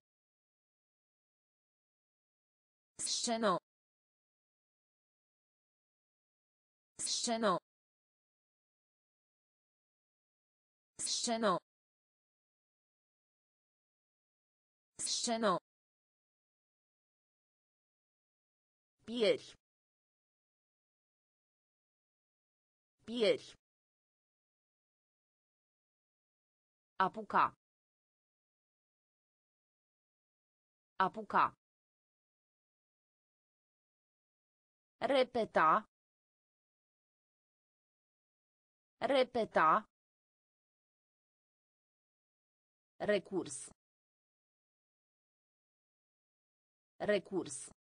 Sceno. Sceno. Sceno. Sceno. Pieri. Pieri. Apuca. Apuca. Repeta. Repeta. Recurs. Recurs.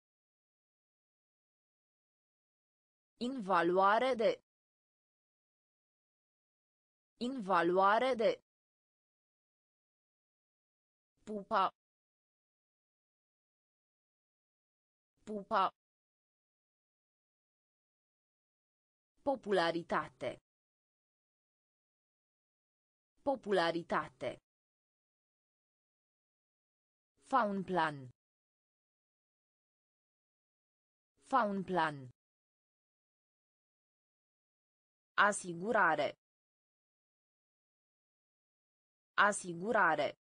Invaluare de. Invaluare de. Pupa. Pupa. Popularitate. Popularitate. Fa un plan. Fa un plan. Asigurare. Asigurare.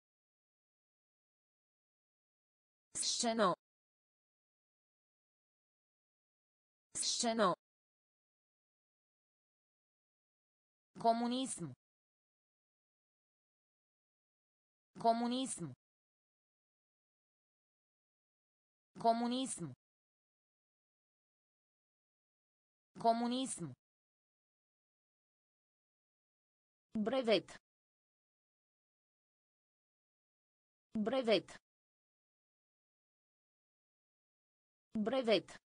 Sceno. Sceno. Comunism. Comunism. Comunism. Comunism. Brevet. Brevet. Brevet.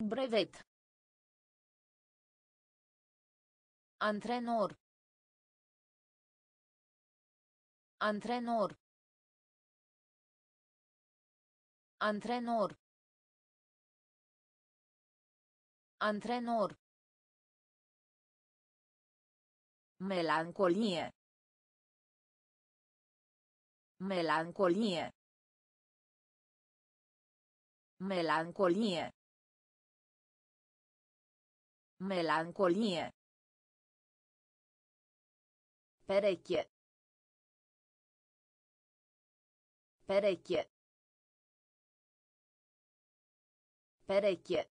Brevet. Antrenor. Antrenor. Antrenor. Antrenor. Melancolie. Melancolie. Melancolie. Melancolie. Pereche. Pereche. Pereche.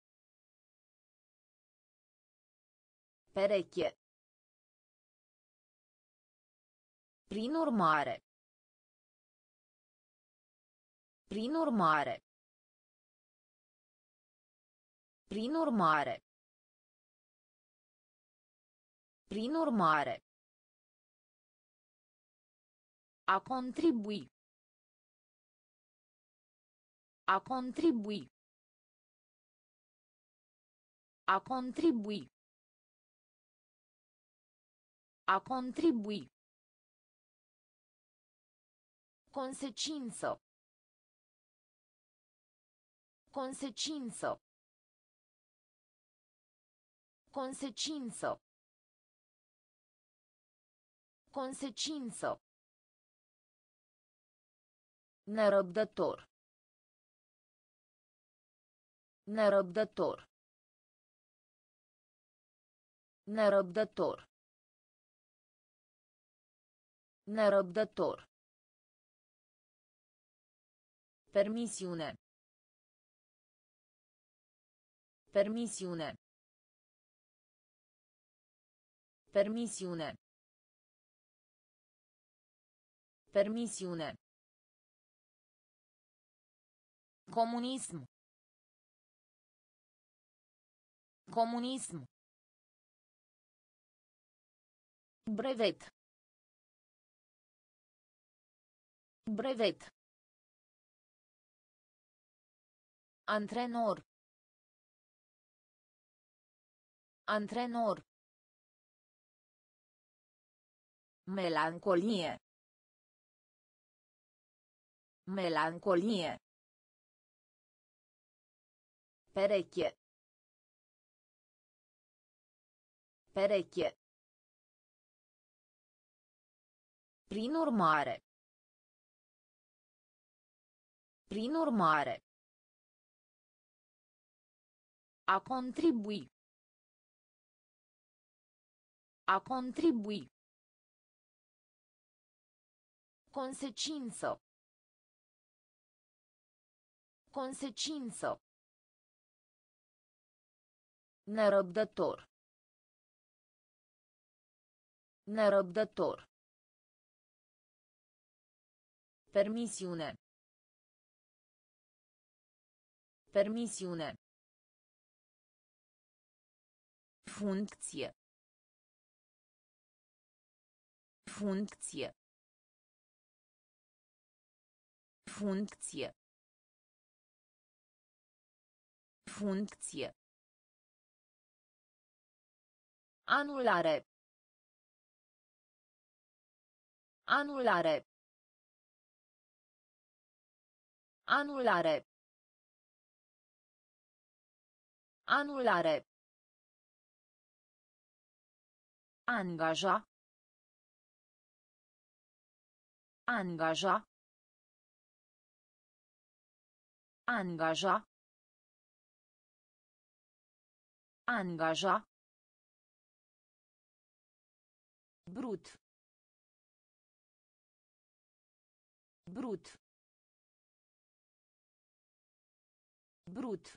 Pereche. Prin urmare. Prin urmare. Prin urmare. Prin urmare. A contribui. A contribui. A contribui. A contribui. Consecință. Consecință. Consecință. Consecință. Nerăbdător. Nerăbdător. Nerăbdător. Nerăbdător. Permisiune. Permisiune. Permisiune. Permisiune. Comunism. Comunism. Brevet. Brevet. Antrenor. Antrenor. Melancolie. Melancolie. Pereche. Pereche. Prin urmare. Prin urmare. A contribui. A contribui. Consecință. Consecință. Nerăbdător. Nerăbdător. Permisiune. Permisiune. Funcție. Funcție. Funcție. Funcție. Anulare. Anulare. Anulare. Anulare. Angaja. Angaja. Angaja. Angaja. Brut. Brut. Brut.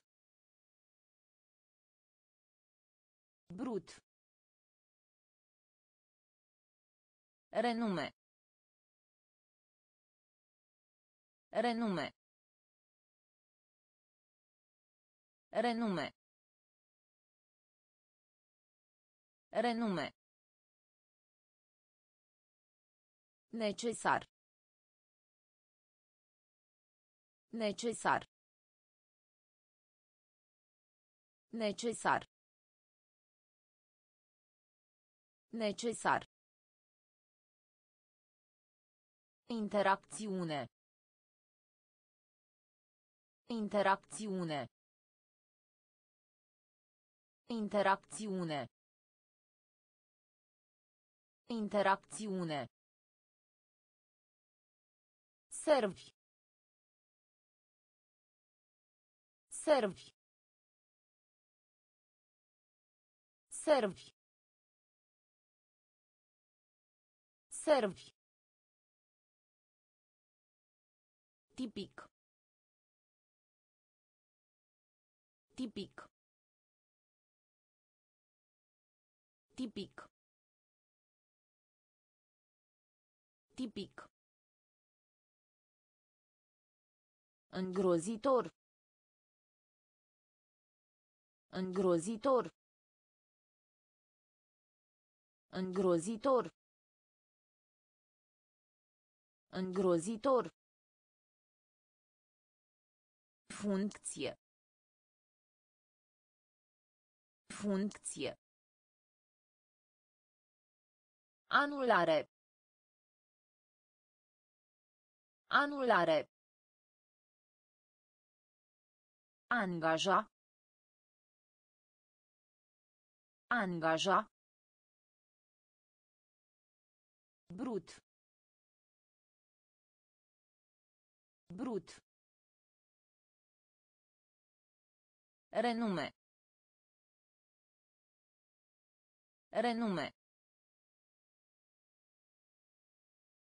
Brut. Renume. Renume. Renume. Renume. Necesar. Necesar. Necesar. Necesar. Interacțiune. Interacțiune. Interacțiune. Interacțiune. Servi. Servi. Servi. Servi. Tipic. Tipic. Tipic. Tipic. Îngrozitor. Îngrozitor. Îngrozitor. Îngrozitor. Funcție. Funcție. Anulare. Anulare. Angaja. Angaja. Brut. Brut. Renume. Renume.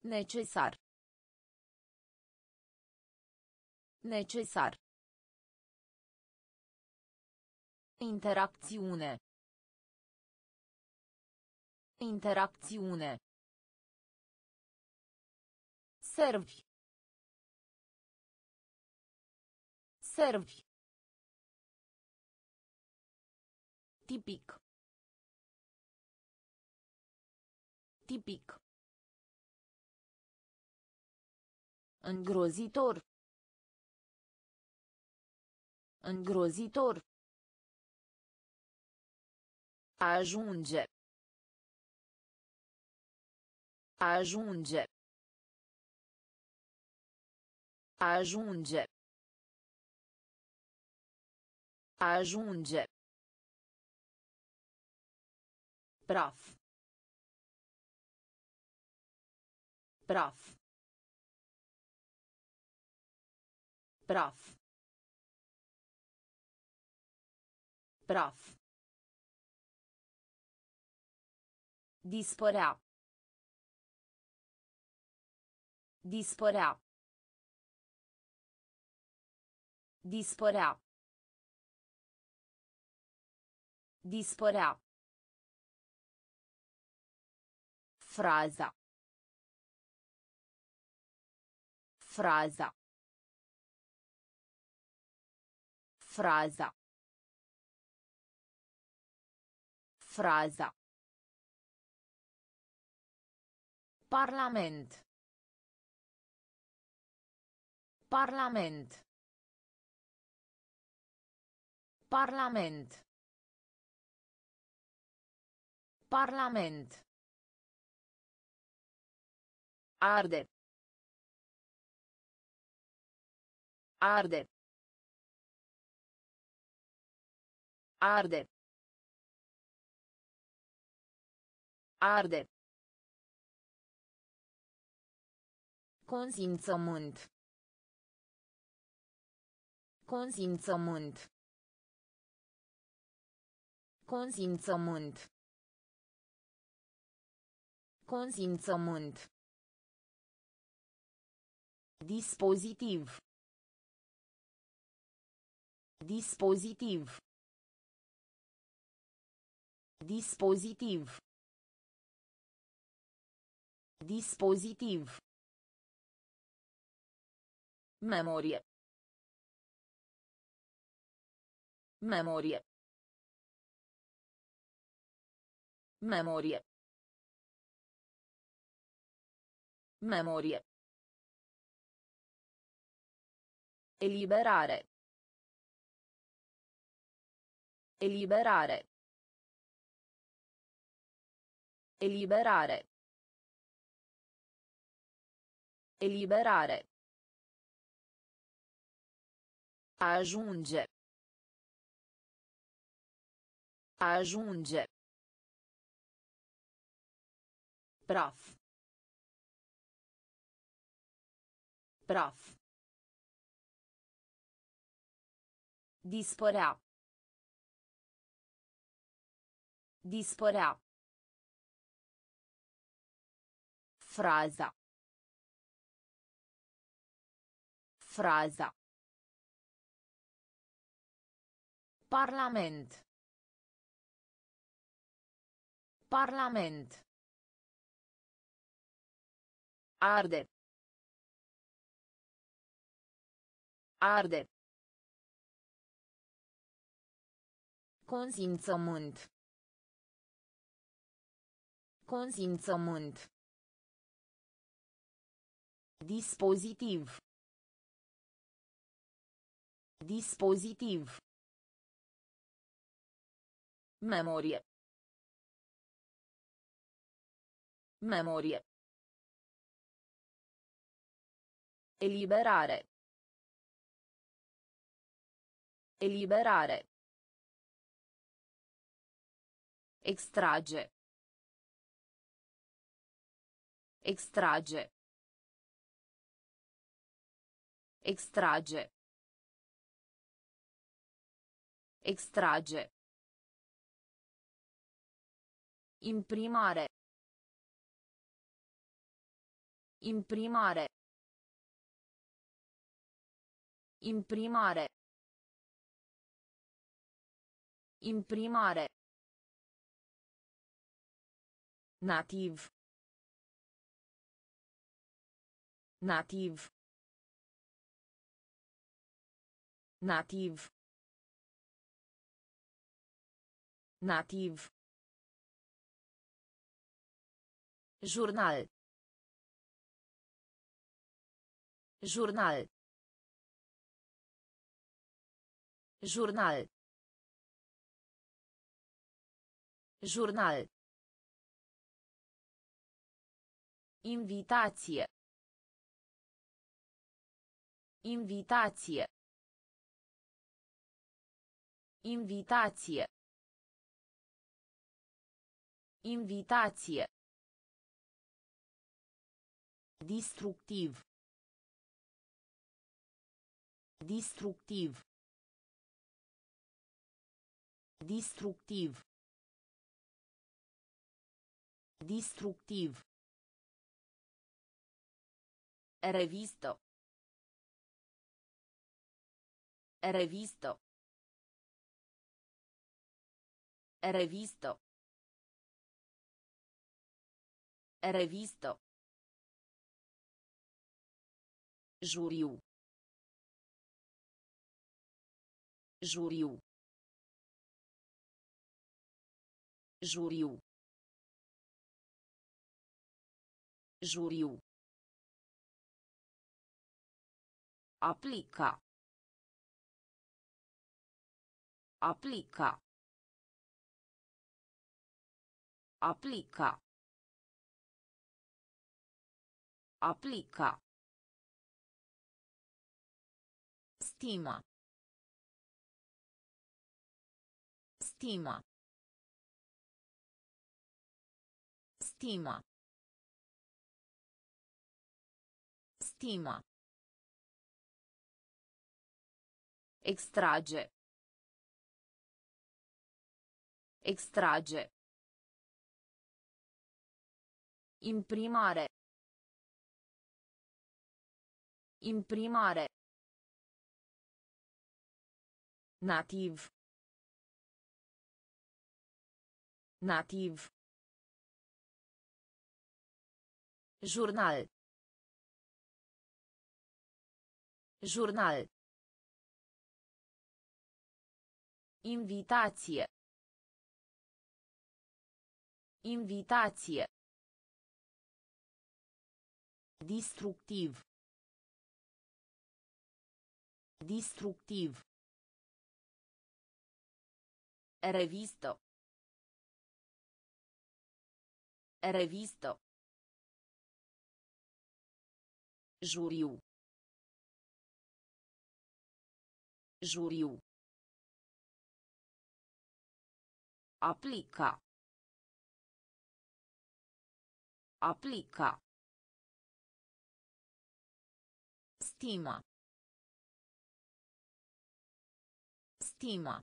Necesar. Necesar. Interacțiune. Interacțiune. Servi. Servi. Tipic. Tipic. Îngrozitor. Îngrozitor. Ajunge. Ajunge. Ajunge. Ajunge. Praf. Praf. Praf. Praf. Dispărea. Dispărea. Dispărea. Dispărea. Fraza. Fraza. Fraza. Fraza. Parlament. Parlament. Parlament. Parlament. Arde. Arde. Arde. Arde. Consimțământ. Consimțământ. Consimțământ. Consimțământ. Dispozitiv. Dispozitiv. Dispozitiv. Dispozitiv. Memorie. Memorie. Memorie. Memorie. Eliberare. Eliberare. Eliberare. Eliberare. Ajunge. Ajunge. Praf. Praf. Dispărea. Dispărea. Fraza. Fraza. Parlament. Parlament. Arde. Arde. Consimțământ. Consimțământ. Dispozitiv. Dispozitiv. Memorie. Memorie. Eliberare. Eliberare. Extrage. Extrage. Extrage. Extrage. Imprimare. Imprimare. Imprimare. Imprimare. Nativ. Nativ. Nativ. Nativ. Jurnal. Jurnal. Jurnal. Jurnal. Invitație. Invitație. Invitație. Invitație. Distructiv. Distructiv. Distructiv. Distructiv. Revisto. Revisto. Revisto. Revisto. Juriu. Juriu. Juriu. Juriu. Aplica. Aplica. Aplica. Aplica. Stima. Stima. Stima. Stima. Extrage. Extrage. Imprimare. Imprimare. Nativ. Nativ. Jurnal. Jurnal. Invitație. Invitație. Distructiv. Distructiv. Revisto. Revisto. Juriu. Juriu. Aplica. Aplica. Stima. Stima.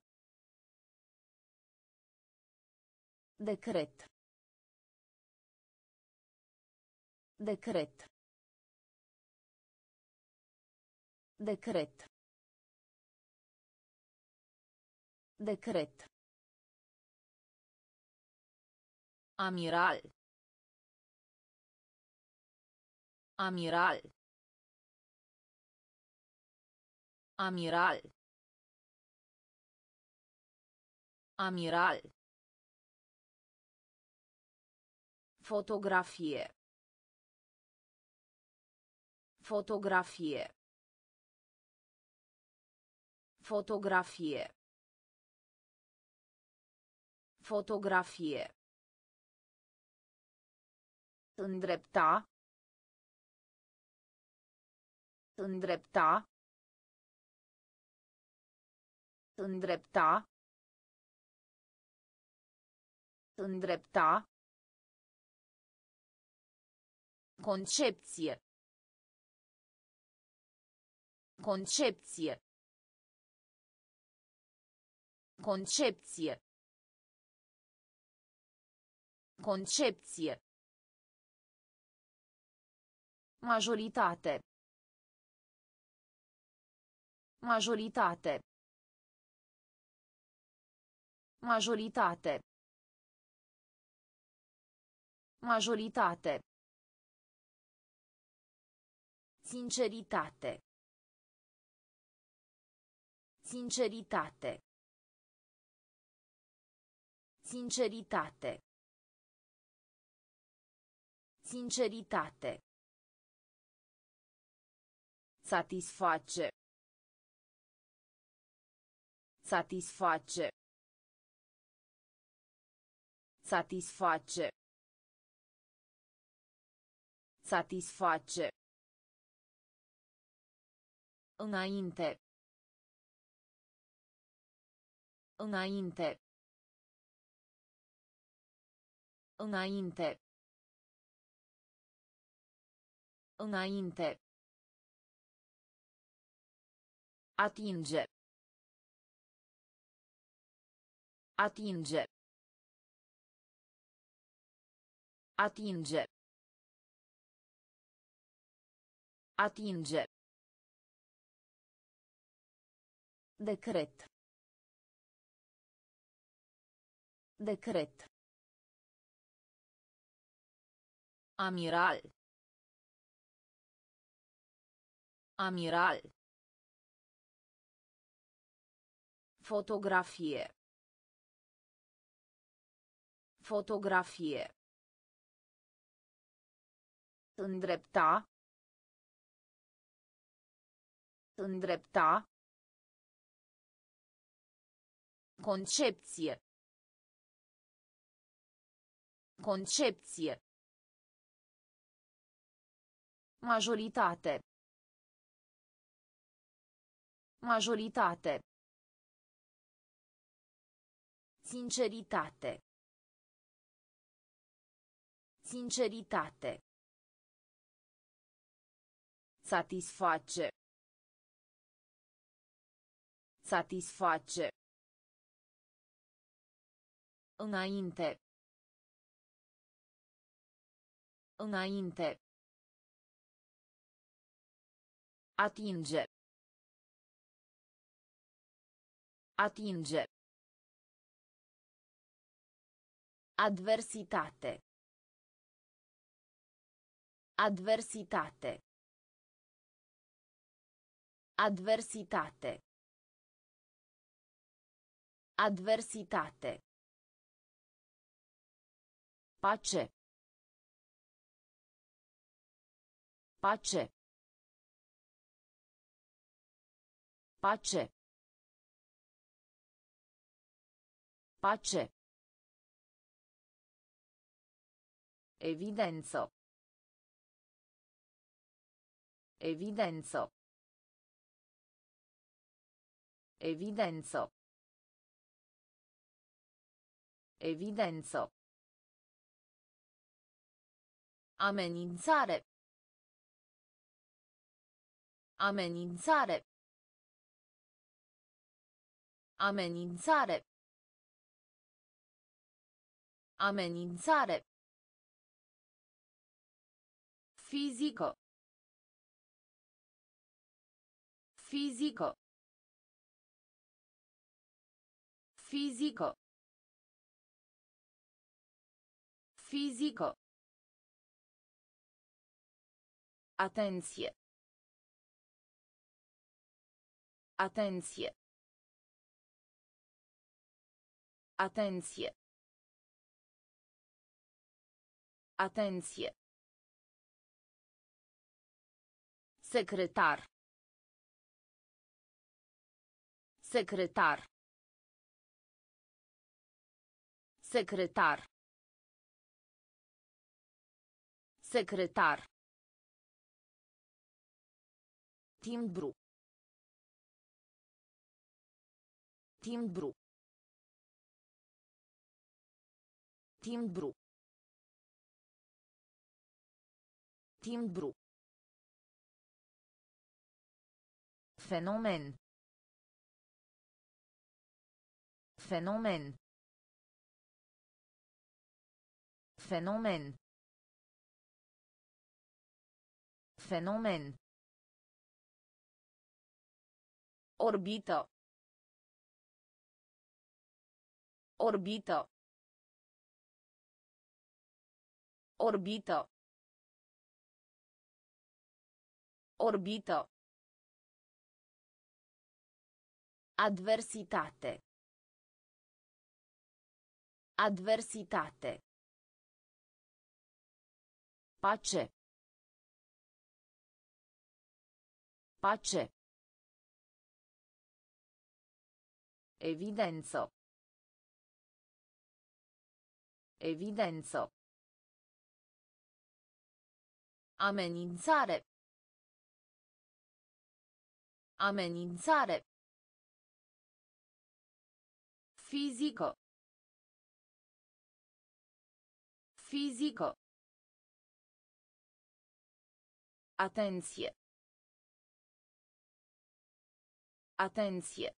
Decret. Decret. Decret. Decret. Amiral. Amiral. Amiral. Amiral. Fotografie. Fotografie. Fotografie. Fotografie. Îndrepta. Îndrepta. Îndrepta. Îndrepta. Concepție. Concepție. Concepție. Concepție. Majoritate. Majoritate. Majoritate. Majoritate. Sinceritate. Sinceritate. Sinceritate. Sinceritate. Satisface. Satisface. Satisface. Satisface. Înainte. Înainte. Înainte. Înainte. Atinge. Atinge. Atinge. Atinge. Decret. Decret. Amiral. Amiral. Fotografie. Fotografie. Îndrepta. Îndrepta. Concepție. Concepție. Majoritate. Majoritate. Sinceritate. Sinceritate. Satisface. Satisface. Înainte. Înainte. Atinge. Atinge. Adversitate. Adversitate. Adversitate. Adversitate. Pace. Pace. Pace. Pace. Evidenzo. Evidenzo. Evidenzo. Evidenzo. Amenințare. Amenințare. Amenințare. Amenințare. Fizico. Fizico. Fizico. Fizico. Atenție. Atenție. Atenție. Atenție. Secretar. Secretar. Secretar. Secretar. Timbru. Timbru. Timbru. Timbru. Fenomen. Fenomen. Fenomen. Fenomen. Orbită. Orbită. Orbită. Orbită. Adversitate. Adversitate. Pace. Pace. Evidenzo. Evidenzo. Amenințare. Amenințare. Fizico. Fizico. Atenție. Atenție.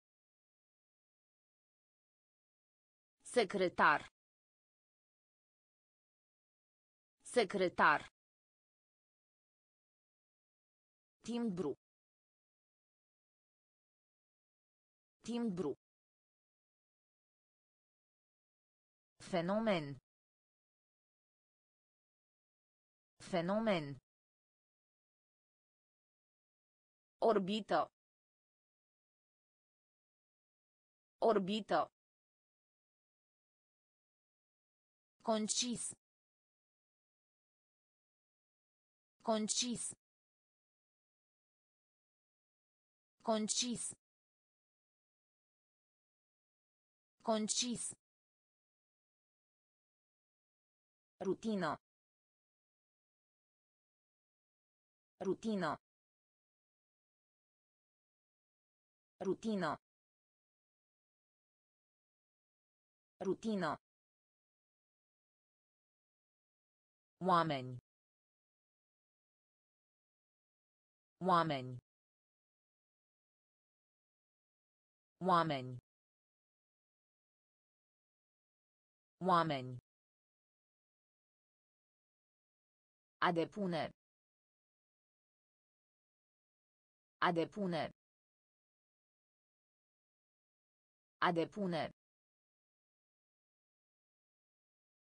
Secretar. Secretar. Timbru. Timbru. Fenomen. Fenomen. Orbită. Orbită. Concis. Concis. Concis. Concis. Rutină. Rutină. Rutină. Rutină. Oameni. Oameni. Oameni. Oameni. A depune. A depune. A depune.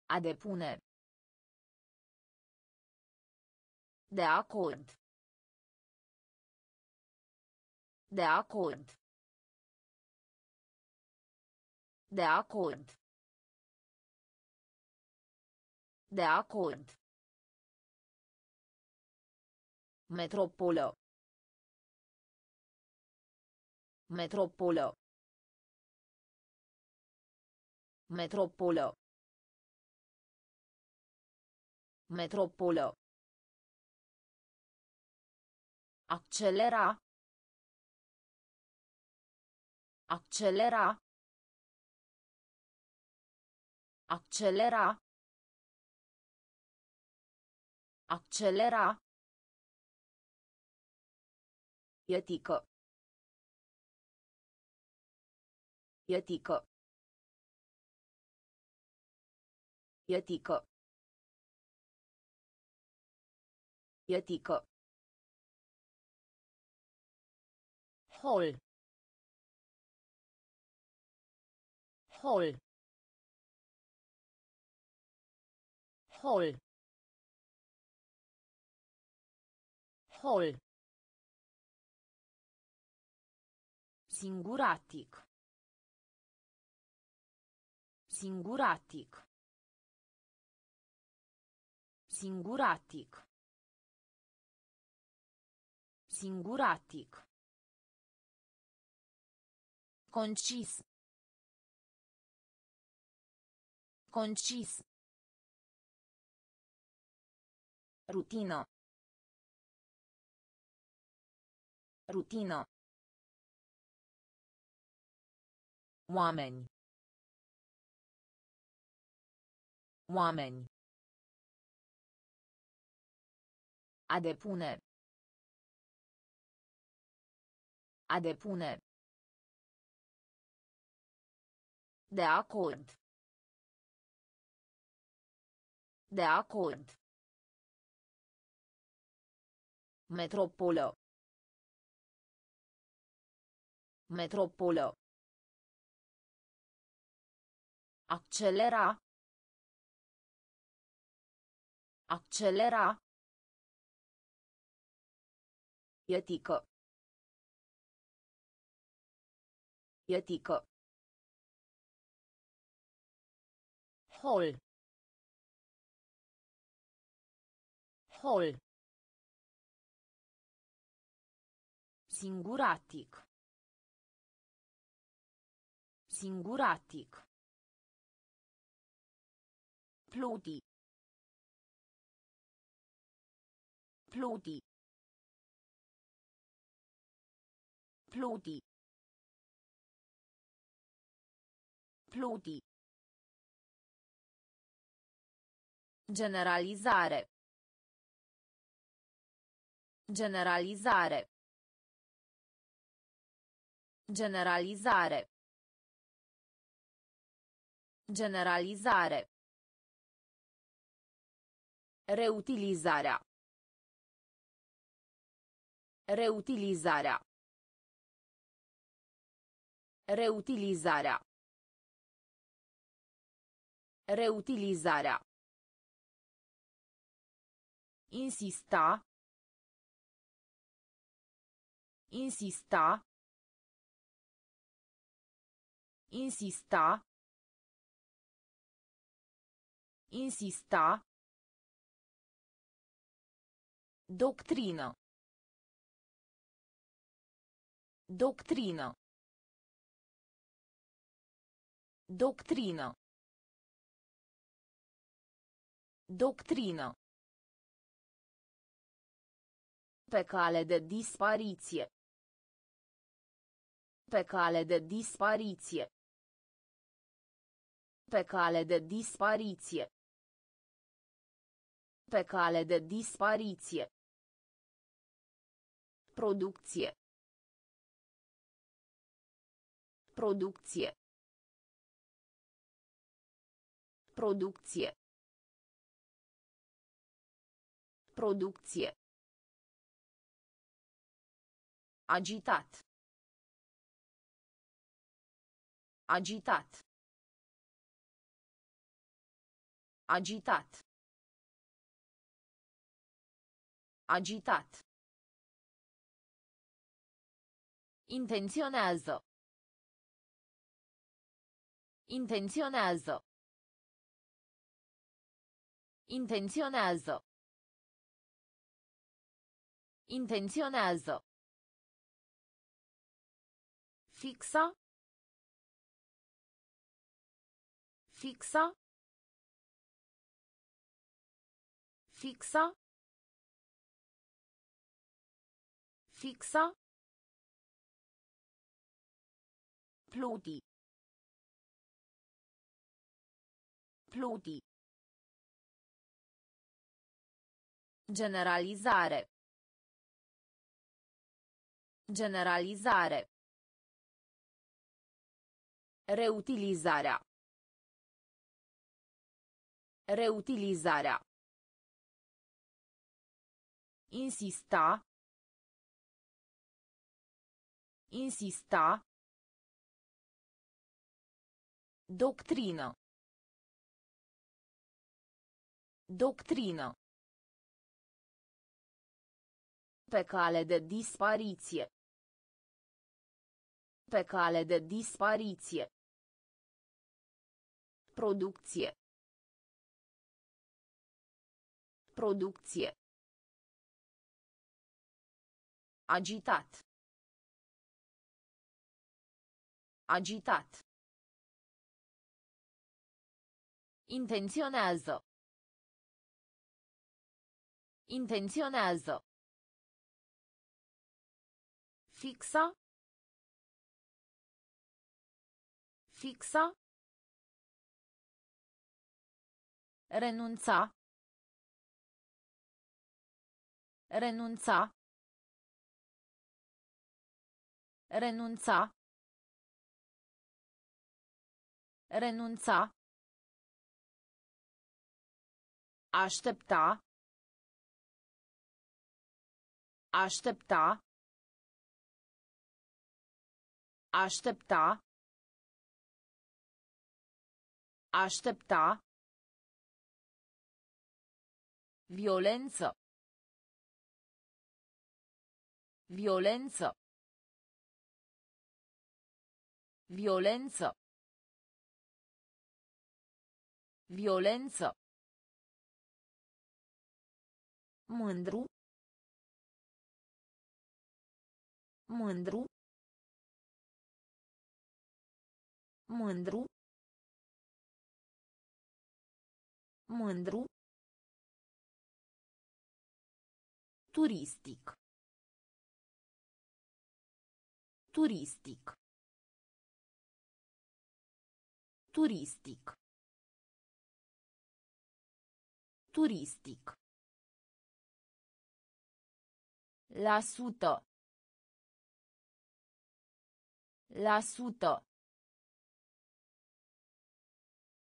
A depune. De acord. De acord. De acord. De acord. Metropolă. Metropolă. Metropolă. Metropolă. Accelera. Accelera. Accelera. Accelera. Etică. Etică. Etică. Etică. Hol. Hol. Hol. Hol. Singuratic. Singuratic. Singuratic. Singuratic. Concis. Concis. Rutină. Rutină. Oameni. Oameni. A depune. A depune. De acord. De acord. Metropolă. Metropolă. Accelera. Accelera. Etică. Etică. Hol. Hol. Singuratic. Singuratic. Pluti. Pluti. Pluti. Pluti. Generalizare. Generalizare. Generalizare. Generalizare. Reutilizarea. Reutilizarea. Reutilizarea. Reutilizarea. Insista. Insista. Insista. Insista. Doctrină. Doctrină. Doctrină. Doctrină. Pe cale de dispariție. Pe cale de dispariție. Pe cale de dispariție. Pe cale de dispariție. Producție. Producție. Producție. Producție. Agitat. Agitat. Agitat. Agitat. Intenzionato. Intenzionato. Intenzionato. Intenzionato. Fixa. Fixa. Fixa. Fixa. Pluti. Pluti. Generalizare. Generalizare. Reutilizarea. Reutilizarea. Insista. Insista. Doctrină. Doctrină. Pe cale de dispariție. Pe cale de dispariție. Producție. Producție. Agitat. Agitat. Intenționează. Intenționează. Fixa. Fixa. Renunța. Renunța. Renunța. Renunța. Aștepta. Aștepta. Aștepta. Aștepta. Violență. Violență. Violență. Violență. Mândru. Mândru. Mândru. Mândru. Turistic. Turistic. Turistic. Turistic. La sută. La sută.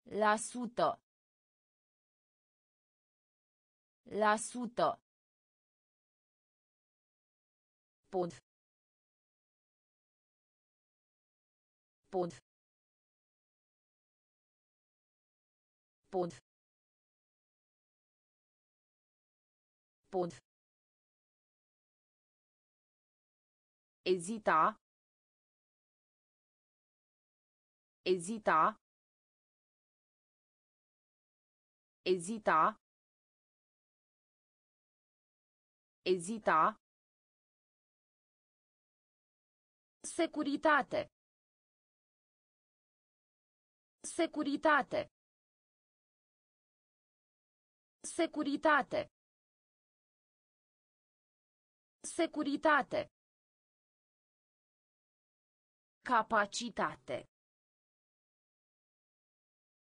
La sută. La sută. Pod. Pod. Pod. Pod. Ezita. Ezita. Ezita. Ezita. Securitate. Securitate. Securitate. Securitate. Capacitate.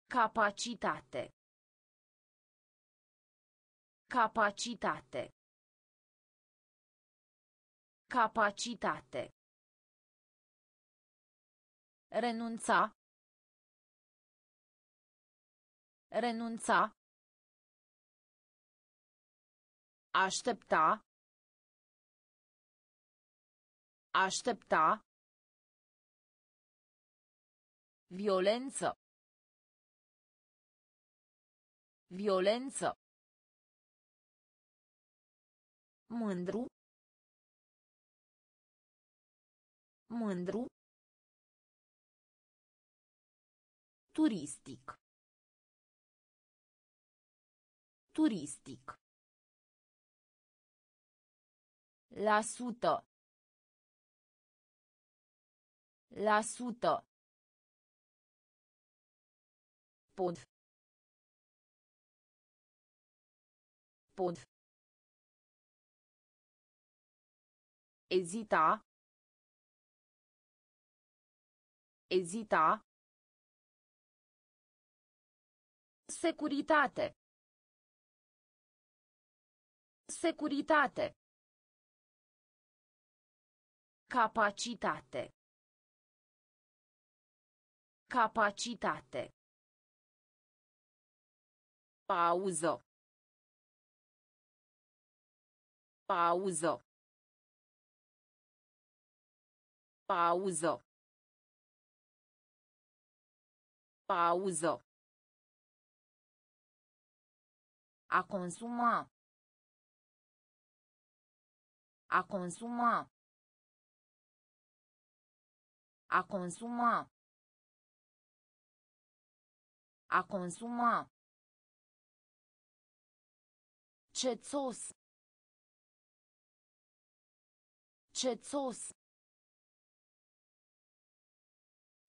Capacitate. Capacitate. Capacitate. Renunța. Renunța. Aștepta. Aștepta. Violență. Violență. Mândru. Mândru. Turistic. Turistic. La sută. La sută. Pod. Pod. Ezita. Ezita. Securitate. Securitate. Capacitate. Capacitate. Pauză. Pauză. Pauză. Pauză. A consuma. A consuma. A consuma. A consuma. Cețos. Cețos.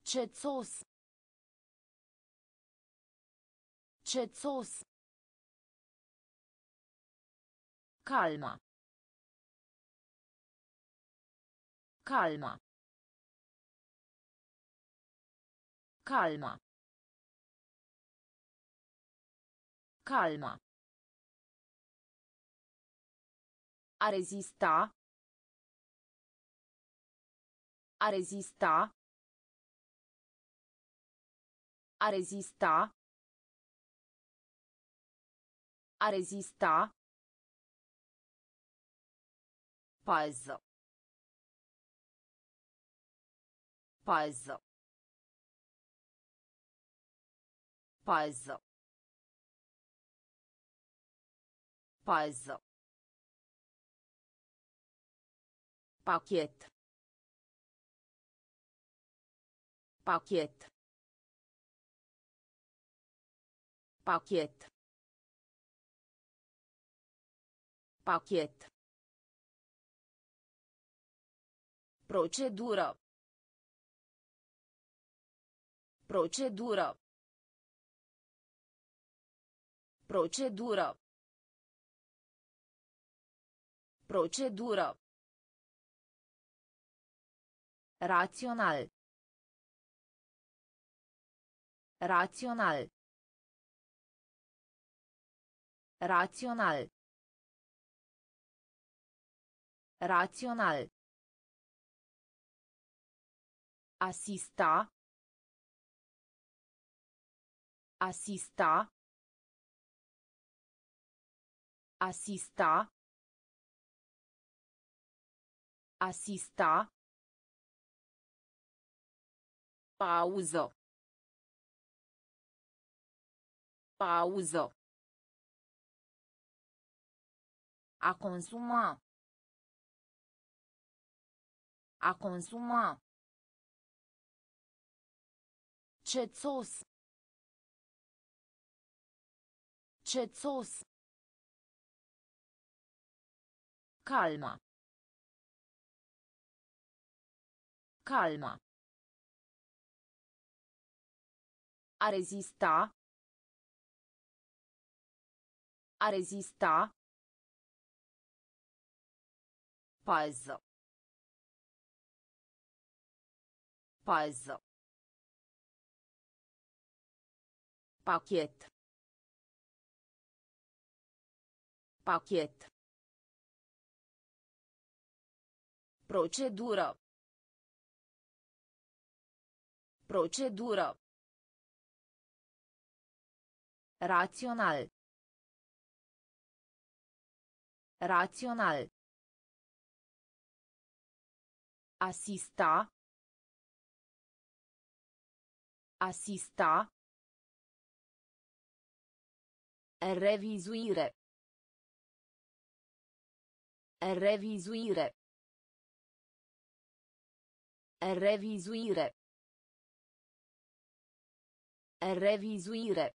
Cețos. Cețos. Calma. Calma. Calma. Calma. A rezista. A rezista. A rezista. A rezista. Pachet. Pachet. Pachet. Pachet. Procedură. Procedură. Procedură. Procedură. Razional. Razional. Razional. Razional. Assista. Assista. Assista. Assista. Pauză. Pauză. A consuma. A consuma. Cețos. Cețos. Calma. Calma. A rezista. A rezista. Pază. Pază. Pachet. Pachet. Procedură. Procedură. Rațional. Rațional. Asista. Asista. Revizuire. Revizuire. Revizuire. Revizuire.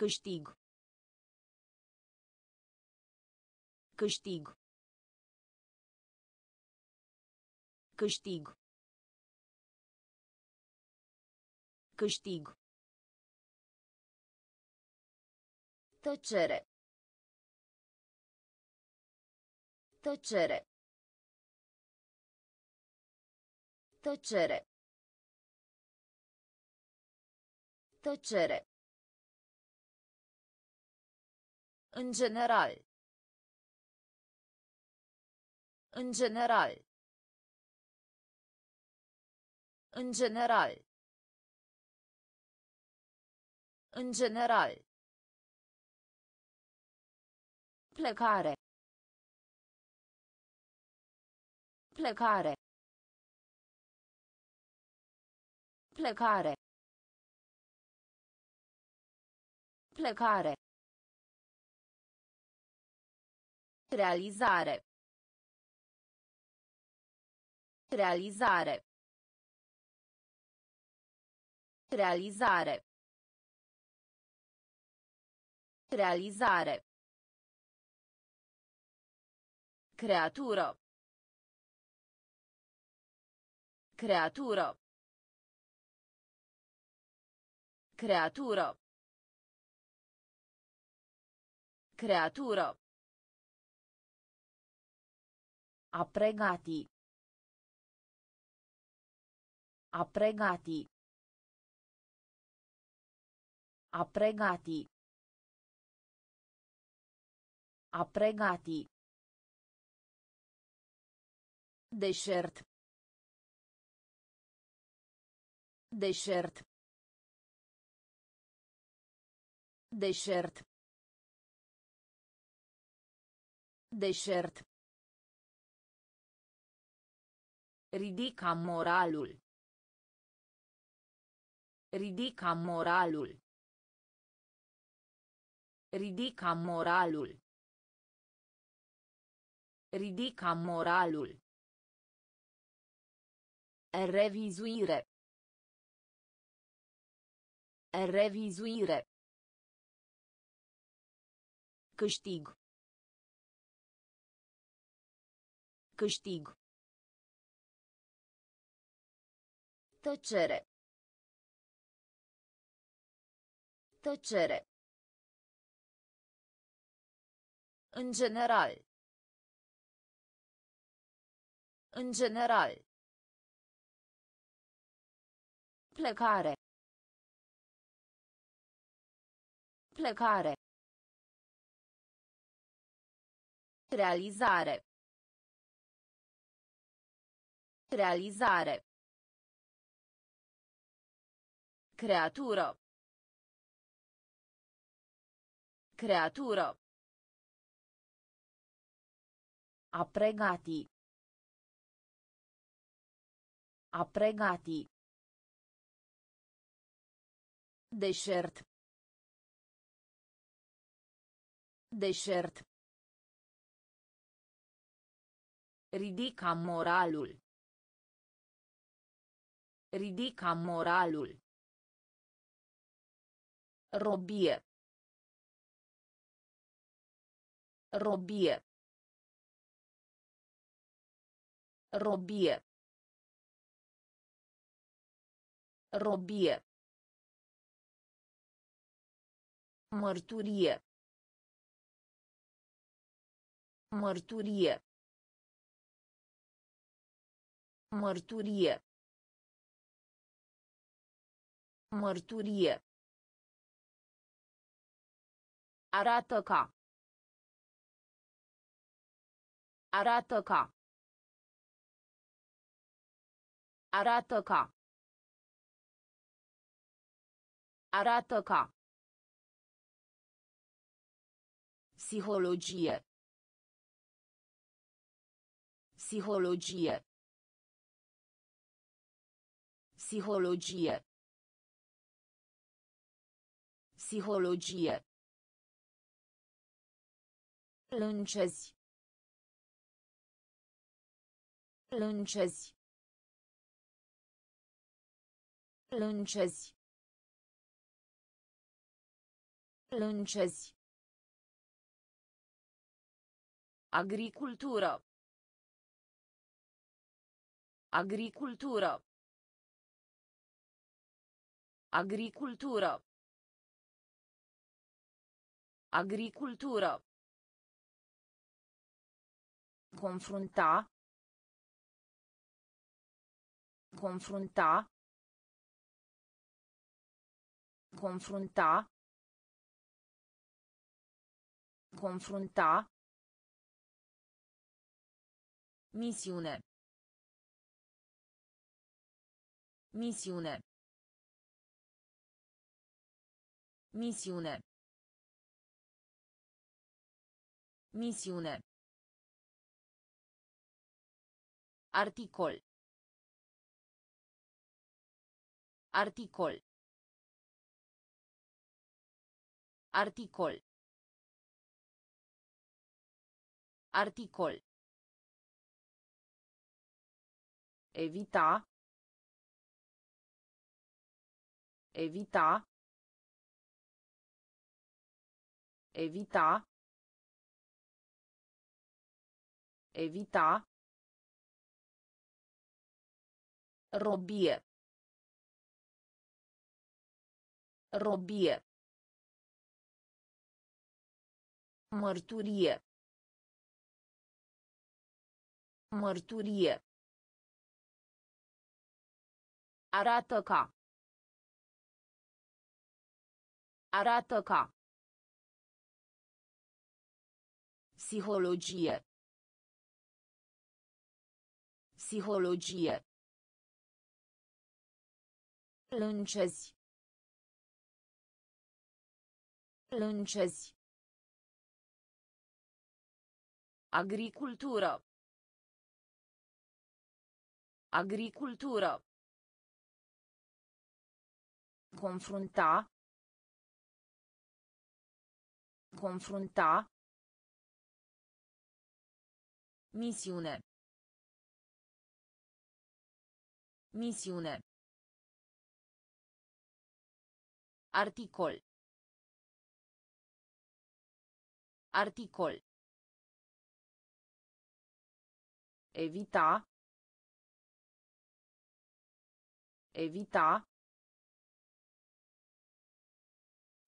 Câștig. Câștig. Câștig. Câștig. Tăcere. Tăcere. Tăcere. Tăcere. În general. În general. În general. În general. Plecare. Plecare. Plecare. Plecare. Realizare. Realizare. Realizare. Realizare. Creatură. Creatură. Creatură. Creatură. A pregati. A pregati. A pregati. A pregati. Deșert. Deșert. Deșert. Deșert. Ridica moralul. Ridica moralul. Ridica moralul. Ridica moralul. Revizuire. Revizuire. Câștig. Câștig. Tăcere. Tăcere. În general. În general. Plecare. Plecare. Realizare. Realizare. Creatură. Creatură. A pregati. A pregati. Deșert. Deșert. Ridica moralul. Ridica moralul. Robie. Robie. Robie. Robie. Mărturie. Mărturie. Mărturie. Mărturie. Arată ca. Arată ca. Arată ca. Arată ca. Psihologie. Psihologie. Psihologie. Psihologie. Lâncezi. Lâncezi. Lâncezi. Lâncezi. Agricultură. Agricultură. Agricultură. Agricultură. Confrunta. Confrunta. Confrunta. Confrunta. Misiune. Misiune. Misiune. Misiune. Articol. Articol. Articol. Articol. Evita. Evita. Evita. Evita. Robie. Robie. Mărturie. Mărturie. Arată ca. Arată ca. Psihologie. Psihologie. Lâncezi. Lâncezi. Agricultură. Agricultură. Confrunta. Confrunta. Misiune. Misiune. Articol. Articol. Evita. Evita.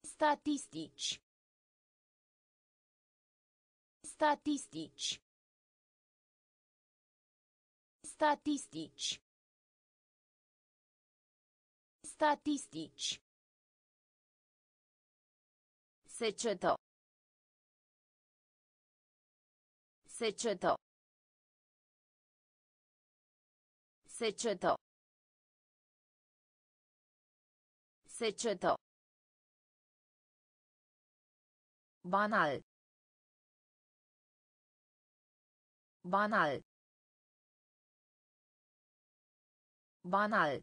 Statistici. Statistici. Statistici. Statistici. Secetă. Secetă. Secetă. Secetă. Banal. Banal. Banal.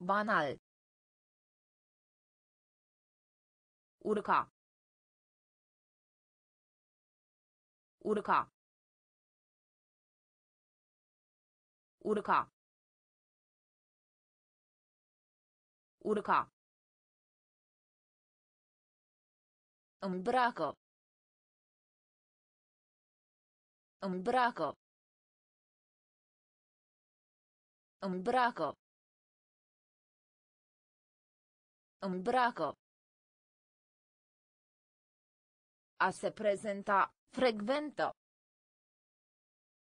Banal. Urca. Urca. Urca. Urca. Îmbracă. Îmbracă. Îmbracă. Îmbracă. A se prezenta, frecventă.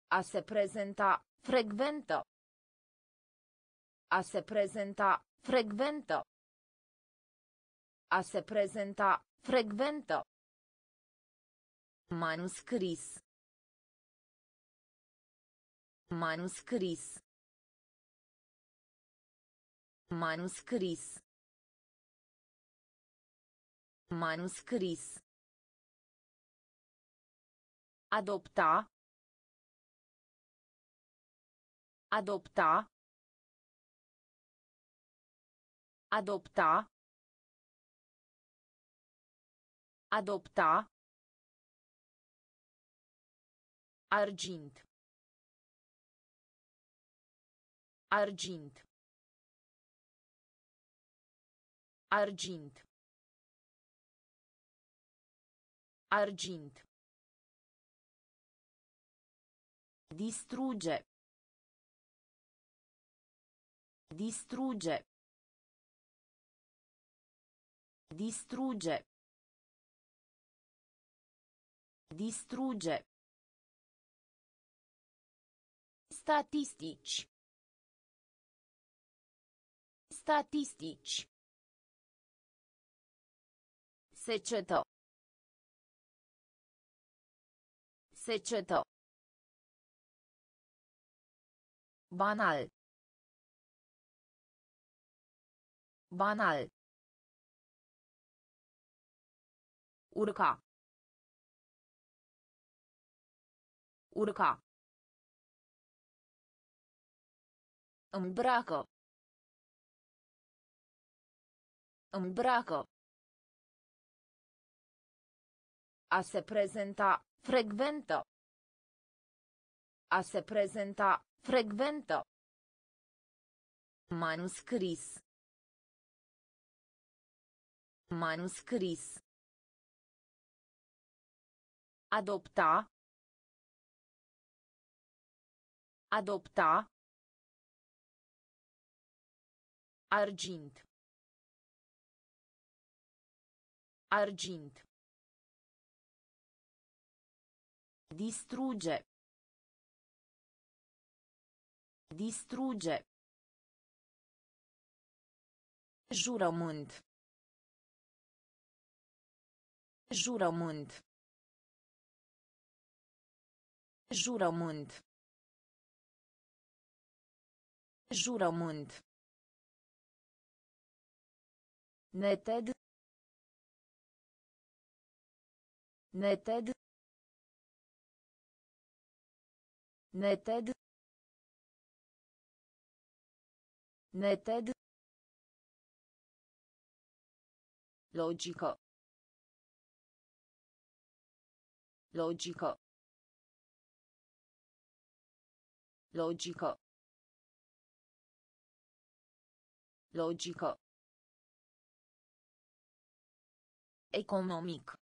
A se prezenta, frecventă. A se prezenta, frecventă. A se prezenta, Frecventă. Manuscris. Manuscris. Manuscris. Manuscris. Adopta. Adopta. Adopta. Adopta. Argint. Argint. Argint. Argint. Distrugge. Distrugge. Distrugge. Distrugge. Statistici. Statistici. Secetă. Secetă. Banal. Banal. Urca. Urca. Îmbracă. Îmbracă. A se prezenta, frecventă. A se prezenta, frecventă. Manuscris. Manuscris. Adopta. Adopta. Argint. Argint. Distrugge. Distrugge. Jurământ. Jurământ. Jurământ. Jurământ. Neted. Neted. Neted. Neted. Logico. Logico. Logico. Logico. Economic.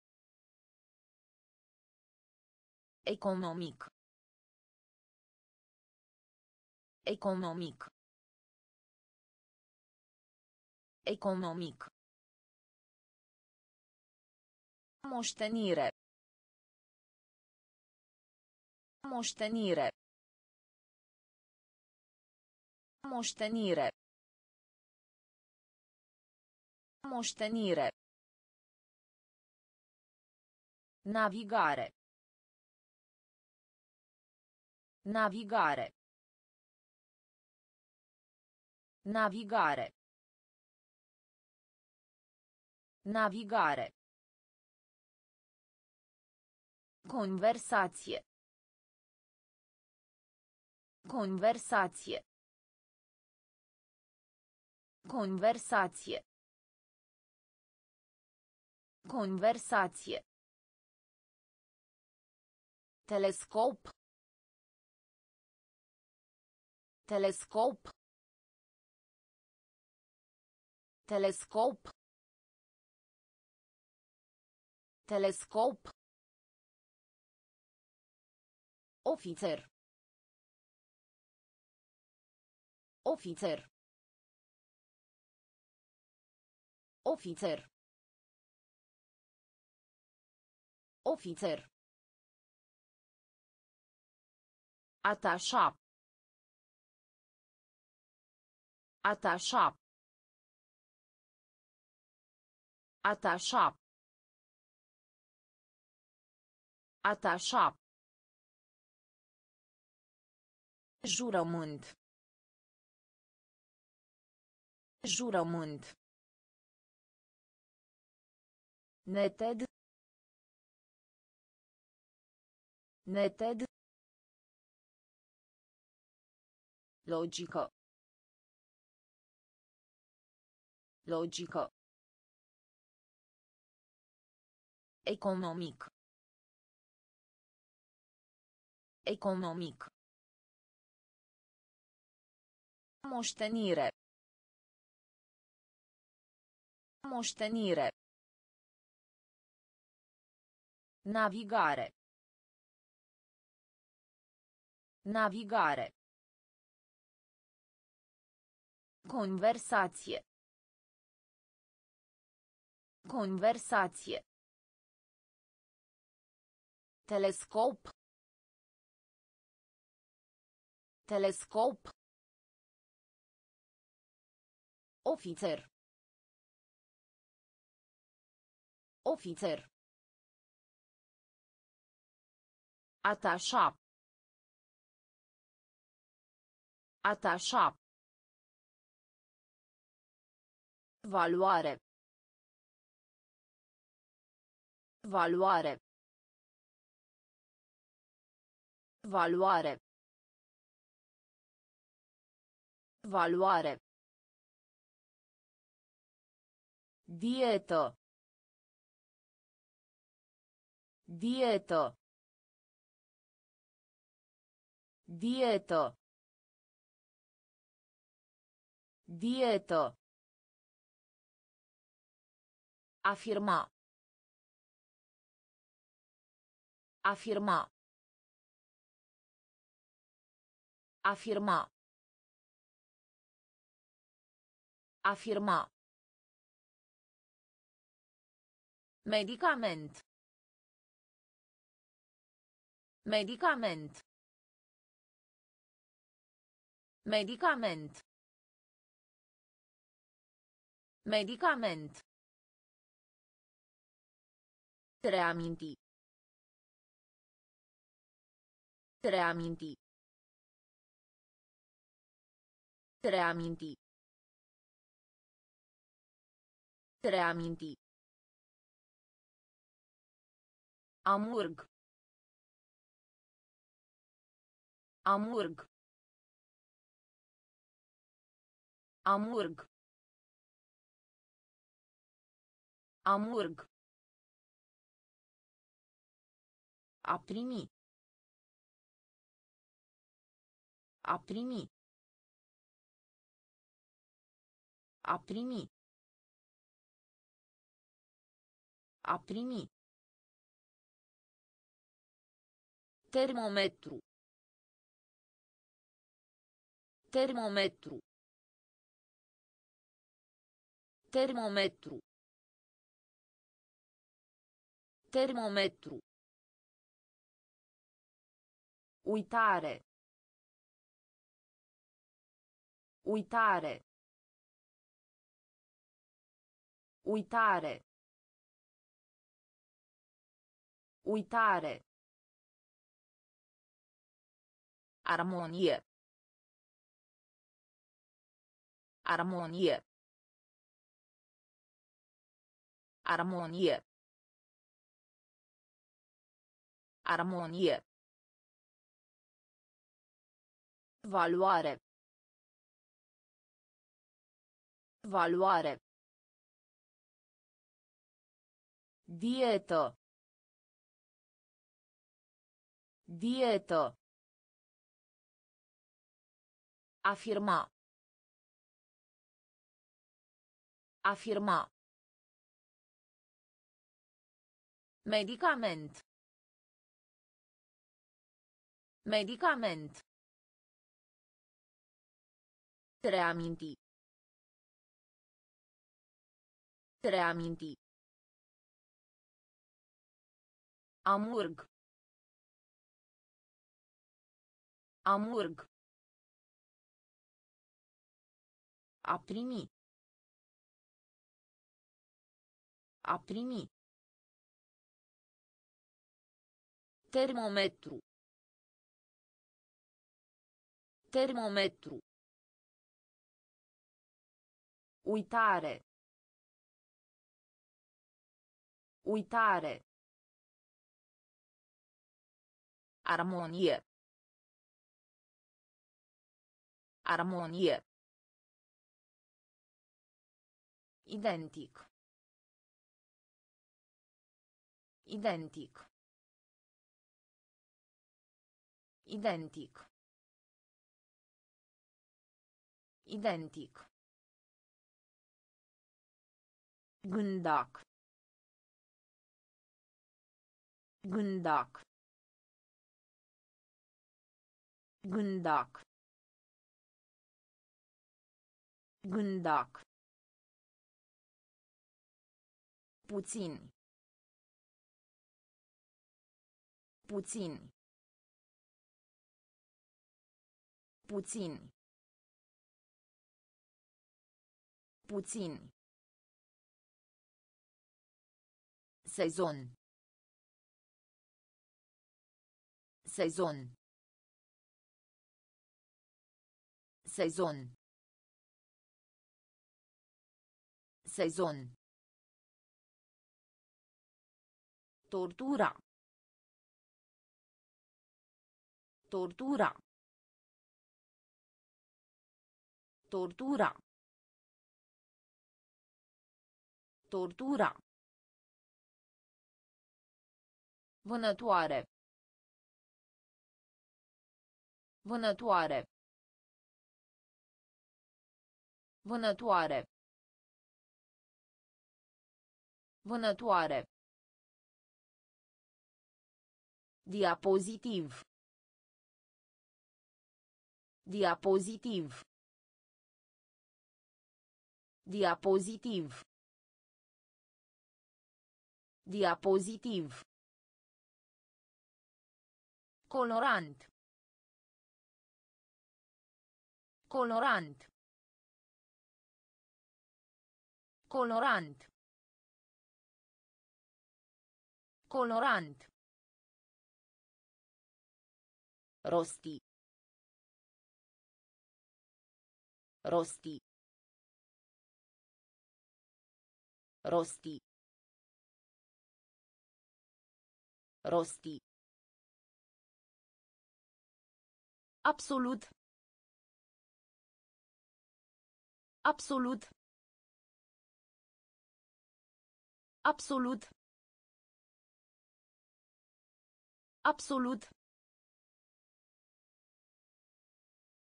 Economic. Economic. Economic. Moștenire. Moștenire. Moștenire. Moștenire. Navigare. Navigare. Navigare. Navigare. Conversație. Conversație. Conversație. Conversație. Telescop. Telescop. Telescop. Telescop. Ofițer. Ofițer. Ofițer. Ofițer. Atașa. Atașa. Atașa. Atașa. Jurământ. Jurământ. Neted. Neted. Logico. Logico. Economic. Economic. Moștenire. Moștenire. Navigare. Navigare. Conversație. Conversație. Telescop. Telescop. Ofițer. Ofițer. Atașa. Atașa. Valoare. Valoare. Valoare. Valoare. Dietă. Dietă. Dietă. Dietă. Afirma. Afirma. Afirma. Afirma. Medicament. Medicament. Medicament. Medicament. Reaminti. Reaminti. Reaminti. Reaminti. Amurg. Amurg. Amurg. Amurg. A primi. A primi. A primi. A primi. Termometru. Termometru. Termometru. Termometru. Uitare. Uitare. Uitare. Uitare. Armonie. Armonie. Armonie. Armonie. Valoare. Valoare. Dietă. Dietă. Afirma. Afirma. Medicament. Medicament. Reaminti. Reaminti. Amurg. Amurg. A primi. A primi. Termometru. Termometru. Uitare. Uitare. Armonie. Armonie. Identic. Identic. Identic. Identic. Gândac. Gândac. Gândac. Gândac. Puțin. Puțin. Puțin. Puțin. Sezon. Sezon. Sezon. Sezon. Tortura. Tortura. Tortura. Tortura. Vânătoare. Vânătoare. Vânătoare. Vânătoare. Diapozitiv. Diapozitiv. Diapozitiv. Diapozitiv. Colorant. Colorant. Colorant. Colorant. Rosti. Rosti. Rosti. Rosti. Absolut. Absolut. Absolut. Absolut.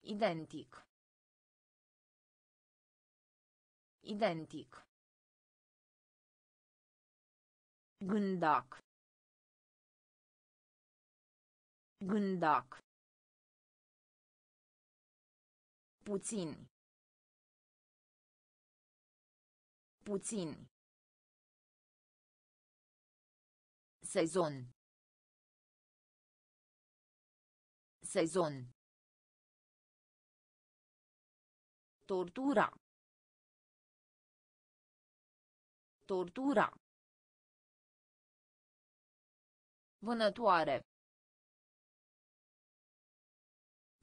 Identic. Identic. Gândac. Gândac. Puțin. Puțin. Sezon. Sezon. Tortura. Tortura. Vânătoare.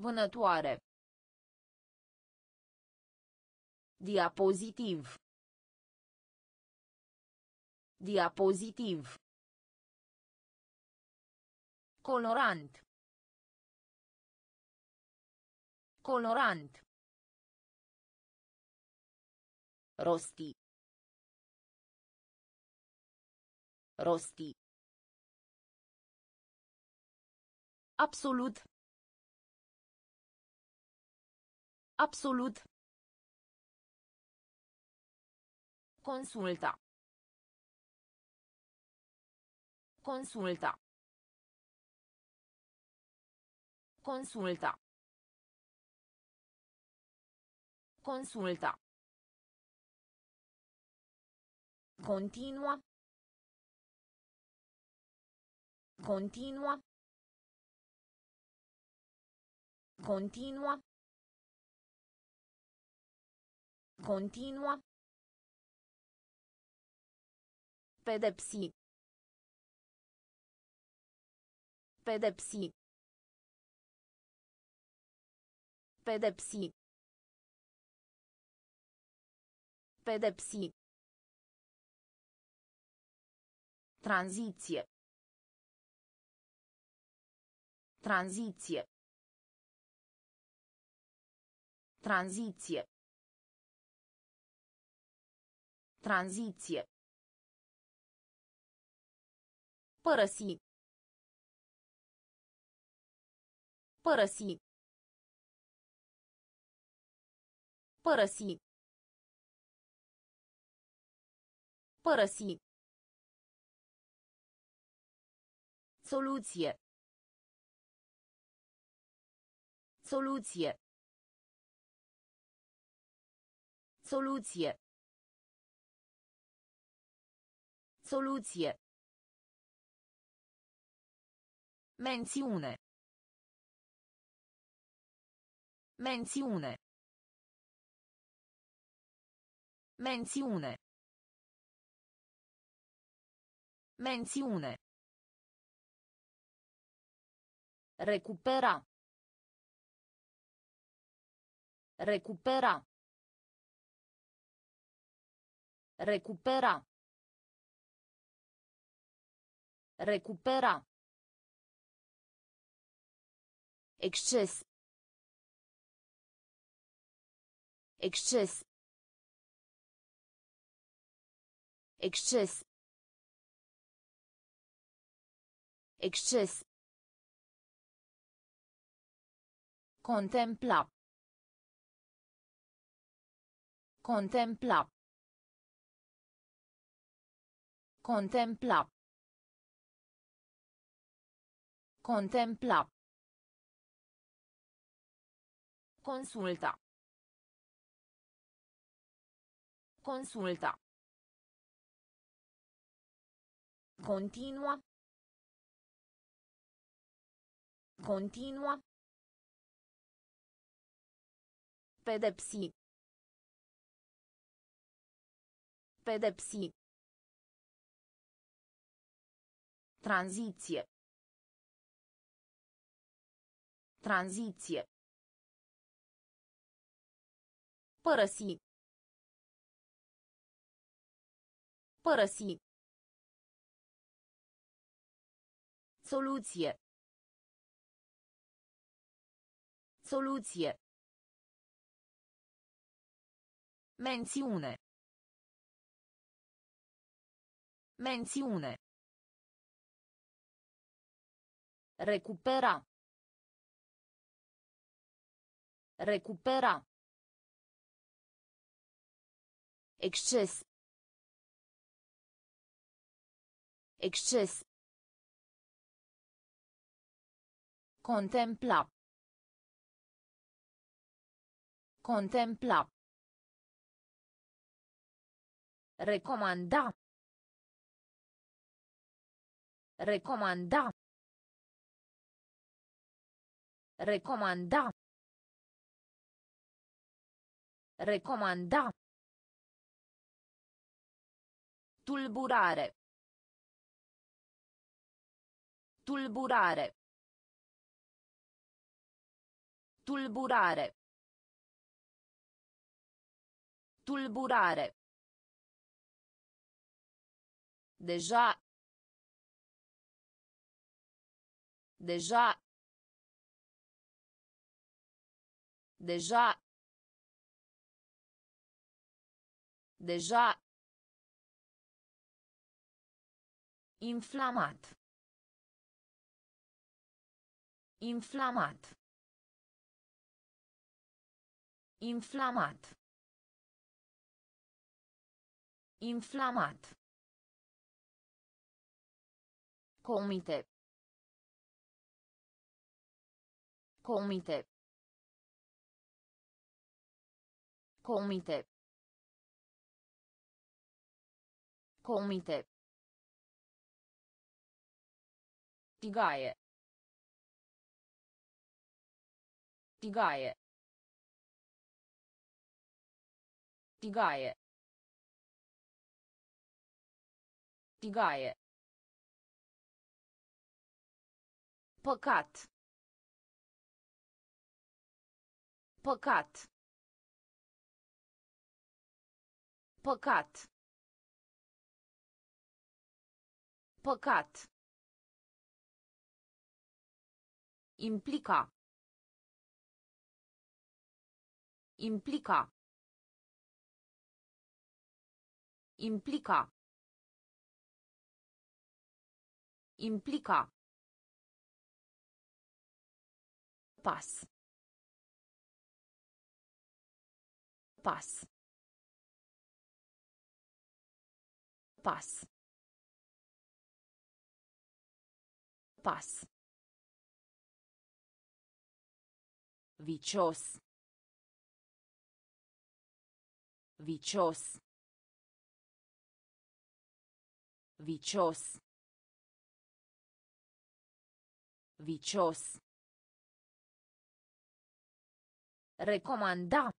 Vânătoare. Diapozitiv. Diapozitiv. Colorant. Colorant. Rosti. Rosti. Absolut. Absolut. Consulta. Consulta. Consulta. Consulta. Continua. Continua. Continua. Continua. Pedepsi. Pedepsi. Pedepsi. Pedepsi. Tranziție. Tranziție. Tranziție. Tranziție. Părăsi. Părăsi. Părăsi. Părăsi. Soluție. Soluție. Soluție. Soluție. Mențiune. Mențiune. Mențiune. Mențiune. Recupera. Recupera. Recupera. Recupera. Exces. Exces. Exces. Exces. Contempla. Contempla. Contempla. Contempla. Consulta. Consulta. Continua. Continua. Pedepsi. Pedepsi. Tranziție. Tranziție. Părăsi. Părăsi. Soluție. Soluție. Mențiune. Mențiune. Recupera. Recupera. Exces. Exces. Contempla. Contempla. Recomanda. Recomanda. Recomanda. Recomanda. Tulburare. Tulburare. Tulburare. Tulburare. Deja. Deja. Deja. Deja. Inflamat. Inflamat. Inflamat. Inflamat. Comite. Comite. Comite. Comite. Tigaie. Tigaie. Tigaie. Tigaie. Păcat. Păcat. Păcat. Păcat. Implica. Implica. Implica. Implica. Pas. Pas. Pas. Pas. Vicios. Vicios. Vicios. Vicios. Recomanda.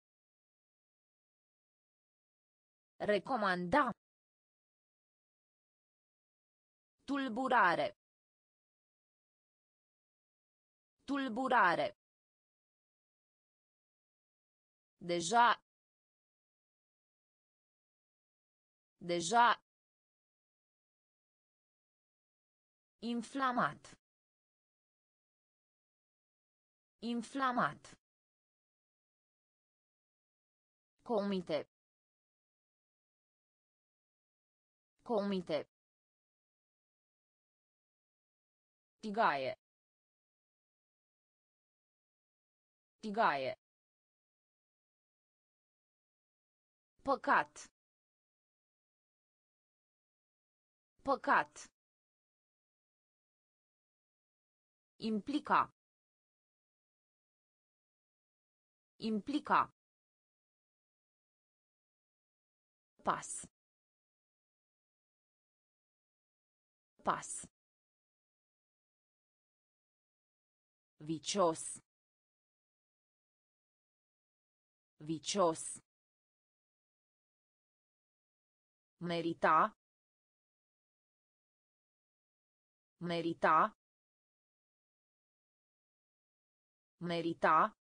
Recomanda. Tulburare. Tulburare. Deja. Deja. Inflamat. Inflamat. Comite. Comite. Tigaie. Tigaie. Păcat. Păcat. Implica. Implica. Pas. Pas. Vicios. Vicios. Merita. Merita. Merita.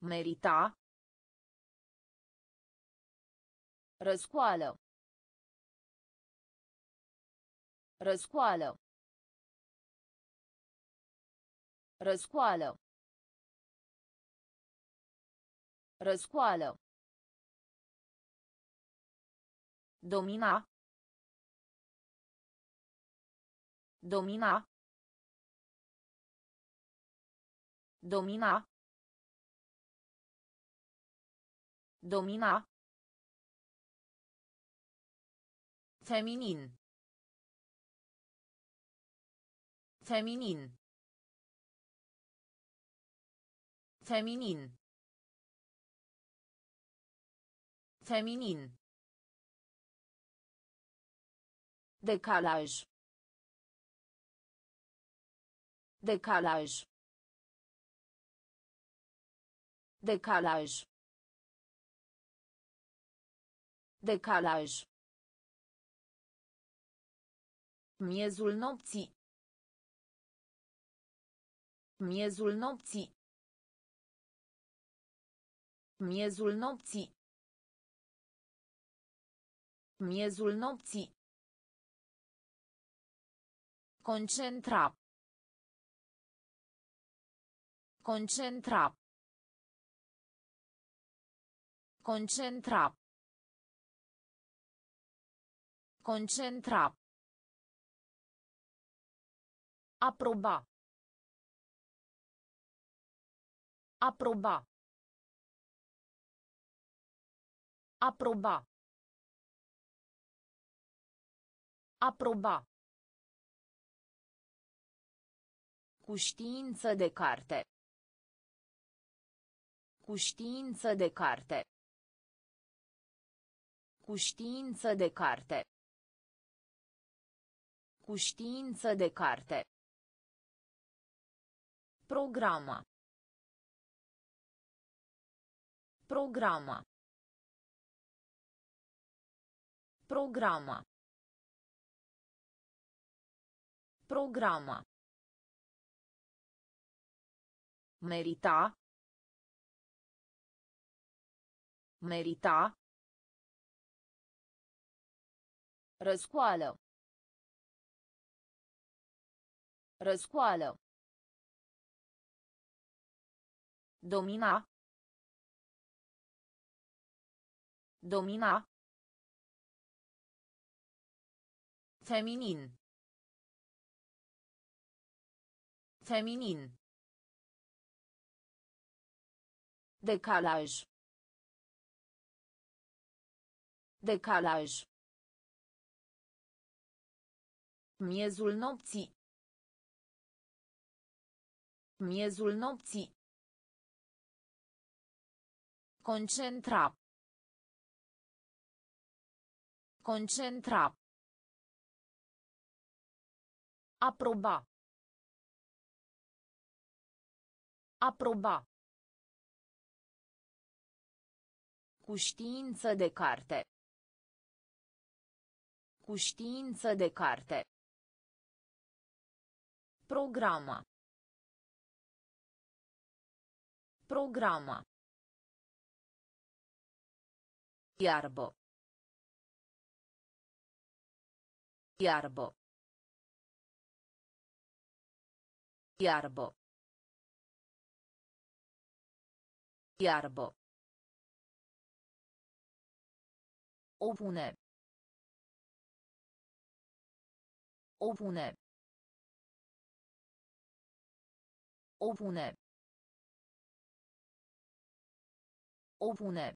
Merita. Răscoală. Răscoală. Răscoală. Răscoală. Domina. Domina. Domina. Domina. Feminin. Feminin. Feminin. Feminin. Decalaj. Decalaj. Decalaj. Decalaj. Miezul nopții. Miezul nopții. Miezul nopții. Miezul nopții. Concentra. Concentra. Concentra. Concentra. Aproba. Aproba. Aproba. Aproba. Cu știință de carte. Cu știință de carte. Cu știință de carte. Cu știință de carte. Programa. Programa. Programa. Programa. Merita. Merita. Răscoală. Răscoală. Domina. Domina. Feminin. Feminin. Decalaj. Decalaj. Miezul nopții. Miezul nopții. Concentra. Concentra. Aproba. Aproba. Cu știință de carte. Cu știință de carte. Programa. Programa. Iarbă. Iarbă. Iarbă. Iarbă. Opune. Opune. Opune. Opune.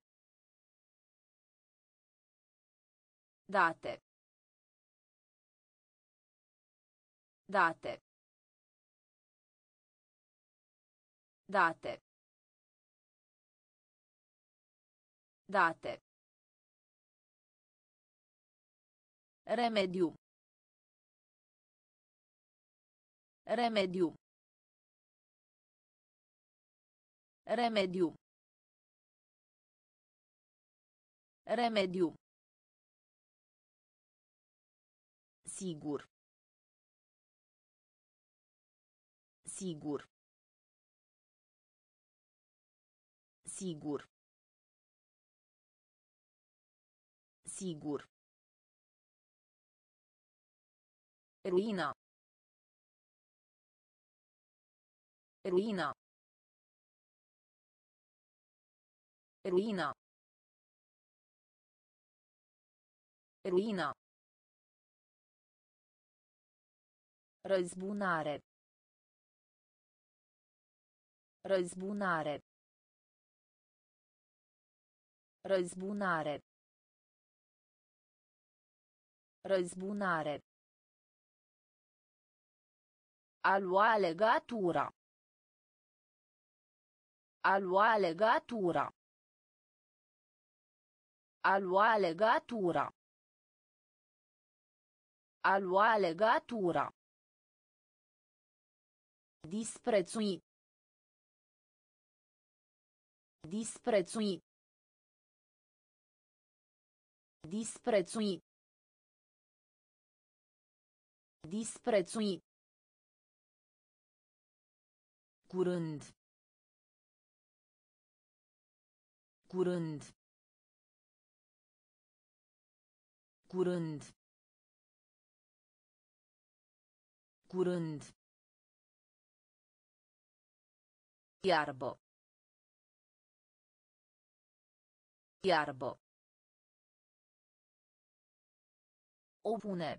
Date. Date. Date. Date. Remediu. Remediu. Remediu. Remediu. Sigur. Sigur. Sigur. Sigur. Ruina. Ruina. Ruina. Ruina. Răzbunare. Răzbunare. Răzbunare. Răzbunare. A lua legatura. A lua legatura. A lua legatura. A lua legatura. Disprețui. Disprețui. Disprețui. Disprețui. Curând. Curând. Curând. Curând. Iarbă. Iarbă. Opune.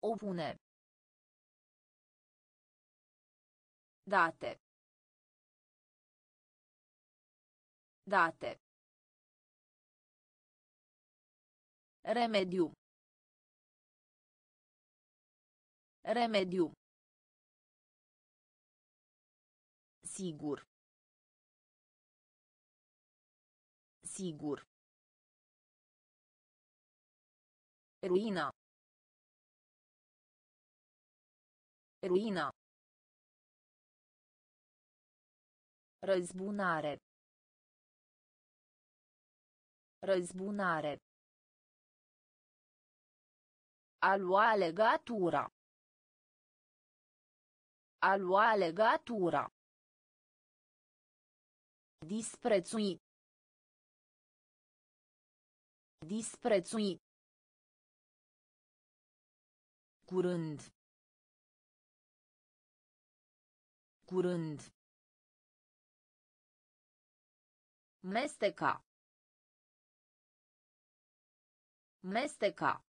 Opune. Date. Date. Remediu. Remediu. Sigur. Sigur. Ruina. Ruina. Răzbunare. Răzbunare. A lua legatura. A lua legatura. Disprețui. Disprețui. Curând. Curând. Mesteca. Mesteca.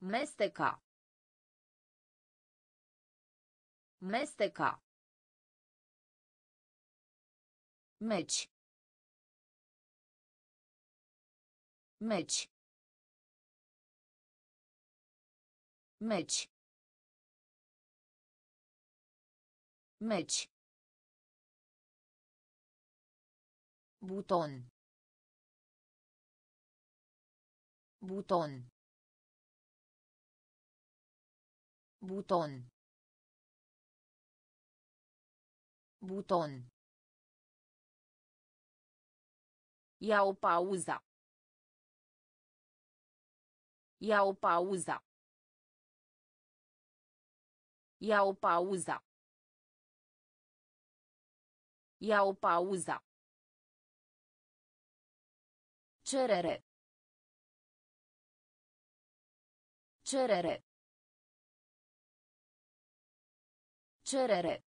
Mesteca. Mesteca. Meci. Meci. Meci. Meci. Buton. Buton. Buton. Buton. Ia o pauză. Ia o pauză. Ia o pauză. Iau pauza. Cerere. Cerere. Cerere.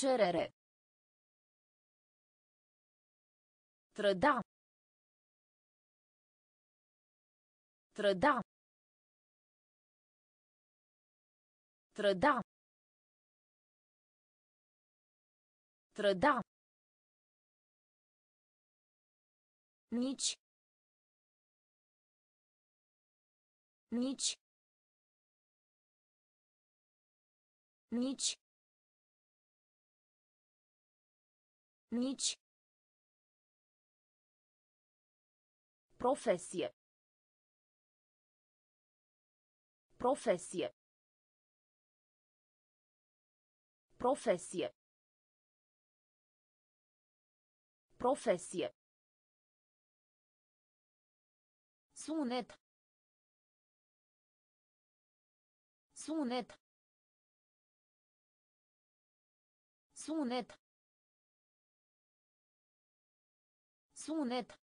Cerere. Trăda. Trăda. Trăda. Trăda. Nici. Nici. Nici. Nici. Profesie. Profesie. Profesie. Profesie. Sunet. Sunet. Sunet. Sunet.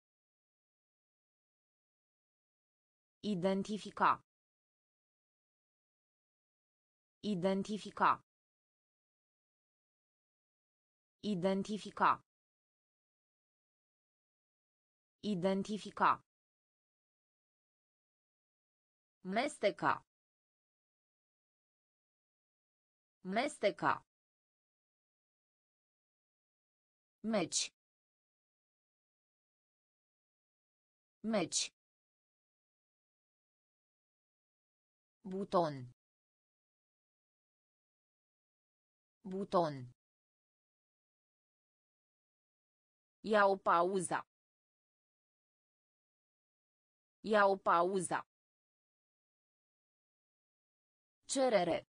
Identifica. Identifica. Identifica. Identifica. Mesteca. Mesteca. Meci. Meci. Buton. Buton. Iau pauza. Iau pauza. Cerere.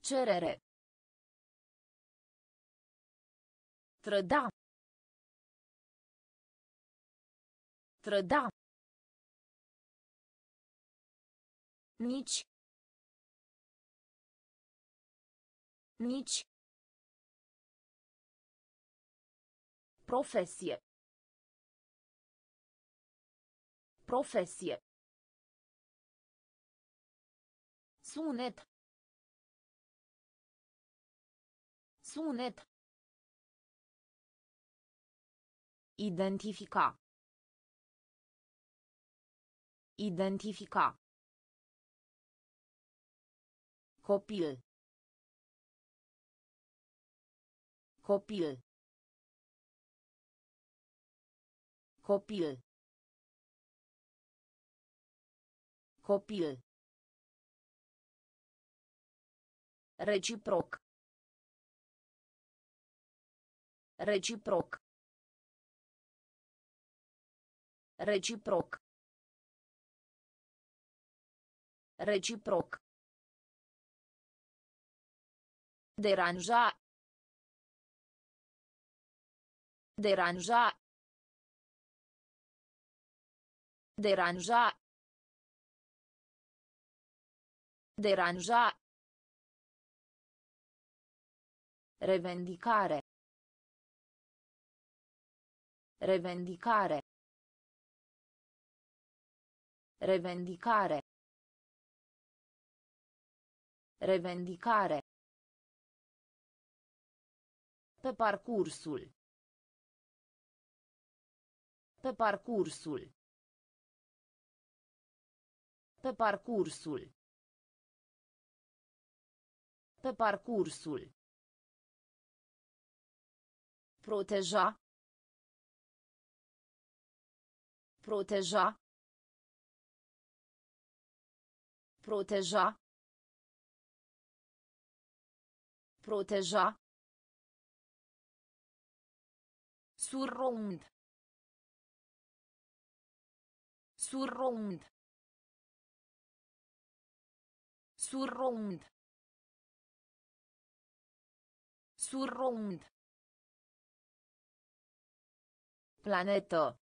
Cerere. Trăda. Trăda. Nici. Nici. Profesie. Profesie. Sunet. Sunet. Identifica. Identifica. Copil. Copil. Copil. Copil. Reciproc. Reciproc. Reciproc. Reciproc. Deranja. Deranja. Deranja. Deranja. Revendicare. Revendicare. Revendicare. Revendicare. Pe parcursul. Pe parcursul. Pe parcursul. Pe parcursul. Proteja. Proteja. Proteja. Proteja. Surround. Surround. Surround. Surround. Planetă.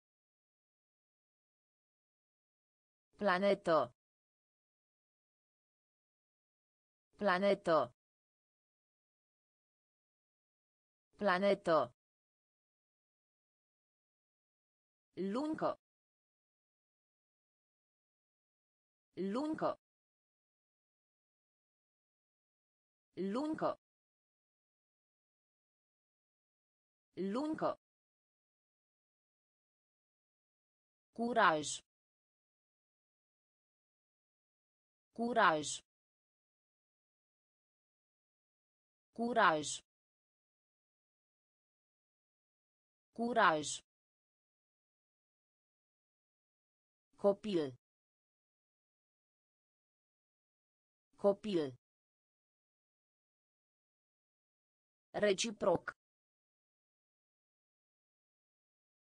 Planetă. Planeto. Planeto. Lungo. Lungo. Lungo. Lungo. Curaj. Curaj. Curaj. Curaj. Copil. Copil. Reciproc.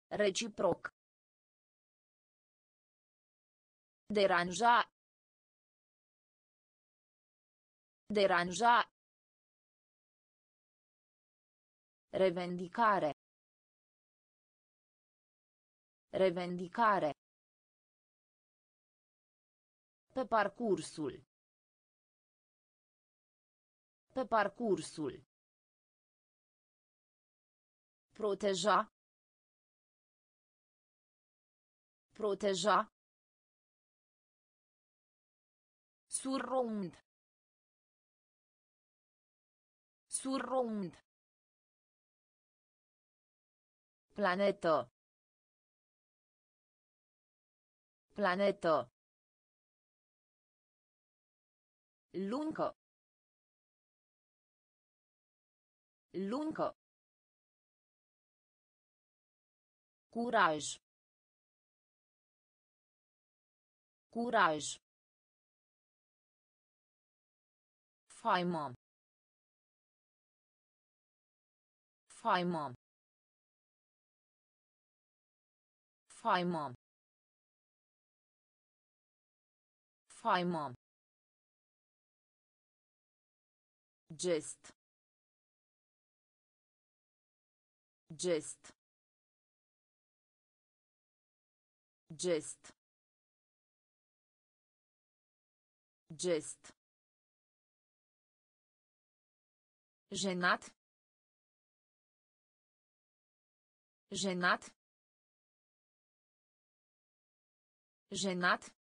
Reciproc. Deranja. Deranja. Revendicare. Revendicare. Pe parcursul. Pe parcursul. Proteja. Proteja. Surround. Surround. Planeto. Planeto. Lungo. Lungo. Curaj. Curaj. Faimă. Faimă. Faimă. Faimă. Gest. Gest. Gest. Gest. Jenat. Jenat. Jenat.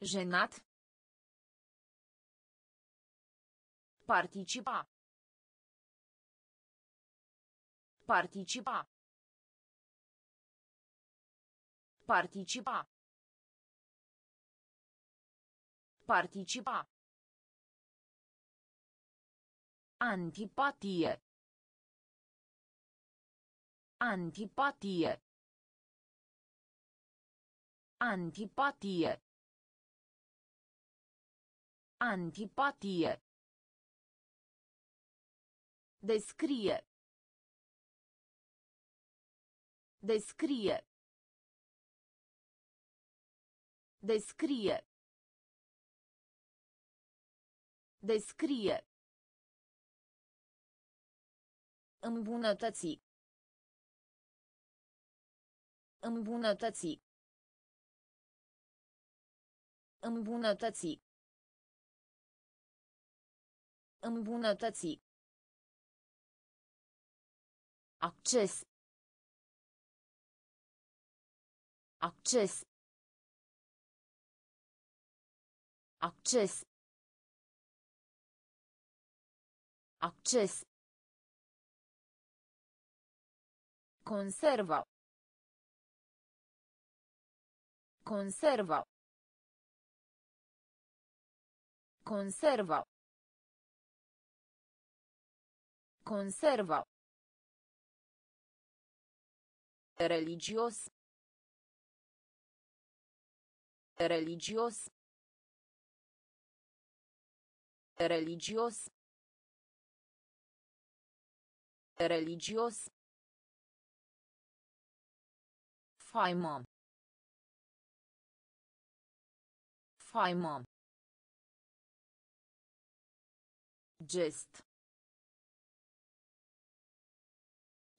Jenat. Participa. Participa. Participa. Participa. Antipatie. Antipatie. Antipatie. Antipatie. Descrie. Descrie. Descrie. Descrie. Îmbunătăți. Îmbunătăți. Îmbunătăți. Îmbunătăți. Acces. Acces. Acces. Acces. Conserva. Conserva. Conserva. Conserva. Religios. Religios. Religios. Religios. Faimă. Faimă. Gest.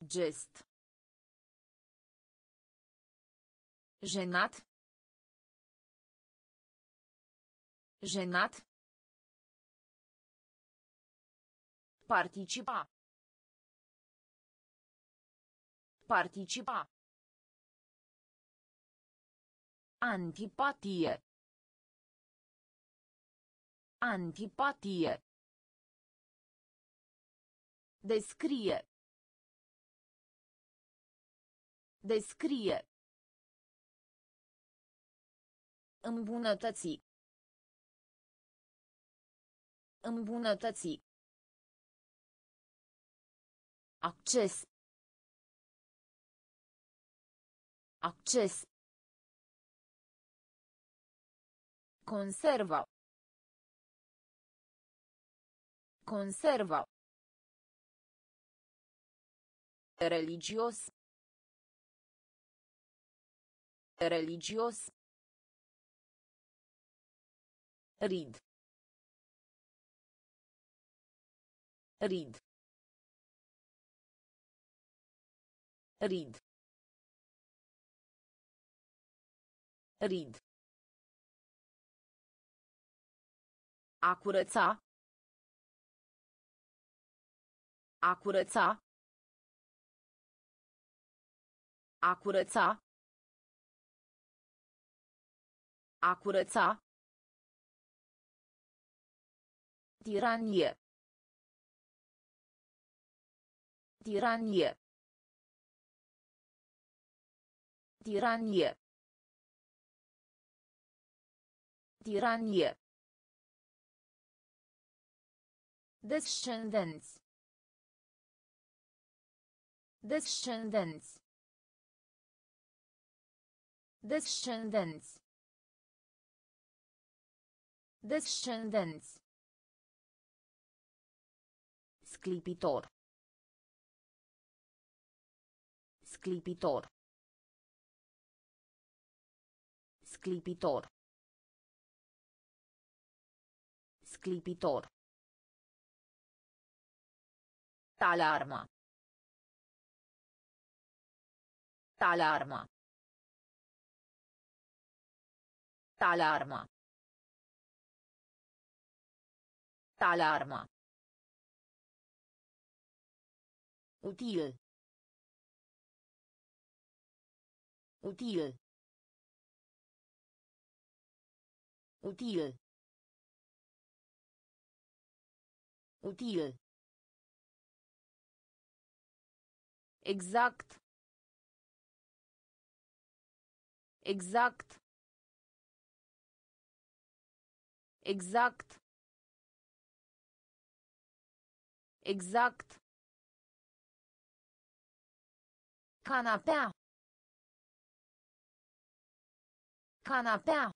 Gest. Jenat. Jenat. Participa. Participa. Antipatie. Antipatie. Descrie. Descrie. Îmbunătăți. Îmbunătăți. Acces. Acces. Conserva. Conserva. Religios. Religios. Rid. Rid. Rid. Rid. A curăța. A curăța. A curăța. A curăța. Tiranie. Tiranie. Tiranie. Tiranie. Descendenți. Descendenți. Descendenți. Descendenți. Sclipitor. Sclipitor. Sclipitor. Sclipitor. Alarma. Alarma. Alarma. Alarma. Util. Util. Util. Util. Exact. Exact. Exact. Exact. Canapea. Canapea.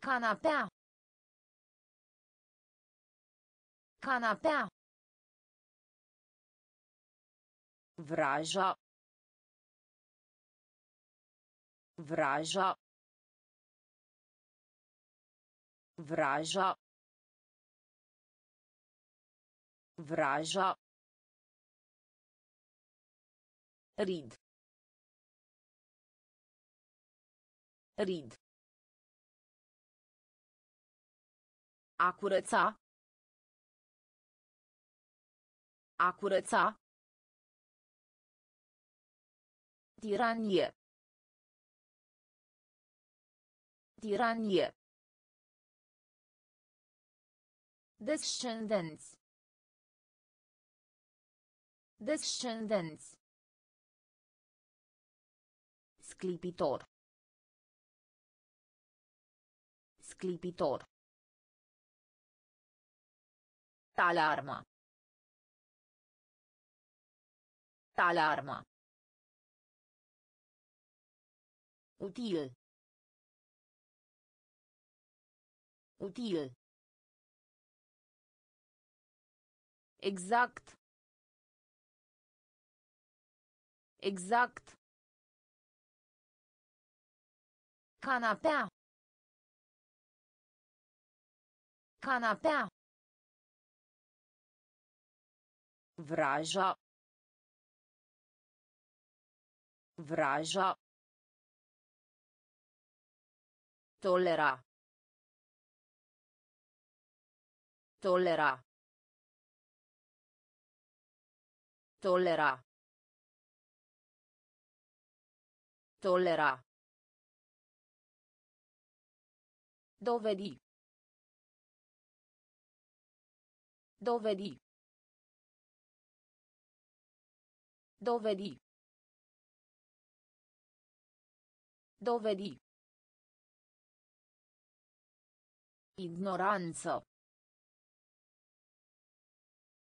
Canapea. Canapea. Vraja. Vraja. Vraja. Vraja. Rid. Rid. A curăța. A curăța. Tiranie. Tiranie. Descendenți. Descendenți. Sclipitor. Sclipitor. Alarma. Alarma. Util. Util. Exact. Exact. Canapea. Canapea. Vraja. Vraja. Tolera. Tolera. Tolera. Tolera. Dovedi. Dovedi. Dovedi. Dovedi. Ignoranță.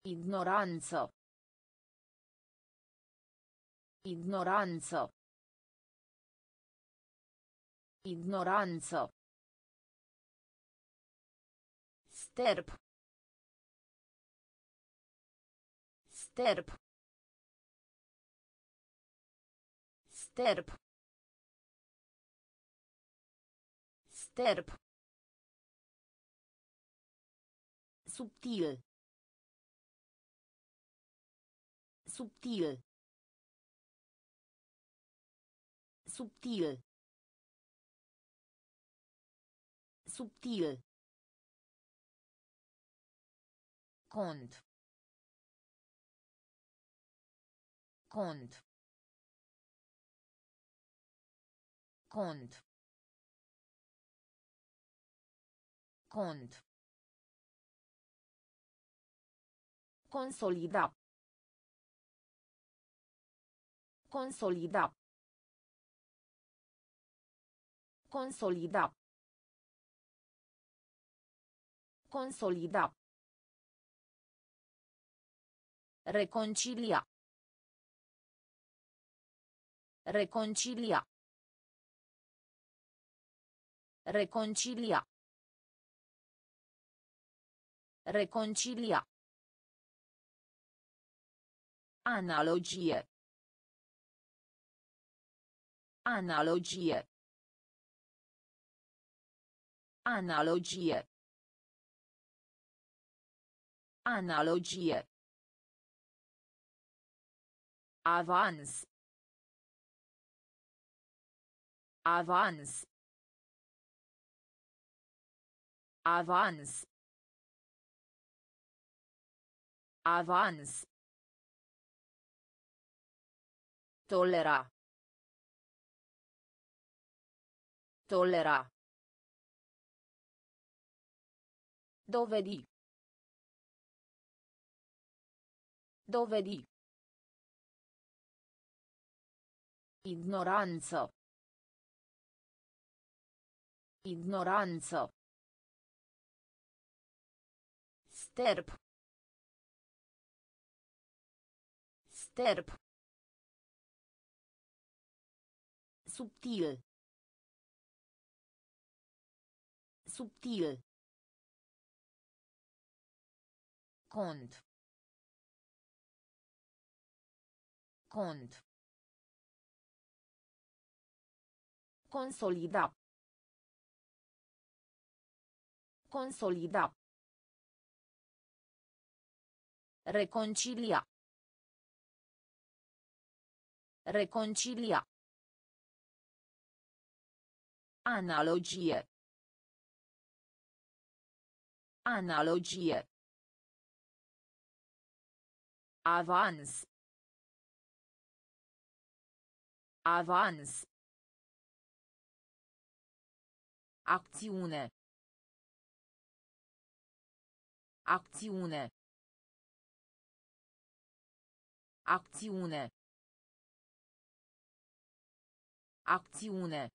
Ignoranță. Ignoranță. Ignoranță. Sterp. Sterp. Sterp. Sterp. Subtil. Subtil. Subtil. Subtil. Cont. Cont. Cont. Cont. Consolida. Consolida. Consolida. Consolida. Reconcilia. Reconcilia. Reconcilia. Reconcilia. Analogie. Analogie. Analogie. Analogie. Avans. Avans. Avans. Avans. Tolera. Tolera. Dovedi. Dovedi. Ignoranță. Ignoranță. Sterp. Sterp. Subtil. Subtil. Cont. Cont. Consolida. Consolida. Reconcilia. Reconcilia. Analogie. Analogie. Avans. Avans. Acțiune. Acțiune. Acțiune. Acțiune.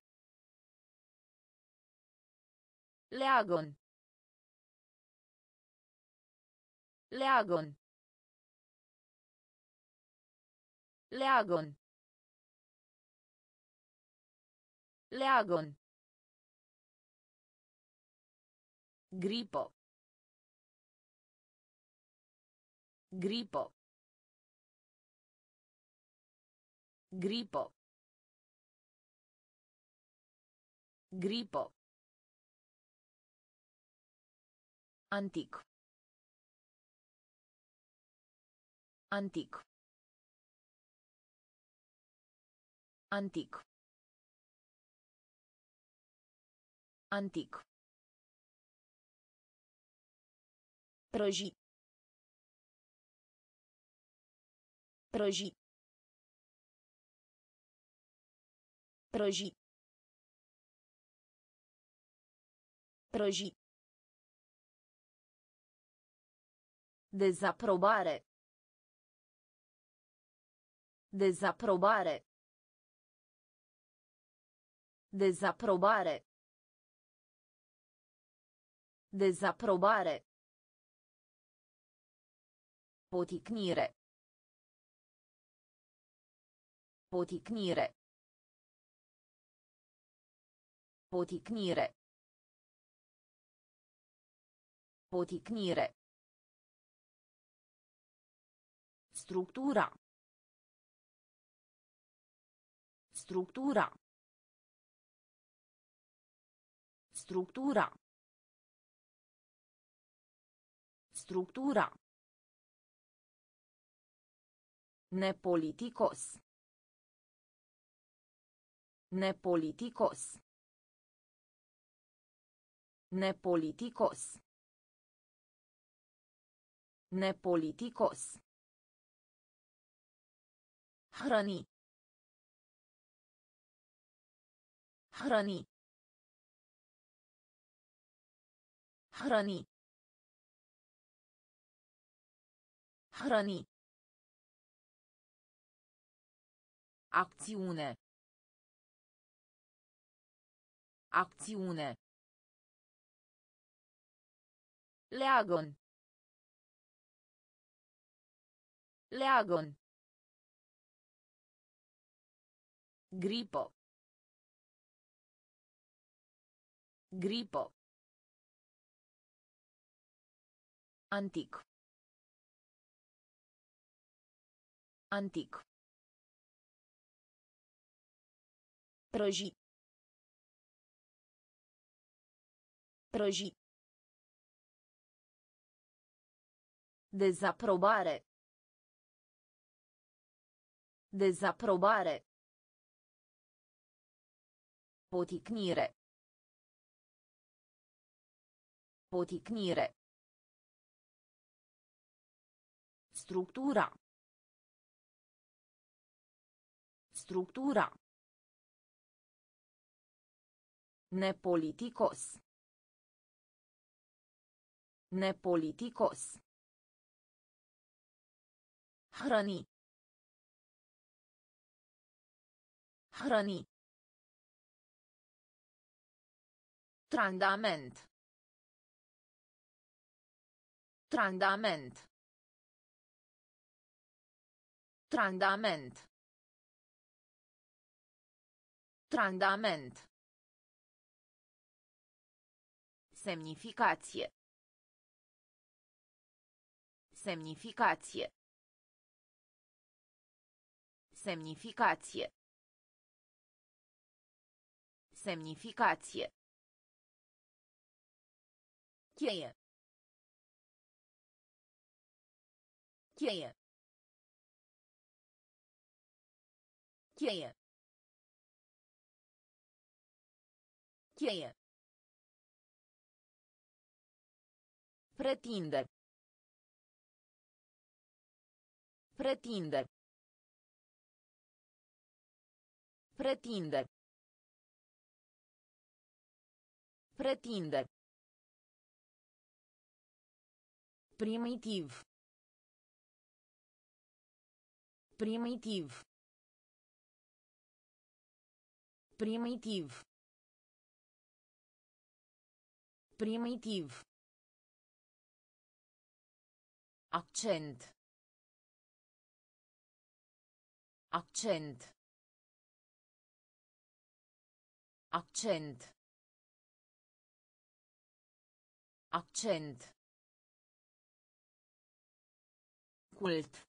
Leagon. Leagon. Leagon. Leagon. Gripo. Gripo. Gripo. Gripo. Antic. Antic. Antic. Antic. Prăji. Prăji. Prăji. Prăji. Dezaprobare. Dezaprobare. Dezaprobare. Dezaprobare. Poticnire. Poticnire. Poticnire. Poticnire. Struttura. Struttura. Struttura. Struttura. Nepoliticos. Nepoliticos. Nepoliticos. Nepoliticos. Hrăni. Hrăni. Hrăni. Hrăni. Acțiune. Acțiune. Leagon. Leagon. Gripo. Gripo. Antic. Antic. Prăji. Prăji. Dezaprobare. Dezaprobare. Poticnire. Poticnire. Struttura. Struttura. Nepoliticos. Nepoliticos. Hrăni. Hrăni. Trandament. Trandament. Trandament. Trandament. Semnificație. Semnificație. Semnificație. Semnificație. Cheie. Cheie. Cheie. Cheie. Pretinde. Pretinde. Pretinde. Pretinde. Primitiv. Primitiv. Primitiv. Primitiv. Accent. Accent. Accent. Accent. Cult.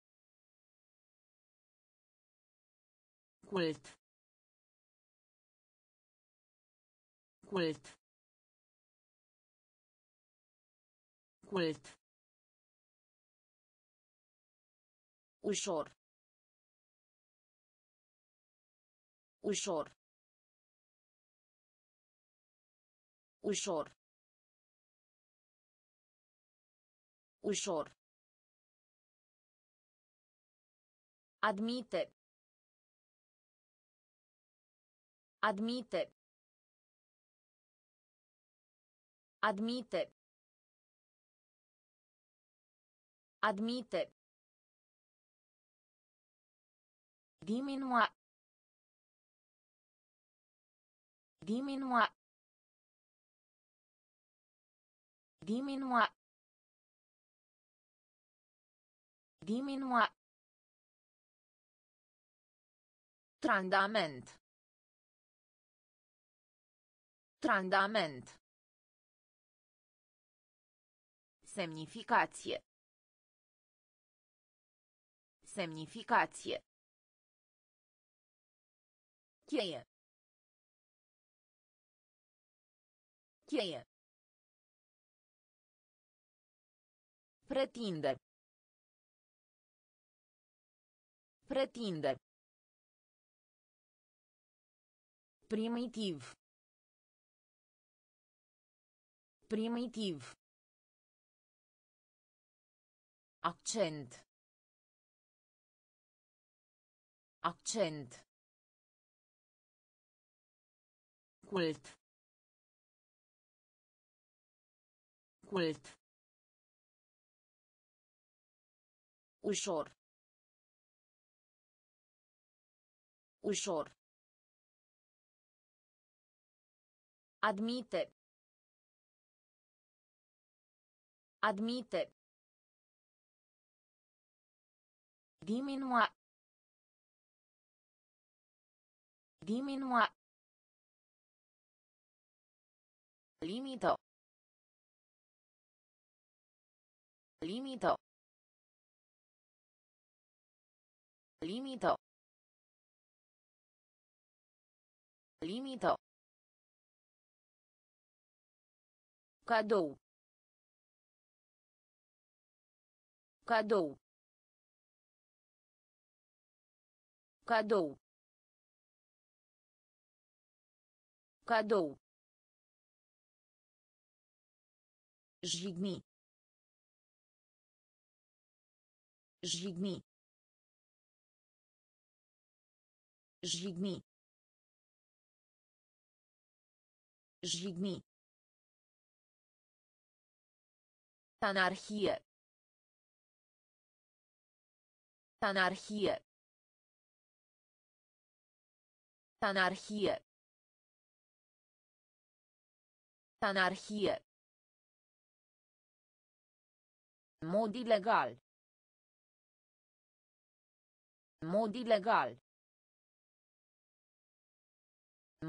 Cult. Cult. Cult. Ușor. Ușor. Ușor. Ușor. Admite. Admite. Admite. Admite. Diminua. Diminua. Diminua. Diminua. Trandament. Trandament. Semnificație. Semnificație. Cheie. Cheie. Pretinde. Pretinde. Primitiv. Primitiv. Accent. Accent. Cult. Cult. Ușor. Ușor. Admite. Admite. Diminua. Diminua. Limită. Limită. Limită. Limită. Cadou. Cadou. Cadou. Cadou. Jigni. Jigni. Jigni. Jigni. Anarhie. Anarhie. Anarhie. Anarhie. Mod ilegal. Mod ilegal.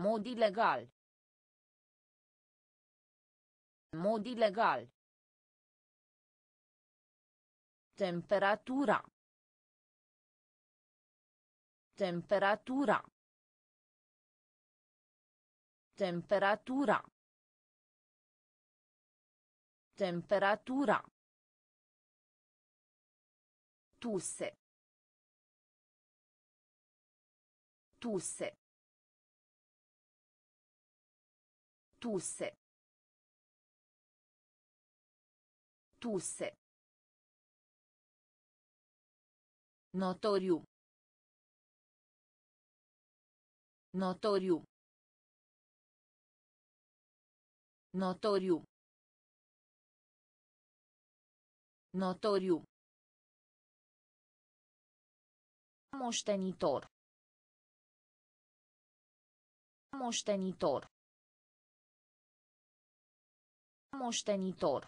Mod ilegal. Mod ilegal. Temperatura. Temperatura. Temperatura. Temperatura. Tusse. Tusse. Tusse. Tusse. Notoriu. Notoriu. Notoriu. Notoriu. Moștenitor. Moștenitor. Moștenitor.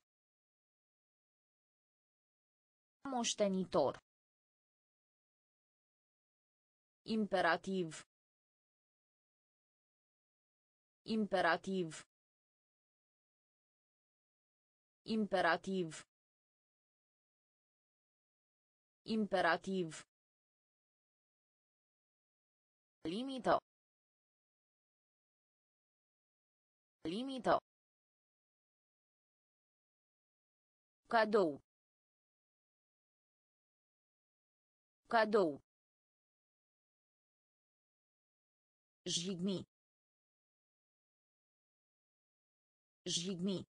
Moștenitor. Imperativ. Imperativ. Imperativ. Imperativ. Limită. Limită. Cadou. Cadou. Jigni. Jigni.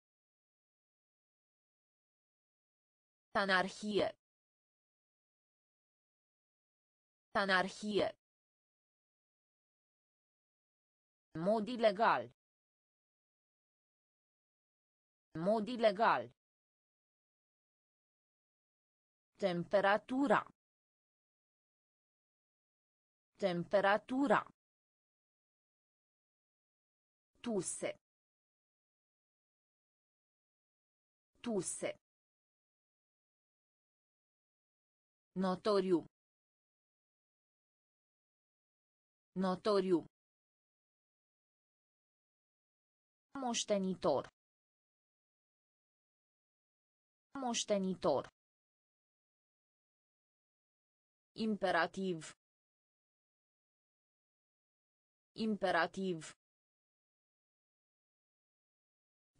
Anarhie. Anarhie. Mod ilegal. Mod ilegal. Temperatura. Temperatura. Tusse. Tusse. Notoriu. Notoriu. Moștenitor. Moștenitor. Imperativ. Imperativ.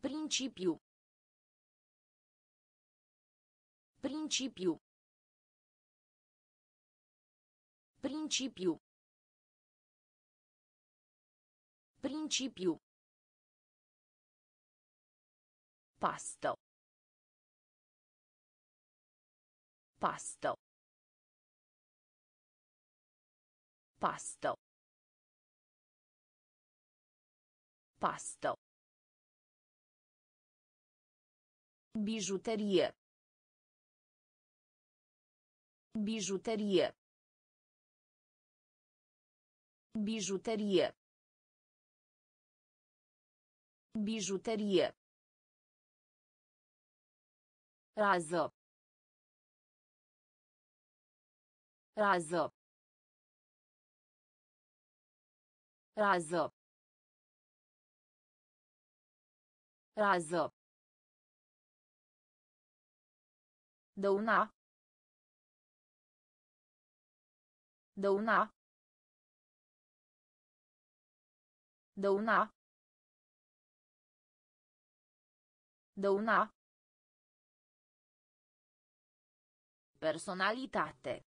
Principiu. Principiu. Principiu. Principiu. Pasto. Pasto. Pasto. Pasto. Bijuterie. Bijuterie. Bijuterie. Bijuterie. Rază. Rază. Rază. Rază. Dăuna. Dăuna. Dăuna. Dăuna. Personalitate.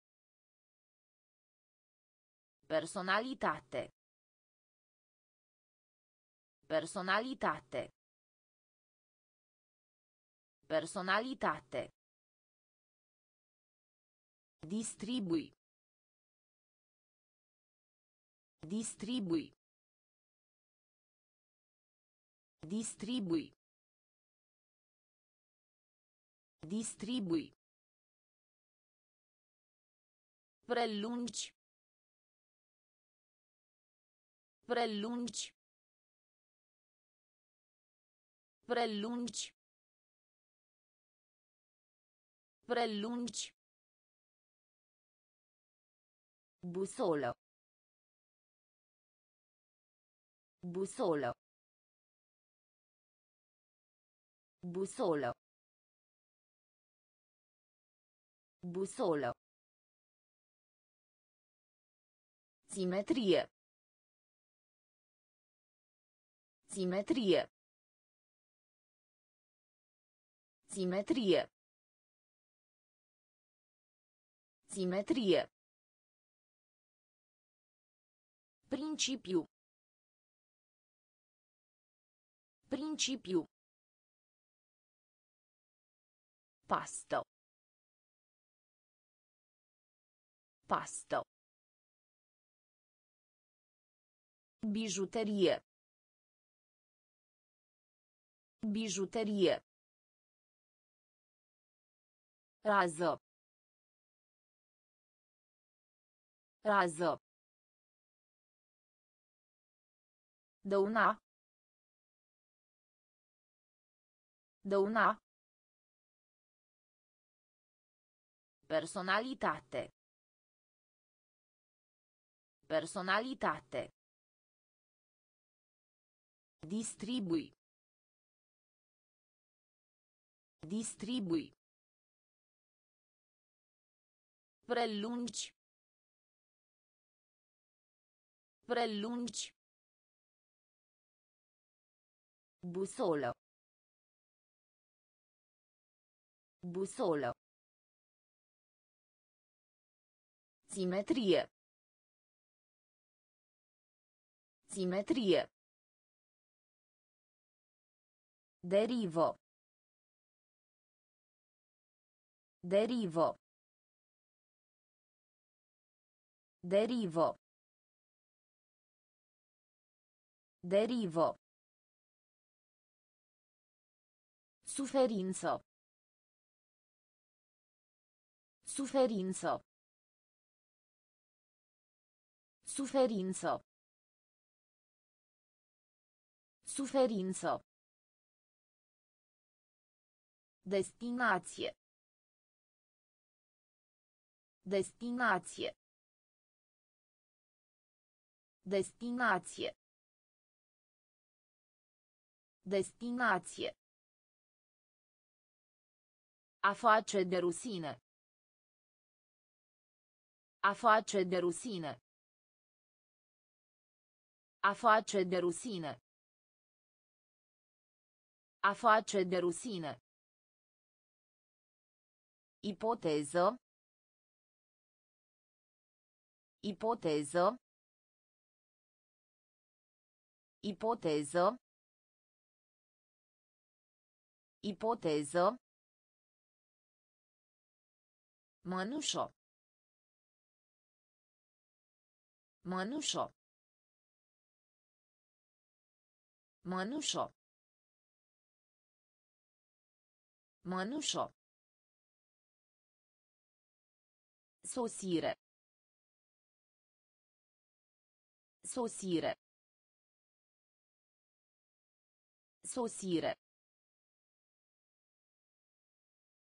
Personalitate. Personalitate. Personalitate. Distribui. Distribui. Distribui. Distribui. Prelungi. Prelungi. Prelungi. Prelungi. Busolă. Busolă. Busolă. Busolă. Simetrie. Simetrie. Simetrie. Simetrie. Principiu. Principiu. Pasto. Pasto. Bijuterie. Bijuterie. Rază. Rază. Dăuna. Dăuna. Personalitate. Personalitate. Distribui. Distribui. Prelungi. Prelungi. Busolă. Busolă. Simetrie. Simetrie. Derivo. Derivo. Derivo. Derivo. Suferință. Suferință. Suferință. Suferință. Destinație. Destinație. Destinație. Destinație. A face de rusine. A face de rusine. A face de rusine. A face de rusine. Ipoteză. Ipoteză. Ipoteză. Ipoteză. Mănușo. Mănușo. Mănușo. Mănușo. Sosire. Sosire. Sosire.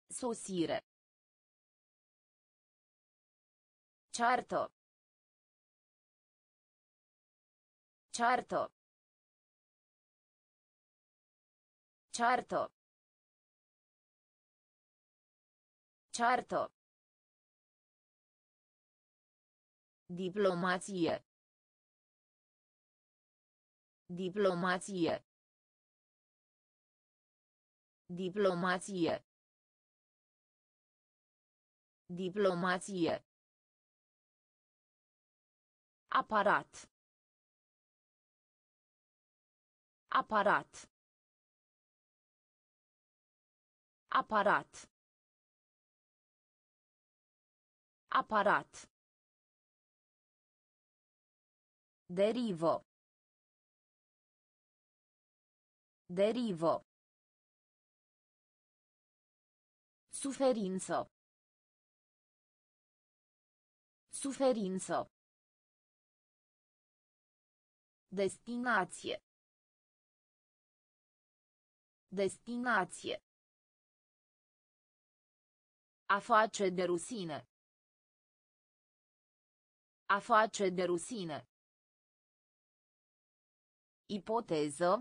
Sosire. Certo. Certo. Certo. Certo. Diplomație. Diplomație. Diplomație. Diplomație. Aparat. Aparat. Aparat. Aparat. Derivo. Derivo. Suferință. Suferință. Destinație. Destinație. A face de rusine. A face de rusine. Ipoteză.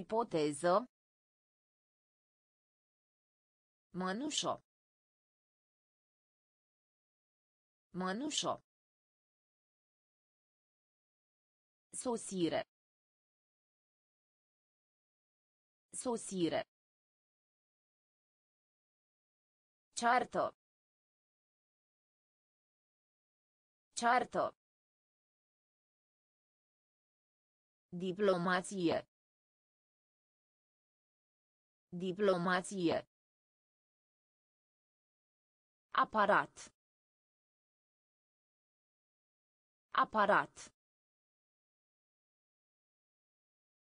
Ipoteză. Mănușo. Mănușo. Sosire. Sosire. Certo. Certo. Diplomație. Diplomație. Aparat. Aparat.